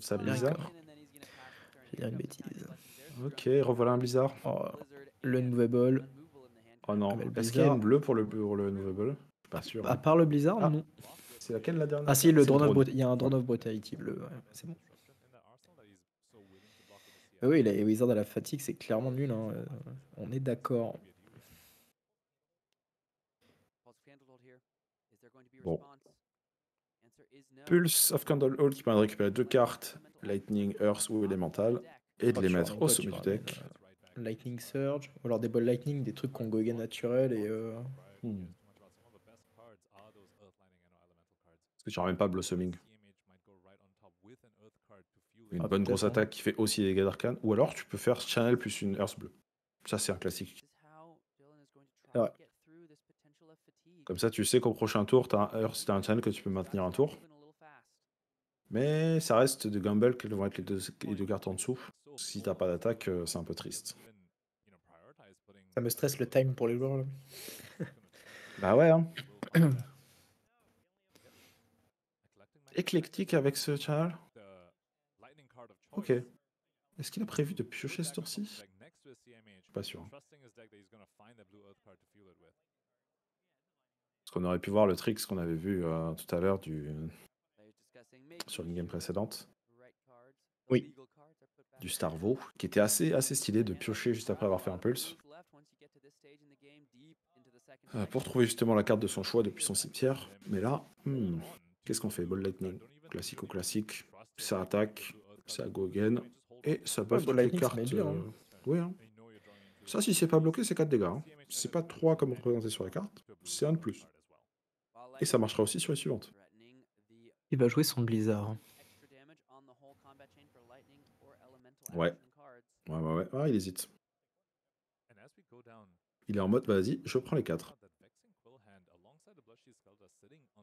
Trouve ça bizarre. Je vais dire une bêtise. Ok, revoilà un Blizzard. Oh, le Movable. Oh non, Ah, mais le est-ce qu'il y a Blizzard- une bleue pour le, pour le Movable Je suis pas sûr. À part le Blizzard, Ah. non. C'est laquelle la dernière? Ah si, le Drone of il y a un Drone of Brutality bleu, ouais, c'est bon. Ah oui, les Wizards à la fatigue, c'est clairement nul. hein, euh, On est d'accord. Bon. Pulse of Candle Hall qui permet de récupérer deux cartes, Lightning, Earth ou Elemental, et de les mettre au sommet du deck. euh, Lightning Surge, ou alors des balles Lightning, des trucs qu'on Gogan naturel et. euh, Hmm. Parce que tu ramènes pas Blossoming. Une Ah, bonne grosse hein. attaque qui fait aussi des dégâts d'arcane. Ou alors tu peux faire Channel plus une Earth bleue. Ça c'est un classique. Ouais. Comme ça, tu sais qu'au prochain tour, tu as, un, un channel que tu peux maintenir un tour. Mais ça reste de gamble quelles vont être les deux, les deux cartes en dessous. Si t'as pas d'attaque, euh, c'est un peu triste. Ça me stresse le time pour les joueurs. Là. Bah ouais, hein. Éclectique avec ce channel Ok. Est-ce qu'il a prévu de piocher ce tour-ci? Je suis pas sûr. Parce qu'on aurait pu voir le trick qu'on avait vu euh, tout à l'heure du sur une game précédente. Oui. Du Starvo, qui était assez, assez stylé de piocher juste après avoir fait un pulse. Euh, pour trouver justement la carte de son choix depuis son cimetière. Mais là, hmm, qu'est-ce qu'on fait? Ball Lightning. Classique ou classique. Ça attaque, ça go again. Et ça buff ouais, les cartes. Bien, hein. Euh, oui, hein. Ça, si c'est pas bloqué, c'est 4 dégâts. Hein. C'est pas 3 comme représenté sur la carte, c'est un de plus. Et ça marchera aussi sur les suivantes. Il va jouer son Blizzard. Ouais. Ouais, ouais, ouais. Ah, il hésite. Il est en mode, vas-y, je prends les 4.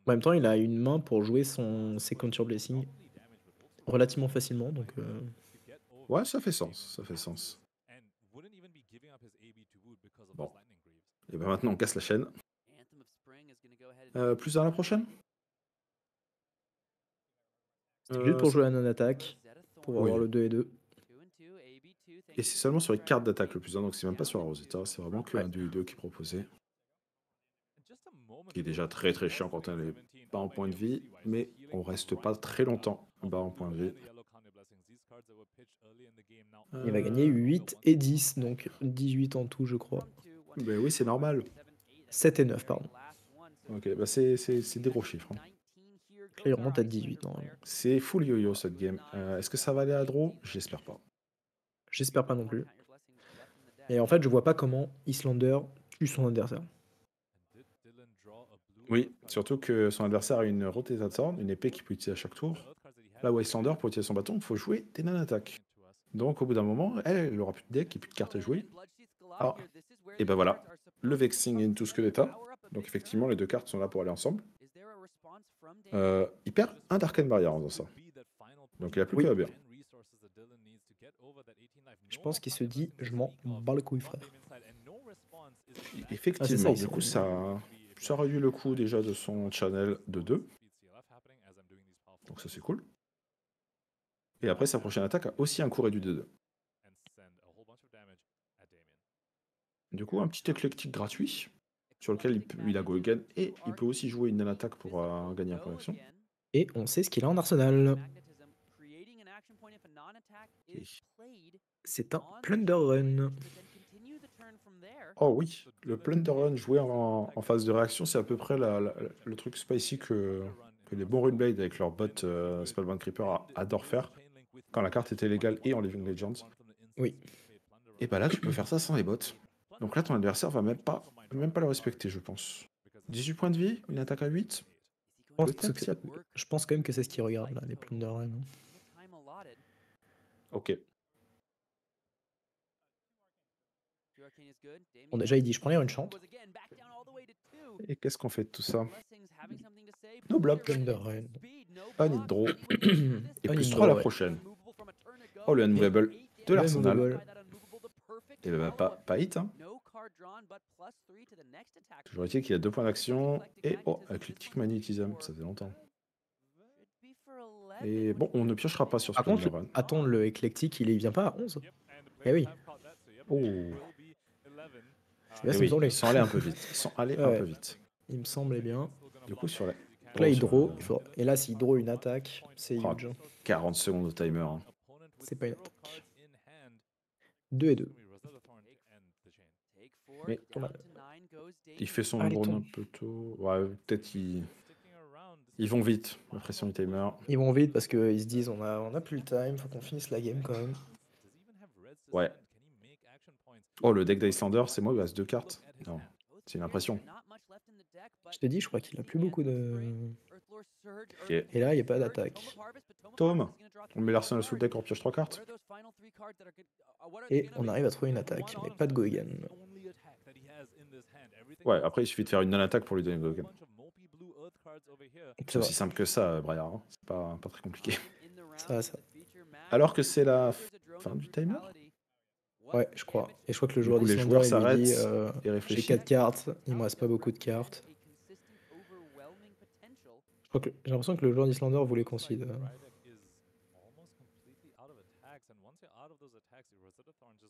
En même temps, il a une main pour jouer son Second Blessing relativement facilement, donc... Euh... Ouais, ça fait sens, ça fait sens. Bon. Et ben maintenant, on casse la chaîne. Euh, plus à la prochaine? C'est juste pour jouer à non-attaque, pour avoir le 2 et 2. Et c'est seulement sur les cartes d'attaque le plus 1, donc c'est même pas sur la Rosetta, c'est vraiment que un 2 et 2 qui est proposé. Qui est déjà très très chiant quand on n'est pas en point de vie, mais on reste pas très longtemps bas en point de vie. Il va gagner 8 et 10, donc 18 en tout, je crois. Ben oui, c'est normal. 7 et 9, pardon. Ok, bah c'est des gros chiffres. Hein. Il remonte à 18 C'est full yo-yo cette game. Euh, est-ce que ça va aller à draw J'espère pas. J'espère pas non plus. Et en fait, je vois pas comment Islander tue son adversaire. Oui, surtout que son adversaire a une rotation, une épée qu'il peut utiliser à chaque tour. Là où Islander, pour utiliser son bâton, il faut jouer des non-attaques. Donc au bout d'un moment, elle, elle aura plus de deck et plus de cartes à jouer. Ah, et ben voilà, le Vexing into Skeletta. Donc effectivement, les deux cartes sont là pour aller ensemble. Euh, il perd un Darken Barrier en faisant ça. Donc il a plus que bien. Je pense qu'il se dit, je m'en bats le couille, frère. Effectivement, du coup, ça, ça réduit le coût déjà de son channel de 2. Donc ça c'est cool. Et après, sa prochaine attaque a aussi un coût réduit de 2. Du coup, un petit éclectique gratuit sur lequel il, peut, il a go et il peut aussi jouer une attaque pour euh, gagner un connexion. Et on sait ce qu'il a en arsenal. C'est un Plunder Run. Oh oui, le Plunder Run joué en, phase de réaction, c'est à peu près le truc spicy que, que les bons Runeblade avec leur bot euh, Spellbound Creeper adorent faire quand la carte était légale et en Living Legends. Oui. Et bah là, tu peux faire ça sans les bots. Donc là, ton adversaire va même pas, même pas le respecter, je pense. 18 points de vie, une attaque à 8. Je pense, quand même que c'est ce qu'il regarde là, les Plunder Run. Ok. Bon, déjà, il dit je prends les Runchant. Et qu'est-ce qu'on fait de tout ça No block. Plunder Run. Un hit draw. Et plus 3 la prochaine. Oh, le unmovable de l'arsenal. Et bah, pas, pas hit. Hein. Toujours est qu'il y a deux points d'action. Et oh, Eclectic Magnetism, ça fait longtemps. Et bon, on ne piochera pas sur ce Par contre, run. attends, le éclectique, il vient pas à 11 Eh oui. Oh. Eh oui, ils sont allés un peu vite. Ils sont allés un peu vite. Il me semblait bien. Du coup, sur la... Là, il draw. Et là, s'il draw une attaque, c'est oh, huge. 40 secondes de timer. Hein. C'est pas une attaque. 2 et 2. Mais il fait son Allez, un peu tôt. Ouais, peut-être ils... ils vont vite, l'impression du timer. Ils vont vite parce qu'ils se disent on a, on a plus le time, faut qu'on finisse la game quand même. Ouais. Oh, le deck d'Icelander, c'est moi, il reste deux cartes. Non, c'est une impression. Je t'ai dit, je crois qu'il a plus beaucoup de. Et là, il n'y a pas d'attaque. Tom, on met l'arsenal sous le deck, on pioche trois cartes. Et on arrive à trouver une attaque, mais pas de Goegan. Ouais, après, il suffit de faire une non-attaque pour lui donner le token. C'est aussi simple que ça, Briar. hein. C'est pas, pas très compliqué. Ça. Alors que c'est la fin du timer Ouais, je crois. Et je crois que le Du joueur coup, les d'Islander, joueurs s'arrêtent euh, et J'ai réfléchissent. 4 cartes, il me reste pas beaucoup de cartes. J'ai l'impression que le joueur d'Islander voulait concede. euh.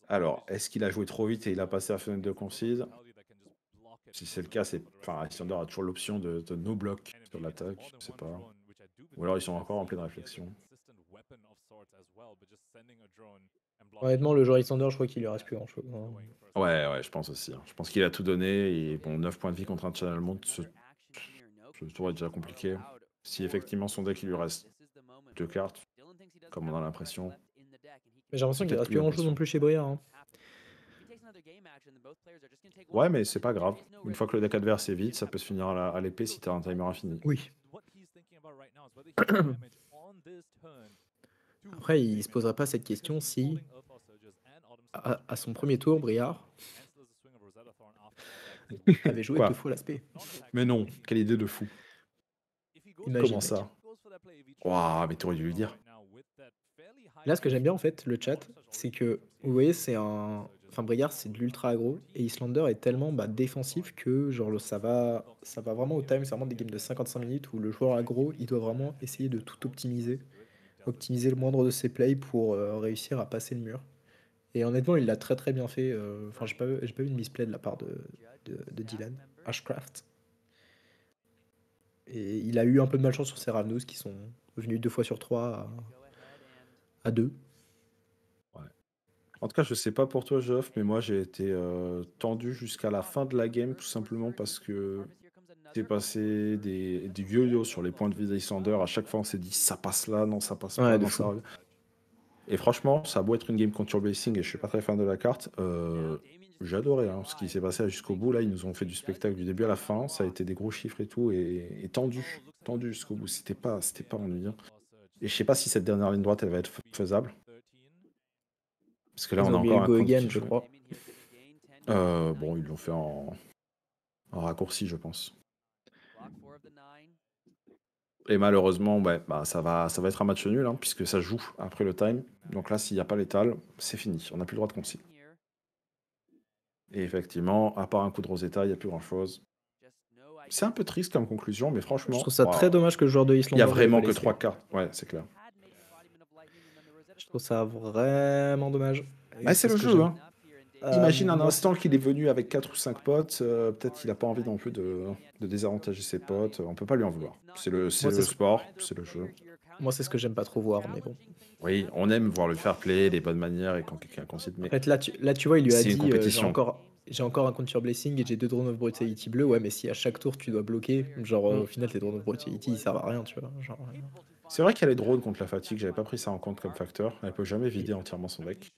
Alors, est-ce qu'il a joué trop vite et il a passé la fenêtre de concise? Si c'est le cas, c'est. Enfin, Islander a toujours l'option de, de no block sur l'attaque, je sais pas. Ou alors ils sont encore en pleine réflexion. Honnêtement, le joueur d'Islander, je crois qu'il lui reste plus grand chose. Ouais, ouais, je pense aussi. hein. Je pense qu'il a tout donné et bon, 9 points de vie contre un Channel Mount, ce, ce tour est déjà compliqué. Si effectivement son deck il lui reste deux cartes, comme on a l'impression. Mais j'ai l'impression qu'il reste plus grand chose non plus chez Briard. hein. Ouais, mais c'est pas grave. Une fois que le deck adverse est vide, ça peut se finir à l'épée si t'as un timer infini. Oui. Après, il se poserait pas cette question si, à, à son premier tour, Briard avait joué Quoi deux fois l'aspect. Mais non, quelle idée de fou. Imagine, Comment ça Waouh, mais t'aurais dû lui dire. Là, ce que j'aime bien en fait, le chat, c'est que vous voyez, c'est un. Enfin, Briard, c'est de l'ultra aggro et Islander est tellement bah, défensif que genre ça va, ça va vraiment au time. C'est vraiment des games de 55 minutes où le joueur aggro, il doit vraiment essayer de tout optimiser, optimiser le moindre de ses plays pour euh, réussir à passer le mur. Et honnêtement, il l'a très très bien fait. euh, Enfin, j'ai pas, pas vu une misplay de la part de, de, de Dylan Ashcraft. Et il a eu un peu de malchance sur ses Ravnos qui sont venus deux fois sur trois à deux. En tout cas, je sais pas pour toi, Geoff, mais moi j'ai été euh, tendu jusqu'à la fin de la game tout simplement parce que j'ai passé des, des yo-yo sur les points de vie d'Islander. À chaque fois, on s'est dit ça passe là, non, ça passe Ouais, pas, non, ça revient. Et franchement, ça a beau être une game contre Blessing et je suis pas très fan de la carte. euh, adoré hein, ce qui s'est passé jusqu'au bout. Là, ils nous ont fait du spectacle du début à la fin. Ça a été des gros chiffres et tout et, et tendu, tendu jusqu'au bout. C'était pas, c'était pas ennuyant. Et je sais pas si cette dernière ligne droite, elle va être faisable. Parce que là, Ils on a encore un again, je crois. Euh, bon, ils l'ont fait en... en raccourci, je pense. Et malheureusement, ouais, bah, ça, va, ça va être un match nul, hein, puisque ça joue après le time. Donc là, s'il n'y a pas l'étal, c'est fini. On n'a plus le droit de concile. Et effectivement, à part un coup de Rosetta, il n'y a plus grand-chose. C'est un peu triste comme conclusion, mais franchement... Je trouve ça très dommage que le joueur de Il Islander. n'y a vraiment que trois cartes. Ouais, c'est clair. Je trouve ça vraiment dommage. Bah, c'est le jeu, hein. Euh, Imagine un instant qu'il est venu avec 4 ou 5 potes, euh, peut-être qu'il n'a pas envie non plus de, de désavantager ses potes, on peut pas lui en vouloir. C'est le, Moi, le sport, c'est le jeu. Moi, c'est ce que j'aime pas trop voir, mais bon. Oui, on aime voir le fair play, les bonnes manières et quand quelqu'un concite, mais En fait, là, tu, là, tu vois, il lui a dit euh, j'ai encore, j'ai encore un compte sur Blessing et j'ai deux drones of brutality bleu. Ouais, mais si à chaque tour tu dois bloquer, genre euh, Mm. au final tes drones of brutality ils servent à rien, tu vois. Genre, euh, c'est vrai qu'il y a les drones contre la fatigue, j'avais pas pris ça en compte comme facteur. Elle peut jamais vider entièrement son deck.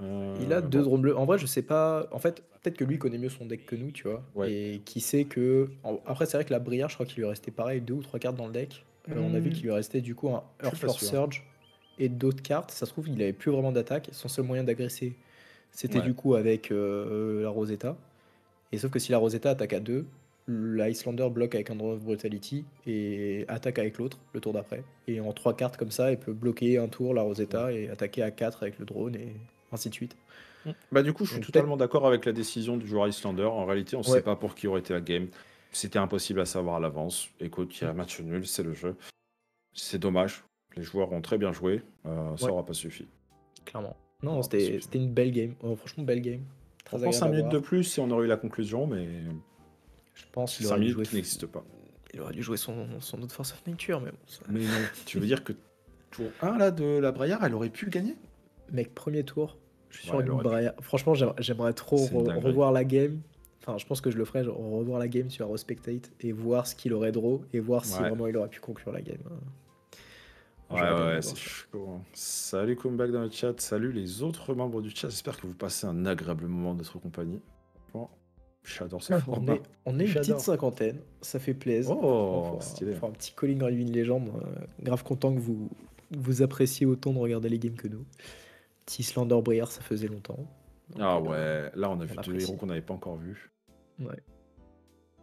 Euh, Il a deux bon. drones bleus. En vrai, je sais pas. En fait, peut-être que lui connaît mieux son deck que nous, tu vois. Ouais. Et qui sait que. Après, c'est vrai que la Brière, je crois qu'il lui restait pareil, deux ou trois cartes dans le deck. Euh, on a vu qu'il lui restait du coup un Earthfloor. Surge et d'autres cartes. Ça se trouve, il avait plus vraiment d'attaque. Son seul moyen d'agresser, c'était Ouais. du coup avec euh, la Rosetta. Et sauf que si la Rosetta attaque à deux, la Icelander bloque avec un Drone of Brutality et attaque avec l'autre le tour d'après. Et en trois cartes comme ça, elle peut bloquer un tour la Rosetta et attaquer à 4 avec le drone et ainsi de suite. Bah du coup, je suis Donc, totalement d'accord avec la décision du joueur Islander. En réalité, on ne Ouais. sait pas pour qui aurait été la game. C'était impossible à savoir à l'avance. Écoute, il y a un match nul, c'est le jeu. C'est dommage. Les joueurs ont très bien joué. Euh, ça Ouais. aura pas suffi. Clairement. Non, c'était une belle game. Oh, franchement, belle game. Très Je pense 5 agréable à minutes de plus si on aurait eu la conclusion, mais Je pense qu'il 5 aurait, dû minutes jouer... n'existent pas. il aurait dû jouer son, son autre Force of Nature, mais bon. ça- Mais non, tu veux dire que tour 1 là, de la Braillard, elle aurait pu gagner? Mec, premier tour, je suis Ouais, pu. Briar. Franchement, j'aimerais- trop re- revoir la game. Enfin, je pense que je le ferai, genre, revoir la game sur Respectate et voir ce qu'il aurait draw et voir si Ouais. vraiment il aurait pu conclure la game. Ouais, ouais, c'est chaud. hein. Salut Comeback dans le chat, salut les autres membres du chat. J'espère que vous passez un agréable moment de notre compagnie. Bon, j'adore ce On format. est, on est une J'adore. petite cinquantaine, ça fait plaisir. Oh, On stylé. on un petit calling dans Living Legend. euh, grave content que vous, vous appréciez autant de regarder les games que nous. Petit Slander Briar, ça faisait longtemps. Donc, Ah euh, ouais, là on a vu deux apprécie. héros qu'on n'avait pas encore vus. Ouais.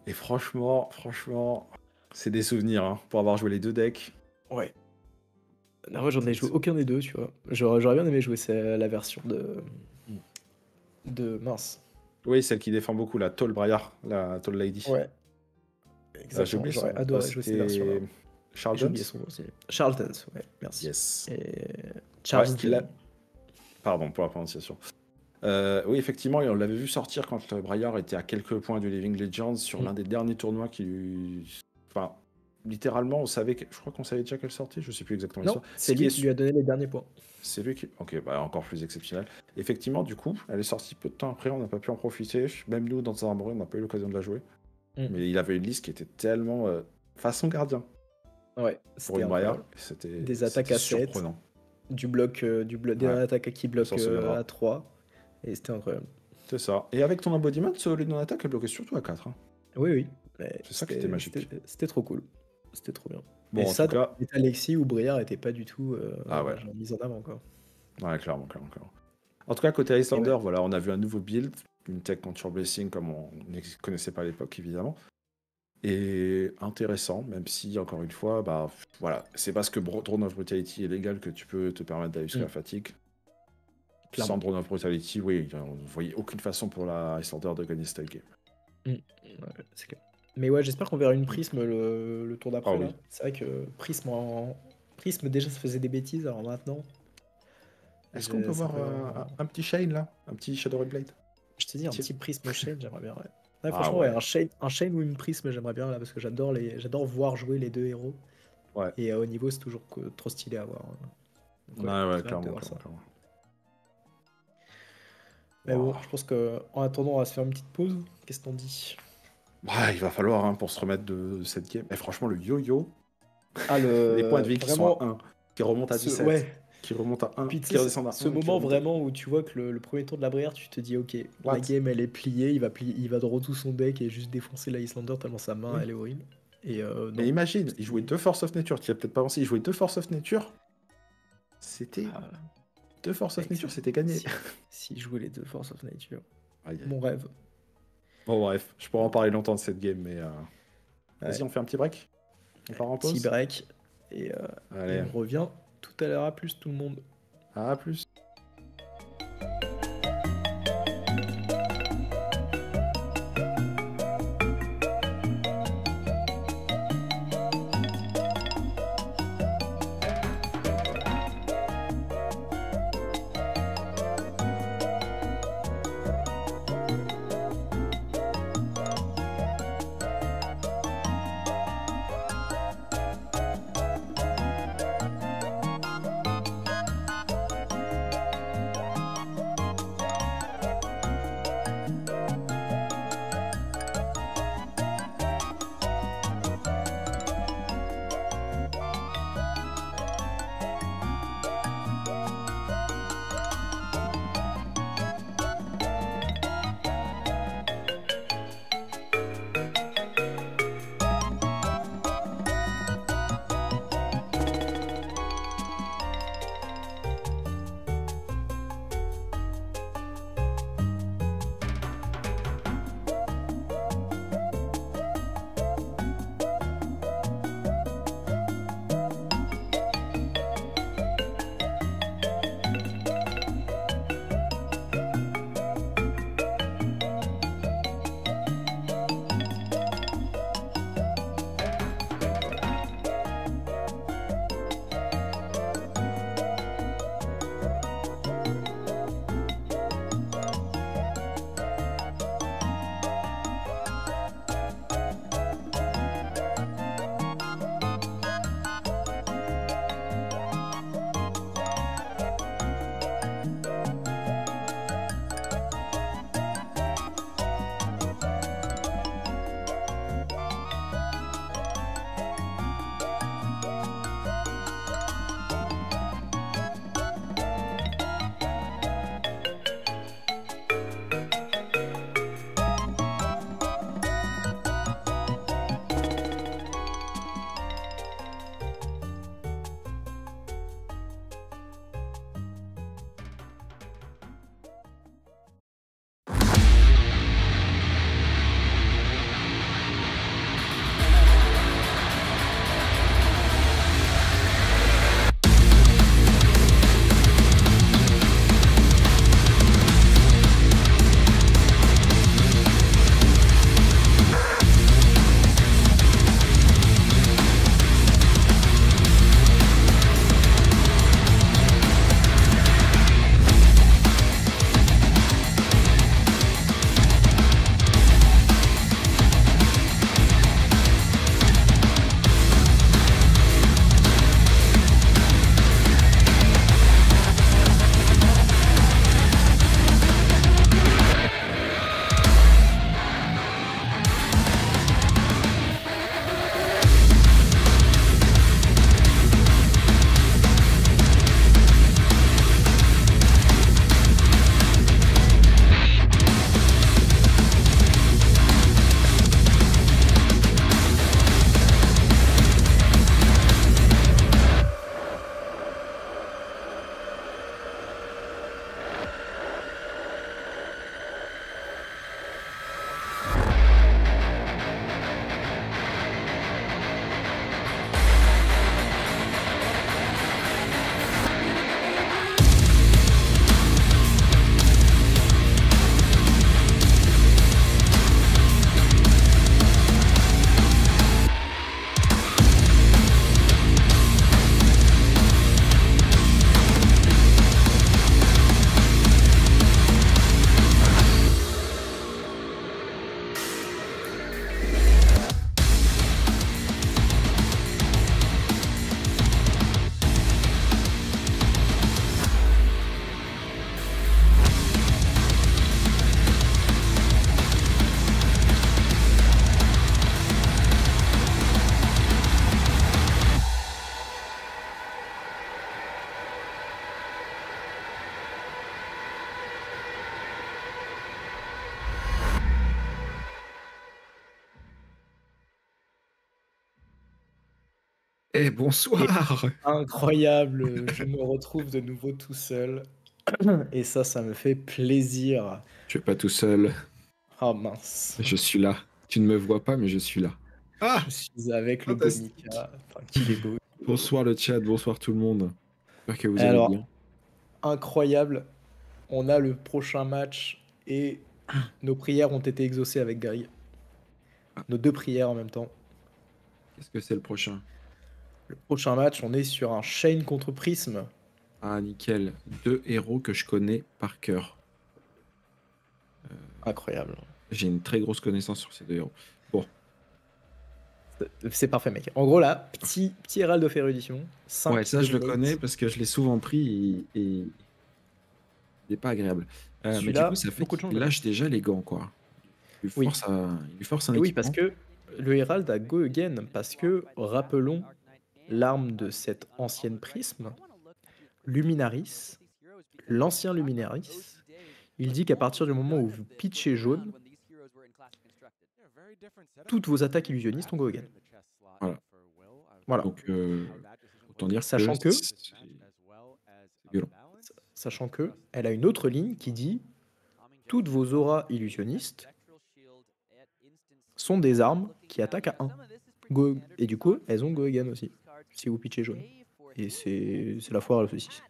Et franchement, franchement, c'est des souvenirs hein, pour avoir joué les deux decks. Ouais. Non, moi, j'en ai joué aucun des deux, tu vois. J'aurais bien aimé jouer c'est la version de. De mince. Oui, celle qui défend beaucoup, la Toll Briar, la Toll Lady. Ouais. J'ai Exactement. oublié J'aurais son- adoré oh, jouer cette version-là. Charlton son. Charlton, ouais, merci. Yes. Et Ouais, Charles a- Pardon pour la prononciation. Euh, oui, effectivement, on l'avait vu sortir quand Briar était à quelques points du Living Legends sur Mm. l'un des derniers tournois qui lui. Enfin, littéralement, on savait. Que... Je crois qu'on savait déjà qu'elle sortait, je sais plus exactement Non, c'est Ce lui est qui lui a donné les derniers points. C'est lui qui. Ok, bah encore plus exceptionnel. Effectivement, du coup, elle est sortie peu de temps après, on n'a pas pu en profiter. Même nous, dans un Armory, on n'a pas eu l'occasion de la jouer. Mm. Mais il avait une liste qui était tellement. euh, façon gardien Ouais, pour c'était une. C'était Des attaques à sept. surprenant. Du bloc, euh, du bloc, des Ouais. attaques qui bloquent euh, à 3. Et c'était incroyable. C'est ça. Et avec ton embodiment, les non-attaque, elle bloquait surtout à 4. Oui, oui. mais C'est ça qui était magique. C'était trop cool. C'était trop bien. Bon, et en ça, tout cas, Alexis ou Briard était pas du tout euh, Ah ouais. genre mise en avant. Quoi. Ouais, clairement, clairement, clairement. En tout cas, côté Icelander, voilà, on a vu un nouveau build, une tech contre Blessing comme on ne connaissait pas à l'époque, évidemment. Et intéressant, même si, encore une fois, bah, voilà, c'est parce que Drone of Brutality est légal que tu peux te permettre d'aller jusqu'à Mm. la fatigue. Clairement. Sans Drone of Brutality, oui, on ne voyait aucune façon pour la Icelander de gagner cette game. Ouais, c'est clair. Mais ouais, j'espère qu'on verra une prisme le, le tour d'après. Ah oui. C'est vrai que prisme en. Prisme déjà ça faisait des bêtises, alors maintenant. Est-ce qu'on peut voir euh, un, un petit Shane là? Un petit Shadow Blade? Je te dis, un petit prisme chaîne, j'aimerais bien. Ouais. Ouais, Ah franchement, ouais. ouais, un, chain, un chain ou une prisme, j'aimerais bien là parce que j'adore les, j'adore voir jouer les deux héros. Ouais. Et à haut niveau, c'est toujours trop stylé à voir. hein. Donc, Ouais, ouais, clairement. Mais bon, je pense que en attendant, on va se faire une petite pause. Qu'est-ce qu'on dit Ouais, il va falloir hein, pour se remettre de cette game. Et franchement, le yo-yo, Ah, le. les points de vie qui vraiment, sont à 1, qui remontent à ce- 17, Ouais, qui remontent à 1, Puis qui redescendent à ce 1. qui moment à- vraiment où tu vois que le, le premier tour de la Brière, tu te dis ok, la game elle est pliée, il va plier, il va draw tout son deck et juste défoncer la Islander tellement sa main Oui. elle est horrible. Et euh. Mais imagine, il jouait deux Force of Nature, tu as peut-être pas pensé, il jouait deux Force of Nature. C'était Ah, deux Force of Nature, c'était gagné. si, si jouait les deux Force of Nature, mon rêve. Bon, bref, je pourrais en parler longtemps de cette game, mais euh, vas-y, Ouais. on fait un petit break. On part en Petit pause. break et, euh, et Allez, on revient tout à l'heure à plus tout le monde. à plus. Bonsoir! Incroyable, je me retrouve de nouveau tout seul et ça, ça me fait plaisir. Tu es pas tout seul. Ah mince. Je suis là. Tu ne me vois pas, mais je suis là. Ah! Je suis avec le beau Fantastique. Mika. Enfin, qu'il est beau. Bonsoir le chat, bonsoir tout le monde. J'espère que vous allez Alors, bien. incroyable. On a le prochain match et nos prières ont été exaucées avec Gary. Nos deux prières en même temps. Qu'est-ce que c'est le prochain? Le prochain match, on est sur un Shane contre Prism. Ah, nickel. Deux héros que je connais par cœur. Incroyable. J'ai une très grosse connaissance sur ces deux héros. Bon, C'est parfait, mec. En gros, là, petit, petit Herald of Erudition. cinq ouais, ça je le connais parce que je l'ai souvent pris et, et il n'est pas agréable. Euh, mais du coup, ça fait de qu'il lâche déjà les gants, quoi. Il lui Oui. force, à- il lui force un oui, parce que le Herald a Go Again. Parce que, rappelons, l'arme de cette ancienne Prisme, Luminaris, l'ancien Luminaris, il dit qu'à partir du moment où vous pitchez jaune, toutes vos attaques illusionnistes ont Go Again. Voilà. Voilà. Donc, euh, autant dire Sachant que-. Sachant que elle a une autre ligne qui dit toutes vos auras illusionnistes sont des armes qui attaquent à 1. Go... Et du coup, elles ont Go Again aussi, si vous pitchez jaune. Et c'est la foire la saucisse.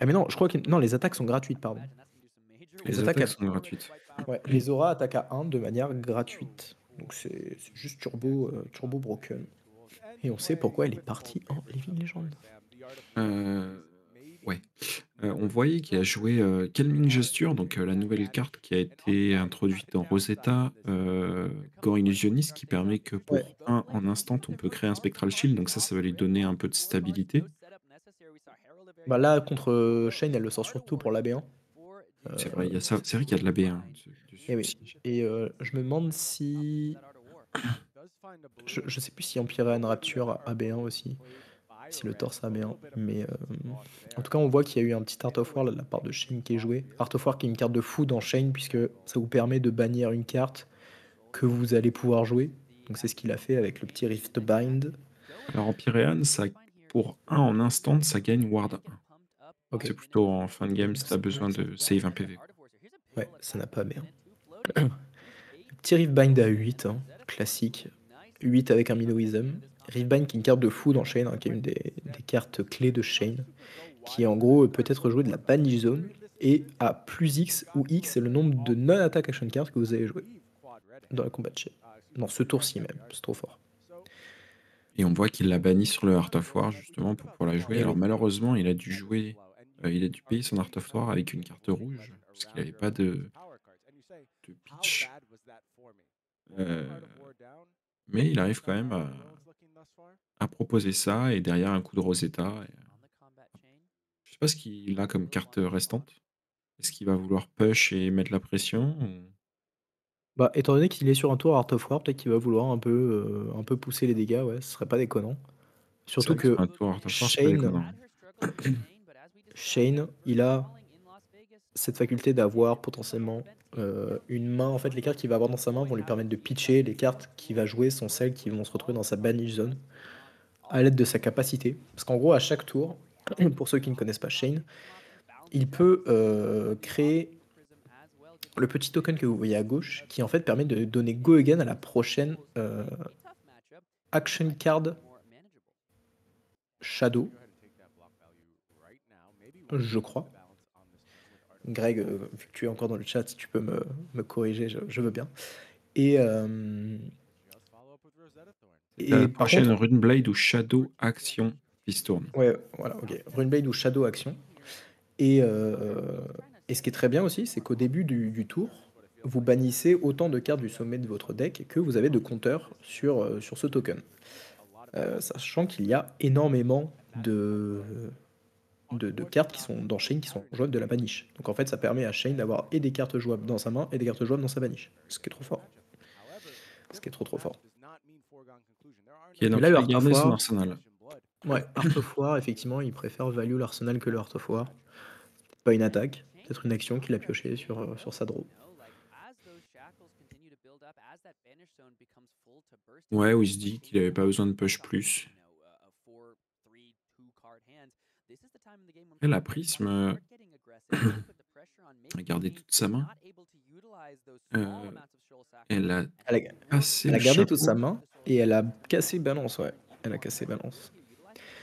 Ah mais non, je crois que non, les attaques sont gratuites, pardon. Les, Les attaques, attaques à- sont gratuites. Ouais, les auras attaquent à 1 de manière gratuite. Donc c'est c'est juste turbo, euh, turbo broken. Et on sait pourquoi elle est partie en Living Legend. Euh, ouais. Euh, on voyait qu'il a joué euh, Calming Gesture, donc euh, la nouvelle carte qui a été introduite dans Rosetta, euh, Gore Illusionist, qui permet que pour un en instant, on peut créer un Spectral Shield, donc ça, ça va lui donner un peu de stabilité. Bah là, contre Shane, elle le sort surtout pour l'AB1. C'est vrai, ça. C'est vrai qu'il y a de la B1 dessus Eh oui. aussi. Et euh, je me demande si. Je, je sais plus si Empyrean Rapture a AB1 aussi. Si le torse a AB1. Mais euh, en tout cas, on voit qu'il y a eu un petit Art of War de la part de Shane qui est joué. Art of War qui est une carte de fou dans Shane, puisque ça vous permet de bannir une carte que vous allez pouvoir jouer. Donc c'est ce qu'il a fait avec le petit Rift Bind. Alors en Pyréane, ça, pour un en instant, ça gagne Ward 1. Ok. C'est plutôt en fin de game si tu as besoin de save un PV. Ouais, ça n'a pas AB1. Petit Rift Bind à 8, hein, classique. 8 avec un Minoism. Rift Bind qui est une carte de fou dans Shane, hein, qui est une des, des cartes clés de Shane, qui en gros peut être jouée de la Banish Zone et à plus X où X c'est le nombre de non-attack action cards que vous avez joué dans la combat chain. Dans ce tour-ci même, c'est trop fort. Et on voit qu'il l'a banni sur le Heart of War justement pour pouvoir la jouer. Eh Alors malheureusement, il a dû jouer, euh, il a dû payer son Heart of War avec une carte rouge parce qu'il n'avait pas de, de pitch. Euh, mais il arrive quand même à, à proposer ça et derrière un coup de Rosetta. et, je sais pas ce qu'il a comme carte restante. Est-ce qu'il va vouloir push et mettre la pression ou- Bah, étant donné qu'il est sur un tour Art of War, peut-être qu'il va vouloir un peu, euh, un peu pousser les dégâts, ouais, ce serait pas déconnant. C'est Surtout vrai que sur un tour Heart of War, c'est pas Shane- déconnant. Shane, il a cette faculté d'avoir potentiellement euh, une main. En fait, les cartes qu'il va avoir dans sa main vont lui permettre de pitcher. Les cartes qu'il va jouer sont celles qui vont se retrouver dans sa banish zone à l'aide de sa capacité. Parce qu'en gros, à chaque tour, pour ceux qui ne connaissent pas Shane, il peut euh, créer le petit token que vous voyez à gauche qui en fait permet de donner go again à la prochaine euh, action card shadow, je crois. Greg, euh, vu que tu es encore dans le chat, si tu peux me, me corriger, je, veux bien. Et, et La par prochaine contre, Runeblade ou Shadow Action Piston. ouais, voilà, ok. Runeblade ou Shadow Action. Et, euh, et ce qui est très bien aussi, c'est qu'au début du, du tour, vous bannissez autant de cartes du sommet de votre deck que vous avez de compteurs sur, euh, sur ce token. Euh, sachant qu'il y a énormément de, de, de cartes qui sont dans Shane qui sont jouables de la baniche. Donc en fait, ça permet à Shane d'avoir et des cartes jouables dans sa main et des cartes jouables dans sa baniche. Ce qui est trop fort. Ce qui est trop trop fort. Qui est là, son arsenal. Ouais, Artofoire, effectivement, il préfère value l'arsenal que le Artofoire. Pas une attaque, peut-être une action qu'il a piochée sur, euh, sur sa draw. Ouais, où il se dit qu'il n'avait pas besoin de push plus. Et la prisme. Euh, heu, a gardé toute sa main. Elle a Elle a cassé elle le a gardé toute sa main et elle a cassé balance, ouais. Elle a cassé balance.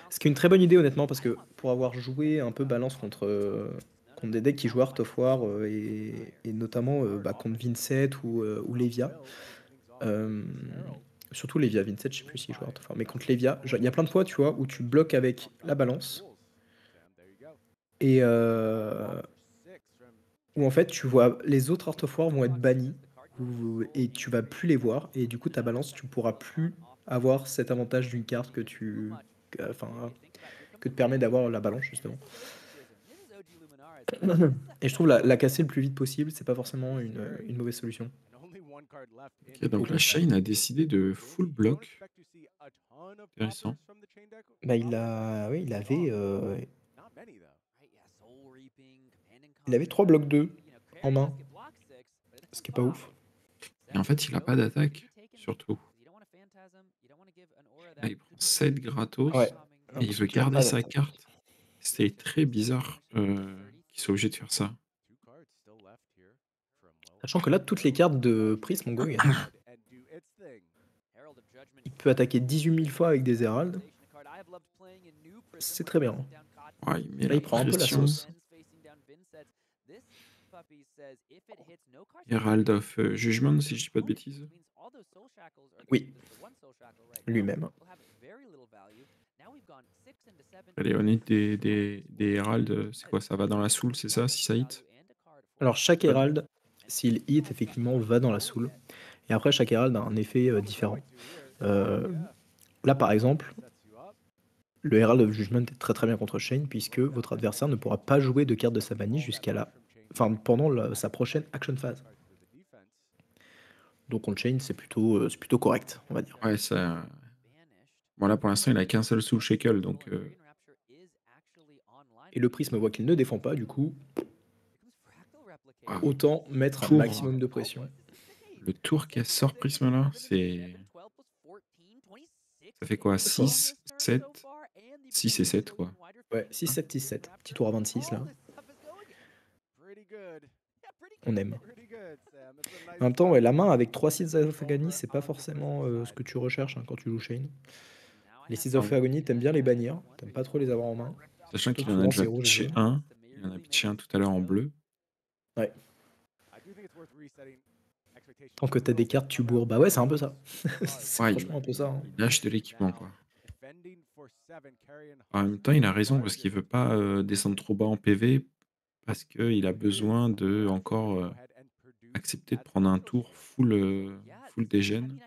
Ce qui est une très bonne idée honnêtement parce que pour avoir joué un peu balance contre, heu, contre des decks qui jouent Art of War, heu, et et notamment, bah, contre Vincent ou, ou Levia. Surtout Levia, Vincent, je sais plus s'il joue Art of War, mais contre Levia, il y a plein de fois, tu vois, où tu bloques avec la balance et heu où en fait tu vois les autres Art of War vont être bannis et tu vas plus les voir et du coup ta balance, tu pourras plus avoir cet avantage d'une carte que tu que enfin, que te permet d'avoir la balance justement. Et je trouve la la casser le plus vite possible, c'est pas forcément une, une mauvaise solution. OK, donc là, Shane a décidé de full block. Intéressant. Bah, il a oui, il avait, heu il avait 3 blocs 2 en main. Ce qui est pas ouf. Et en fait, il a pas d'attaque, surtout. Là, il prend 7 gratos Ouais, et il veut garder sa carte. C'est très bizarre, heu, qu'il soit obligé de faire ça. Sachant que là, toutes les cartes de Prism again. Il peut attaquer 18 000 fois avec des Heralds. C'est très bien. Ouais, met Là, il prend un peu la sauce. Herald of, Judgment, si je dis pas de bêtises? Oui. Lui-même. Allez, on est des des des Herald, heu, c'est quoi? Ça va dans la soul, c'est ça, si ça hit? Alors chaque. Herald, s'il hit effectivement, va dans la soul et après chaque Herald a un effet, heu, différent. Heu, là, par exemple le Herald of Judgment est très, très bien contre Shane puisque votre adversaire ne pourra pas jouer de carte de sa bannie jusqu'à la enfin, pendant la sa prochaine action phase. Donc contre Shane, c'est plutôt, heu, c'est plutôt correct, on va dire. Ouais, ça bon, là, pour l'instant, il a qu'un seul soul shackle, donc heu Et le Prisme voit qu'il ne défend pas, du coup Waouh. autant mettre un Tour. maximum de pression. Le tour qu'elle sort Prisme là, c'est ça fait quoi? C'est fort. 6, 7, 6 et 7 quoi. Ouais, 6, 7, 6, 7. Petit tour à 26 là. On aime. En même temps, ouais, la main avec 3 Seeds of Agony, c'est pas forcément, heu, ce que tu recherches, hein, quand tu joues Shane. Les Seeds of Agony, tu aimes bien les bannir, tu aimes pas trop les avoir en main. Sachant qu'il en a déjà pitché bleu. un. Il en a pitché un tout à l'heure en bleu. Ouais. Tant que tu as des cartes, tu bourres. Bah ouais, c'est un peu ça. C'est Ouais, il franchement un peu ça, hein. il lâche de l'équipement quoi. En même temps, il a raison parce qu'il veut pas, heu, descendre trop bas en PV parce qu'il a besoin de encore, heu, accepter de prendre un tour full, heu, full dégène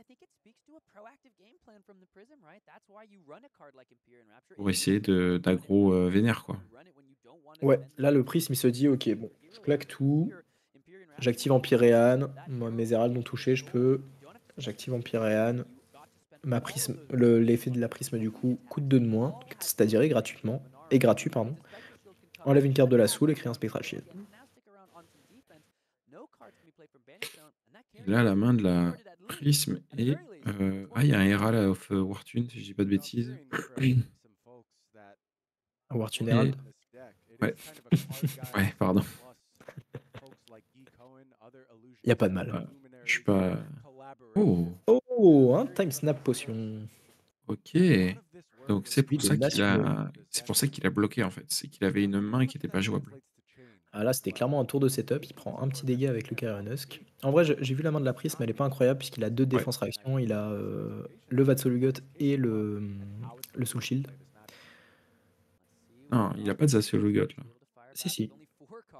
pour essayer de d'aggro, heu, vénère quoi. Ouais, là, le Prisme, il se dit: «OK, bon, je claque tout. J'active Empyrean. Moi, mes Heralds non touchés, je peux. J'active Empyrean. Ma prisme le l'effet de la prisme, du coup, coûte 2 de moins, c'est-à-dire est gratuitement est gratuit, pardon. Enlève une carte de la soul et crée un Spectral Shield. Et là, la main de la Prisme est, heu ah, il y a un Herald of, Wartune, si je dis pas de bêtises. Un Wartune Et Herald? ouais. Ouais, pardon. Il y a pas de mal. Ouais, je suis pas oh! Oh! Un Time Snap Potion. OK. Donc c'est pour ça qu'il a c'est pour ça qu'il a bloqué en fait. C'est qu'il avait une main qui était pas jouable. Ah là, c'était clairement un tour de setup. Il prend un petit dégât avec le Carrion Husk. En vrai, j'ai vu la main de la Prisme, elle est pas incroyable puisqu'il a 2 Ouais. défense réaction. Il a, heu, le Vatsolugot et le, le Soul Shield. Non, il a pas de Zaciologot là. Si, si.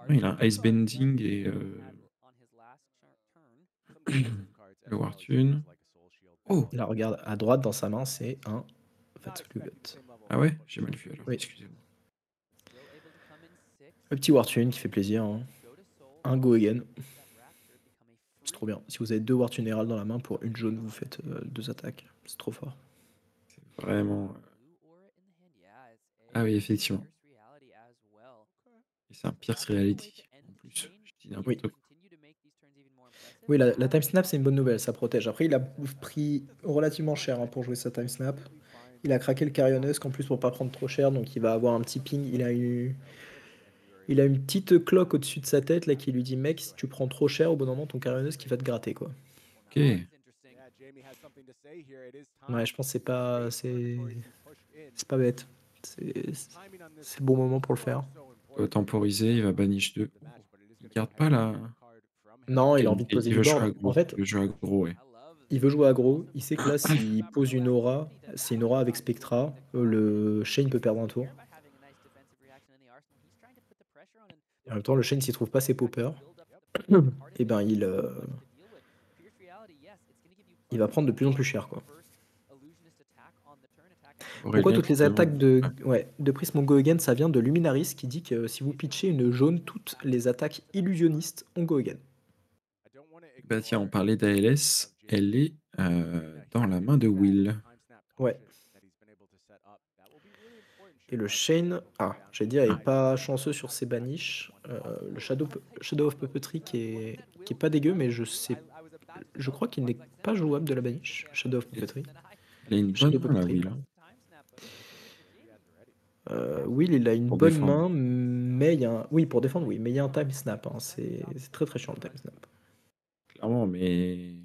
Il a un Ice Bending et heu le Wartune. Oh! Là, regarde, à droite dans sa main, c'est un Vatsolugot. Ah ouais? J'ai mal vu alors, Oui. excusez-moi. Le petit Wartune qui fait plaisir, hein. Un Go Again. C'est trop bien. Si vous avez 2 Wartune Herald dans la main, pour une jaune, vous faites, heu, 2 attaques. C'est trop fort. C'est vraiment, ah oui, effectivement. Et c'est un Pierce Reality en plus. Je dis n'importe Oui. quoi. Oui, la la Time Snap, c'est une bonne nouvelle, ça protège. Après, il a pris relativement cher, hein, pour jouer sa Time Snap. Il a craqué le Carrionus en plus pour pas prendre trop cher, donc il va avoir un petit ping. Il a eu il a une petite cloque au-dessus de sa tête là qui lui dit mec si tu prends trop cher au bon moment ton Carrionus qui va te gratter quoi. Ok. Ouais, je pense que c'est pas c'est c'est pas bête. C'est le bon moment pour le faire. Il va temporiser, il va banish 2. Il garde pas la. Non, il a envie de poser il du veut jouer board. aggro. En fait, Il veut jouer aggro, ouais. Il veut jouer aggro. Il sait que là, s'il pose une aura, c'est une aura avec Spectra. euh, Le Shane peut perdre un tour. Et en même temps, le Shane, s'il trouve pas ses poppers, et ben il, euh, il va prendre de plus en plus cher. Quoi. Pourquoi toutes les attaques de, Ouais. de Prism go again, ça vient de Luminaris qui dit que si vous pitchez une jaune, toutes les attaques illusionnistes ont go again. Bah tiens, on parlait d'ALS. Elle est euh, dans la main de Will. Ouais. Et le Shane, ah, j'allais dire, il Ah. est pas chanceux sur ses baniches. Euh, le Shadow, Shadow of Puppetry qui est, qui est pas dégueu, mais je sais, je crois qu'il n'est pas jouable de la baniche. Shadow of Puppetry. Elle a une bonne main, Puppetry. Will. hein. Euh, Will, il a une Pour bonne défendre. main, mais il y a un... oui pour défendre, oui, mais il y a un time snap. hein, C'est c'est très très chiant le time snap. Clairement, mais.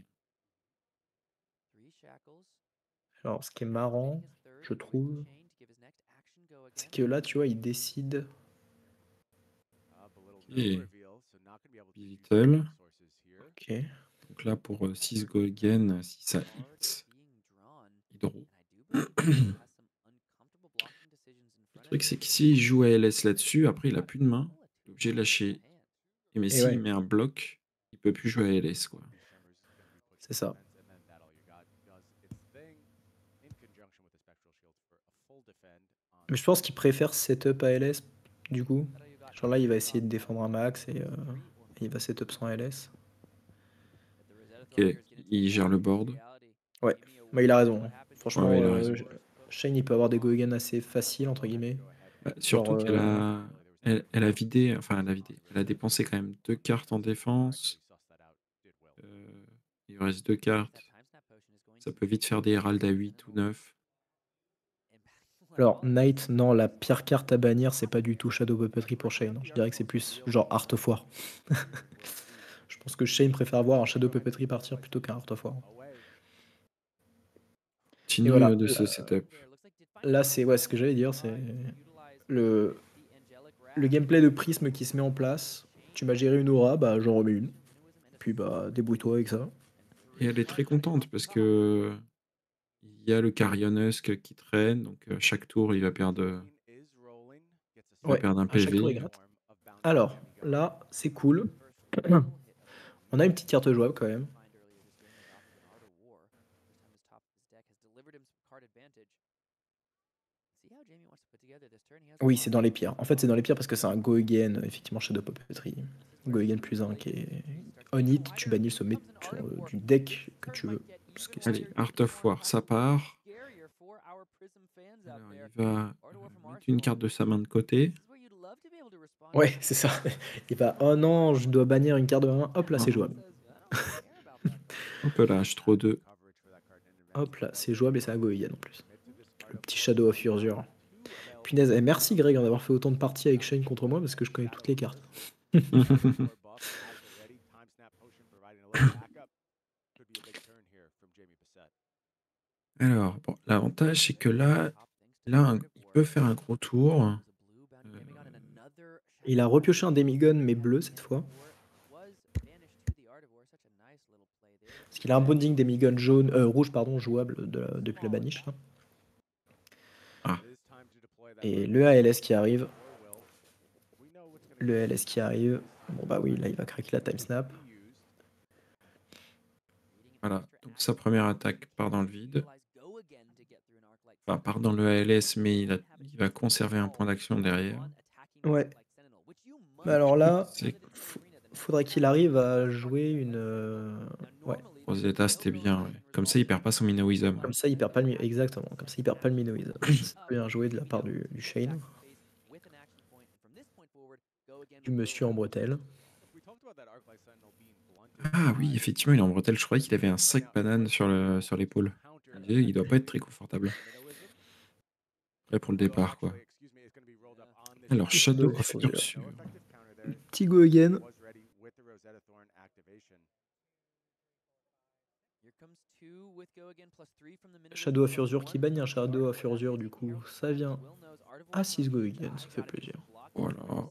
Alors, ce qui est marrant, je trouve, c'est que là, tu vois, il décide. Little. Ok. Donc là, pour 6 go again, si ça hit, il draw. Le truc, c'est que s'il joue ALS là-dessus, après, il a plus de main. Il est obligé de lâcher. Et mais s'il ouais. met un bloc, il peut plus jouer ALS, quoi. C'est ça. Mais je pense qu'il préfère setup ALS, du coup. Genre là, il va essayer de défendre un max et, euh, et il va setup sans ALS. Ok, il gère le board. Ouais, bah, il a raison. hein. Franchement, Ouais, il a euh, raison. Shane, il peut avoir des go assez faciles, entre guillemets. Bah, surtout Genre, qu'elle euh, a, elle, elle a vidé, enfin, elle a vidé. Elle a dépensé quand même deux cartes en défense. Euh, il reste deux cartes. Ça peut vite faire des Herald à 8 ou 9. Alors, Knight, non, la pire carte à bannir, c'est pas du tout Shadow Puppetry pour Shane. Je dirais que c'est plus genre Art of War. Je pense que Shane préfère voir un Shadow Puppetry partir plutôt qu'un Art of War. Continue voilà, de ce euh, setup. Là, c'est ouais, ce que j'allais dire, c'est le, le gameplay de prisme qui se met en place. Tu m'as géré une aura, bah j'en remets une. Puis bah débrouille-toi avec ça. Et elle est très contente parce que il y a le Carrionusk qui traîne, donc euh, chaque tour il va perdre, il va Ouais, perdre un à tour, PV. Alors, là, c'est cool. On a une petite carte jouable quand même. Oui, c'est dans les pires. En fait, c'est dans les pires parce que c'est un go again, effectivement, Shadow Puppetry. Go again plus 1 qui est on hit, tu bannis le sommet euh, du deck que tu veux. Ce qui est Allez. Art of War, ça part. Alors, il va mettre une carte de sa main de côté. Ouais, c'est ça. Il va, oh non, je dois bannir une carte de ma main. Hop là, c'est jouable. Hop là, je trop 2. Hop là, c'est jouable et c'est un go again en plus. Le petit Shadow of Ursure. Punaise, et merci Greg d'avoir fait autant de parties avec Shane contre moi parce que je connais toutes les cartes. Alors, bon, l'avantage c'est que là, là, un- il peut faire un gros tour. Euh, Il a repioché un demi-gun mais bleu cette fois. Parce qu'il a un bonding demi-gun jaune, euh, rouge pardon, jouable de la- depuis la baniche. là. Ah. Et le ALS qui arrive. Le ALS qui arrive. Bon bah oui, là il va craquer la time snap. Voilà, donc sa première attaque part dans le vide. Enfin, part dans le ALS, mais il, a- il va conserver un point d'action derrière. Ouais. Mais alors là, C'est faudrait qu'il arrive à jouer une. euh, Ouais. Rosetta, c'était bien. ouais. Comme ça, il perd pas son Minoism. Comme ça, il perd pas le mi- exactement. Comme ça, il perd pas le minoïsme. C'est bien joué de la part du, du Shane, du monsieur en bretelle. Ah oui, effectivement, il est en bretelle. Je croyais qu'il avait un sac banane sur le sur l'épaule. Il doit pas être très confortable. Prêt pour le départ, quoi. Alors, Shadow of Ursure. Petit go again. Shadow of Ursure qui baigne un Shadow of Ursure du coup, ça vient à 6 go again, ça fait plaisir. Voilà.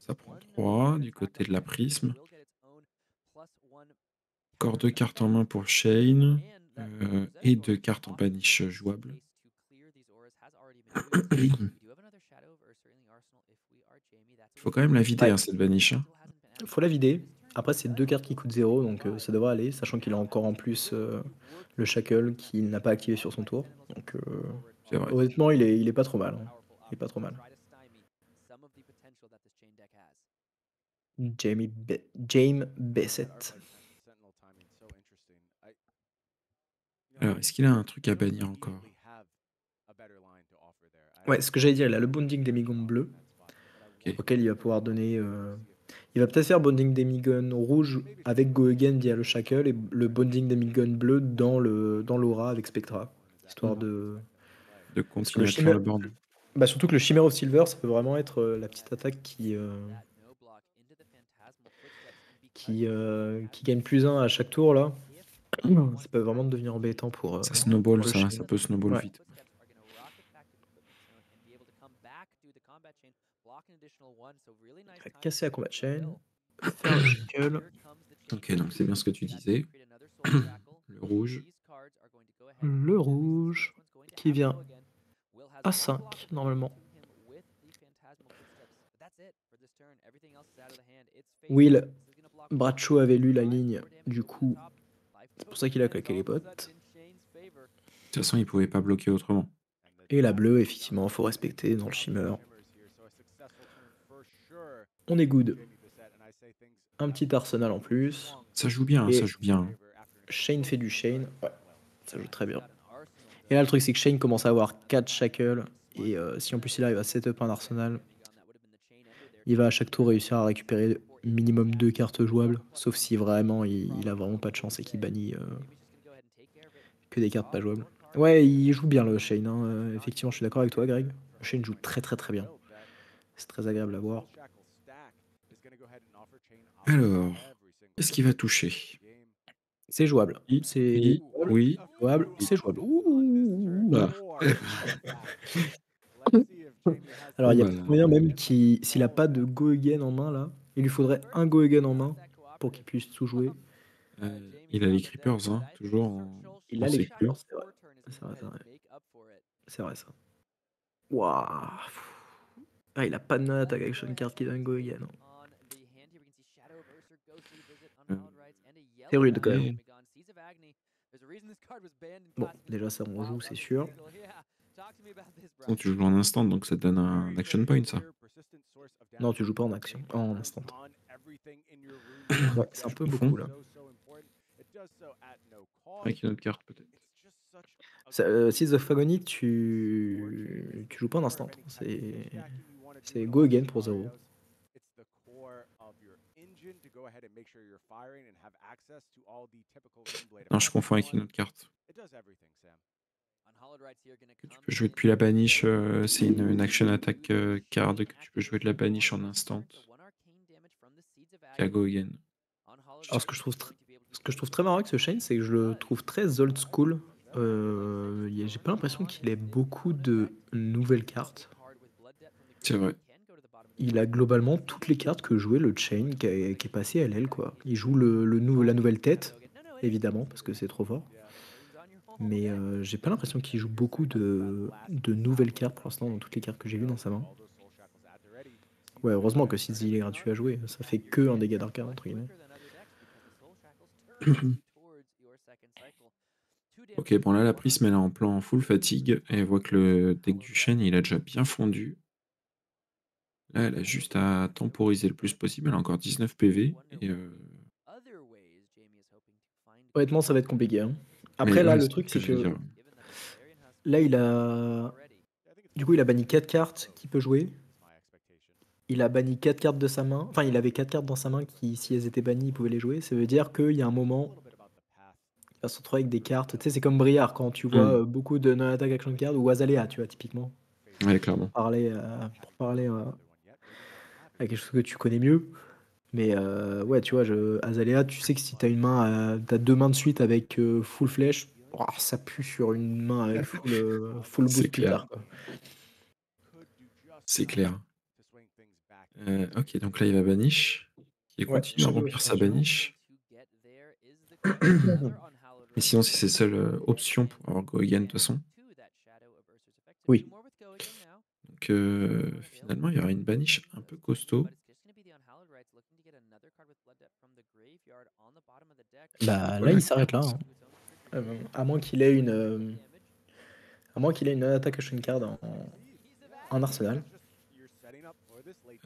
Ça prend 3 du côté de la prisme. Encore deux cartes en main pour Shane euh, et deux cartes en banish jouables. Il faut quand même la vider, hein, cette banish. Il hein. faut la vider. Après, c'est deux cartes qui coûtent 0, donc euh, ça devrait aller, sachant qu'il a encore en plus euh, le Shackle qu'il n'a pas activé sur son tour. Donc, euh, honnêtement, il est, il est pas trop mal. Hein. Il est pas trop mal. Jamie James Bessett. Alors, est-ce qu'il a un truc à bannir encore? Ouais, ce que j'allais dire, il a le bonding des migons bleus, auquel il va pouvoir donner il va peut-être faire Bonding Demigun rouge avec Go Again via le Shackle et le Bonding Demigun bleu dans le dans l'aura avec Spectra. Histoire de. De continuer à le board. Bah surtout que le Shimmer of Silver, ça peut vraiment être euh, la petite attaque qui. Euh, qui, euh, qui gagne plus 1 à chaque tour là. Ça peut vraiment devenir embêtant pour. ça snowball, ça, ça peut snowball vite. Casser la combat chain, faire le shackle. Ok, donc c'est bien ce que tu disais. le rouge. Le rouge qui vient à 5 normalement. Will Bradshaw avait lu la ligne, du coup, c'est pour ça qu'il a claqué les potes. De toute façon, il pouvait pas bloquer autrement. Et la bleue, effectivement, faut respecter dans le shimmer. On est good. Un petit arsenal en plus. Ça joue bien, ça joue bien. Shane fait du Shane. Ouais, ça joue très bien. Et là, le truc, c'est que Shane commence à avoir 4 shackles. Et euh, si en plus il arrive à setup un arsenal, il va à chaque tour réussir à récupérer minimum 2 cartes jouables. Sauf si vraiment il, a vraiment pas de chance et qu'il bannit euh, que des cartes pas jouables. Ouais, il joue bien le Shane. Hein. Euh, effectivement, je suis d'accord avec toi, Greg. Shane joue très très très bien. C'est très agréable à voir. Alors, qu'est-ce qui va toucher? C'est jouable. C'est oui, jouable. C'est jouable. Alors, il y a moyen même qui, s'il n'a pas de go again en main là, il lui faudrait un go again en main pour qu'il puisse tout jouer. Euh, il a les creepers, hein, toujours en, Il a les creepers, c'est vrai. C'est vrai, c'est vrai. ça. Waouh. Ah, il a pas de note avec action card qui donne go again. Hein. C'est rude quand même. Bon, déjà ça on joue, c'est sûr. Bon, tu joues en instant, donc ça te donne un action point, ça. Non, tu joues pas en action, en instant. ouais, c'est un peu beaucoup là. Avec une autre carte peut-être. Euh, Seeds of Agony, tu... tu joues pas en instant. C'est go again pour 0. Non, je confonds avec une autre carte. tu peux jouer depuis la baniche, euh, c'est une, action attack euh, card que tu peux jouer de la baniche en instant. Go again. Alors ce que je trouve, ce que je trouve très marrant avec ce chain, c'est que je le trouve très old school. Euh, J'ai pas l'impression qu'il ait beaucoup de nouvelles cartes. C'est vrai il a globalement toutes les cartes que jouait le Chain qui, est passé à l'aile. quoi. Il joue le, la nouvelle tête, évidemment, parce que c'est trop fort. Mais euh, j'ai pas l'impression qu'il joue beaucoup de, nouvelles cartes pour l'instant dans toutes les cartes que j'ai vues dans sa main. Ouais, heureusement que si il est gratuit à jouer, ça fait que un dégât d'arcade entre guillemets. ok, bon là la prisme elle est en plan full fatigue et voit que le deck du chêne il a déjà bien fondu. Là, elle a juste à temporiser le plus possible. Elle a encore 19 PV. Euh Honnêtement, ça va être compliqué. Hein. Après, là, le truc, c'est que. Là, il a. Du coup, il a banni 4 cartes qu'il peut jouer. Il a banni 4 cartes de sa main. Enfin, il avait 4 cartes dans sa main qui, si elles étaient bannies, il pouvait les jouer. Ça veut dire qu'il y a un moment. Il va se retrouver avec des cartes. Tu sais, c'est comme Briard quand tu vois mmh. euh, beaucoup de non-attack action cards ou Azalea, tu vois, typiquement. Ouais, clairement. parler, heu, pour parler, à quelque chose que tu connais mieux. Mais heu, ouais, tu vois, je Azalea, tu sais que si tu as une main, heu, tu 2 mains de suite avec, heu, full flèche, ça pue sur une main avec full, heu, full C'est boost plus clair. tard. C'est clair. OK, donc là, il va banish, il Ouais, continue à remplir sa banish. Mais sinon, c'est ses seules, options pour avoir go again de toute façon. Oui. Heu, finalement, il y aura une banish un peu costaud. Bah, là, il s'arrête là, hein. Heu, à moins qu'il ait une, hem, à moins qu'il ait une attack-action card en en arsenal.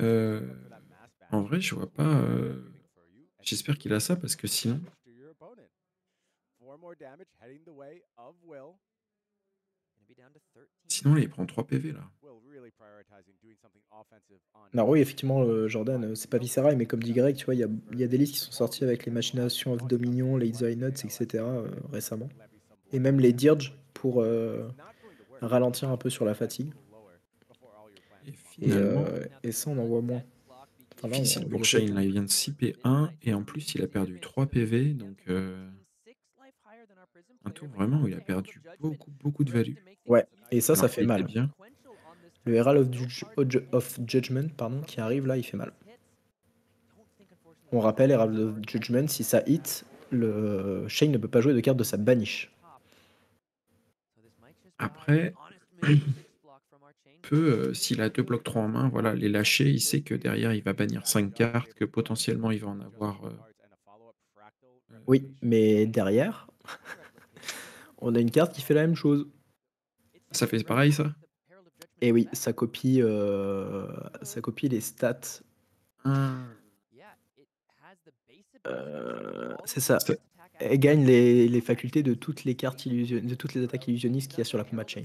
Heu, en vrai, je vois pas, heu j'espère qu'il a ça parce que sinon sinon là, il prend 3 PV là. Alors oui, effectivement, heu, Jordan, heu, c'est pas Visceral, mais comme dit Greg, tu vois, il y a il y a des listes qui sont sorties avec les machinations of Dominion, les Easy Nuts, et cetera, heu, récemment. Et même les Dirge pour, ralentir un peu sur la fatigue. Et finalement ça, on en voit moins. Enfin là, on il là, vient de 6 P1 et en plus, il a perdu 3 PV donc un tour vraiment où il a perdu beaucoup, beaucoup de value. Ouais, et ça, ça fait mal. bien. Le Herald of Judgment, pardon, qui arrive là, il fait mal. On rappelle, Herald of Judgment, si ça hit, le Shane ne peut pas jouer de carte de sa banish. Après, peut, heu, s'il a 2 blocs 3 en main, voilà, les lâcher, il sait que derrière, il va bannir 5 cartes, que potentiellement, il va en avoir, heu Oui, mais derrière, on a une carte qui fait la même chose. Ça fait pareil ça? Et oui, ça copie, heu, ça copie les stats. Ah! Heu, c'est ça. Elle gagne les les facultés de toutes les cartes illusion de toutes les attaques illusionnistes qu'il y a sur la combat chain.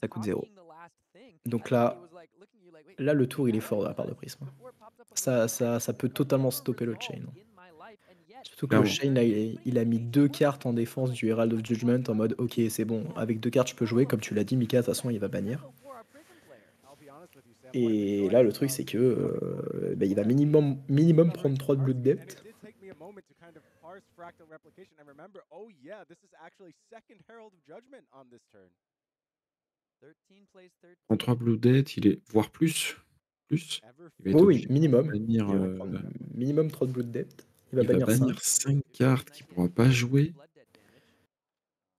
Ça coûte 0. Donc là là, le tour, il est fort de la part de Prism. Ça ça ça peut totalement stopper le chain. Surtout que là, il a mis 2 cartes en défense du Herald of Judgment en mode: «OK, c'est bon, avec 2 cartes, je peux jouer». Comme tu l'as dit, Mika, de toute façon, il va bannir. Et là, le truc, c'est que, heu, bah, il va minimum minimum prendre 3 de Blood Depth. En 3 Blue Death, il est voire plus, plus. Il va être Oui, minimum. minimum 3 de Blood Depth. Il va il va bannir 5. bannir 5 cartes qu'il pourra pas jouer.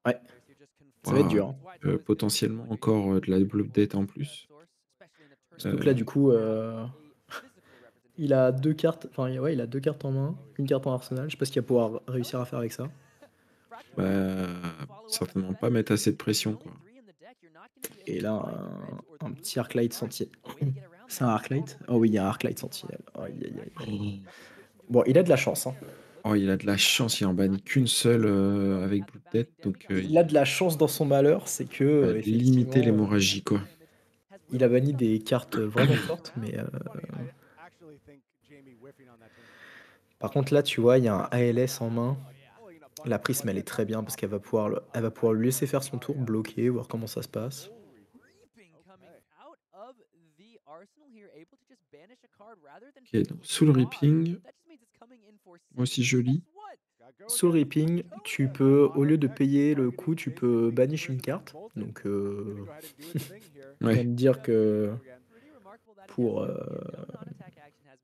Ouais. Ça va être dur, hein. Heu, potentiellement encore, heu, de la Blood Death en plus. Surtout que là, Heu du coup, il a 2 cartes, enfin, ouais, il a 2 cartes en main, 1 carte en arsenal. Je sais pas ce qu'il va pouvoir réussir à faire avec ça. Bah, certainement pas mettre assez de pression, quoi. Et là, un un petit Arclight Sentinelle. C'est un Arclight? Oh oui, il y a un Arclight Sentinelle. Aïe, aïe, aïe. Oh! Bon, il a de la chance, hein. Oh, il a de la chance, il en bannit qu'une seule, heu, avec Blood Death donc heu, Il a de la chance dans son malheur, c'est que, heu, limiter l'hémorragie, quoi. il a banni des cartes vraiment fortes, mais heu par contre, là, tu vois, il y a un ALS en main. La Prism, elle est très bien parce qu'elle va pouvoir le elle va pouvoir lui laisser faire son tour, bloquer, voir comment ça se passe. OK, donc Soul Reaping. Moi aussi, je lis. Soul Reaping, tu peux, au lieu de payer le coût, tu peux banish une carte. Donc, heu, Ouais. te dire que pour, heu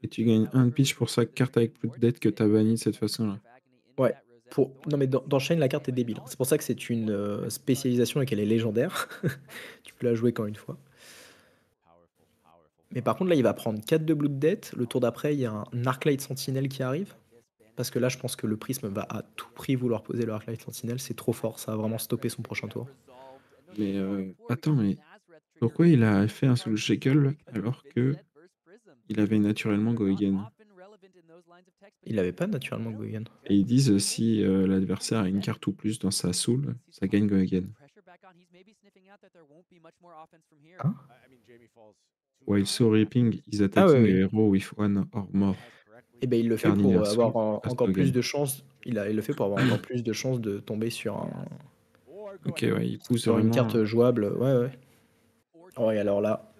Et tu gagnes 1 de pitch pour chaque carte avec Blood Death que tu as bannie de cette façon-là. Ouais, pour non, mais dans dans Shane, la carte est débile. C'est pour ça que c'est une, heu, spécialisation et qu'elle est légendaire. Tu peux la jouer qu'en une fois. Mais par contre, là, il va prendre 4 de Blood Death. Le tour d'après, il y a un Arclight Sentinelle qui arrive. Parce que là, je pense que le Prisme va à tout prix vouloir poser le Arclight Sentinelle. C'est trop fort, ça va vraiment stopper son prochain tour. Mais heu, attends, mais pourquoi il a fait un Soul Shackle alors qu'il avait naturellement Go Again? Il avait pas naturellement Go Again. Et ils disent, si, heu, l'adversaire a une carte ou plus dans sa soul, ça gagne Go Again. Hein? While Soul Reaping is Ah attacking ouais, a hero with 1 or more Et beh, il le fait pour avoir pass encore plus de chances il a il le fait pour avoir encore plus de chances de tomber sur un OK, ouais, il pousse Sur une carte heu jouable, ouais, ouais. Ouais, alors là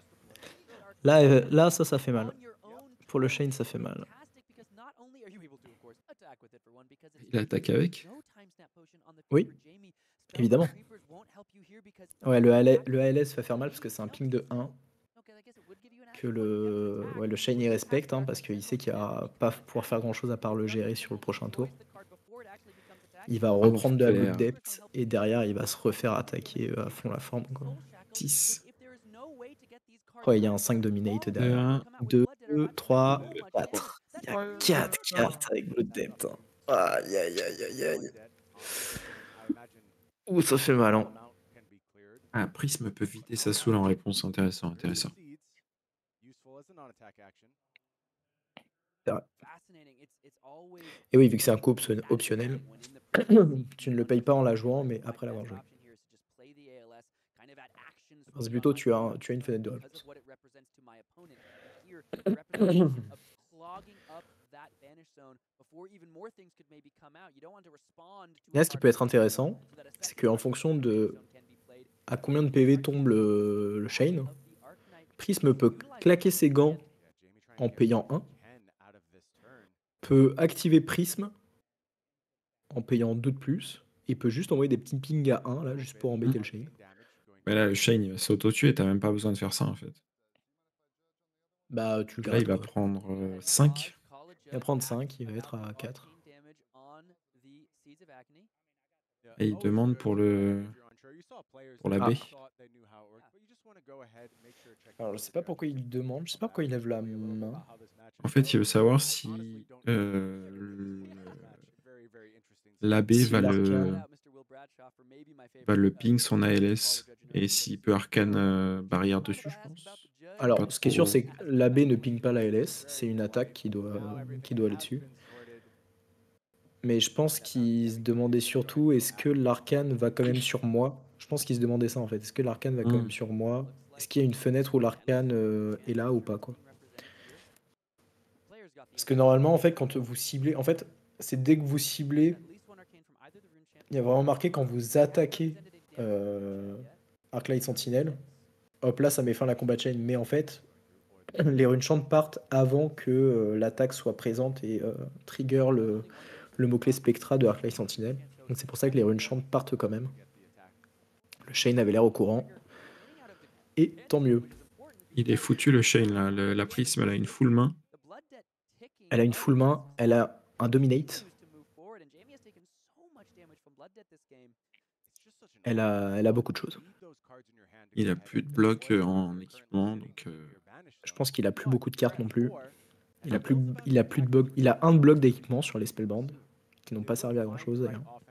là, heu, là, ça, ça fait mal. Pour le Shane, ça fait mal. Il attaque avec? Oui, évidemment. Ouais, le AL le ALS va faire mal parce que c'est un ping de 1 que le ouais, le Shane, il respecte, hein, parce qu'il sait qu'il va pas pouvoir faire grand chose à part le gérer sur le prochain tour. Il va reprendre de la Blood Enfer. Depth et derrière, il va se refaire attaquer, à fond la forme, quoi. 6. Ouais, il y a un 5 dominate derrière. 1. 2, 3, 4. Il y a 4 cartes avec Blood Depth, hein. Aïe, aïe, aïe, aïe, aïe. Ouh, ça fait mal, hein. Ah, Prism peut vider sa soul en réponse. Intéressant, intéressant. Et oui, vu que c'est un coup option optionnel, tu ne le payes pas en la jouant, mais après l'avoir joué. C'est plutôt tu as tu as une fenêtre de réponse. Là, ce qui peut être intéressant, c'est qu'en fonction de à combien de PV tombe le le Shane, Prism peut claquer ses gants en payant 1 peut activer Prism en payant 2 de plus et peut juste envoyer des petits pings à 1 là, juste pour embêter le Shane. Mais là, le Shane, il va s'auto-tuer. Tu as même pas besoin de faire ça, en fait. Bah, tu le Là, il va quoi. prendre, heu, 5. Il va prendre 5, il va être à 4. Et il demande pour le pour la Ah. Alors, je sais pas pourquoi il demande, je sais pas pourquoi il lève la main. En fait, il veut savoir si, le l'abbé Si va le l'arcane va le ping son ALS et s'il peut arcane, heu, barrière dessus, je pense. Alors, Pas ce qui est sûr, c'est que l'abbé ne ping pas la LS, c'est une attaque qui doit qui doit aller dessus. Mais je pense qu'il se demandait surtout: «Est-ce que l'arcane va quand même sur moi?» Je pense qu'il se demandait ça, en fait. «Est-ce que l'arcane va quand Mmh. même sur moi? Est-ce qu'il y a une fenêtre où l'arcane, heu, est là ou pas, quoi?» Parce que normalement, en fait, quand vous ciblez en fait, c'est dès que vous ciblez il y a vraiment marqué quand vous attaquez, heu, Arclight Sentinel, hop là, ça met fin à la combat chain. Mais en fait, les runechants partent avant que, heu, l'attaque soit présente et heu, trigger le le mot-clé Spectra de Arclight Sentinel. Donc c'est pour ça que les runechants partent quand même. Shane avait l'air au courant. Et tant mieux. Il est foutu le Shane là, le la Prism, elle a une full main. Elle a une full main, elle a un dominate. Elle a elle a beaucoup de choses. Il a plus de blocs, heu, en équipement donc heu Je pense qu'il a plus beaucoup de cartes non plus. Il a plus il a plus de blocs il a 1 bloc d'équipement sur les spellbands qui n'ont pas servi à grand chose d'ailleurs.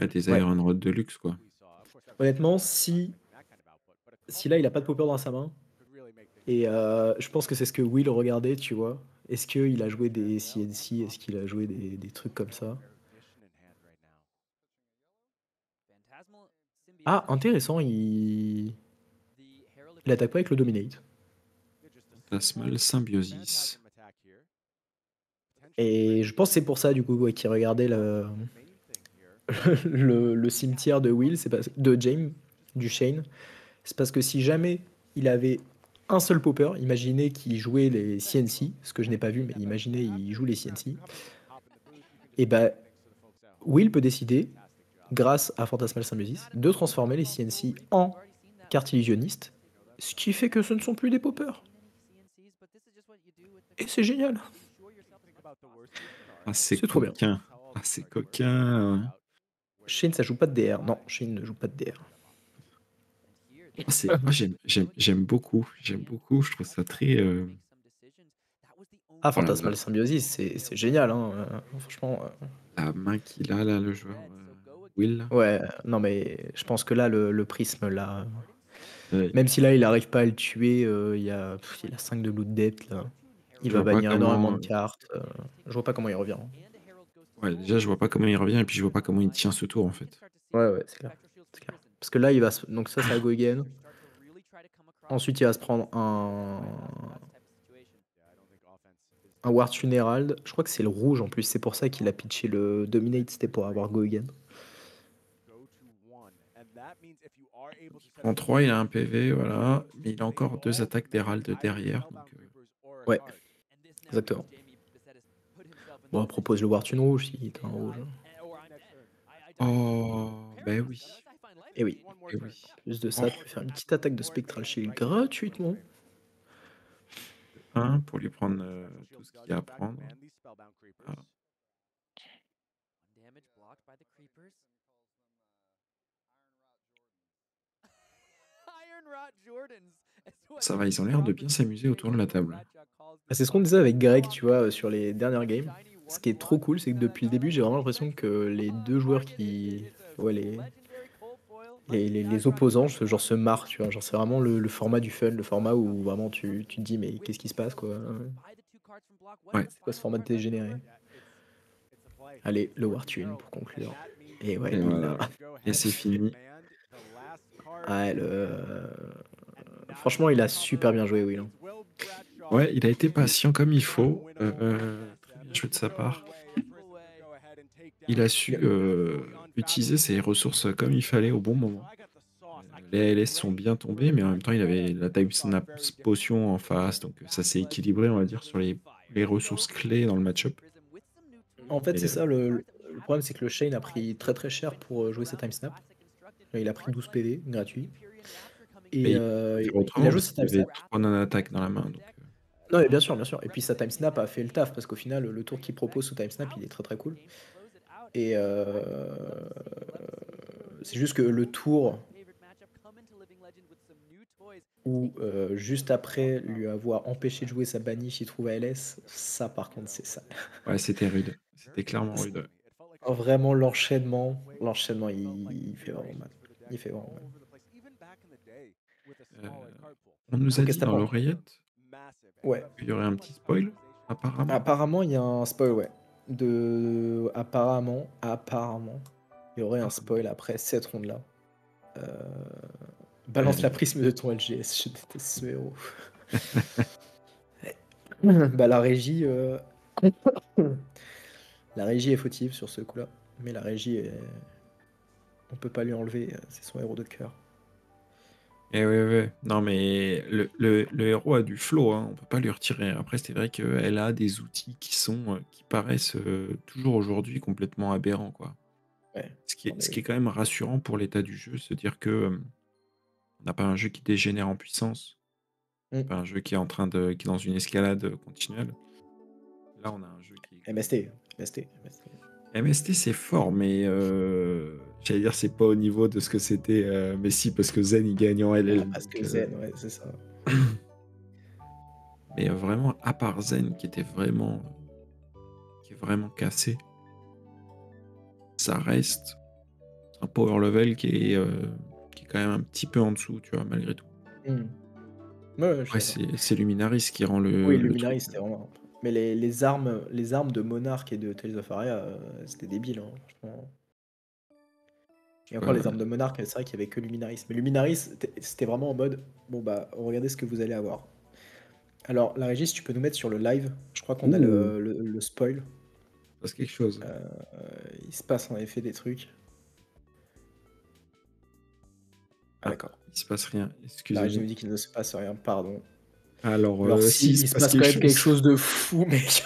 Des Ouais. Iron Rod de luxe, quoi. Honnêtement, si si là il a pas de popper dans sa main et heu, je pense que c'est ce que Will regardait, tu vois? Est-ce qu'il a joué des CNC? Est-ce qu'il a joué des des trucs comme ça? Ah intéressant, il il attaque pas avec le dominate. Phantasmal Symbiosis. Et je pense que c'est pour ça du coup, ouais, qu'il regardait le le le cimetière de Will, c'est parce de James, du Shane. C'est parce que si jamais il avait un seul popper, imaginez qu'il jouait les CNC, ce que je n'ai pas vu, mais imaginez il joue les CNC. Et bah, Will peut décider, grâce à Phantasmal Symbiosis, de transformer les CNC en cartes illusionnistes, ce qui fait que ce ne sont plus des poppers. Et c'est génial. Ah, c'est C'est trop bien. coquin. Ah, c'est coquin. Shane, ça joue pas de DR. Non, Shane ne joue pas de DR. Ah, moi j'aime beaucoup, j'aime beaucoup, je trouve ça très, heu Ah, Oh là Phantasmal là. Symbiosis, c'est génial, hein, heu, franchement, heu. La main qu'il a là, le joueur, Will. Ouais, non mais je pense que là, le le prisme là, Ouais. même si là il arrive pas à le tuer, il y a pff, il a 5 de Blood Depth là. Il Je va bannir énormément de cartes, je vois pas comment il revient. Ouais, déjà, je vois pas comment il revient et puis je vois pas comment il tient ce tour, en fait. Ouais, ouais, c'est clair, c'est clair. Parce que là, il va se donc ça, ça go again. Ensuite, il va se prendre un un War Herald. Je crois que c'est le rouge en plus. C'est pour ça qu'il a pitché le Dominate. C'était pour avoir Go Again. En 3, il a un PV, voilà. Mais il a encore deux attaques d'Herald derrière. Euh, ouais, exactement. Bon, on propose le War rouge s'il est un rouge. Oh, ben oui. Et eh oui. Et eh oui. Plus de ça, tu peux faire une petite attaque de Spectral Shield gratuitement. Un pour lui prendre euh, tout ce qu'il y a à prendre. Ah. Ça va, ils ont l'air de bien s'amuser autour de la table. Ah, c'est ce qu'on disait avec Greg, tu vois, sur les dernières games. Ce qui est trop cool, c'est que depuis le début, j'ai vraiment l'impression que les deux joueurs qui. Ouais, les, les, les, opposants genre se marrent, tu vois. Genre c'est vraiment le, format du fun, le format où vraiment tu, tu te dis mais qu'est-ce qui se passe quoi Ouais. C'est quoi ce format de dégénéré? Allez, le War Tune pour conclure. Et ouais, Et c'est fini. Ah, Franchement, il a super bien joué, Will. Hein. Ouais, il a été patient comme il faut. Euh, euh, joué de sa part. Il a su euh, utiliser ses ressources comme il fallait au bon moment. Les LS sont bien tombés, mais en même temps, il avait la Type Snap Potion en face, donc ça s'est équilibré, on va dire, sur les, ressources clés dans le match-up. En fait, c'est ça, le, problème, c'est que le Shane a pris très très cher pour jouer sa Time Snap. Il a pris 12 PV gratuit. Et, euh, il, a joué sa Time Snap. dans la main. Donc... Non, mais bien sûr, bien sûr. Et puis sa Time Snap a fait le taf parce qu'au final, le tour qu'il propose sous Time Snap, il est très très cool. Et euh, c'est juste que le tour où euh, juste après lui avoir empêché de jouer sa baniche, il trouve LS, ça par contre c'est ça. Ouais, c'était rude. C'était clairement rude. Vraiment l'enchaînement, l'enchaînement il, fait vraiment mal. Il fait vraiment mal. Euh, on nous a dit dans l'oreillette ouais. qu'il y aurait un petit spoil, apparemment. Apparemment, il y a un spoil, ouais de apparemment, apparemment, il y aurait un spoil après cette ronde là. Euh, balance la prisme de ton LGS, je déteste ce héros. bah la régie, euh, la régie est fautive sur ce coup-là, mais la régie, est... on peut pas lui enlever, c'est son héros de cœur. Eh oui, oui. Non, mais le, le, le héros a du flow, hein, on peut pas lui retirer. Après, c'est vrai qu'elle a des outils qui sont, euh, qui paraissent euh, toujours aujourd'hui complètement aberrants, quoi. Ouais, Ce qui est, ce qui est quand même rassurant pour l'état du jeu, se dire que euh, on n'a pas un jeu qui dégénère en puissance, mmh. pas un jeu qui est en train de, qui est dans une escalade continuelle. Là, on a un jeu qui MST, MST, MST. MST, c'est fort, mais J'allais dire, c'est pas au niveau de ce que c'était euh, Messi parce que Zen il gagne en LL. Ah, parce que Zen, ouais, c'est ça. Mais euh, vraiment, à part Zen qui était vraiment. qui est vraiment cassé, ça reste un power level qui est, euh, qui est quand même un petit peu en dessous, tu vois, malgré tout. Hmm. Ouais, c'est Luminaris qui rend le. Oui, Luminaris, c'était vraiment. Mais les, les, armes, les armes de Monarch et de Tales of Aria, c'était débile, hein, franchement. Et encore les armes de Monarque, c'est vrai qu'il n'y avait que Luminaris. Mais Luminaris, c'était vraiment en mode bon, bah, regardez ce que vous allez avoir. Alors, la régie, si tu peux nous mettre sur le live, je crois qu'on a le, le, spoil. Il se passe quelque chose. Euh, il se passe en effet des trucs. Ah, d'accord. Il se passe rien. Excusez-moi. La régie me dit qu'il ne se passe rien, pardon. Alors, Alors euh, si, il, se passe, quand même quelque chose de fou, mec.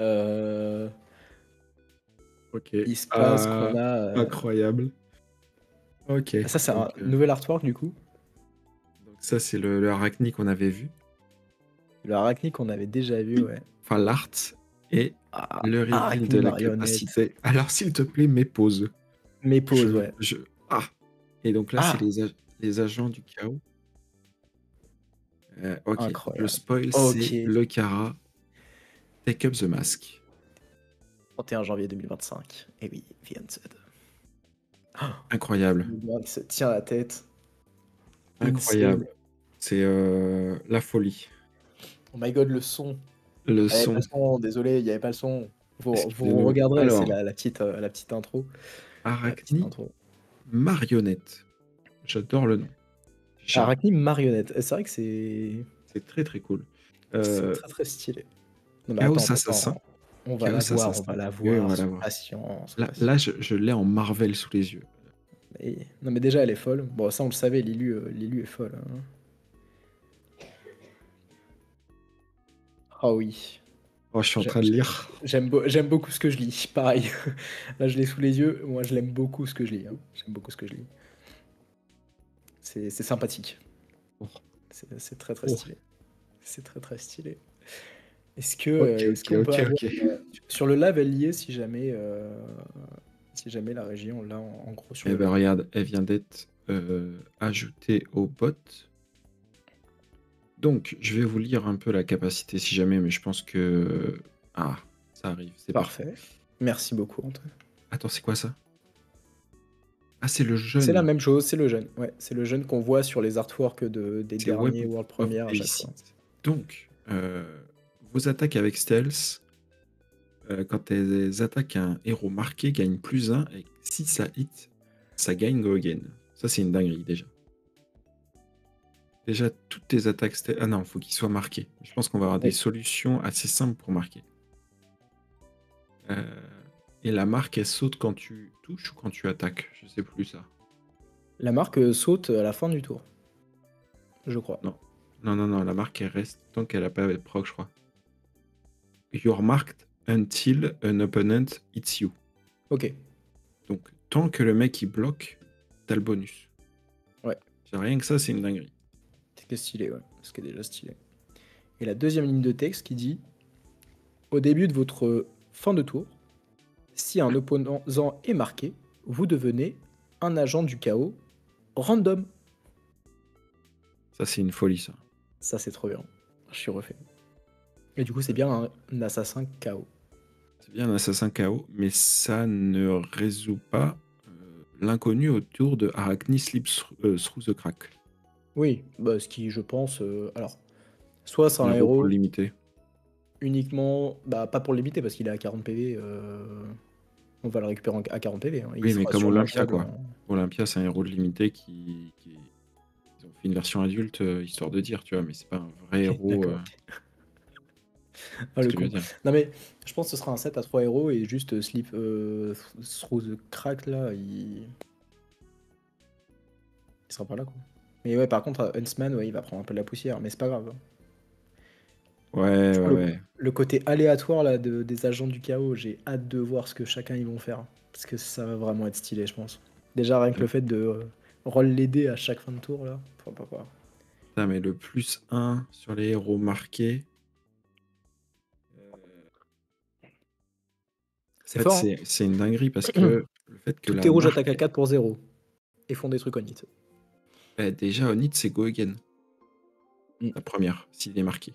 euh. Ok. Il se passe qu'on a. Euh, incroyable. Ok. Ça, c'est un nouvel artwork du coup. Donc, ça, c'est le, le Arachni qu'on avait vu. Le Arachni qu'on avait déjà vu, ouais. Enfin, l'art et ah, le reveal de la capacité. Alors, s'il te plaît, mes pauses. Mes pauses, ouais. Je... Ah Et donc là, c'est ah. les, les, agents du chaos. Euh, ok, le spoil, c'est le Kara. Take up the mask. 31 janvier 2025. Et oui, VNZ. Incroyable. Il se tient la tête. Incroyable. C'est euh, la folie. Oh my god, le son. Le son. Désolé, il n'y avait pas le son. Vous, vous regarderez, c'est la, petite, euh, la petite intro. Arachni marionnette. J'adore le nom. Arachni marionnette. C'est vrai que c'est. C'est très très cool. C'est euh, très très stylé. Non, mais Chaos attends, Assassin. On va Chaos la voir, on va la Oui, on voir. va la voir. Là, je, je l'ai en Marvel sous les yeux. Et- Non, mais déjà, elle est folle. Bon, ça, on le savait, Lilu, euh, Lilu est folle. hein. Ah oui. Oh, je suis en train de lire. J'aime beau- j'aime beaucoup ce que je lis. Pareil. Là, je l'ai sous les yeux. Moi, je l'aime beaucoup ce que je lis. hein. J'aime beaucoup ce que je lis. C'est sympathique. Oh. C'est très très Oh. stylé. C'est très très stylé. Est-ce que avoir- sur le lave lié si jamais euh, si jamais la région là en, en gros sur Eh le ben regarde, elle vient d'être euh, ajoutée au bot. Donc, je vais vous lire un peu la capacité si jamais, mais je pense que... Ah, ça arrive, c'est parfait. parfait. Merci beaucoup Antoine. Attends, c'est quoi ça? Ah, c'est le jeune. C'est la même chose, c'est le jeune. Ouais, c'est le jeune qu'on voit sur les artworks de, des derniers World Premiere. Donc, euh, vos attaques avec Stealth, euh, quand elles attaquent un héros marqué, gagnent plus 1, et si ça hit, ça gagne Go Again. Ça, c'est une dinguerie déjà. Déjà, toutes tes attaques Stealth. Ah non, faut qu'ils soient marqués. Je pense qu'on va avoir des solutions assez simples pour marquer. Euh, et la marque, elle saute quand tu touches ou quand tu attaques? Je sais plus ça. La marque euh, saute à la fin du tour. Je crois. Non. Non, non, non, la marque, elle reste tant qu'elle n'a pas proc, je crois. You're marked until an opponent hits you. Ok. Donc, tant que le mec il bloque, t'as le bonus. Ouais. C'est rien que ça, c'est une dinguerie. C'est stylé, ouais. Ce qui est déjà stylé. Et la deuxième ligne de texte qui dit Au début de votre fin de tour, si un opposant est marqué, vous devenez un agent du chaos random. Ça, c'est une folie, ça. Ça, c'est trop bien. Je suis refait. Et du coup, c'est bien un, un assassin chaos. C'est bien un assassin KO, mais ça ne résout pas euh, l'inconnu autour de Arachne Slips euh, Through the Crack. Oui, bah, ce qui, je pense. euh, alors, soit c'est un Un héros limité. Uniquement. Bah, pas pour le limiter parce qu'il est à 40 PV. euh, on va le récupérer en- à 40 PV. hein. Oui, mais comme Olympia, quoi. en- Olympia, c'est un héros de limité qui, qui- Ils ont fait une version adulte, euh, histoire de dire, tu vois, mais c'est pas un vrai héros. Euh, Ah, le. Non mais je pense que ce sera un set à 3 héros et juste euh, Sleep euh, Through the Crack là, il... il sera pas là quoi. Mais ouais, par contre, Huntsman, ouais, il va prendre un peu de la poussière, mais c'est pas grave. Ouais, ouais, le, ouais. le côté aléatoire là de- des agents du chaos, j'ai hâte de voir ce que chacun ils vont faire. Parce que ça va vraiment être stylé, je pense. Déjà, rien que le fait de euh, roll les dés à chaque fin de tour là. Enfin, pas, mais le plus 1 sur les héros marqués. euh, C'est en fait, fort. hein. c'est- c'est une dinguerie parce que le fait que Tout la héros marque- j'attaque à 4 pour 0. Et font des trucs hit. Eh, déjà, Onit, c'est Go Again. Mm. La première, s'il est marqué.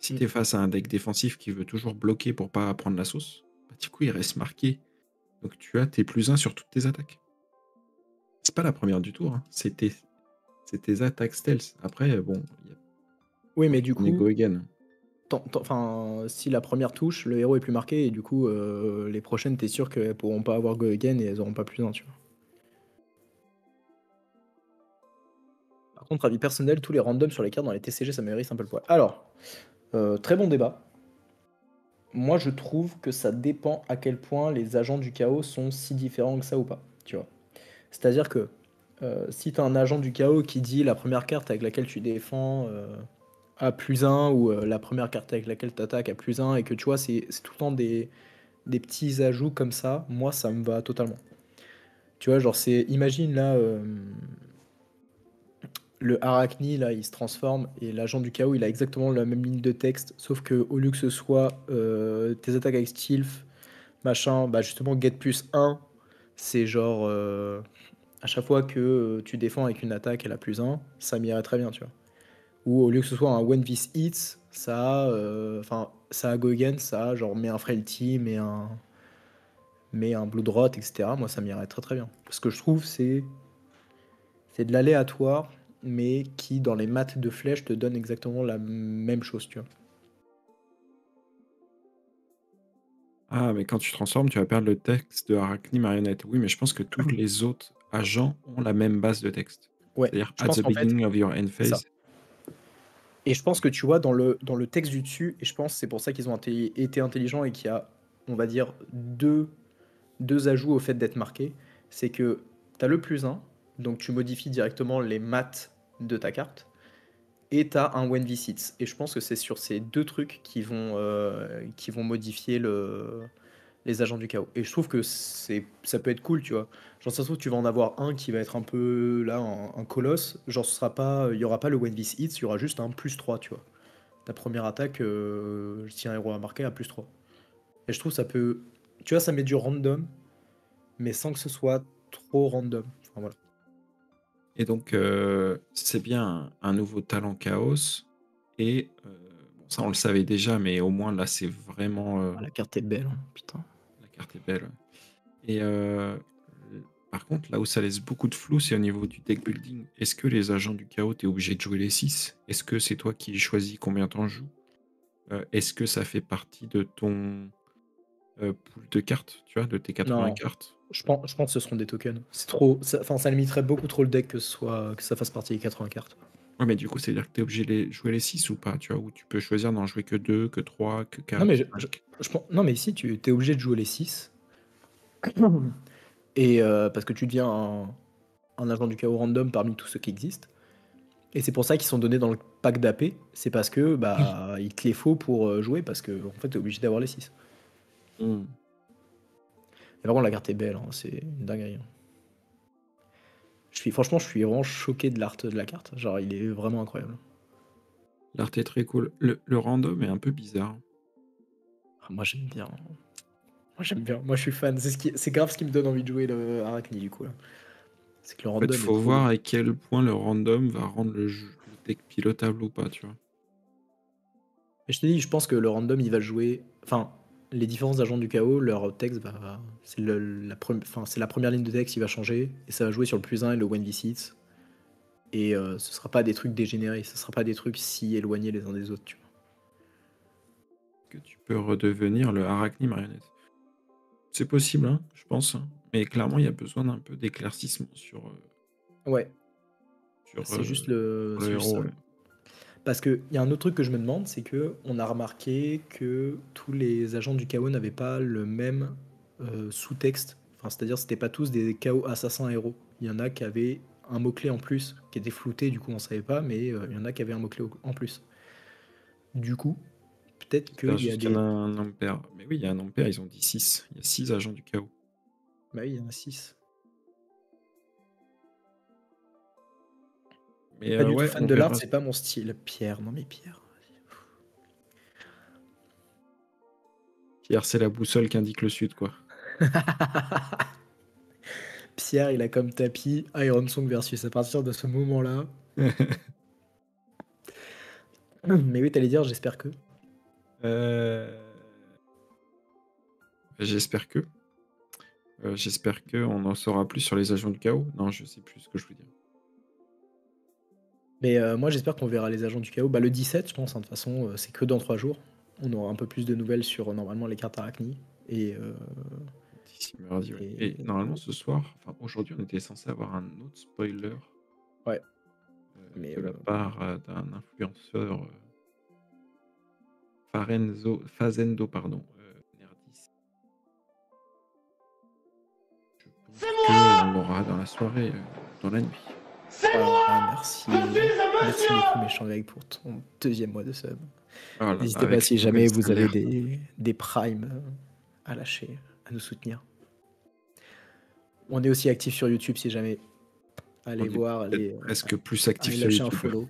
Si Mm. t'es face à un deck défensif qui veut toujours bloquer pour pas prendre la sauce, bah, du coup, il reste marqué. Donc tu as tes plus 1 sur toutes tes attaques. C'est pas la première du tour, hein. c'est tes, attaques stealth. Après, bon, il y a Oui, mais du on est Go coup, Again. tant- enfin, si la première touche, le héros est plus marqué, et du coup, euh, les prochaines, t'es sûr qu'elles pourront pas avoir Go Again et elles auront pas plus d'un, tu vois. Par contre, avis personnel, tous les randoms sur les cartes dans les TCG, ça mérite un peu le poids. Alors, très bon débat. Moi, je trouve que ça dépend à quel point les agents du chaos sont si différents que ça ou pas, tu vois. C'est-à-dire que euh, si tu as un agent du chaos qui dit la première carte avec laquelle tu défends euh, à plus 1 ou euh, la première carte avec laquelle tu attaques à plus 1 et que tu vois, c'est c'est tout le temps des, des petits ajouts comme ça, moi, ça me va totalement. Tu vois, genre, c'est. Imagine là. Le Arachni, là, il se transforme et l'agent du chaos, il a exactement la même ligne de texte, sauf que au lieu que ce soit euh, tes attaques avec Stealth, machin, bah justement, get plus 1, c'est genre. euh, à chaque fois que tu défends avec une attaque, elle a plus 1, ça m'irait très bien, tu vois. Ou au lieu que ce soit un When This Hits, ça euh, Enfin, ça a Go Again, ça genre, met un Frailty, met un. Met un Blood Rot, etc. Moi, ça m'irait très très bien. Ce que je trouve. C'est de l'aléatoire, mais qui, dans les maths de flèche, te donne exactement la même chose, tu vois. Ah, mais quand tu transformes, tu vas perdre le texte de Arachne Marionnette. Oui, mais je pense que tous les autres agents ont la même base de texte. Ouais, C'est-à-dire, at the fait, beginning of your end ça. phase. Et je pense que tu vois, dans le, dans le texte du dessus, et je pense que c'est pour ça qu'ils ont été intelligents et qu'il y a, on va dire, deux, deux ajouts au fait d'être marqué. C'est que tu as le plus 1, donc tu modifies directement les maths de ta carte, et tu as un When Visits. Et je pense que c'est sur ces deux trucs qui vont, euh, modifier le, les agents du chaos. Et je trouve que c'est, ça peut être cool, tu vois. Genre, ça se trouve, tu vas en avoir un qui va être un peu là, un, colosse. Genre, ce sera pas, il y aura pas le When This Hits, il y aura juste un plus 3, tu vois. Ta première attaque, euh, si un héros a marqué, à plus 3. Et je trouve ça peut. Tu vois, ça met du random, mais sans que ce soit trop random. Enfin, voilà. Et donc, euh, c'est bien un, nouveau talent chaos. Et euh, ça, on le savait déjà, mais au moins là, c'est vraiment. Euh, ah, la carte est belle, hein, putain carte est belle. Et par contre, là où ça laisse beaucoup de flou, c'est au niveau du deck building. Est-ce que les agents du chaos, tu es obligé de jouer les 6 Est-ce que c'est toi qui choisis combien t'en joues? Est-ce que ça fait partie de ton pool de cartes, tu vois, de tes 80 cartes? Je pense, je pense que ce seront des tokens. C'est trop, enfin, ça, limiterait beaucoup trop le deck que, ce soit, que ça fasse partie des 80 cartes. Ouais, mais du coup, c'est-à-dire que tu es obligé de jouer les 6 ou pas, tu vois, ou tu peux choisir d'en jouer que 2, que 3, que 4. Non, mais, non, mais si, tu es obligé de jouer les 6. Et euh, parce que tu deviens un, agent du chaos random parmi tous ceux qui existent. Et c'est pour ça qu'ils sont donnés dans le pack d'AP. C'est parce que bah il te les faut pour euh, jouer parce que en fait t'es obligé d'avoir les 6. Hmm. Et par contre la carte est belle, hein, c'est une dinguerie. Hein. Je suis, franchement, je suis vraiment choqué de l'art de la carte. Genre, il est vraiment incroyable. L'art est très cool. Le, random est un peu bizarre. Ah, moi, j'aime bien. Moi, j'aime bien. Moi, je suis fan. C'est, ce qui... c'est grave ce qui me donne envie de jouer le Arachni, du coup. C'est que le random. il faut voir à quel point le random va rendre le, jeu, deck pilotable ou pas, tu vois. Et je te dis, je pense que le random, il va jouer. Enfin, les différents agents du chaos, leur texte va. C'est la, enfin, la première ligne de texte qui va changer, et ça va jouer sur le plus 1 et le When Visits. Et euh, ce sera pas des trucs dégénérés, ce sera pas des trucs si éloignés les uns des autres, tu vois. Que tu peux redevenir le Arachni marionnette. C'est possible, hein, je pense. Mais clairement, il y a besoin d'un peu d'éclaircissement sur. Euh, ouais. C'est juste le. héros, parce qu'il y a un autre truc que je me demande, c'est que on a remarqué que tous les agents du chaos n'avaient pas le même euh, sous-texte. Enfin, c'est-à-dire c'était pas tous des chaos assassins héros. Il y en a qui avaient un mot-clé en plus, qui était flouté, du coup on savait pas, mais euh, il y en a qui avaient un mot-clé en plus. Du coup, peut-être qu'il y a des... un ampère. Mais oui, il y a un ampère, ils ont dit 6. Il y a 6 agents du chaos. Bah oui, il y en a 6. Mais pas euh, du tout fan de l'art, c'est pas mon style. Pierre, non mais Pierre. Pierre, c'est la boussole qui indique le sud, quoi. Pierre, il a comme tapis Iron Song versus à partir de ce moment-là. mais oui, t'allais dire, j'espère que. Euh, j'espère que. Euh, j'espère que on en saura plus sur les agents du chaos. Non, je sais plus ce que je veux dire. Mais euh, moi, j'espère qu'on verra les agents du chaos. Bah, le 17, je pense, hein, de toute façon, euh, c'est que dans trois jours. On aura un peu plus de nouvelles sur euh, normalement les cartes Arachni. Et, et, normalement, ce soir, enfin aujourd'hui, on était censé avoir un autre spoiler. Ouais. Mais de la part d'un influenceur. Farenzo, Fazendo, pardon. Nerdis. Je pense qu'on l'aura dans la soirée, dans la nuit. Ah, merci. Merci beaucoup, méchant Greg, pour ton deuxième mois de sub. Oh N'hésitez pas si jamais vous avez des, des primes à lâcher, à nous soutenir. On est aussi actif sur YouTube si jamais. Allez voir. Allez, Est-ce que plus actif sur YouTube un follow.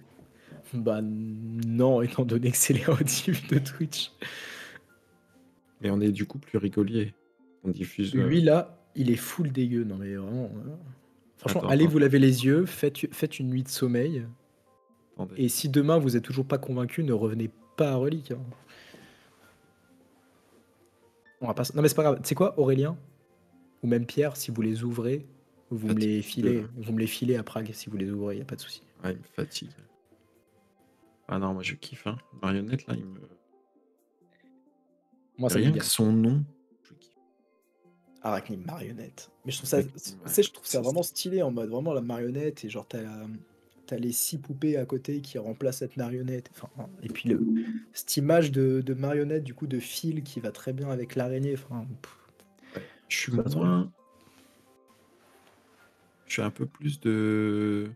Bah non, étant donné que c'est les motifs de Twitch. Mais on est du coup plus rigolier. On diffuse. Lui là, il est full dégueu. Non mais vraiment. Hein. Franchement, allez vous laver les yeux, faites, faites une nuit de sommeil. Et si demain vous êtes toujours pas convaincu, ne revenez pas à Relique. Hein. On va pas... Non mais c'est pas grave. C'est quoi Aurélien? Ou même Pierre, si vous les ouvrez, vous me les filez, vous me les filez à Prague si vous les ouvrez, il y a pas de souci. Ouais, il me fatigue. Ah non, moi je kiffe. Hein. Marionnette là, il me. Moi, ça Rien que son nom, Arachne marionnette. Mais je trouve ça, je trouve ça vraiment stylé en mode vraiment la marionnette et genre t'as t'as les six poupées à côté qui remplacent cette marionnette. Enfin, et puis le, cette image de, de marionnette, du coup, de fil qui va très bien avec l'araignée. Enfin, je suis moins. Je suis un peu plus de.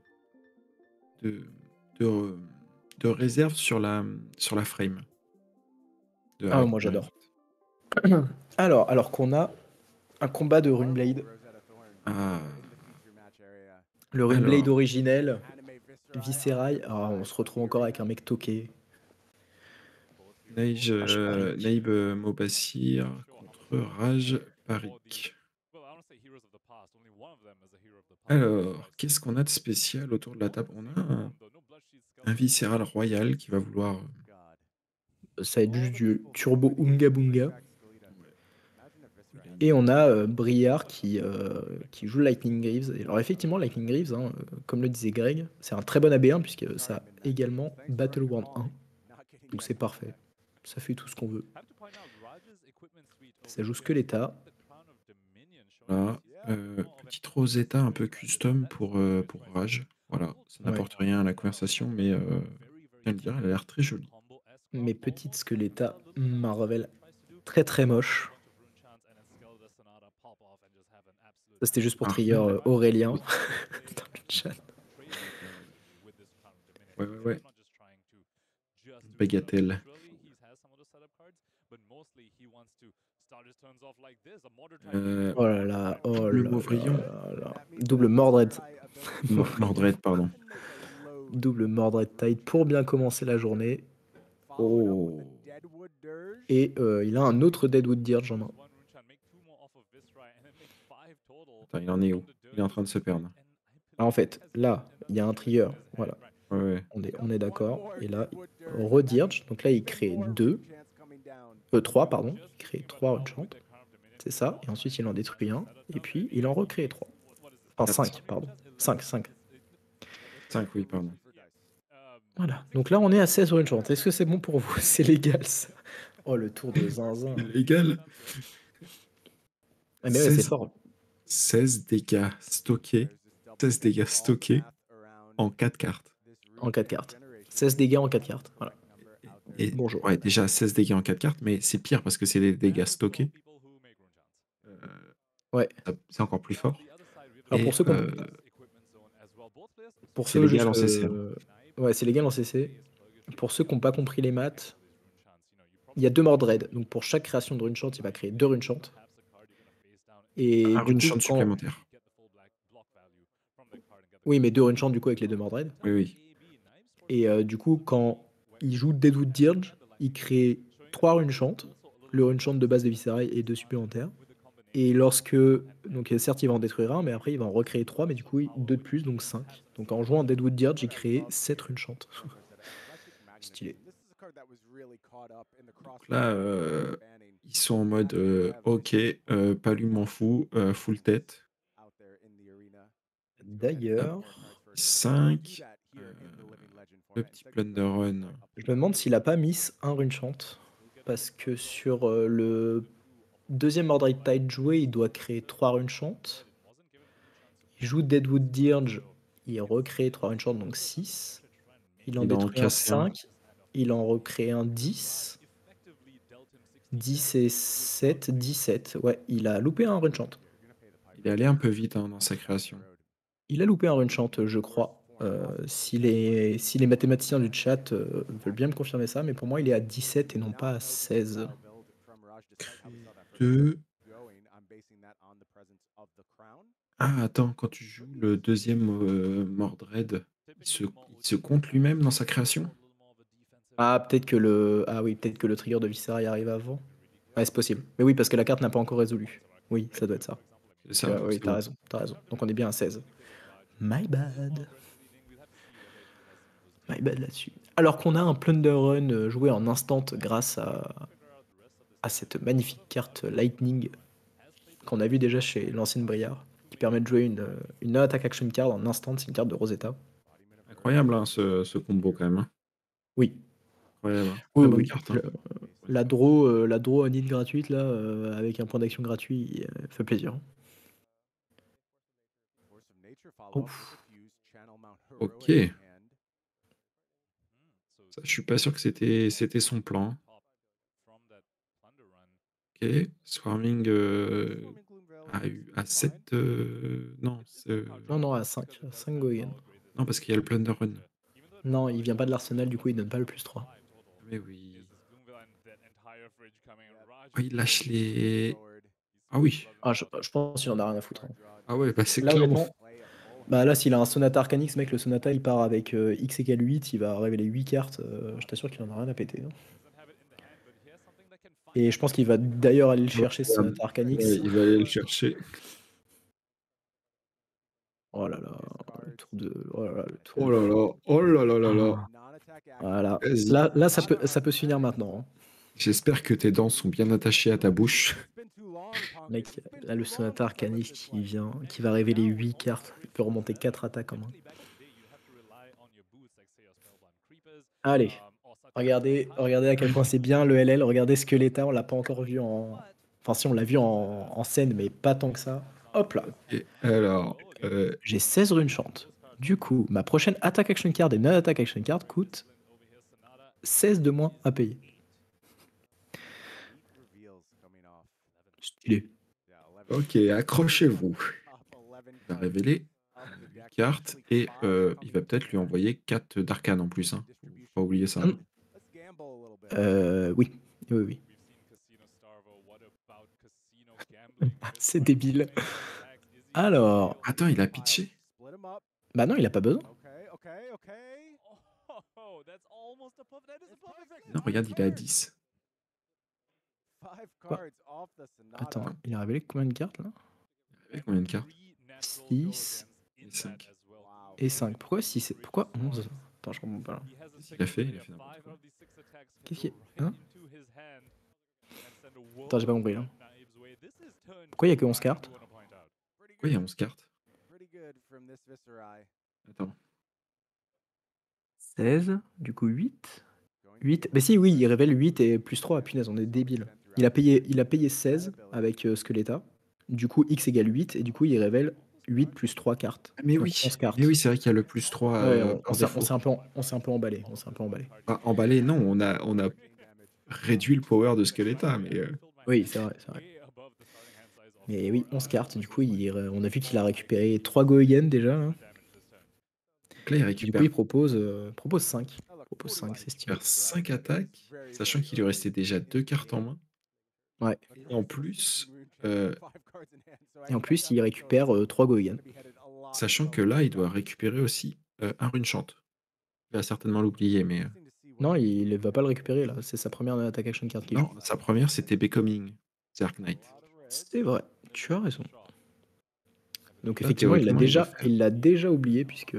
de. de, de réserve sur la, sur la frame. ah, moi j'adore. Alors, alors qu'on a un combat de Runeblade. Ah. Le Runeblade originel, Viscerai. Ah, on se retrouve encore avec un mec toqué. Naïb euh, Mobassir contre Rage Parik. Alors, qu'est-ce qu'on a de spécial autour de la table? On a un, un viscéral royal qui va vouloir. Ça va être juste du turbo Unga Bunga. Et on a euh, Briard qui, euh, qui joue Lightning Greaves. alors effectivement, Lightning Greaves, hein, euh, comme le disait Greg, c'est un très bon AB1 puisque ça a également Battleground 1. Donc c'est parfait. Ça fait tout ce qu'on veut. Ça joue Skeletta. Voilà. petite Rosetta un peu custom pour, pour Rage. Voilà, ça n'apporte rien à la conversation, mais elle a l'air très jolie. Mes petites Skeletta Marvel très très moche. Ça, c'était juste pour ah. trigger euh, Aurélien dans le chat. Ouais, ouais, ouais. Bagatelle. Euh, oh là là, oh le Mauvrillon. Double Mordred. Mordred, pardon. Double Mordred Tide pour bien commencer la journée. Oh. Et euh, il a un autre Deadwood Dirge en main il en est où? Il est en train de se perdre. Ah, en fait, là, il y a un trigger. Voilà. On est, on est d'accord. Et là, redirge. Donc là, il crée 2. Euh, 3, pardon. Il crée 3 enchant. C'est ça. Et ensuite, il en détruit un. Et puis, il en recrée 3. Enfin, 5, pardon. 5, 5. 5, oui, pardon. Voilà. Donc là, on est à 16 enchant. Est-ce que c'est bon pour vous? C'est légal, ça? Oh, le tour de zinzin. légal? Ah, mais ouais, c'est fort. 16 dégâts stockés. 16 dégâts stockés en 4 cartes. En 4 cartes. 16 dégâts en 4 cartes. Voilà. Et, Bonjour. Ouais, déjà 16 dégâts en 4 cartes, mais c'est pire parce que c'est des dégâts stockés. Euh, ouais. C'est encore plus fort. Alors pour ceux qui euh, pour ceux légal en CC. Euh... Ouais, c'est légal en CC. Pour ceux qui n'ont pas compris les maths, il y a deux Mordred. Donc pour chaque création de Runechant, il va créer deux Runechant. Et un runechant supplémentaire. Oui, mais deux runechant du coup avec les deux Mordred. Oui, oui. Et euh, du coup, quand il joue Deadwood Dirge, il crée trois runechant, le runechant de base de Viscerai et deux supplémentaires. Et lorsque. Donc, certes, il va en détruire un, mais après, il va en recréer trois, mais du coup, deux de plus, donc cinq. Donc, en jouant Deadwood Dirge, il crée sept runechant. Stylé. Donc là, euh, ils sont en mode euh, OK, euh, Palu m'en fout, euh, full tête. D'ailleurs, 5. le petit Plunder Run. Je me demande s'il a pas miss un rune chant. Parce que sur le deuxième Mordred Tide joué, il doit créer 3 rune chant. Il joue Deadwood Dirge, il recrée 3 rune chant, donc 6. Il en détruit un 5. Il en recrée un 10. 10 et 7, 17. Ouais, il a loupé un run chant. Il est allé un peu vite hein, dans sa création. Il a loupé un run chant, je crois. Euh, si, les, si les mathématiciens du chat euh, veulent bien me confirmer ça, mais pour moi, il est à 17 et non pas à 16. 2. Ah, attends, quand tu joues le deuxième euh, Mordred, il se, il se compte lui-même dans sa création? Ah, peut-être que le ah oui, peut-être que le trigger de Viscera y arrive avant. Ouais, c'est possible. Mais oui, parce que la carte n'a pas encore résolu. Oui, ça doit être ça. ça, euh, oui, t'as raison, t'as raison. Donc on est bien à 16. My bad. My bad là-dessus. Alors qu'on a un Plunder Run euh, joué en instant grâce à, à cette magnifique carte Lightning qu'on a vu déjà chez l'ancienne Briard, qui permet de jouer une, une attack action card en instant, c'est une carte de Rosetta. Incroyable hein, ce, ce combo quand même. Hein. Oui, oui, oui, hein. La draw, euh, la draw gratuite là, euh, avec un point d'action gratuit, euh, fait plaisir. Ok. Ça, je suis pas sûr que c'était c'était son plan. Ok, Swarming euh, a eu à 7. Euh, non, non, non, à 5. 5 Goyen. Non, parce qu'il y a le Plunder Run. Non, il vient pas de l'arsenal, du coup, il donne pas le plus 3. Mais oui. Oh, il lâche les. Ah oui. Ah, je, pense qu'il en a rien à foutre. Hein. Ah ouais, bah c'est là, bah là, s'il a un Sonata Arcanix, mec, le Sonata, il part avec euh, X égale 8, il va révéler 8 cartes. Euh, je t'assure qu'il en a rien à péter. Hein. Et je pense qu'il va d'ailleurs aller le chercher, ce Sonata Arcanix. il va aller le chercher. Oh là là, le tour de. Oh là là, le tour oh là là, oh là là là là. Voilà. Là, là ça, peut, ça peut se finir maintenant. Hein. J'espère que tes dents sont bien attachées à ta bouche. Mec, là, le Sonata Arcanix qui vient, qui va révéler 8 cartes. Il peut remonter 4 attaques en main. Allez, regardez, regardez à quel point c'est bien le LL. Regardez ce que l'état, on l'a pas encore vu en. Enfin, si, on l'a vu en, scène, mais pas tant que ça. Hop là. Et alors, euh, j'ai 16 runes chantes. Du coup, ma prochaine attaque action card et non-attaque action card coûte 16 de moins à payer. Stylé. Ok, accrochez-vous. Il va révéler une carte et euh, il va peut-être lui envoyer 4 d'arcane en plus. Hein. Faut pas oublier ça. Euh, oui, oui, oui. C'est débile. Alors. Attends, il a pitché Bah non, il a pas besoin. Non, regarde, il est à 10. Attends, il a révélé combien de cartes là? Il a révélé combien de cartes? 6 et 5. Et 5. Pourquoi 6 Pourquoi 11 Attends, je comprends pas là. Il a fait, il a fait Qu'est-ce qu'il y a hein Attends, j'ai pas compris là. Pourquoi il y a que 11 cartes? Pourquoi il y a 11 cartes? Attends. 16, du coup 8. 8. Mais si, oui, il révèle 8 et plus 3. Punaise, on est débile. Il a payé, il a payé 16 avec euh, Skeletta. Du coup, X égale 8. Et du coup, il révèle 8 plus 3 cartes. Mais oui, mais oui c'est vrai qu'il y a le plus 3. Euh, on, s'est un, peu, un peu emballé. On s'est un peu emballé. Ah, emballé, non. On a, on a réduit le power de Skeletta. Mais euh, Oui, c'est vrai, c'est vrai. Mais oui, 11 cartes. Du coup, il, on a vu qu'il a récupéré 3 Goyen déjà. Hein. là, il récupère. Du coup, il propose, propose 5. propose 5, c'est stylé. 5 attaques, sachant qu'il lui restait déjà 2 cartes en main. Ouais. Et en plus, euh, Et en plus, il récupère 3 Goyen. sachant que là, il doit récupérer aussi euh, un rune chante. Il va certainement l'oublier, mais. Euh, non, il ne va pas le récupérer là. C'est sa première attaque action card Non, sa première, c'était Becoming, Dark Knight. C'est vrai, tu as raison. Donc effectivement, il l'a déjà, il l'a déjà oublié puisque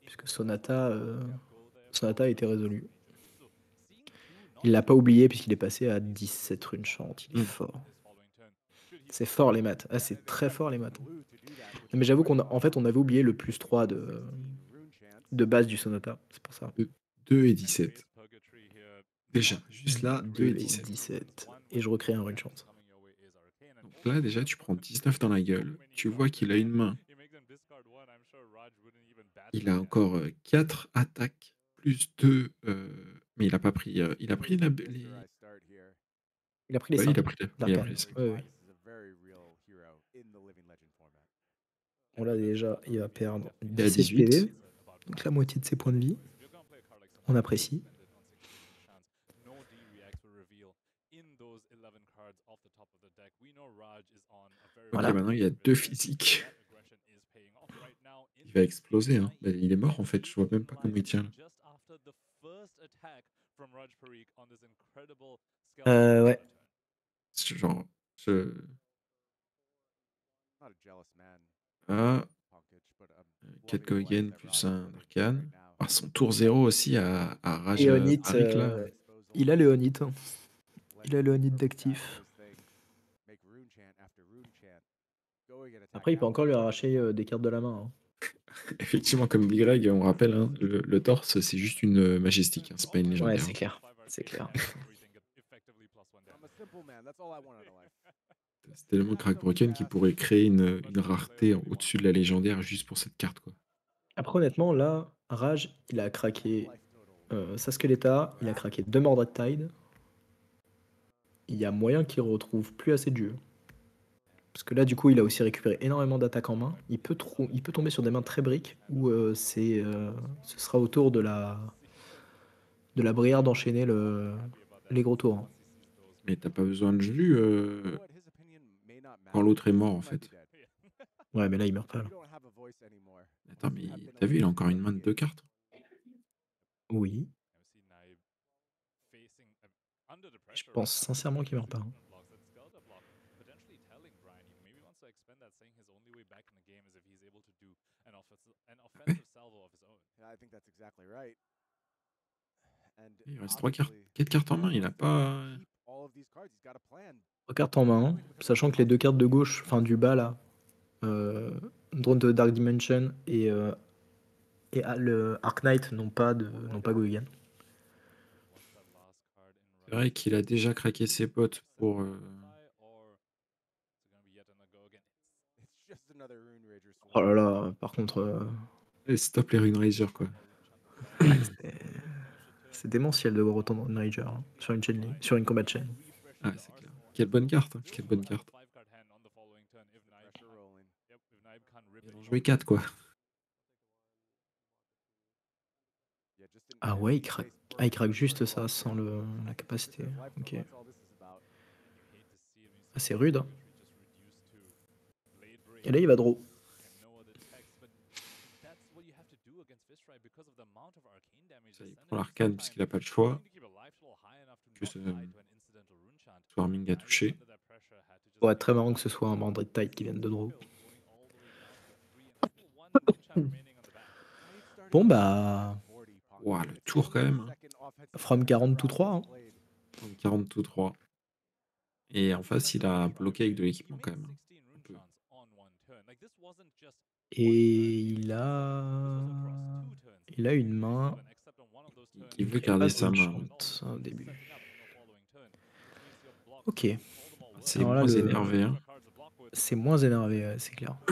puisque Sonata, Sonata a été résolu. Il l'a pas oublié puisqu'il est passé à 17 runes chantes. Il est mmh. fort. C'est fort les maths. Ah, c'est très fort les maths. Mais j'avoue qu'on en fait, on avait oublié le plus 3 de, de base du Sonata. C'est pour ça. 2 et 17. Déjà, juste là, 2 et 17. 17. Et je recrée un rune chante. Donc là, déjà, tu prends 19 dans la gueule. Tu vois qu'il a une main. Il a encore 4 euh, attaques, plus 2 mais il a pas pris, euh, il a pris la, les... Il a pris les ouais, 5. Il a pris, les, il a pris les 5. Ouais, ouais. Bon là déjà, il va perdre 17 PV, donc la moitié de ses points de vie. On apprécie. Voilà. Maintenant il y a deux physiques. Il va exploser. Hein. Il est mort en fait. Je vois même pas comment il tient. Là. Euh, ouais. Genre, je... Ah, 4 Gogen plus un Arcane. Ah, son tour 0 aussi à, à Rage Léonite, euh, il a Léonite. Hein. Il a Léonite d'actif. Après, il peut encore lui arracher euh, des cartes de la main. Hein. Effectivement, comme dit Greg, on rappelle, hein, le, torse, c'est juste une euh, majestique, hein, c'est pas une légendaire. Ouais, c'est clair. C'est clair. c'est tellement crack broken qu'il pourrait créer une, une rareté au-dessus de la légendaire juste pour cette carte, quoi. Après, honnêtement, là, Rage, il a craqué euh, Saskeleta, il a craqué deux Mordred Tide. Il y a moyen qu'il retrouve plus assez de jeu. Parce que là, du coup, il a aussi récupéré énormément d'attaques en main. Il peut, il peut tomber sur des mains très briques où euh, c'est, euh, ce sera au tour de la, de la brière d'enchaîner le, les gros tours. hein. Mais t'as pas besoin de jus euh, quand l'autre est mort, en fait. Ouais, mais là, il meurt pas. là. Attends, mais t'as vu, il a encore une main de deux cartes. Oui, je pense sincèrement qu'il meurt pas. hein. Il reste trois cartes, quatre cartes en main, il a pas. Trois cartes en main, sachant que les deux cartes de gauche, enfin du bas là, euh, Drone de Dark Dimension et, euh, et ah, le Arc Knight n'ont pas de n'ont pas Goigan. C'est vrai qu'il a déjà craqué ses potes pour. euh, Oh là là, par contre, eh, stop les Rune Razer, quoi. c'est- c'est démentiel de voir autant de Rune Rager hein, sur une chaîne, sur une combat chain. Ah, c'est clair. Quelle bonne carte, hein, quelle bonne carte. Il en jouait 4, quoi. Ah ouais, il craque, ah, il craque juste ça sans le, la capacité. Ok. Ah, c'est rude. hein. Et là, il va draw. Prend l'arcane puisqu'il a pas le choix. Que ce Swarming a touché. Être très marrant que ce soit un Mandrid Tide qui vienne de draw. Bon bah, Ouah, le tour quand même. hein. from 40 to 3. hein. Donc 40 tout 3. Et en face, il a bloqué avec de l'équipement quand même. hein. Et il a, il a une main. Il veut garder sa main. au début. Ok, C'est Alors là, moins le- énervé. hein. c'est moins énervé, c'est clair.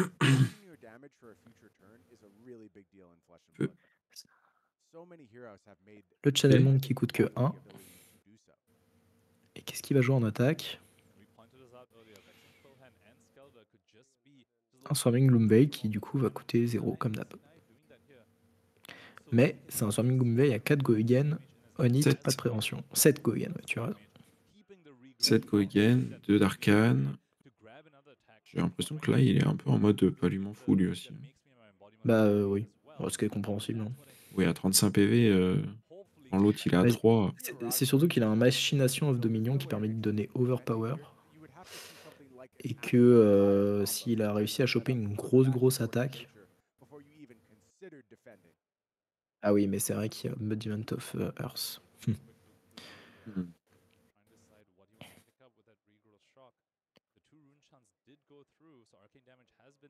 Peu. Le Channel Monde qui coûte que 1. Et qu'est-ce qu'il va jouer en attaque? Un Swarming Gloomveil qui du coup va coûter 0 comme d'hab. Mais c'est un Swarming Gloomveil à 4 Goigen, on hit, pas de prévention. 7 Goigen, ouais, tu vois. 7 Goigen, 2 d'arcane. J'ai l'impression que là, il est un peu en mode euh, pas lui m'en fous lui aussi. Bah euh, oui, Bon, ce qui est compréhensible. hein. Oui, à 35 PV, euh, l'autre il est à Ouais. 3. C'est- surtout qu'il a un Machination of Dominion qui permet de donner Overpower. Et que euh, s'il a réussi à choper une grosse grosse attaque. Ah oui, mais c'est vrai qu'il y a Monument of euh, Earth. Hmm.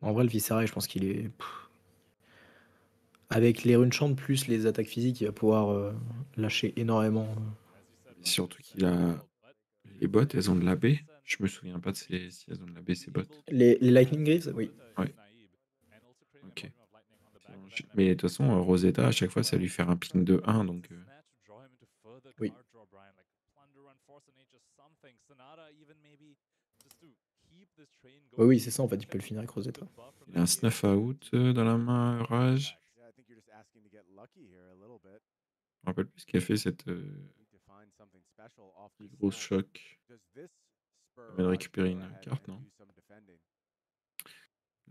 En vrai, le Viscera, je pense qu'il est. pff, Avec les runes plus les attaques physiques, il va pouvoir euh, lâcher énormément. euh. Et surtout qu'il a. Les bottes, elles ont de la baie. Je me souviens pas de ces- si elles ont de la baie, ces bottes. Les, les Lightning Greaves, oui. Mais de toute façon, euh, Rosetta, à chaque fois, ça lui fait un ping de 1. Donc, euh, Oui. Oui, oui, c'est ça, en fait, il peut le finir avec Rosetta. il a un snuff out euh, dans la main, Rage. Je me rappelle plus ce qu'il a fait cette euh, grosse choc. permet de récupérer une carte, non?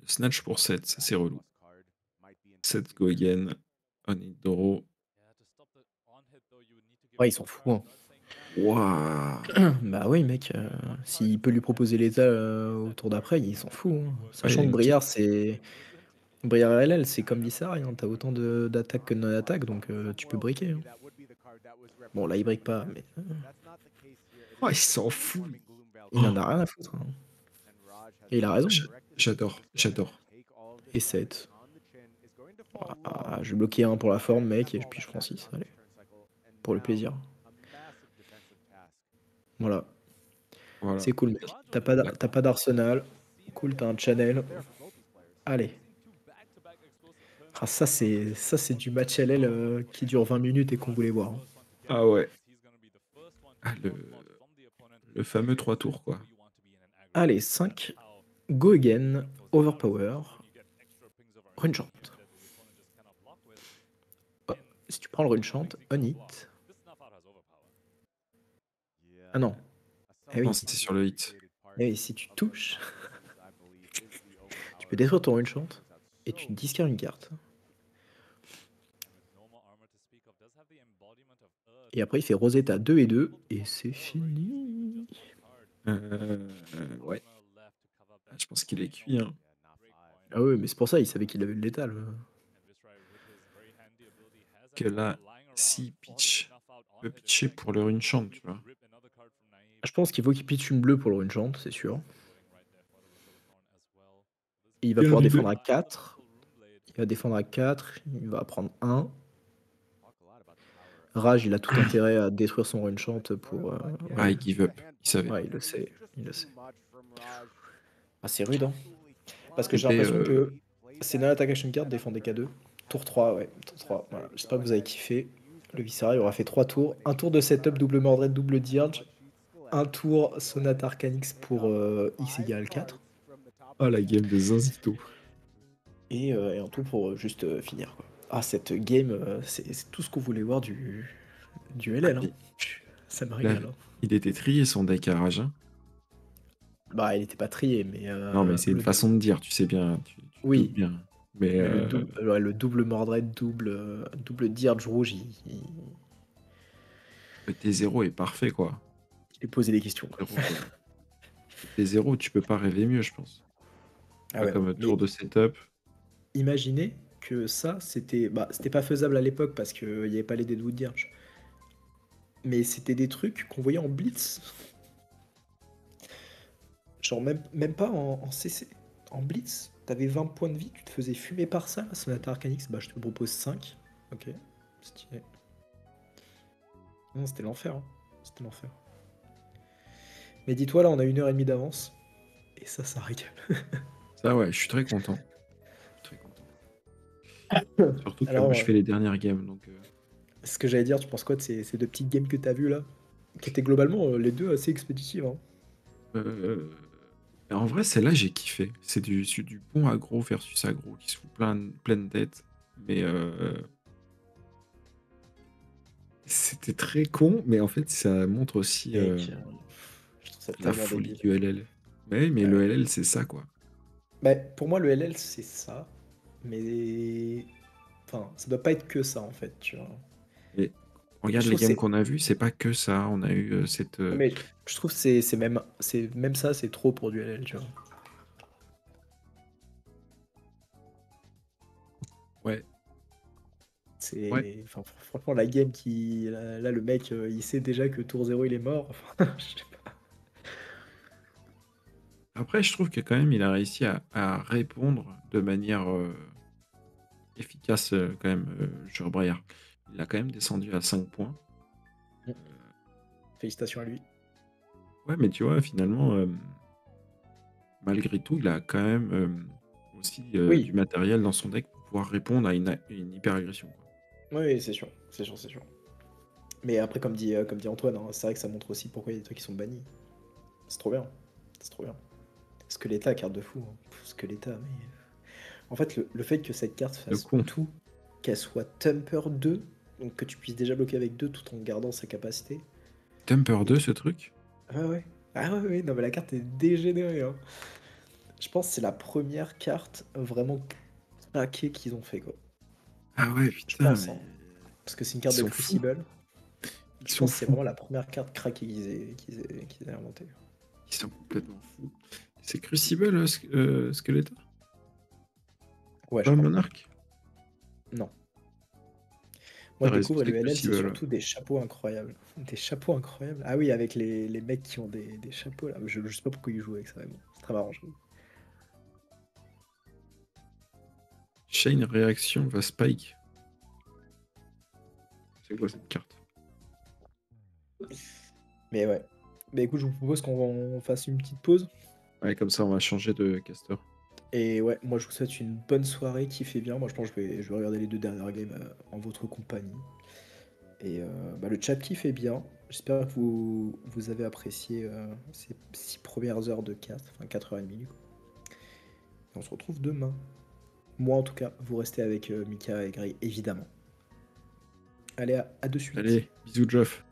Le snatch pour 7, ça c'est relou. 7 Gogen, Onidoro. Ouais, ils s'en foutent. hein. Waouh bah oui, mec, euh, s'il peut lui proposer l'état euh, au tour d'après, il s'en fout. hein. Sachant Ouais, que. Briard, c'est. Briard RLL, c'est comme Viscera, hein. t'as autant d'attaques que de non-attaques, donc euh, tu peux briquer. hein. Bon, là, il brique pas, mais Oh, il s'en fout. il en a rien à foutre. hein. Et il a raison. J'a- J'adore, j'adore. Et 7. Ah, je vais bloquer un pour la forme, mec, et puis je prends 6. Allez, pour le plaisir. Voilà. C'est cool, mec. T'as pas, d'arsenal. Cool, t'as un channel. Allez. Ah, ça, c'est ça c'est du match LL euh, qui dure 20 minutes et qu'on voulait voir. Hein. Ah ouais. Ah, le... le fameux 3 tours, quoi. Allez, 5. Go again. Overpower. Oh, si tu prends le rune chant, on hit. Ah non. Eh oui. c'était sur le hit. Eh si tu touches, tu peux détruire ton rune chant et tu discardes une carte. Et après, il fait Rosetta 2 et 2, et c'est fini. Euh, ouais. Je pense qu'il est cuit. Hein. Ah oui, mais c'est pour ça, il savait qu'il avait le létal. Que là, si pitch, il peut pitcher pour le rune chant, tu vois. Je pense qu'il faut qu'il pitch une bleue pour le rune chant, c'est sûr. il va pouvoir défendre à 4. Il va défendre à 4. Il va prendre 1. Rage, il a tout intérêt à détruire son rune chant pour. Euh, ah, il give up. Il savait. Ouais, il le sait. Il le sait. Ah, c'est rude, hein. Parce que j'ai l'impression que euh, c'est dans l'attaque action card défend des K2. Tour 3, ouais. Tour 3. Voilà. J'espère que vous avez kiffé. Le Viscera, il aura fait 3 tours. Un tour de setup, double Mordred, double Dirge. Un tour Sonata Arcanix pour euh, X égale 4. Ah, la game de Zinzito. Et, et un tour pour juste finir. Quoi. Ah, cette game, euh, c'est tout ce qu'on voulait voir du, du LL. Hein. Ça me régale. Hein. Il était trié son deck à rage. Hein. Bah, il était pas trié, mais. Euh, non, mais c'est une façon de dire, tu sais bien. oui. Bien. Mais, le, euh, double, le, double, Mordred, double, double Dirge rouge, il, Le T0 est parfait, quoi. Il est posé des questions. T0, tu peux pas rêver mieux, je pense. Ah ouais, comme tour de setup. Imaginez que ça, c'était bah, c'était pas faisable à l'époque parce qu'il n'y avait pas les Deadwood Dirge. Mais c'était des trucs qu'on voyait en blitz. Genre même, même pas en, CC. En blitz, t'avais 20 points de vie, tu te faisais fumer par ça. Sonata Arcanix, bah je te propose 5. Ok, stylé. Non, c'était l'enfer. Hein. C'était l'enfer. Mais dis-toi, là, on a une heure et demie d'avance. Et ça, ça régale. ça, ouais, je suis très content. Surtout que je fais les dernières games. Donc, euh. Ce que j'allais dire, tu penses quoi de ces, deux petites games que tu as vues là? Qui étaient globalement euh, les deux assez expéditives. Hein. Euh, en vrai, celle-là, j'ai kiffé. C'est du, du bon agro versus agro qui se fout plein, plein de têtes. Mais c'était très con, mais en fait, ça montre aussi la folie du LL. Mais, mais le LL, c'est ça, quoi. Bah, pour moi, le LL, c'est ça. Mais. Enfin, ça doit pas être que ça, en fait, tu vois. Regarde les games qu'on a vus, c'est pas que ça. On a eu euh, cette. Euh, mais je trouve que c'est même, même ça, c'est trop pour du LL, tu vois. Ouais. C'est. Enfin, franchement, la game qui. Là, le mec, euh, il sait déjà que tour 0 il est mort. Enfin, je sais pas. Après, je trouve que quand même, il a réussi à, répondre de manière efficace euh, quand même, euh, Breyer. Il a quand même descendu à 5 points. Mmh. Félicitations à lui. Ouais, mais tu vois, finalement, euh, malgré tout, il a quand même aussi du matériel dans son deck pour pouvoir répondre à une, hyper agression. Oui, c'est sûr, c'est sûr, c'est sûr. Mais après, comme dit, comme dit Antoine, hein, c'est vrai que ça montre aussi pourquoi il y a des trucs qui sont bannis. C'est trop bien. C'est trop bien. Squeletta, carte de fou. Hein. Squeletta, mais en fait, le, fait que cette carte fasse tout, qu'elle soit Temper 2, donc que tu puisses déjà bloquer avec 2 tout en gardant sa capacité. Temper 2, ce truc Ah ouais. Ah ouais, ouais, non mais la carte est dégénérée. Hein. Je pense que c'est la première carte vraiment craquée qu'ils ont fait quoi. Ah ouais, putain. Hein. Parce que c'est une carte de Crucible. Je pense que c'est vraiment la première carte craquée qu'ils aient, qu'ils aient, inventée. Ils sont complètement fous. C'est Crucible, euh, Skeletor? Ouais, je Monarque Non. Moi, je découvre LL, c'est surtout des chapeaux incroyables. Des chapeaux incroyables. Ah oui, avec les, les mecs qui ont des, des chapeaux là. Je, je sais pas pourquoi ils jouent avec ça, mais bon, c'est très marrant. Je Chain réaction va spike. C'est quoi cette carte? Mais ouais. Bah écoute, je vous propose qu'on fasse une petite pause. Ouais, comme ça, on va changer de caster. Et ouais, moi je vous souhaite une bonne soirée, qui fait bien. Moi je pense que je vais, je vais regarder les deux dernières games euh, en votre compagnie. Et euh, bah, le chat fait bien. J'espère que vous, vous avez apprécié euh, ces six premières heures de cast, enfin 4h30 du on se retrouve demain. Moi en tout cas, vous restez avec Mika et Gray, évidemment. Allez, à, à de suite. Allez, bisous Geoff.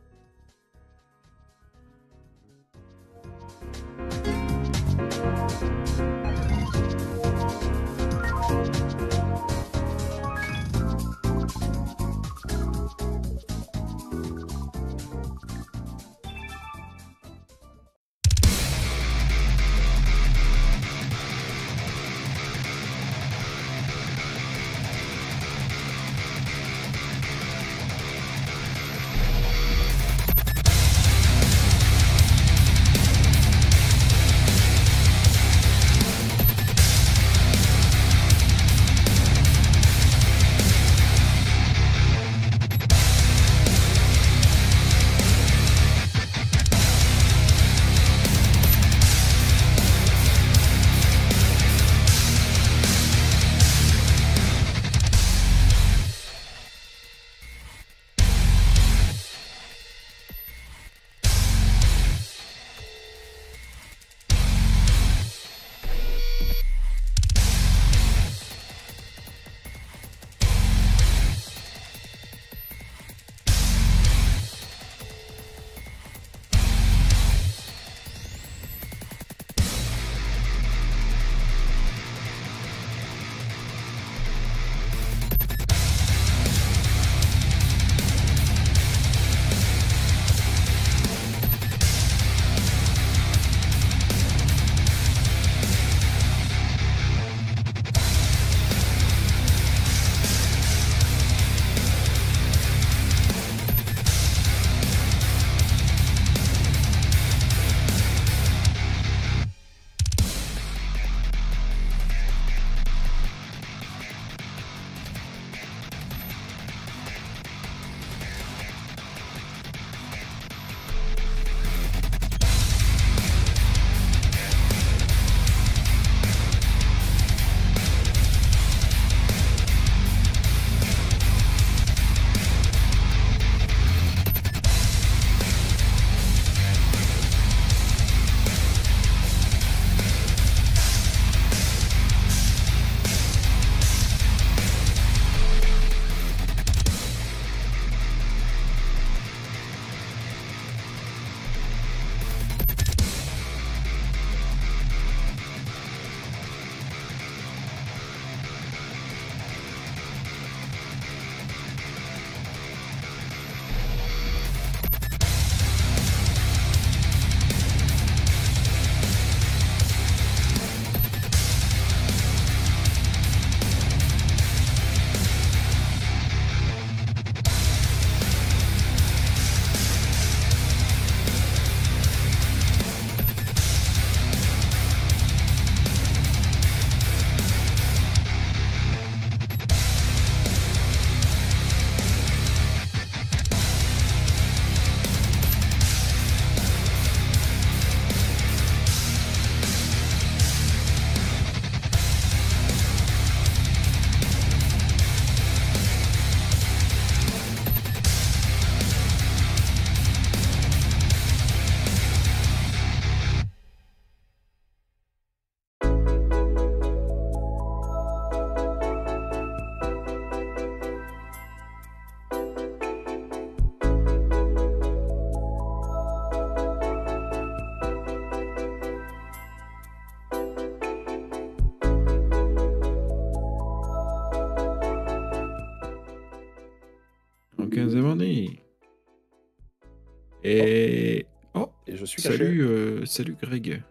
Et. Oh, Et je suis salut, euh, salut Greg.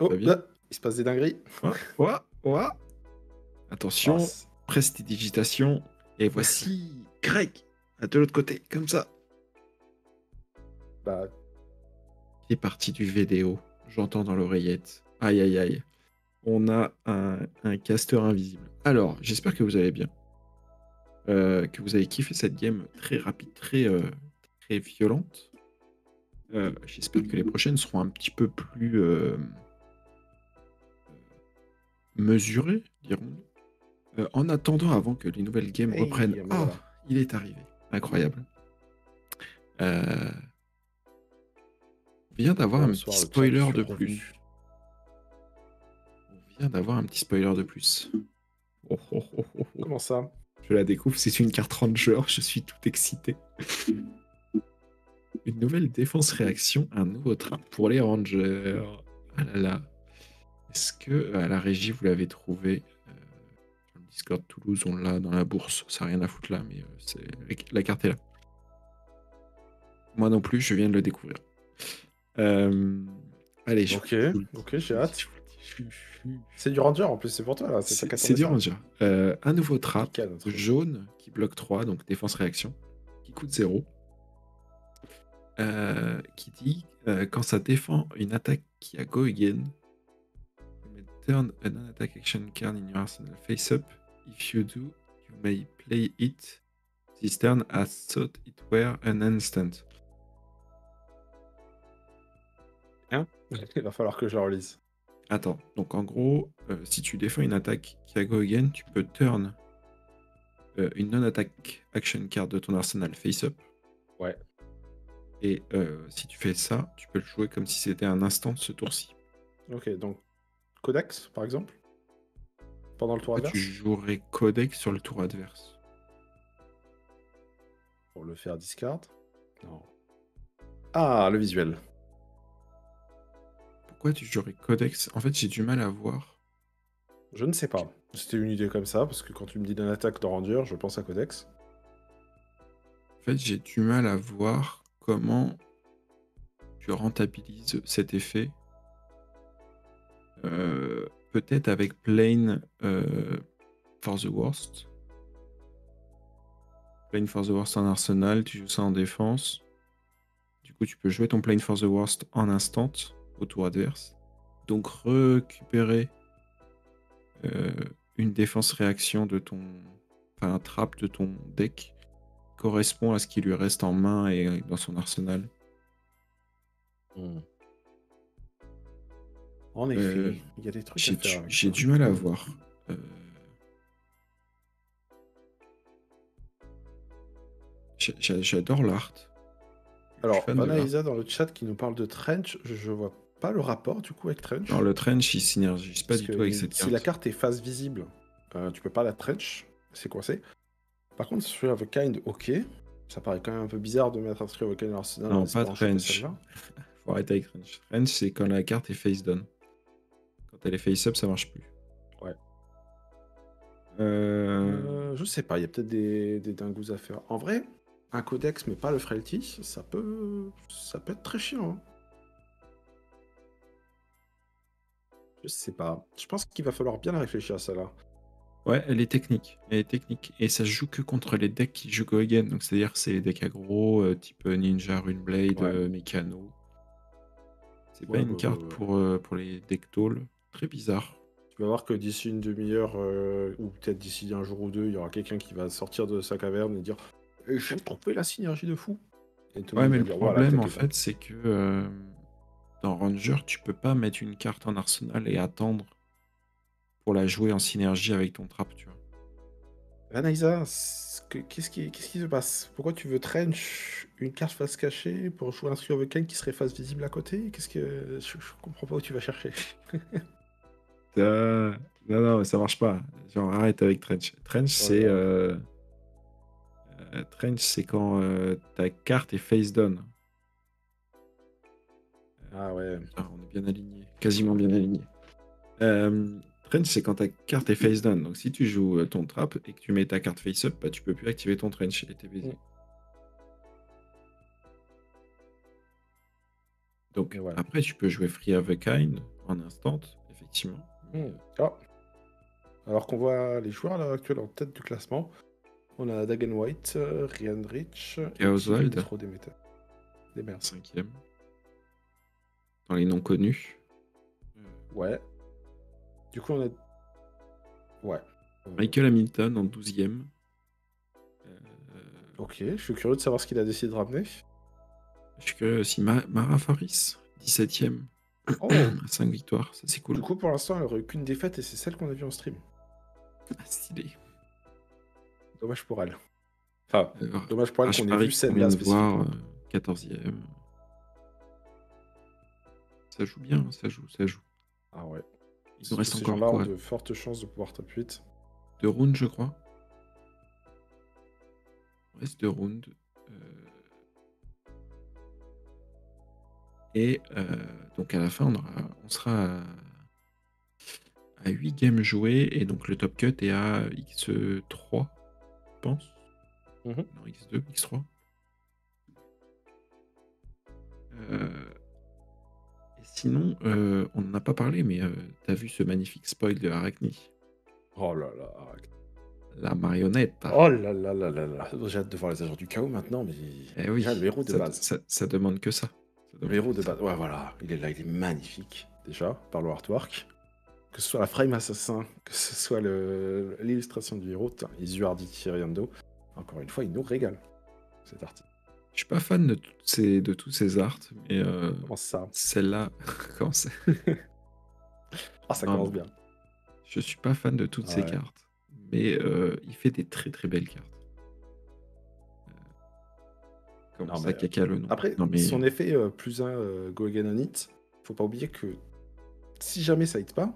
Oh, là, il se passe des dingueries. Ouah, ouah, Attention, prestidigitation. Et voici Greg, de l'autre côté, comme ça. Bah. Il est parti du vidéo. J'entends dans l'oreillette. Aïe, aïe, aïe. On a un, un caster invisible. Alors, j'espère que vous allez bien. Euh, que vous avez kiffé cette game très rapide, très, euh, très violente. Euh, j'espère que les prochaines seront un petit peu plus euh, mesurées, dirons-nous. Euh, en attendant, avant que les nouvelles games reprennent. Ah, il est arrivé. Incroyable. on vient d'avoir un petit spoiler de plus. On vient d'avoir un petit spoiler de plus. Oh, oh, oh, Comment ça? Je la découvre, c'est une carte ranger, je suis tout excité. Une nouvelle défense réaction, un nouveau trap pour les rangers. Ah là là. Est-ce que à la régie vous l'avez trouvé euh, Sur le Discord Toulouse, on l'a dans la bourse. Ça n'a rien à foutre là, mais euh, c'est la carte est là. Moi non plus, je viens de le découvrir. Euh, allez, je... Ok, ok, j'ai hâte. C'est du Ranger en plus, c'est pour toi là. C'est du Ranger. un nouveau trap jaune qui bloque 3, donc défense réaction, qui coûte 0. Euh, qui dit euh, quand ça défend une attaque qui a go again, you may turn an attack action card in your arsenal face up. If you do, you may play it this turn as thought it were an instant. Hein Il va falloir que je la relise. Attends, donc en gros, euh, si tu défends une attaque qui a go again, tu peux turn une non-attack action card de ton arsenal face up. Ouais. Et euh, si tu fais ça, tu peux le jouer comme si c'était un instant de ce tour-ci. Ok, donc Codex, par exemple? Pendant le tour adverse? Tu jouerais Codex sur le tour adverse? Pour le faire discard? Non. Ah, le visuel. Pourquoi tu jouerais Codex? En fait, j'ai du mal à voir. Je ne sais pas. C'était une idée comme ça, parce que quand tu me dis d'une attaque de Ranger, je pense à Codex. En fait, j'ai du mal à voir comment tu rentabilises cet effet. Euh, peut-être avec Plane euh, for the Worst. Plane for the Worst en arsenal, tu joues ça en défense. Du coup, tu peux jouer ton Plane for the Worst en instant au tour adverse. Donc récupérer euh, une défense réaction de ton. Enfin, un trap de ton deck correspond à ce qui lui reste en main et dans son arsenal. Hmm. En effet, euh, il y a des trucs J'ai du, du mal à voir. Euh... J'adore l'art. Alors, Anaïsa dans le chat qui nous parle de Trench, je vois pas le rapport du coup avec Trench. Non, le Trench il synergise pas du tout avec cette carte. Si la carte est face visible, euh, tu peux pas la Trench, c'est coincé. Par contre, sur of Kind, ok. Ça paraît quand même un peu bizarre de mettre un Street of Kind dans l'arsenal. Non, pas Trench. Faut arrêter avec Trench. Trench, c'est quand la carte est face down. Quand elle est face up, ça marche plus. Ouais. Euh... je sais pas, il y a peut-être des, des dingous à faire. En vrai, un codex, mais pas le frailty, ça peut, ça peut être très chiant. Hein. Je sais pas. Je pense qu'il va falloir bien réfléchir à ça là. Ouais, elle est technique. Elle est technique. Et ça se joue que contre les decks qui jouent Go Again. Donc, c'est-à-dire c'est les decks aggro, euh, type euh, Ninja, Runeblade, ouais. Euh, Mécano. C'est pas une carte Pour, pour les decks tall. Très bizarre. Tu vas voir que d'ici une demi-heure, ou peut-être d'ici un jour ou deux, il y aura quelqu'un qui va sortir de sa caverne et dire J'ai trouvé la synergie de fou. ouais, mais le problème, en fait, c'est que dans Ranger, tu peux pas mettre une carte en arsenal et attendre pour la jouer en synergie avec ton trap, tu vois. Anaïsa, qu'est-ce qui, qui, se passe? Pourquoi tu veux trench une carte face cachée pour jouer un Street qui serait face visible à côté? Qu'est-ce que je, comprends pas où tu vas chercher. Non, non, ça marche pas. Genre, arrête avec Trench. Trench, c'est. Euh, euh, trench, c'est quand euh, ta carte est face down. Ah ouais. on est bien aligné. Quasiment bien aligné. Trench, c'est quand ta carte est face down. Donc si tu joues euh, ton trap et que tu mets ta carte face up, bah, tu peux plus activer ton trench et t'es baisé. Donc après, tu peux jouer Free of a Kind en instant, effectivement. Hmm. Ah. Alors qu'on voit les joueurs là, actuels en tête du classement, on a Dagen White, euh, Ryan Rich, Oswald. Des, des merdes. Cinquième. Dans les noms connus. Ouais. Du coup, on a. Ouais. Michael Hamilton en 12ème. Euh, ok, je suis curieux de savoir ce qu'il a décidé de ramener. Je suis curieux aussi. Mara Faris, 17ème. Oh 5 victoires, ça c'est cool. Du coup, pour l'instant, elle aurait eu qu'une défaite et c'est celle qu'on a vue en stream. Ah, stylé. Dommage pour elle. Enfin, euh, dommage pour elle qu'on ait vu celle-là spécifiquement. 14ème. Ça joue bien, ça joue, ça joue. Ah ouais. Il nous reste encore quoi de fortes chances de pouvoir top 8. Deux rounds, je crois. Il reste deux rounds. Euh, et euh, donc à la fin, on, sera à, 8 games joués. Et donc le top cut est à X3, je pense. Mhm. Non, X2, X3. Euh, Sinon, euh, on n'en a pas parlé, mais euh, t'as vu ce magnifique spoil de Arachne? Oh là là, La marionnette. Oh là là là là là. J'ai hâte de voir les agents du chaos maintenant, mais eh oui, le héros de ça, base. Ça, demande que ça. le héros de base. Ouais, voilà. Il est là, il est magnifique, déjà, par le artwork. Que ce soit la frame assassin, que ce soit l'illustration du héros, Isuardi Thiriando. Encore une fois, il nous régale, cet artiste. Je suis pas fan de, ces, de tous ces arts, mais euh, ça Celle-là, comment c'est Ah, ça commence bien. Je suis pas fan de toutes ces cartes, mais euh, il fait des très très belles cartes. Euh, comment ça, caca le nom Après, son effet plus un Go Again on It, faut pas oublier que si jamais ça hit pas,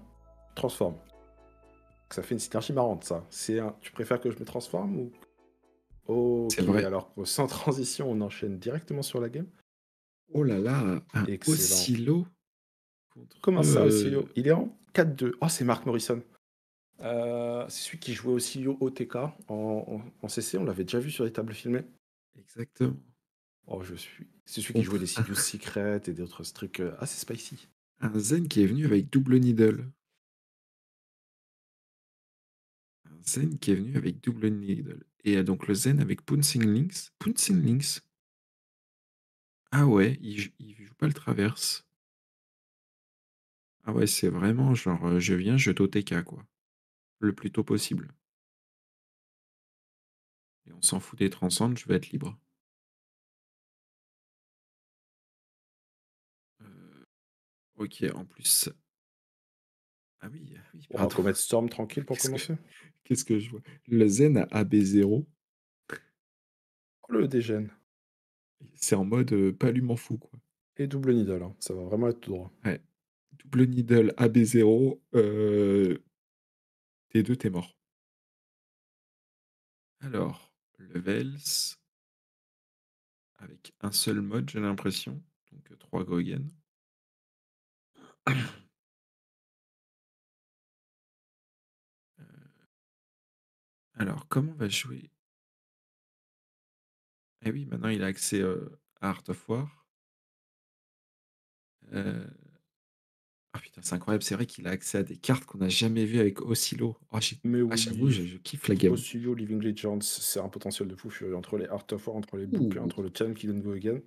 transforme. Ça fait une synergie marrante, ça. C'est un... Tu préfères que je me transforme ou Ok, vrai. alors sans transition, on enchaîne directement sur la game. Oh là là, un Oscillo Comment ça, Oscillo? Il est en 4-2. Oh, c'est Mark Morrison. Euh, c'est celui qui jouait Oscillo OTK en, en, CC. On l'avait déjà vu sur les tables filmées. Exactement. Oh, je suis. C'est celui qui jouait des Sidious Secret et d'autres trucs euh, assez spicy. Un Zen qui est venu avec double needle. Un Zen qui est venu avec double needle. Et donc le Zen avec Pouncing Links. Pouncing Links. Ah ouais, il, joue pas le traverse. Ah ouais, c'est vraiment genre je viens, je TK quoi. Le plus tôt possible. Et on s'en fout des transcends, je vais être libre. Ok, en plus. Ah oui, ah oui. On va mettre Storm tranquille pour commencer? Qu'est-ce que je vois? Le Zen à AB0. le dégène. C'est en mode euh, pas lui m'en fous, quoi. Et double needle, hein. ça va vraiment être tout droit. Ouais. Double needle AB0. Euh... T2, t'es mort. Alors, levels. Avec un seul mode, j'ai l'impression. Donc 3 Gogen. Alors, comment on va jouer? Eh oui, maintenant il a accès à Art of War. Ah putain, c'est incroyable, c'est vrai qu'il a accès à des cartes qu'on n'a jamais vues avec Oscillo. Oh, Mais ah, j'avoue, je, kiffe la game. Oscillo, Living Legends, c'est un potentiel de fou furieux entre les Art of War, entre les books, entre le qui donne Go Again.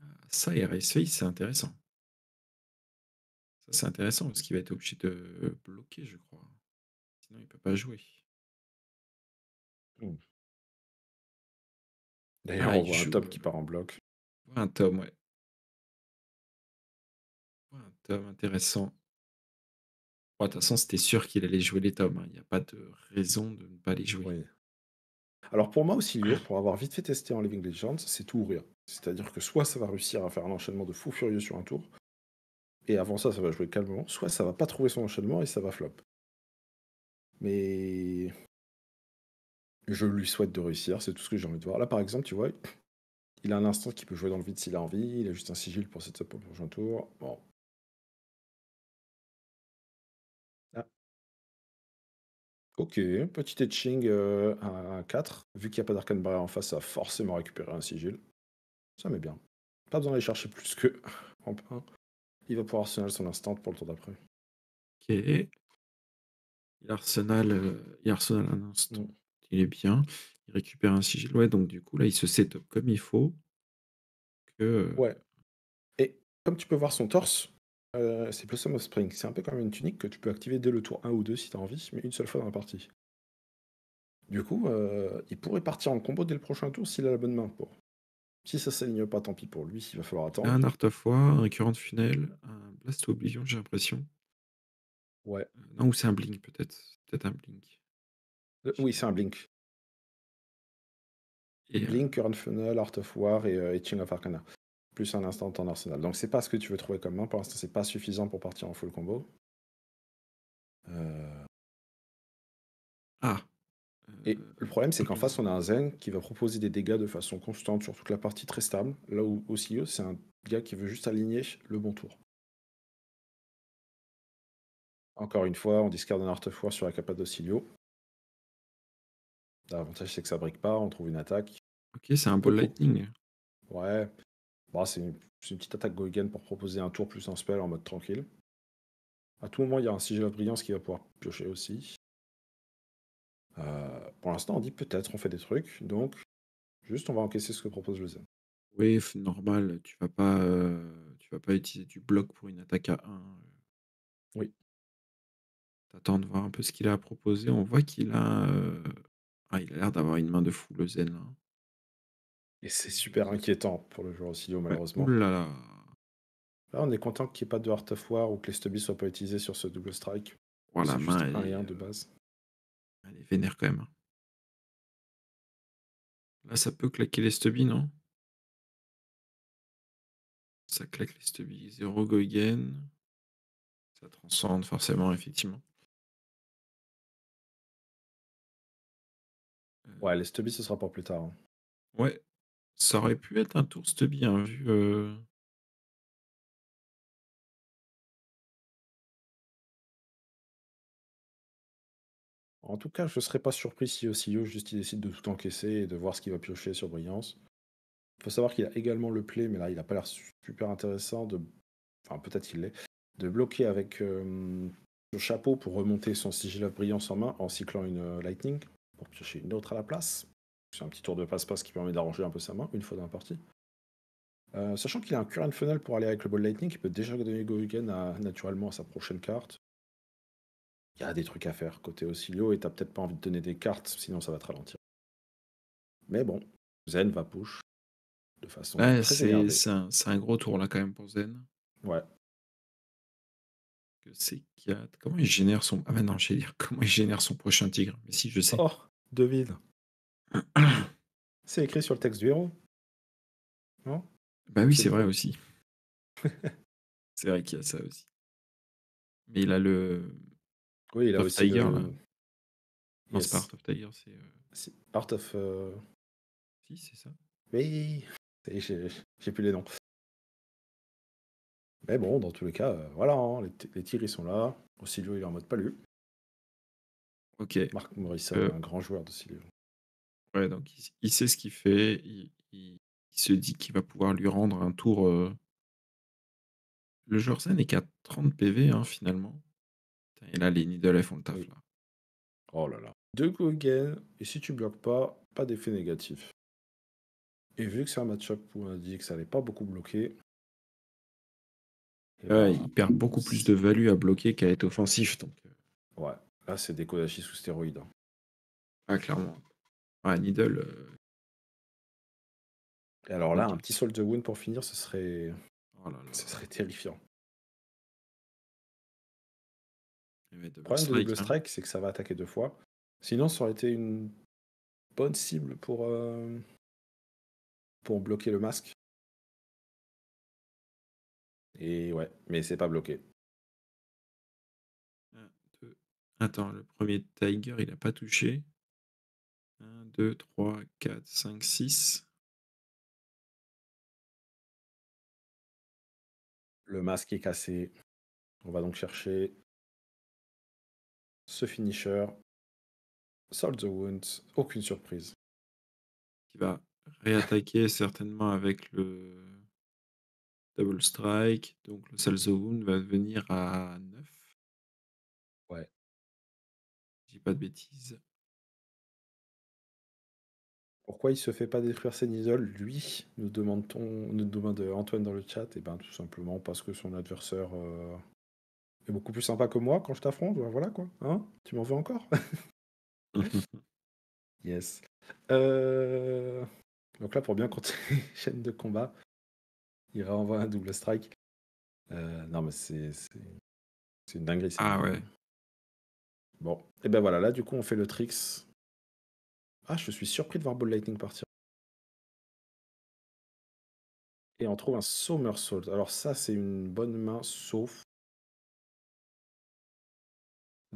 Ah, ça et c'est intéressant. Ça, c'est intéressant parce qu'il va être obligé de bloquer, je crois. Sinon, il peut pas jouer. Mmh. D'ailleurs, on voit un tome qui part en bloc. un tome, ouais. un tome intéressant. de toute façon, c'était sûr qu'il allait jouer les tomes. Hein. Il n'y a pas de raison de ne pas les jouer. Alors pour moi aussi, pour avoir vite fait tester en Living Legends, c'est tout ou rien. C'est-à-dire que soit ça va réussir à faire un enchaînement de fou furieux sur un tour, et avant ça, ça va jouer calmement, soit ça va pas trouver son enchaînement et ça va flop. Mais je lui souhaite de réussir, c'est tout ce que j'ai envie de voir. Là, par exemple, tu vois, il a un instant qui peut jouer dans le vide s'il a envie. Il a juste un sigil pour cette pour le prochain tour. Bon. Ah. Ok, petit etching euh, à 4. Vu qu'il n'y a pas d'arcane barrière en face, ça va forcément récupérer un sigil. Ça met bien. Pas besoin d'aller chercher plus que en Il va pouvoir arsenal son instant pour le tour d'après. Ok. Il arsenal, euh, il arsenal un instant. Il est bien. Il récupère un sigil. Ouais, donc du coup, là, il se setup comme il faut. Que... Euh ouais. Et comme tu peux voir son torse, euh, c'est Blossom of Spring. C'est un peu comme une tunique que tu peux activer dès le tour 1 ou 2 si tu as envie, mais une seule fois dans la partie. Du coup, euh, il pourrait partir en combo dès le prochain tour s'il a la bonne main pour. Si ça s'aligne pas, tant pis pour lui, il va falloir attendre. Un Art of War, un Current Funnel, un Blast Oblivion, j'ai l'impression. Ouais. Euh, non, ou c'est un Blink peut-être. Peut-être un Blink. Euh, oui, c'est un Blink. Et Blink, Current Funnel, Art of War et euh, Etching of Arcana. Plus un instant en arsenal. Donc c'est pas ce que tu veux trouver comme main. Pour l'instant, c'est pas suffisant pour partir en full combo. Ah. Et le problème, c'est qu'en face, on a un Zen qui va proposer des dégâts de façon constante sur toute la partie très stable. Là où Ocilio, c'est un gars qui veut juste aligner le bon tour. Encore une fois, on discarde un Art of War sur la capa d'Ocilio. L'avantage, c'est que ça brique pas, on trouve une attaque. Ok, c'est un Ball Lightning. Ouais. Bah, c'est une, petite attaque Goigen pour proposer un tour plus un spell en mode tranquille. À tout moment, il y a un sigil de brillance qui va pouvoir piocher aussi. Euh, pour l'instant, on dit peut-être on fait des trucs, donc juste on va encaisser ce que propose le Zen. Oui, normal, tu vas pas, euh, tu vas pas utiliser du bloc pour une attaque à 1. Oui. T'attends de voir un peu ce qu'il a à proposer. On voit qu'il a, euh, ah, il a l'air d'avoir une main de fou, le Zen, là. Et c'est super inquiétant pour le joueur aussi, malheureusement. là là. Là, on est content qu'il n'y ait pas de Heart of War ou que les stubbies soient pas utilisés sur ce double strike. Voilà, c'est main, un lien de base. Elle est vénère quand même. Là, ça peut claquer les stubbies, non? Ça claque les stubbies. Zéro Goigen. Ça transcende forcément, effectivement. Ouais, les stubbies, ce sera pour plus tard. Hein. Ouais. Ça aurait pu être un tour stubby, hein, vu. Euh, En tout cas, je ne serais pas surpris si Osilio juste il décide de tout encaisser et de voir ce qu'il va piocher sur Brillance. Il faut savoir qu'il a également le play, mais là, il n'a pas l'air super intéressant de. Enfin, peut-être qu'il l'est. De bloquer avec euh, le chapeau pour remonter son sigil of brillance en main en cyclant une euh, lightning pour piocher une autre à la place. C'est un petit tour de passe-passe qui permet d'arranger un peu sa main une fois dans la partie. Euh, sachant qu'il a un current funnel pour aller avec le ball lightning, il peut déjà donner go again naturellement à sa prochaine carte il y a des trucs à faire côté Oscillio et t'as peut-être pas envie de donner des cartes, sinon ça va te ralentir. Mais bon, Zen va push de façon c'est un, un, gros tour là quand même pour Zen. Ouais. Que c'est Comment il génère son. Ah ben non, je vais dire comment il génère son prochain tigre. Mais si je sais. Oh, devine. c'est écrit sur le texte du héros. Non? Bah oui, c'est vrai aussi. c'est vrai qu'il y a ça aussi. Mais il a le. Oui, il a aussi Tiger, là. Non, c'est pas Art of Tiger, c'est. Euh, Art of. Euh, si, c'est ça. Oui, j'ai plus les noms. Mais bon, dans tous les cas, euh, voilà, hein, les, tirs ils sont là. Ocilio il est en mode palu. Ok. Marc Morrison, un grand joueur de Ouais, donc il, sait ce qu'il fait. Il, se dit qu'il va pouvoir lui rendre un tour. Le joueur Zen est qu'à 30 PV hein, finalement. Et là, les elles font le taf. Là. Oh là là. Deux go again, et si tu bloques pas, pas d'effet négatif. Et vu que c'est un match-up où on a dit que ça allait pas beaucoup bloquer. Ouais, ben, il perd beaucoup plus de value à bloquer qu'à être offensif. Donc... Euh. Ouais, là c'est des Kodachi sous stéroïdes. Hein. Ah, clairement. Ouais, Needle. Euh. Et alors là, un petit Soul de Wound pour finir, ce serait. Oh là là. Ce serait terrifiant. Le problème de double hein. strike, c'est que ça va attaquer deux fois. Sinon, ça aurait été une bonne cible pour, euh, pour bloquer le masque. Et ouais, mais c'est pas bloqué. Attends, le premier Tiger, il a pas touché. 1, 2, 3, 4, 5, 6. Le masque est cassé. On va donc chercher ce finisher, Solve the Wounds, aucune surprise. Qui va réattaquer certainement avec le Double Strike. Donc le Solve the Wound va venir à Je dis pas de bêtises. Pourquoi il se fait pas détruire ses isoles Lui, nous demande-t-on, nous demande Antoine dans le chat. Et eh ben tout simplement parce que son adversaire euh, est beaucoup plus sympa que moi quand je t'affronte. Voilà quoi. Hein? Tu m'en veux encore? Yes. Euh, Donc là, pour bien continuer chaîne de combat, il renvoie un double strike. Euh, non, mais c'est c'est une dinguerie. Ah ouais. Bon, et ben voilà, là du coup on fait le tricks. Ah, je suis surpris de voir Ball Lightning partir. Et on trouve un Somersault. Alors ça, c'est une bonne main, sauf...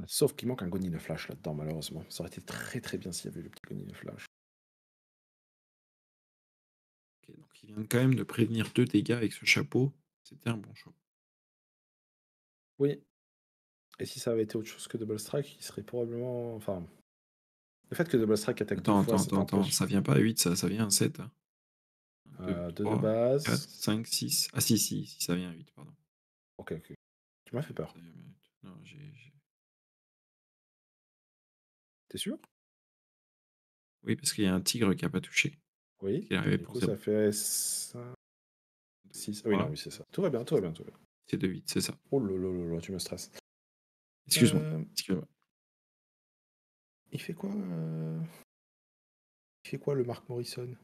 Sauf qu'il manque un Gonine Flash là-dedans, malheureusement. Ça aurait été très très bien s'il y avait le petit Gonine Flash. donc il vient quand même de prévenir deux dégâts avec ce chapeau. C'était un bon choix. Oui. Et si ça avait été autre chose que Double Strike, il serait probablement... Enfin... Le fait que Double Strike attaque attends, deux fois... Attends, attends, attends, ça vient pas à 8, ça, ça vient à 7. 2, euh, de base. 4, 5, 6. Ah si, si, si ça vient à 8, pardon. Ok, ok. Tu m'as fait peur. Non, j'ai... T'es sûr? Oui, parce qu'il y a un tigre qui a pas touché. Oui, du coup, ça fait 5... 6. oui, non, oui, c'est ça. Tout va bien, tout va bien, tout va bien. C'est de 8, c'est ça. Oh là là là, tu me stresses. Excuse-moi. Euh... Excuse-moi. Il fait quoi euh... Il fait quoi le Mark Morrison?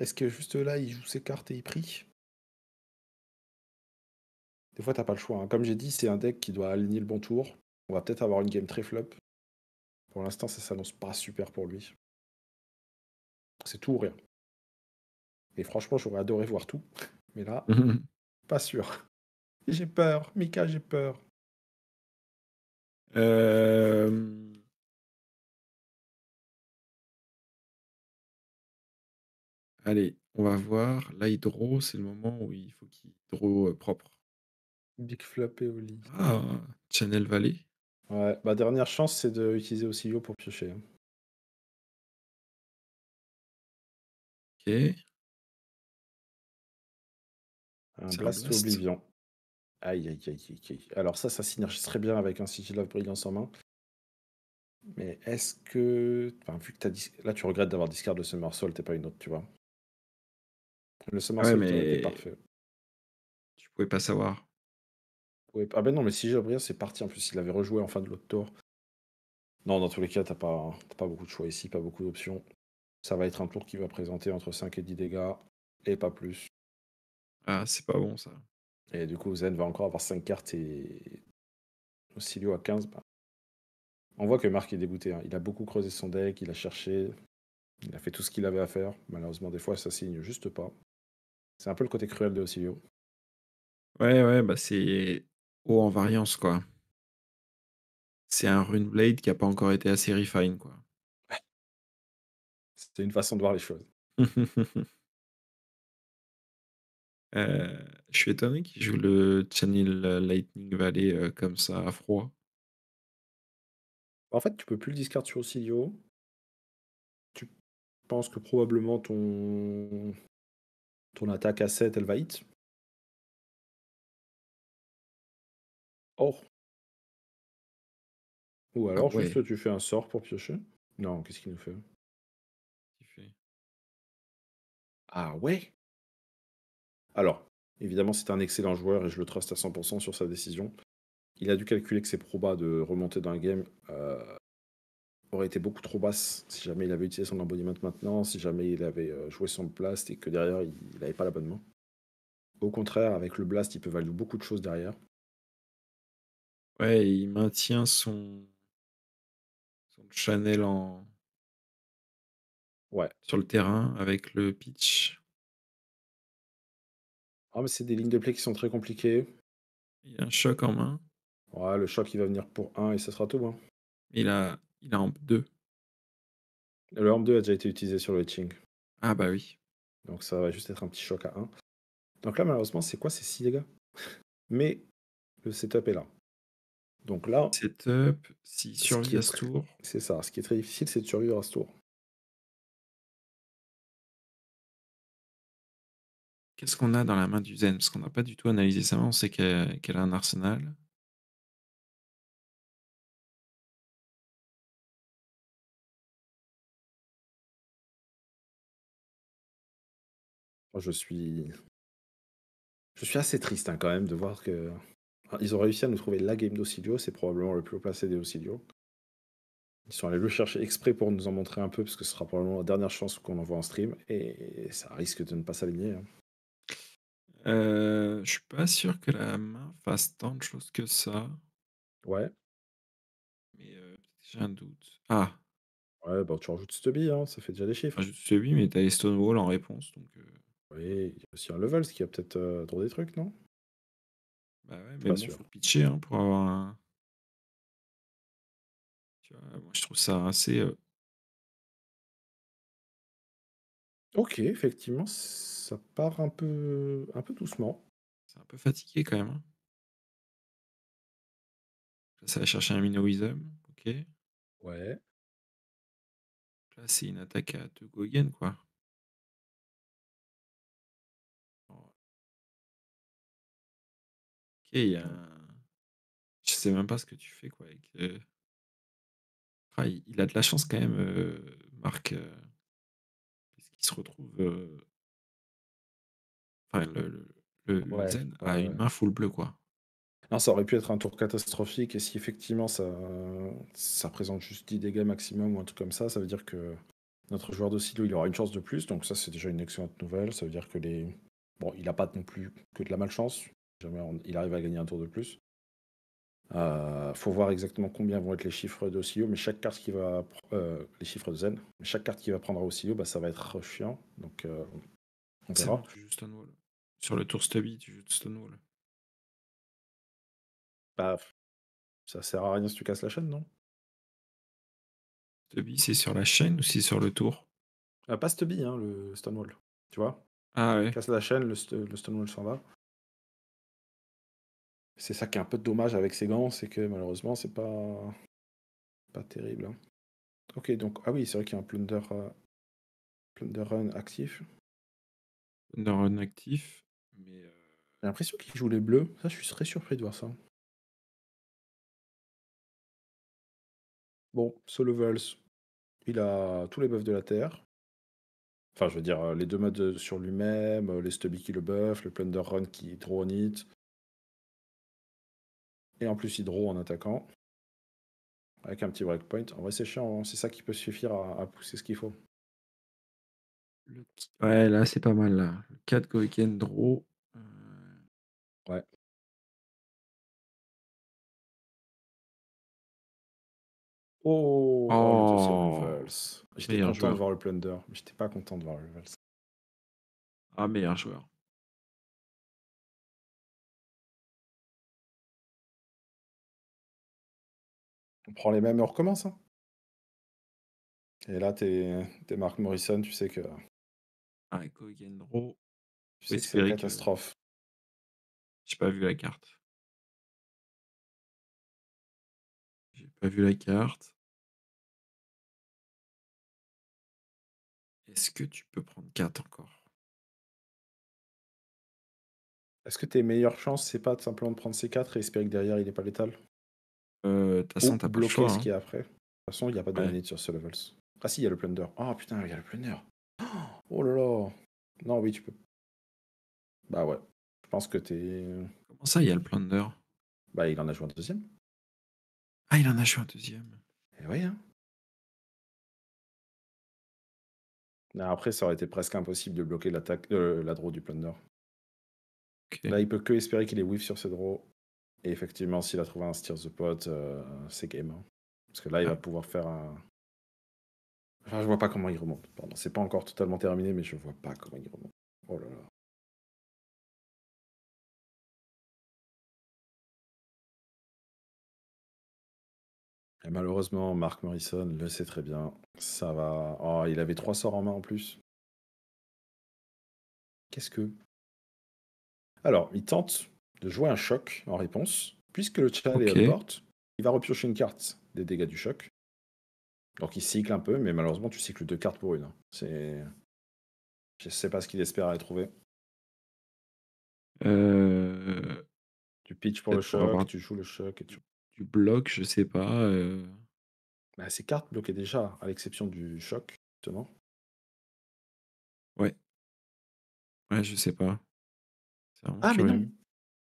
Est-ce que juste là, il joue ses cartes et il prie? Des fois, t'as pas le choix. Hein. Comme j'ai dit, c'est un deck qui doit aligner le bon tour. On va peut-être avoir une game très flop. Pour l'instant, ça s'annonce pas super pour lui. C'est tout ou rien. Et franchement, j'aurais adoré voir tout. Mais là, pas sûr. J'ai peur. Mika, j'ai peur. Euh... Allez, on va voir. Là, il draw, c'est le moment où il faut qu'il draw euh, propre. Big flop et Oli. Ah, Channel Valley. Ouais, ma dernière chance, c'est d'utiliser Oscillio pour piocher. Hein. Ok. Un Blast, Oblivion. Aïe, aïe, aïe, aïe, Alors ça, ça synergise très bien avec un Sigil of Brilliance en main. Mais est-ce que... Enfin, vu que t'as... Dis... Là, tu regrettes d'avoir discard ce morceau, t'es pas une autre, tu vois. Le semence ouais, mais... parfait. Tu pouvais pas savoir. Ah ben non, mais si j'ai c'est parti. En plus, il avait rejoué en fin de l'autre tour. Non, dans tous les cas, t'as pas, pas beaucoup de choix ici, pas beaucoup d'options. Ça va être un tour qui va présenter entre 5 et 10 dégâts, et pas plus. Ah, c'est pas bon ça. Et du coup, Zen va encore avoir 5 cartes et Ocilio à 15. Bah. On voit que Marc est dégoûté. Hein. Il a beaucoup creusé son deck, il a cherché, il a fait tout ce qu'il avait à faire. Malheureusement, des fois, ça signe juste pas. C'est un peu le côté cruel de Ocilio. Ouais, ouais, bah c'est haut en variance, quoi. C'est un Runeblade qui a pas encore été assez refine, quoi. C'est une façon de voir les choses. Euh, je suis étonné qu'il joue le Channel Lightning Valley euh, comme ça, à froid. En fait, tu peux plus le discard sur Ocilio. Tu penses que probablement ton ton attaque à 7, elle va hit. Oh. Ou ah alors juste tu fais un sort pour piocher. Non, qu'est-ce qu'il nous fait? Ah ouais Alors, évidemment, c'est un excellent joueur et je le trust à 100% sur sa décision. Il a dû calculer que ses probas de remonter dans le game euh, aurait été beaucoup trop basse si jamais il avait utilisé son embodiment maintenant, si jamais il avait euh, joué son blast et que derrière il n'avait pas l'abonnement. Au contraire, avec le blast, il peut valoir beaucoup de choses derrière. Ouais, il maintient son, son channel en ouais. sur le terrain avec le pitch. Ah, mais c'est des lignes de play qui sont très compliquées. Il a un choc en main. Ouais, le choc il va venir pour 1 et ça sera tout. Hein. Il a il a AMP 2. Le AMP 2 a déjà été utilisé sur le Ching. Ah bah oui. Donc ça va juste être un petit choc à 1. Donc là, malheureusement, c'est quoi C'est 6 dégâts? Mais le setup est là. Donc là. Setup, si survit à ce tour. C'est ça. Ce qui est très difficile, c'est de survivre à ce tour. Qu'est-ce qu'on a dans la main du Zen? Parce qu'on n'a pas du tout analysé sa main. On sait qu'elle a un arsenal. je suis. Je suis assez triste hein, quand même de voir que. Ils ont réussi à nous trouver la game d'Ocilio, c'est probablement le plus haut placé des Ocilio. Ils sont allés le chercher exprès pour nous en montrer un peu, parce que ce sera probablement la dernière chance qu'on en voit en stream, et ça risque de ne pas s'aligner. Hein. Euh, je suis pas sûr que la main fasse tant de choses que ça. Ouais. Mais j'ai un doute. Ah, Ouais, bah, tu rajoutes Stubby, hein, ça fait déjà des chiffres. je sais oui, mais t'as les Stonewall en réponse, donc Oui, il y a aussi un Levels qui a peut-être euh, trop des trucs, non? Bah ouais, mais bon, faut pitcher hein, pour avoir un. Tu vois, moi je trouve ça assez. Ok, effectivement, ça part un peu, un peu doucement. C'est un peu fatigué quand même. Hein. Ça va chercher un Minoism, ok. Ouais. Là, c'est une attaque à deux Gogen, quoi. Ok, il y a un... Je sais même pas ce que tu fais, quoi. Avec, euh, ah, il a de la chance quand même, euh, Marc. Euh, parce qu'il se retrouve. Enfin, le, le, Zen a une main full bleu, quoi. Non, ça aurait pu être un tour catastrophique, et si effectivement ça, ça présente juste 10 dégâts maximum ou un truc comme ça, ça veut dire que notre joueur de silo, il aura une chance de plus, donc ça c'est déjà une excellente nouvelle. Ça veut dire que les. Bon, il n'a pas non plus que de la malchance. Jamais il arrive à gagner un tour de plus. Euh, faut voir exactement combien vont être les chiffres de Silo, mais chaque carte qui va. Euh, les chiffres de Zen, mais chaque carte qui va prendre au Silo, bah, ça va être chiant. Donc euh, on verra. tu joues Stonewall. Sur le tour Stubby, tu joues Stonewall. Bah, ça sert à rien si tu casses la chaîne, non? Stubby, c'est sur la chaîne ou c'est sur le tour? Ah, Pas Stubby, hein, le Stonewall. Tu vois? Ah ouais. Casse la chaîne, le, Stonewall s'en va. C'est ça qui est un peu dommage avec ces gants, c'est que malheureusement, c'est pas pas terrible. Hein. Ok, donc ah oui, c'est vrai qu'il y a un plunder, euh, plunder run actif. Plunder run actif, j'ai l'impression qu'il joue les bleus. Ça, je suis très surpris de voir ça. Bon, ce Levels, il a tous les buffs de la Terre. Enfin, je veux dire, les deux modes sur lui-même, les Stubby qui le buff, le Plunder Run qui draw en hit. Et en plus, il draw en attaquant. Avec un petit breakpoint. En vrai, c'est chiant, hein. c'est ça qui peut suffire à, pousser ce qu'il faut. Ouais, là, c'est pas mal. Là. 4 Goiken draw. Euh, ouais. Oh, oh, J'étais content de voir le plunder, mais j'étais pas content de voir le Revels. Ah, meilleur joueur. On prend les mêmes et on recommence. Hein. Et là, t'es es Mark Morrison, tu sais que. Ah. Tu sais que c'est une catastrophe. J'ai pas vu la carte. J'ai pas vu la carte. Est-ce que tu peux prendre 4 encore? Est-ce que tes meilleures chances, c'est pas de simplement de prendre ces 4 et espérer que derrière il est pas létal? Euh, De toute façon, t'as pas le choix. ce hein. qu'il y a après. De toute façon, il n'y a pas de ouais. sur ce levels. Ah si, il y a le plunder. Oh putain, il y a le plunder. Oh là là. Non, oui, tu peux. Bah ouais. Je pense que t'es. Comment ça, il y a le plunder? Bah, il en a joué un deuxième. Ah, il en a joué un deuxième. Et eh oui, hein. Après, ça aurait été presque impossible de bloquer l'attaque, euh, la draw du plunder. Là, il peut que espérer qu'il est whiff sur ce draw. Et effectivement, s'il a trouvé un steer the pot, euh, c'est game. Hein. Parce que là, il va pouvoir faire un. Enfin, je vois pas comment il remonte. Pardon, c'est pas encore totalement terminé, mais je vois pas comment il remonte. Oh là là. Et malheureusement, Mark Morrison le sait très bien. Ça va. Oh, il avait trois sorts en main en plus. Qu'est-ce que? Alors, il tente de jouer un choc en réponse. Puisque le chat est à porte, il va repiocher une carte des dégâts du choc. Donc il cycle un peu, mais malheureusement, tu cycles deux cartes pour une. C'est. Je sais pas ce qu'il espère aller trouver. Euh... Tu pitches pour le choc, tu joues le choc et tu du bloc, je sais pas. Euh... Bah, ces cartes bloquées déjà, à l'exception du choc, justement. Ouais. Ouais, je sais pas. Ah, mais non.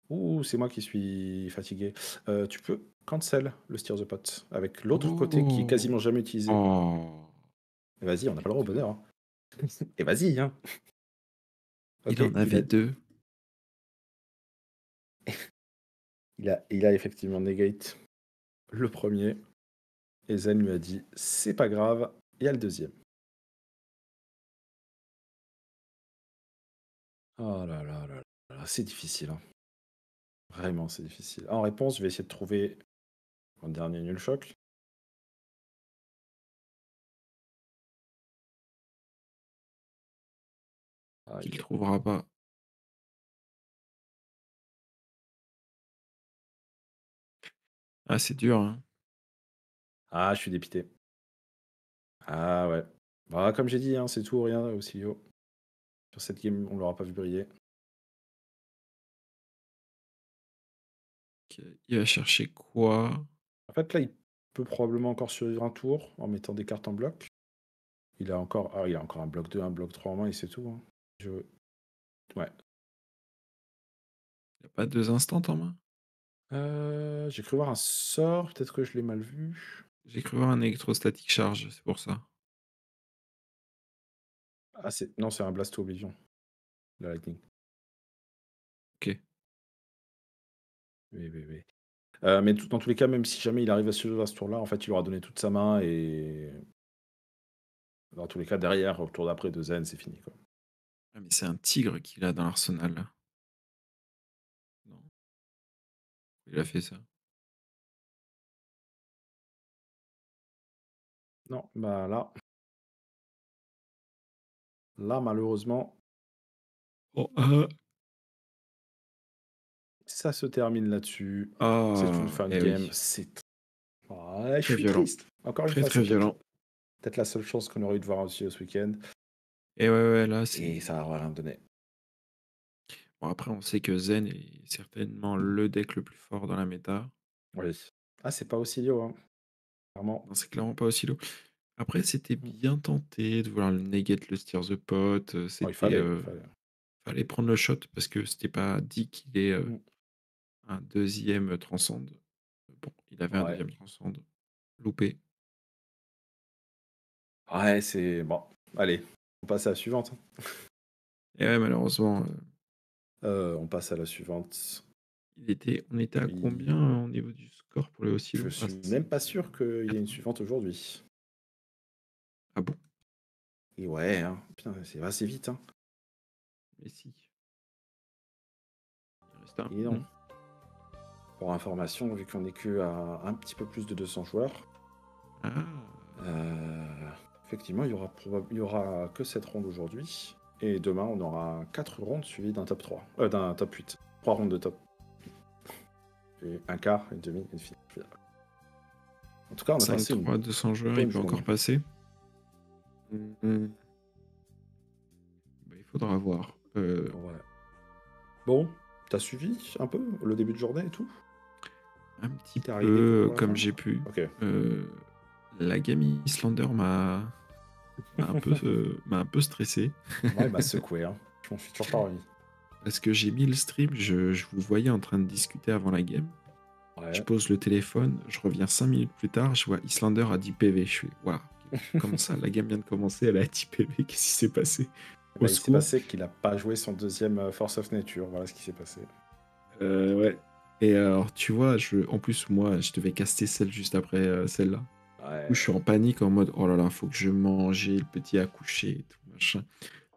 Ouh, c'est moi qui suis fatigué. Euh, tu peux cancel le steer the pot avec l'autre côté qui est quasiment jamais utilisé. Oh. Vas-y, on n'a pas le droit au bonheur. hein. Et vas-y, hein. Il en avait deux. il a, il a effectivement negate le premier. Et Zen lui a dit c'est pas grave, il y a le deuxième. Oh là là là là, c'est difficile. hein. Vraiment, c'est difficile. En réponse, je vais essayer de trouver un dernier nul choc. Ah, il- trouvera pas. Ah, c'est dur, hein. Ah, je suis dépité. Ah ouais. Bah, comme j'ai dit, hein, c'est tout ou rien aussi. Sur cette game, on l'aura pas vu briller. Ok, Il va chercher quoi? En fait, là, il peut probablement encore survivre un tour en mettant des cartes en bloc. Il a encore, ah, il a encore un bloc 2, un bloc 3 en main et c'est tout. hein. Je... Ouais. Il a pas deux instants en main? J'ai cru voir un sort, peut-être que je l'ai mal vu. J'ai cru voir un électrostatique charge, c'est pour ça. Ah, c'est... Non, c'est un Blasto Oblivion. La Lightning. Ok. Oui, oui, oui. Euh, mais tout- dans tous les cas, même si jamais il arrive à survivre à ce tour-là, en fait, il aura donné toute sa main et. Dans tous les cas, derrière, au tour d'après de Zen, c'est fini. Quoi. Ah, mais c'est un tigre qu'il a dans l'arsenal, Il a fait ça? Non, bah là. Là, malheureusement, Oh, ah, ça se termine là-dessus. ah, C'est une fin de eh game. oui. C'est. Ouais, Très violent. triste. Encore une Très, fois, très violent. Peut-être la seule chance qu'on aurait eu de voir aussi ce week-end. Et ouais, ouais, là, c'est. Et ça n'aura rien donné. Bon, après, on sait que Zen est certainement le deck le plus fort dans la méta. Oui. Ah, c'est pas aussi Lio, hein. Clairement. Non, c'est clairement pas aussi lourd. Après, c'était bien tenté de vouloir le negate, le steer the pot. euh, Bon, C'était, il fallait. euh, il fallait. fallait prendre le shot parce que c'était pas dit qu'il ait euh, Mm. un deuxième transcende. Bon, il avait un deuxième transcende. Loupé. Ouais, c'est. Bon, allez, on passe à la suivante. Et ouais, malheureusement, euh, Euh, on passe à la suivante. il était, on était à combien euh, au niveau du score pour le aussi Je suis même pas sûr qu'il y ait une suivante aujourd'hui. Ah bon? Et ouais, hein. Putain, c'est assez vite. Hein. Mais si. Il reste un. Et non. Pour information, vu qu'on est que à un petit peu plus de 200 joueurs, Ah, euh, effectivement, il y aura probab- il y aura que cette ronde aujourd'hui. Et demain, on aura 4 rondes suivies d'un top 3. Euh, d'un top 8. 3 rondes de top. Et un quart, une demi, une finale. En tout cas, on a passé une 5-3, 200 joueurs, il peut encore passer. Mm, Bah, il faudra voir. Euh, ouais. Bon, t'as suivi un peu le début de journée et tout? Un petit arrivé peu comme j'ai pu. Ok. Euh, la game Islander m'a un peu euh, m'a un peu stressé Ouais, il m'a secoué. Hein. Je m'en suis toujours pas remis. parce que j'ai mis le stream, je, je vous voyais en train de discuter avant la game. Ouais. Je pose le téléphone, je reviens 5 minutes plus tard, je vois Islander à 10 PV. Je suis waouh, comment ça La game vient de commencer, elle à 10 PV, qu'est-ce qui s'est passé? Au Bah, il s'est passé qu'il a pas joué son deuxième euh, Force of Nature. Voilà ce qui s'est passé. Euh, ouais. Et alors, tu vois, je, en plus, moi, je devais caster celle juste après euh, celle-là. Ouais. Coup, je suis en panique en mode oh là là, faut que je mange, le petit a couché et tout machin.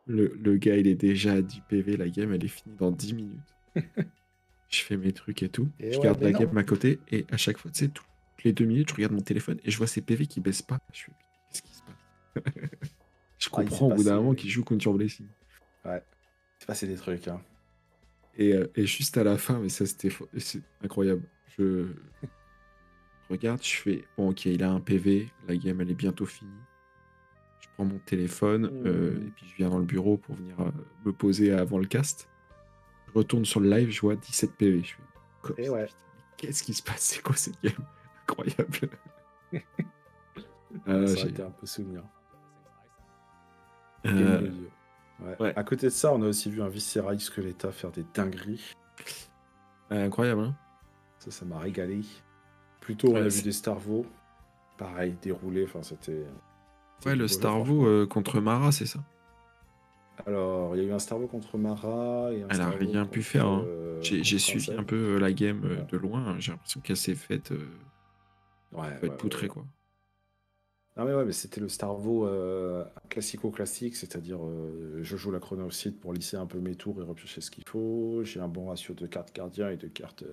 Le, le gars, il est déjà à 10 PV, la game, elle est finie dans 10 minutes. je fais mes trucs et tout. Et je ouais, garde la non. game à côté et à chaque fois, tu sais, toutes les deux minutes, je regarde mon téléphone et je vois ses PV qui baissent pas. Je fais qu'est-ce qui se passe? Je Ah, il comprends au bout d'un moment qu'il joue contre Blessing. C'est passé des trucs. Hein. Et, euh, et juste à la fin, mais ça c'était incroyable. Je regarde, je fais bon ok, il a un PV, la game elle est bientôt finie. Je prends mon téléphone euh, Mhm. et puis je viens dans le bureau pour venir euh, me poser avant le cast. Je retourne sur le live, je vois 17 PV. Je fais ouais. qu'est-ce qui se passe? C'est quoi cette game? Incroyable. Euh, ça aurait été un peu souvenir. euh. Ouais. ouais. À côté de ça, on a aussi vu un Viscera Skeletta faire des dingueries. incroyable, hein Ça, ça m'a régalé. Plutôt, on a vu des Starvo. Pareil, déroulé. Enfin, c'était. Ouais, le Starvo euh, contre Mara, c'est ça Alors, il y a eu un Starvo contre Mara. Et un Elle a Starvo rien pu faire, hein. euh, J'ai suivi un peu euh, la game Ouais. de loin. J'ai l'impression qu'elle s'est faite euh, Ouais, ouais, poutrer, ouais. quoi. Non mais ouais, mais c'était le Starvo classico-classique, c'est-à-dire je joue la chronosite pour lisser un peu mes tours et repiocher ce qu'il faut. J'ai un bon ratio de cartes gardiens et de cartes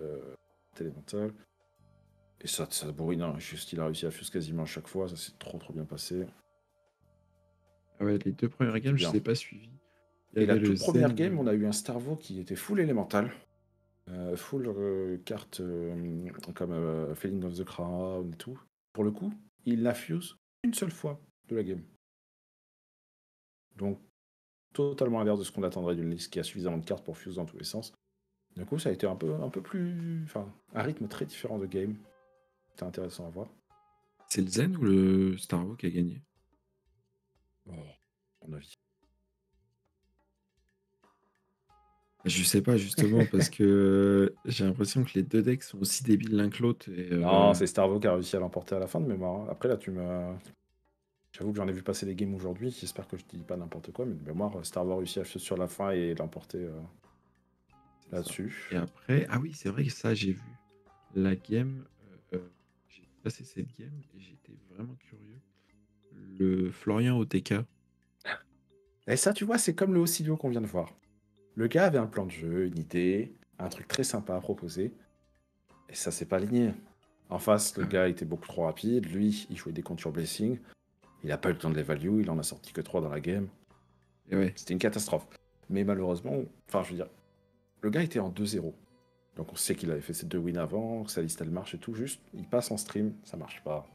élémentales. Et ça, ça bourrine, hein. juste il a réussi à fuse quasiment à chaque fois, ça s'est trop trop bien passé. Ah ouais, les deux premières games, je ne les ai pas suivies. Et la toute première Zen, game, on a eu un Starvo qui était full élémental. Euh, full euh, carte euh, comme euh, Feeling of the Crown et tout. Pour le coup, il la fuse une seule fois de la game. Donc, totalement inverse de ce qu'on attendrait d'une liste qui a suffisamment de cartes pour fuse dans tous les sens. Du coup, ça a été un peu, un peu plus. Enfin, un rythme très différent de game. C'était intéressant à voir. C'est le Zen ou le Starvo qui a gagné? Oh, mon avis. Je sais pas, justement, parce que euh, j'ai l'impression que les deux decks sont aussi débiles l'un que l'autre. et, euh, Non, c'est Starvo qui a réussi à l'emporter à la fin de mémoire. hein. Après, là, tu me. J'avoue que j'en ai vu passer des games aujourd'hui. J'espère que je dis pas n'importe quoi, mais de mémoire, Starvo a réussi à faire sur la fin et l'emporter euh, c'est ça. là-dessus. Et après, ah oui, c'est vrai que ça, j'ai vu la game. Passé cette game et j'étais vraiment curieux. Le Florian OTK. Et ça, tu vois, c'est comme le Ocilio qu'on vient de voir. Le gars avait un plan de jeu, une idée, un truc très sympa à proposer. Et ça s'est pas aligné. En face, le gars était beaucoup trop rapide. Lui, il jouait des sur Blessing. Il a pas eu le temps de les value. Il en a sorti que 3 dans la game. Et ouais, C'était une catastrophe. Mais malheureusement, enfin, je veux dire, le gars était en 2-0. Donc on sait qu'il avait fait ses deux wins avant, que sa liste elle marche et tout. Juste, il passe en stream, ça marche pas.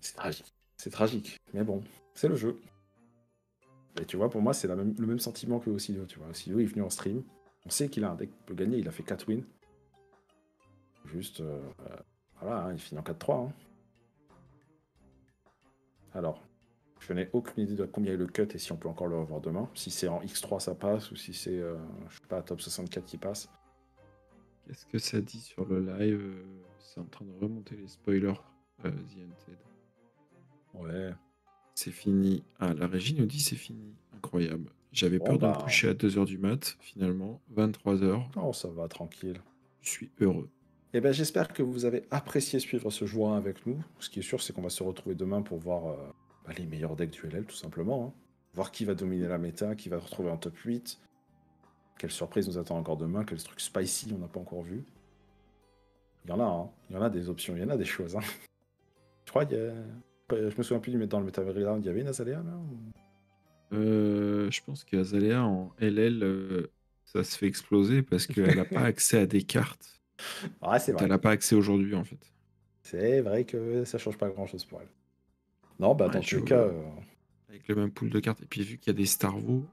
C'est tragique. C'est tragique. Mais bon, c'est le jeu. Et tu vois, pour moi, c'est le même sentiment que Ocilio. Tu vois, Ocilio est venu en stream. On sait qu'il a un deck qui peut gagner. Il a fait 4 wins. Juste, euh, voilà, hein, il finit en 4-3. hein. Alors, je n'ai aucune idée de combien est le cut et si on peut encore le revoir demain. Si c'est en X3 ça passe ou si c'est, euh, je sais pas, top 64 qui passe. qu'est-ce que ça dit sur le live? C'est en train de remonter les spoilers. euh, The. Ouais. C'est fini. Ah, la régie nous dit c'est fini. Incroyable. J'avais Bon, peur de me bah. coucher à 2h du mat. Finalement, 23h. Oh, ça va, tranquille. Je suis heureux. Eh ben, j'espère que vous avez apprécié suivre ce jour 1 avec nous. Ce qui est sûr, c'est qu'on va se retrouver demain pour voir euh, bah, les meilleurs decks du LL, tout simplement. hein. Voir qui va dominer la méta, qui va se retrouver en top 8. Quelle surprise nous attend encore demain, quel truc spicy on n'a pas encore vu. Il y en a, hein. il y en a des options, il y en a des choses. hein. Je crois qu'il y a... Je me souviens plus du mettre dans le Metaverse, il y avait une Azalea là ou- Euh, je pense qu'Azalea en LL, euh, ça se fait exploser parce qu'elle n'a pas accès à des cartes. Ouais, c'est vrai. Elle n'a pas accès aujourd'hui en fait. C'est vrai que ça change pas grand chose pour elle. Non, bah Ouais, dans tous les cas, euh, Avec le même pool de cartes. Et puis vu qu'il y a des Starvo,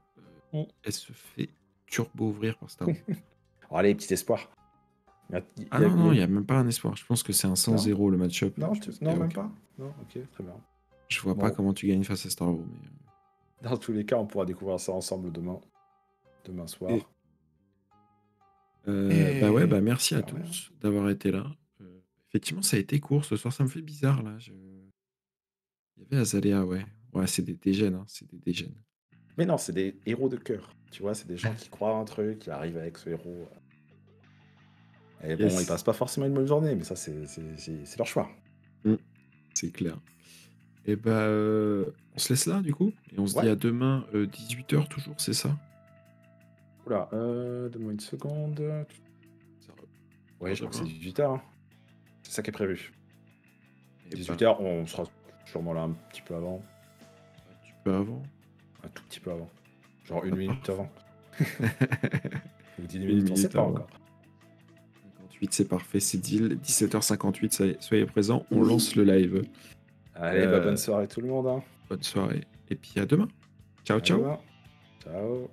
euh, Mm. elle se fait turbo ouvrir par Starvo. oh, allez, petit espoir. Il y a- il y ah non, il y a- non, il n'y a même pas un espoir. Je pense que c'est un 100-0 le match-up. Non, Je non, même pas. Non, ok, très bien. Je vois pas comment tu gagnes face à Starvo. Mais... euh, Dans tous les cas, on pourra découvrir ça ensemble demain, demain soir. Et- Euh, Et- Bah ouais, bah merci à Ah ouais. tous d'avoir été là. Euh, effectivement, ça a été court ce soir, ça me fait bizarre là. Je- Il y avait Azalea, ouais. Ouais, c'est des dégènes, hein, c'est des dégènes. Mais non, c'est des héros de cœur. Tu vois, c'est des gens qui croient en un truc, qui arrivent avec ce héros. Et bon, Yes. ils passent pas forcément une bonne journée, mais ça, c'est leur choix. C'est clair. Et bah, euh, on se laisse là du coup Et on se dit à demain, 18h toujours, c'est ça? Oula, euh, donne-moi une seconde. Ouais, je crois que c'est Demain. 18h. C'est ça qui est prévu. Et bah, 18h, on sera sûrement là un petit peu avant. un petit peu avant. Un tout petit peu avant. Genre une minute avant. Ou 10 Une minutes, on sait pas avant. encore. 58, c'est parfait, c'est deal. 17h58, ça y est, soyez présents, on lance le live. Allez, bah, Euh, bonne soirée tout le monde. Hein. Bonne soirée. Et puis à demain. Ciao, À ciao. demain. Ciao.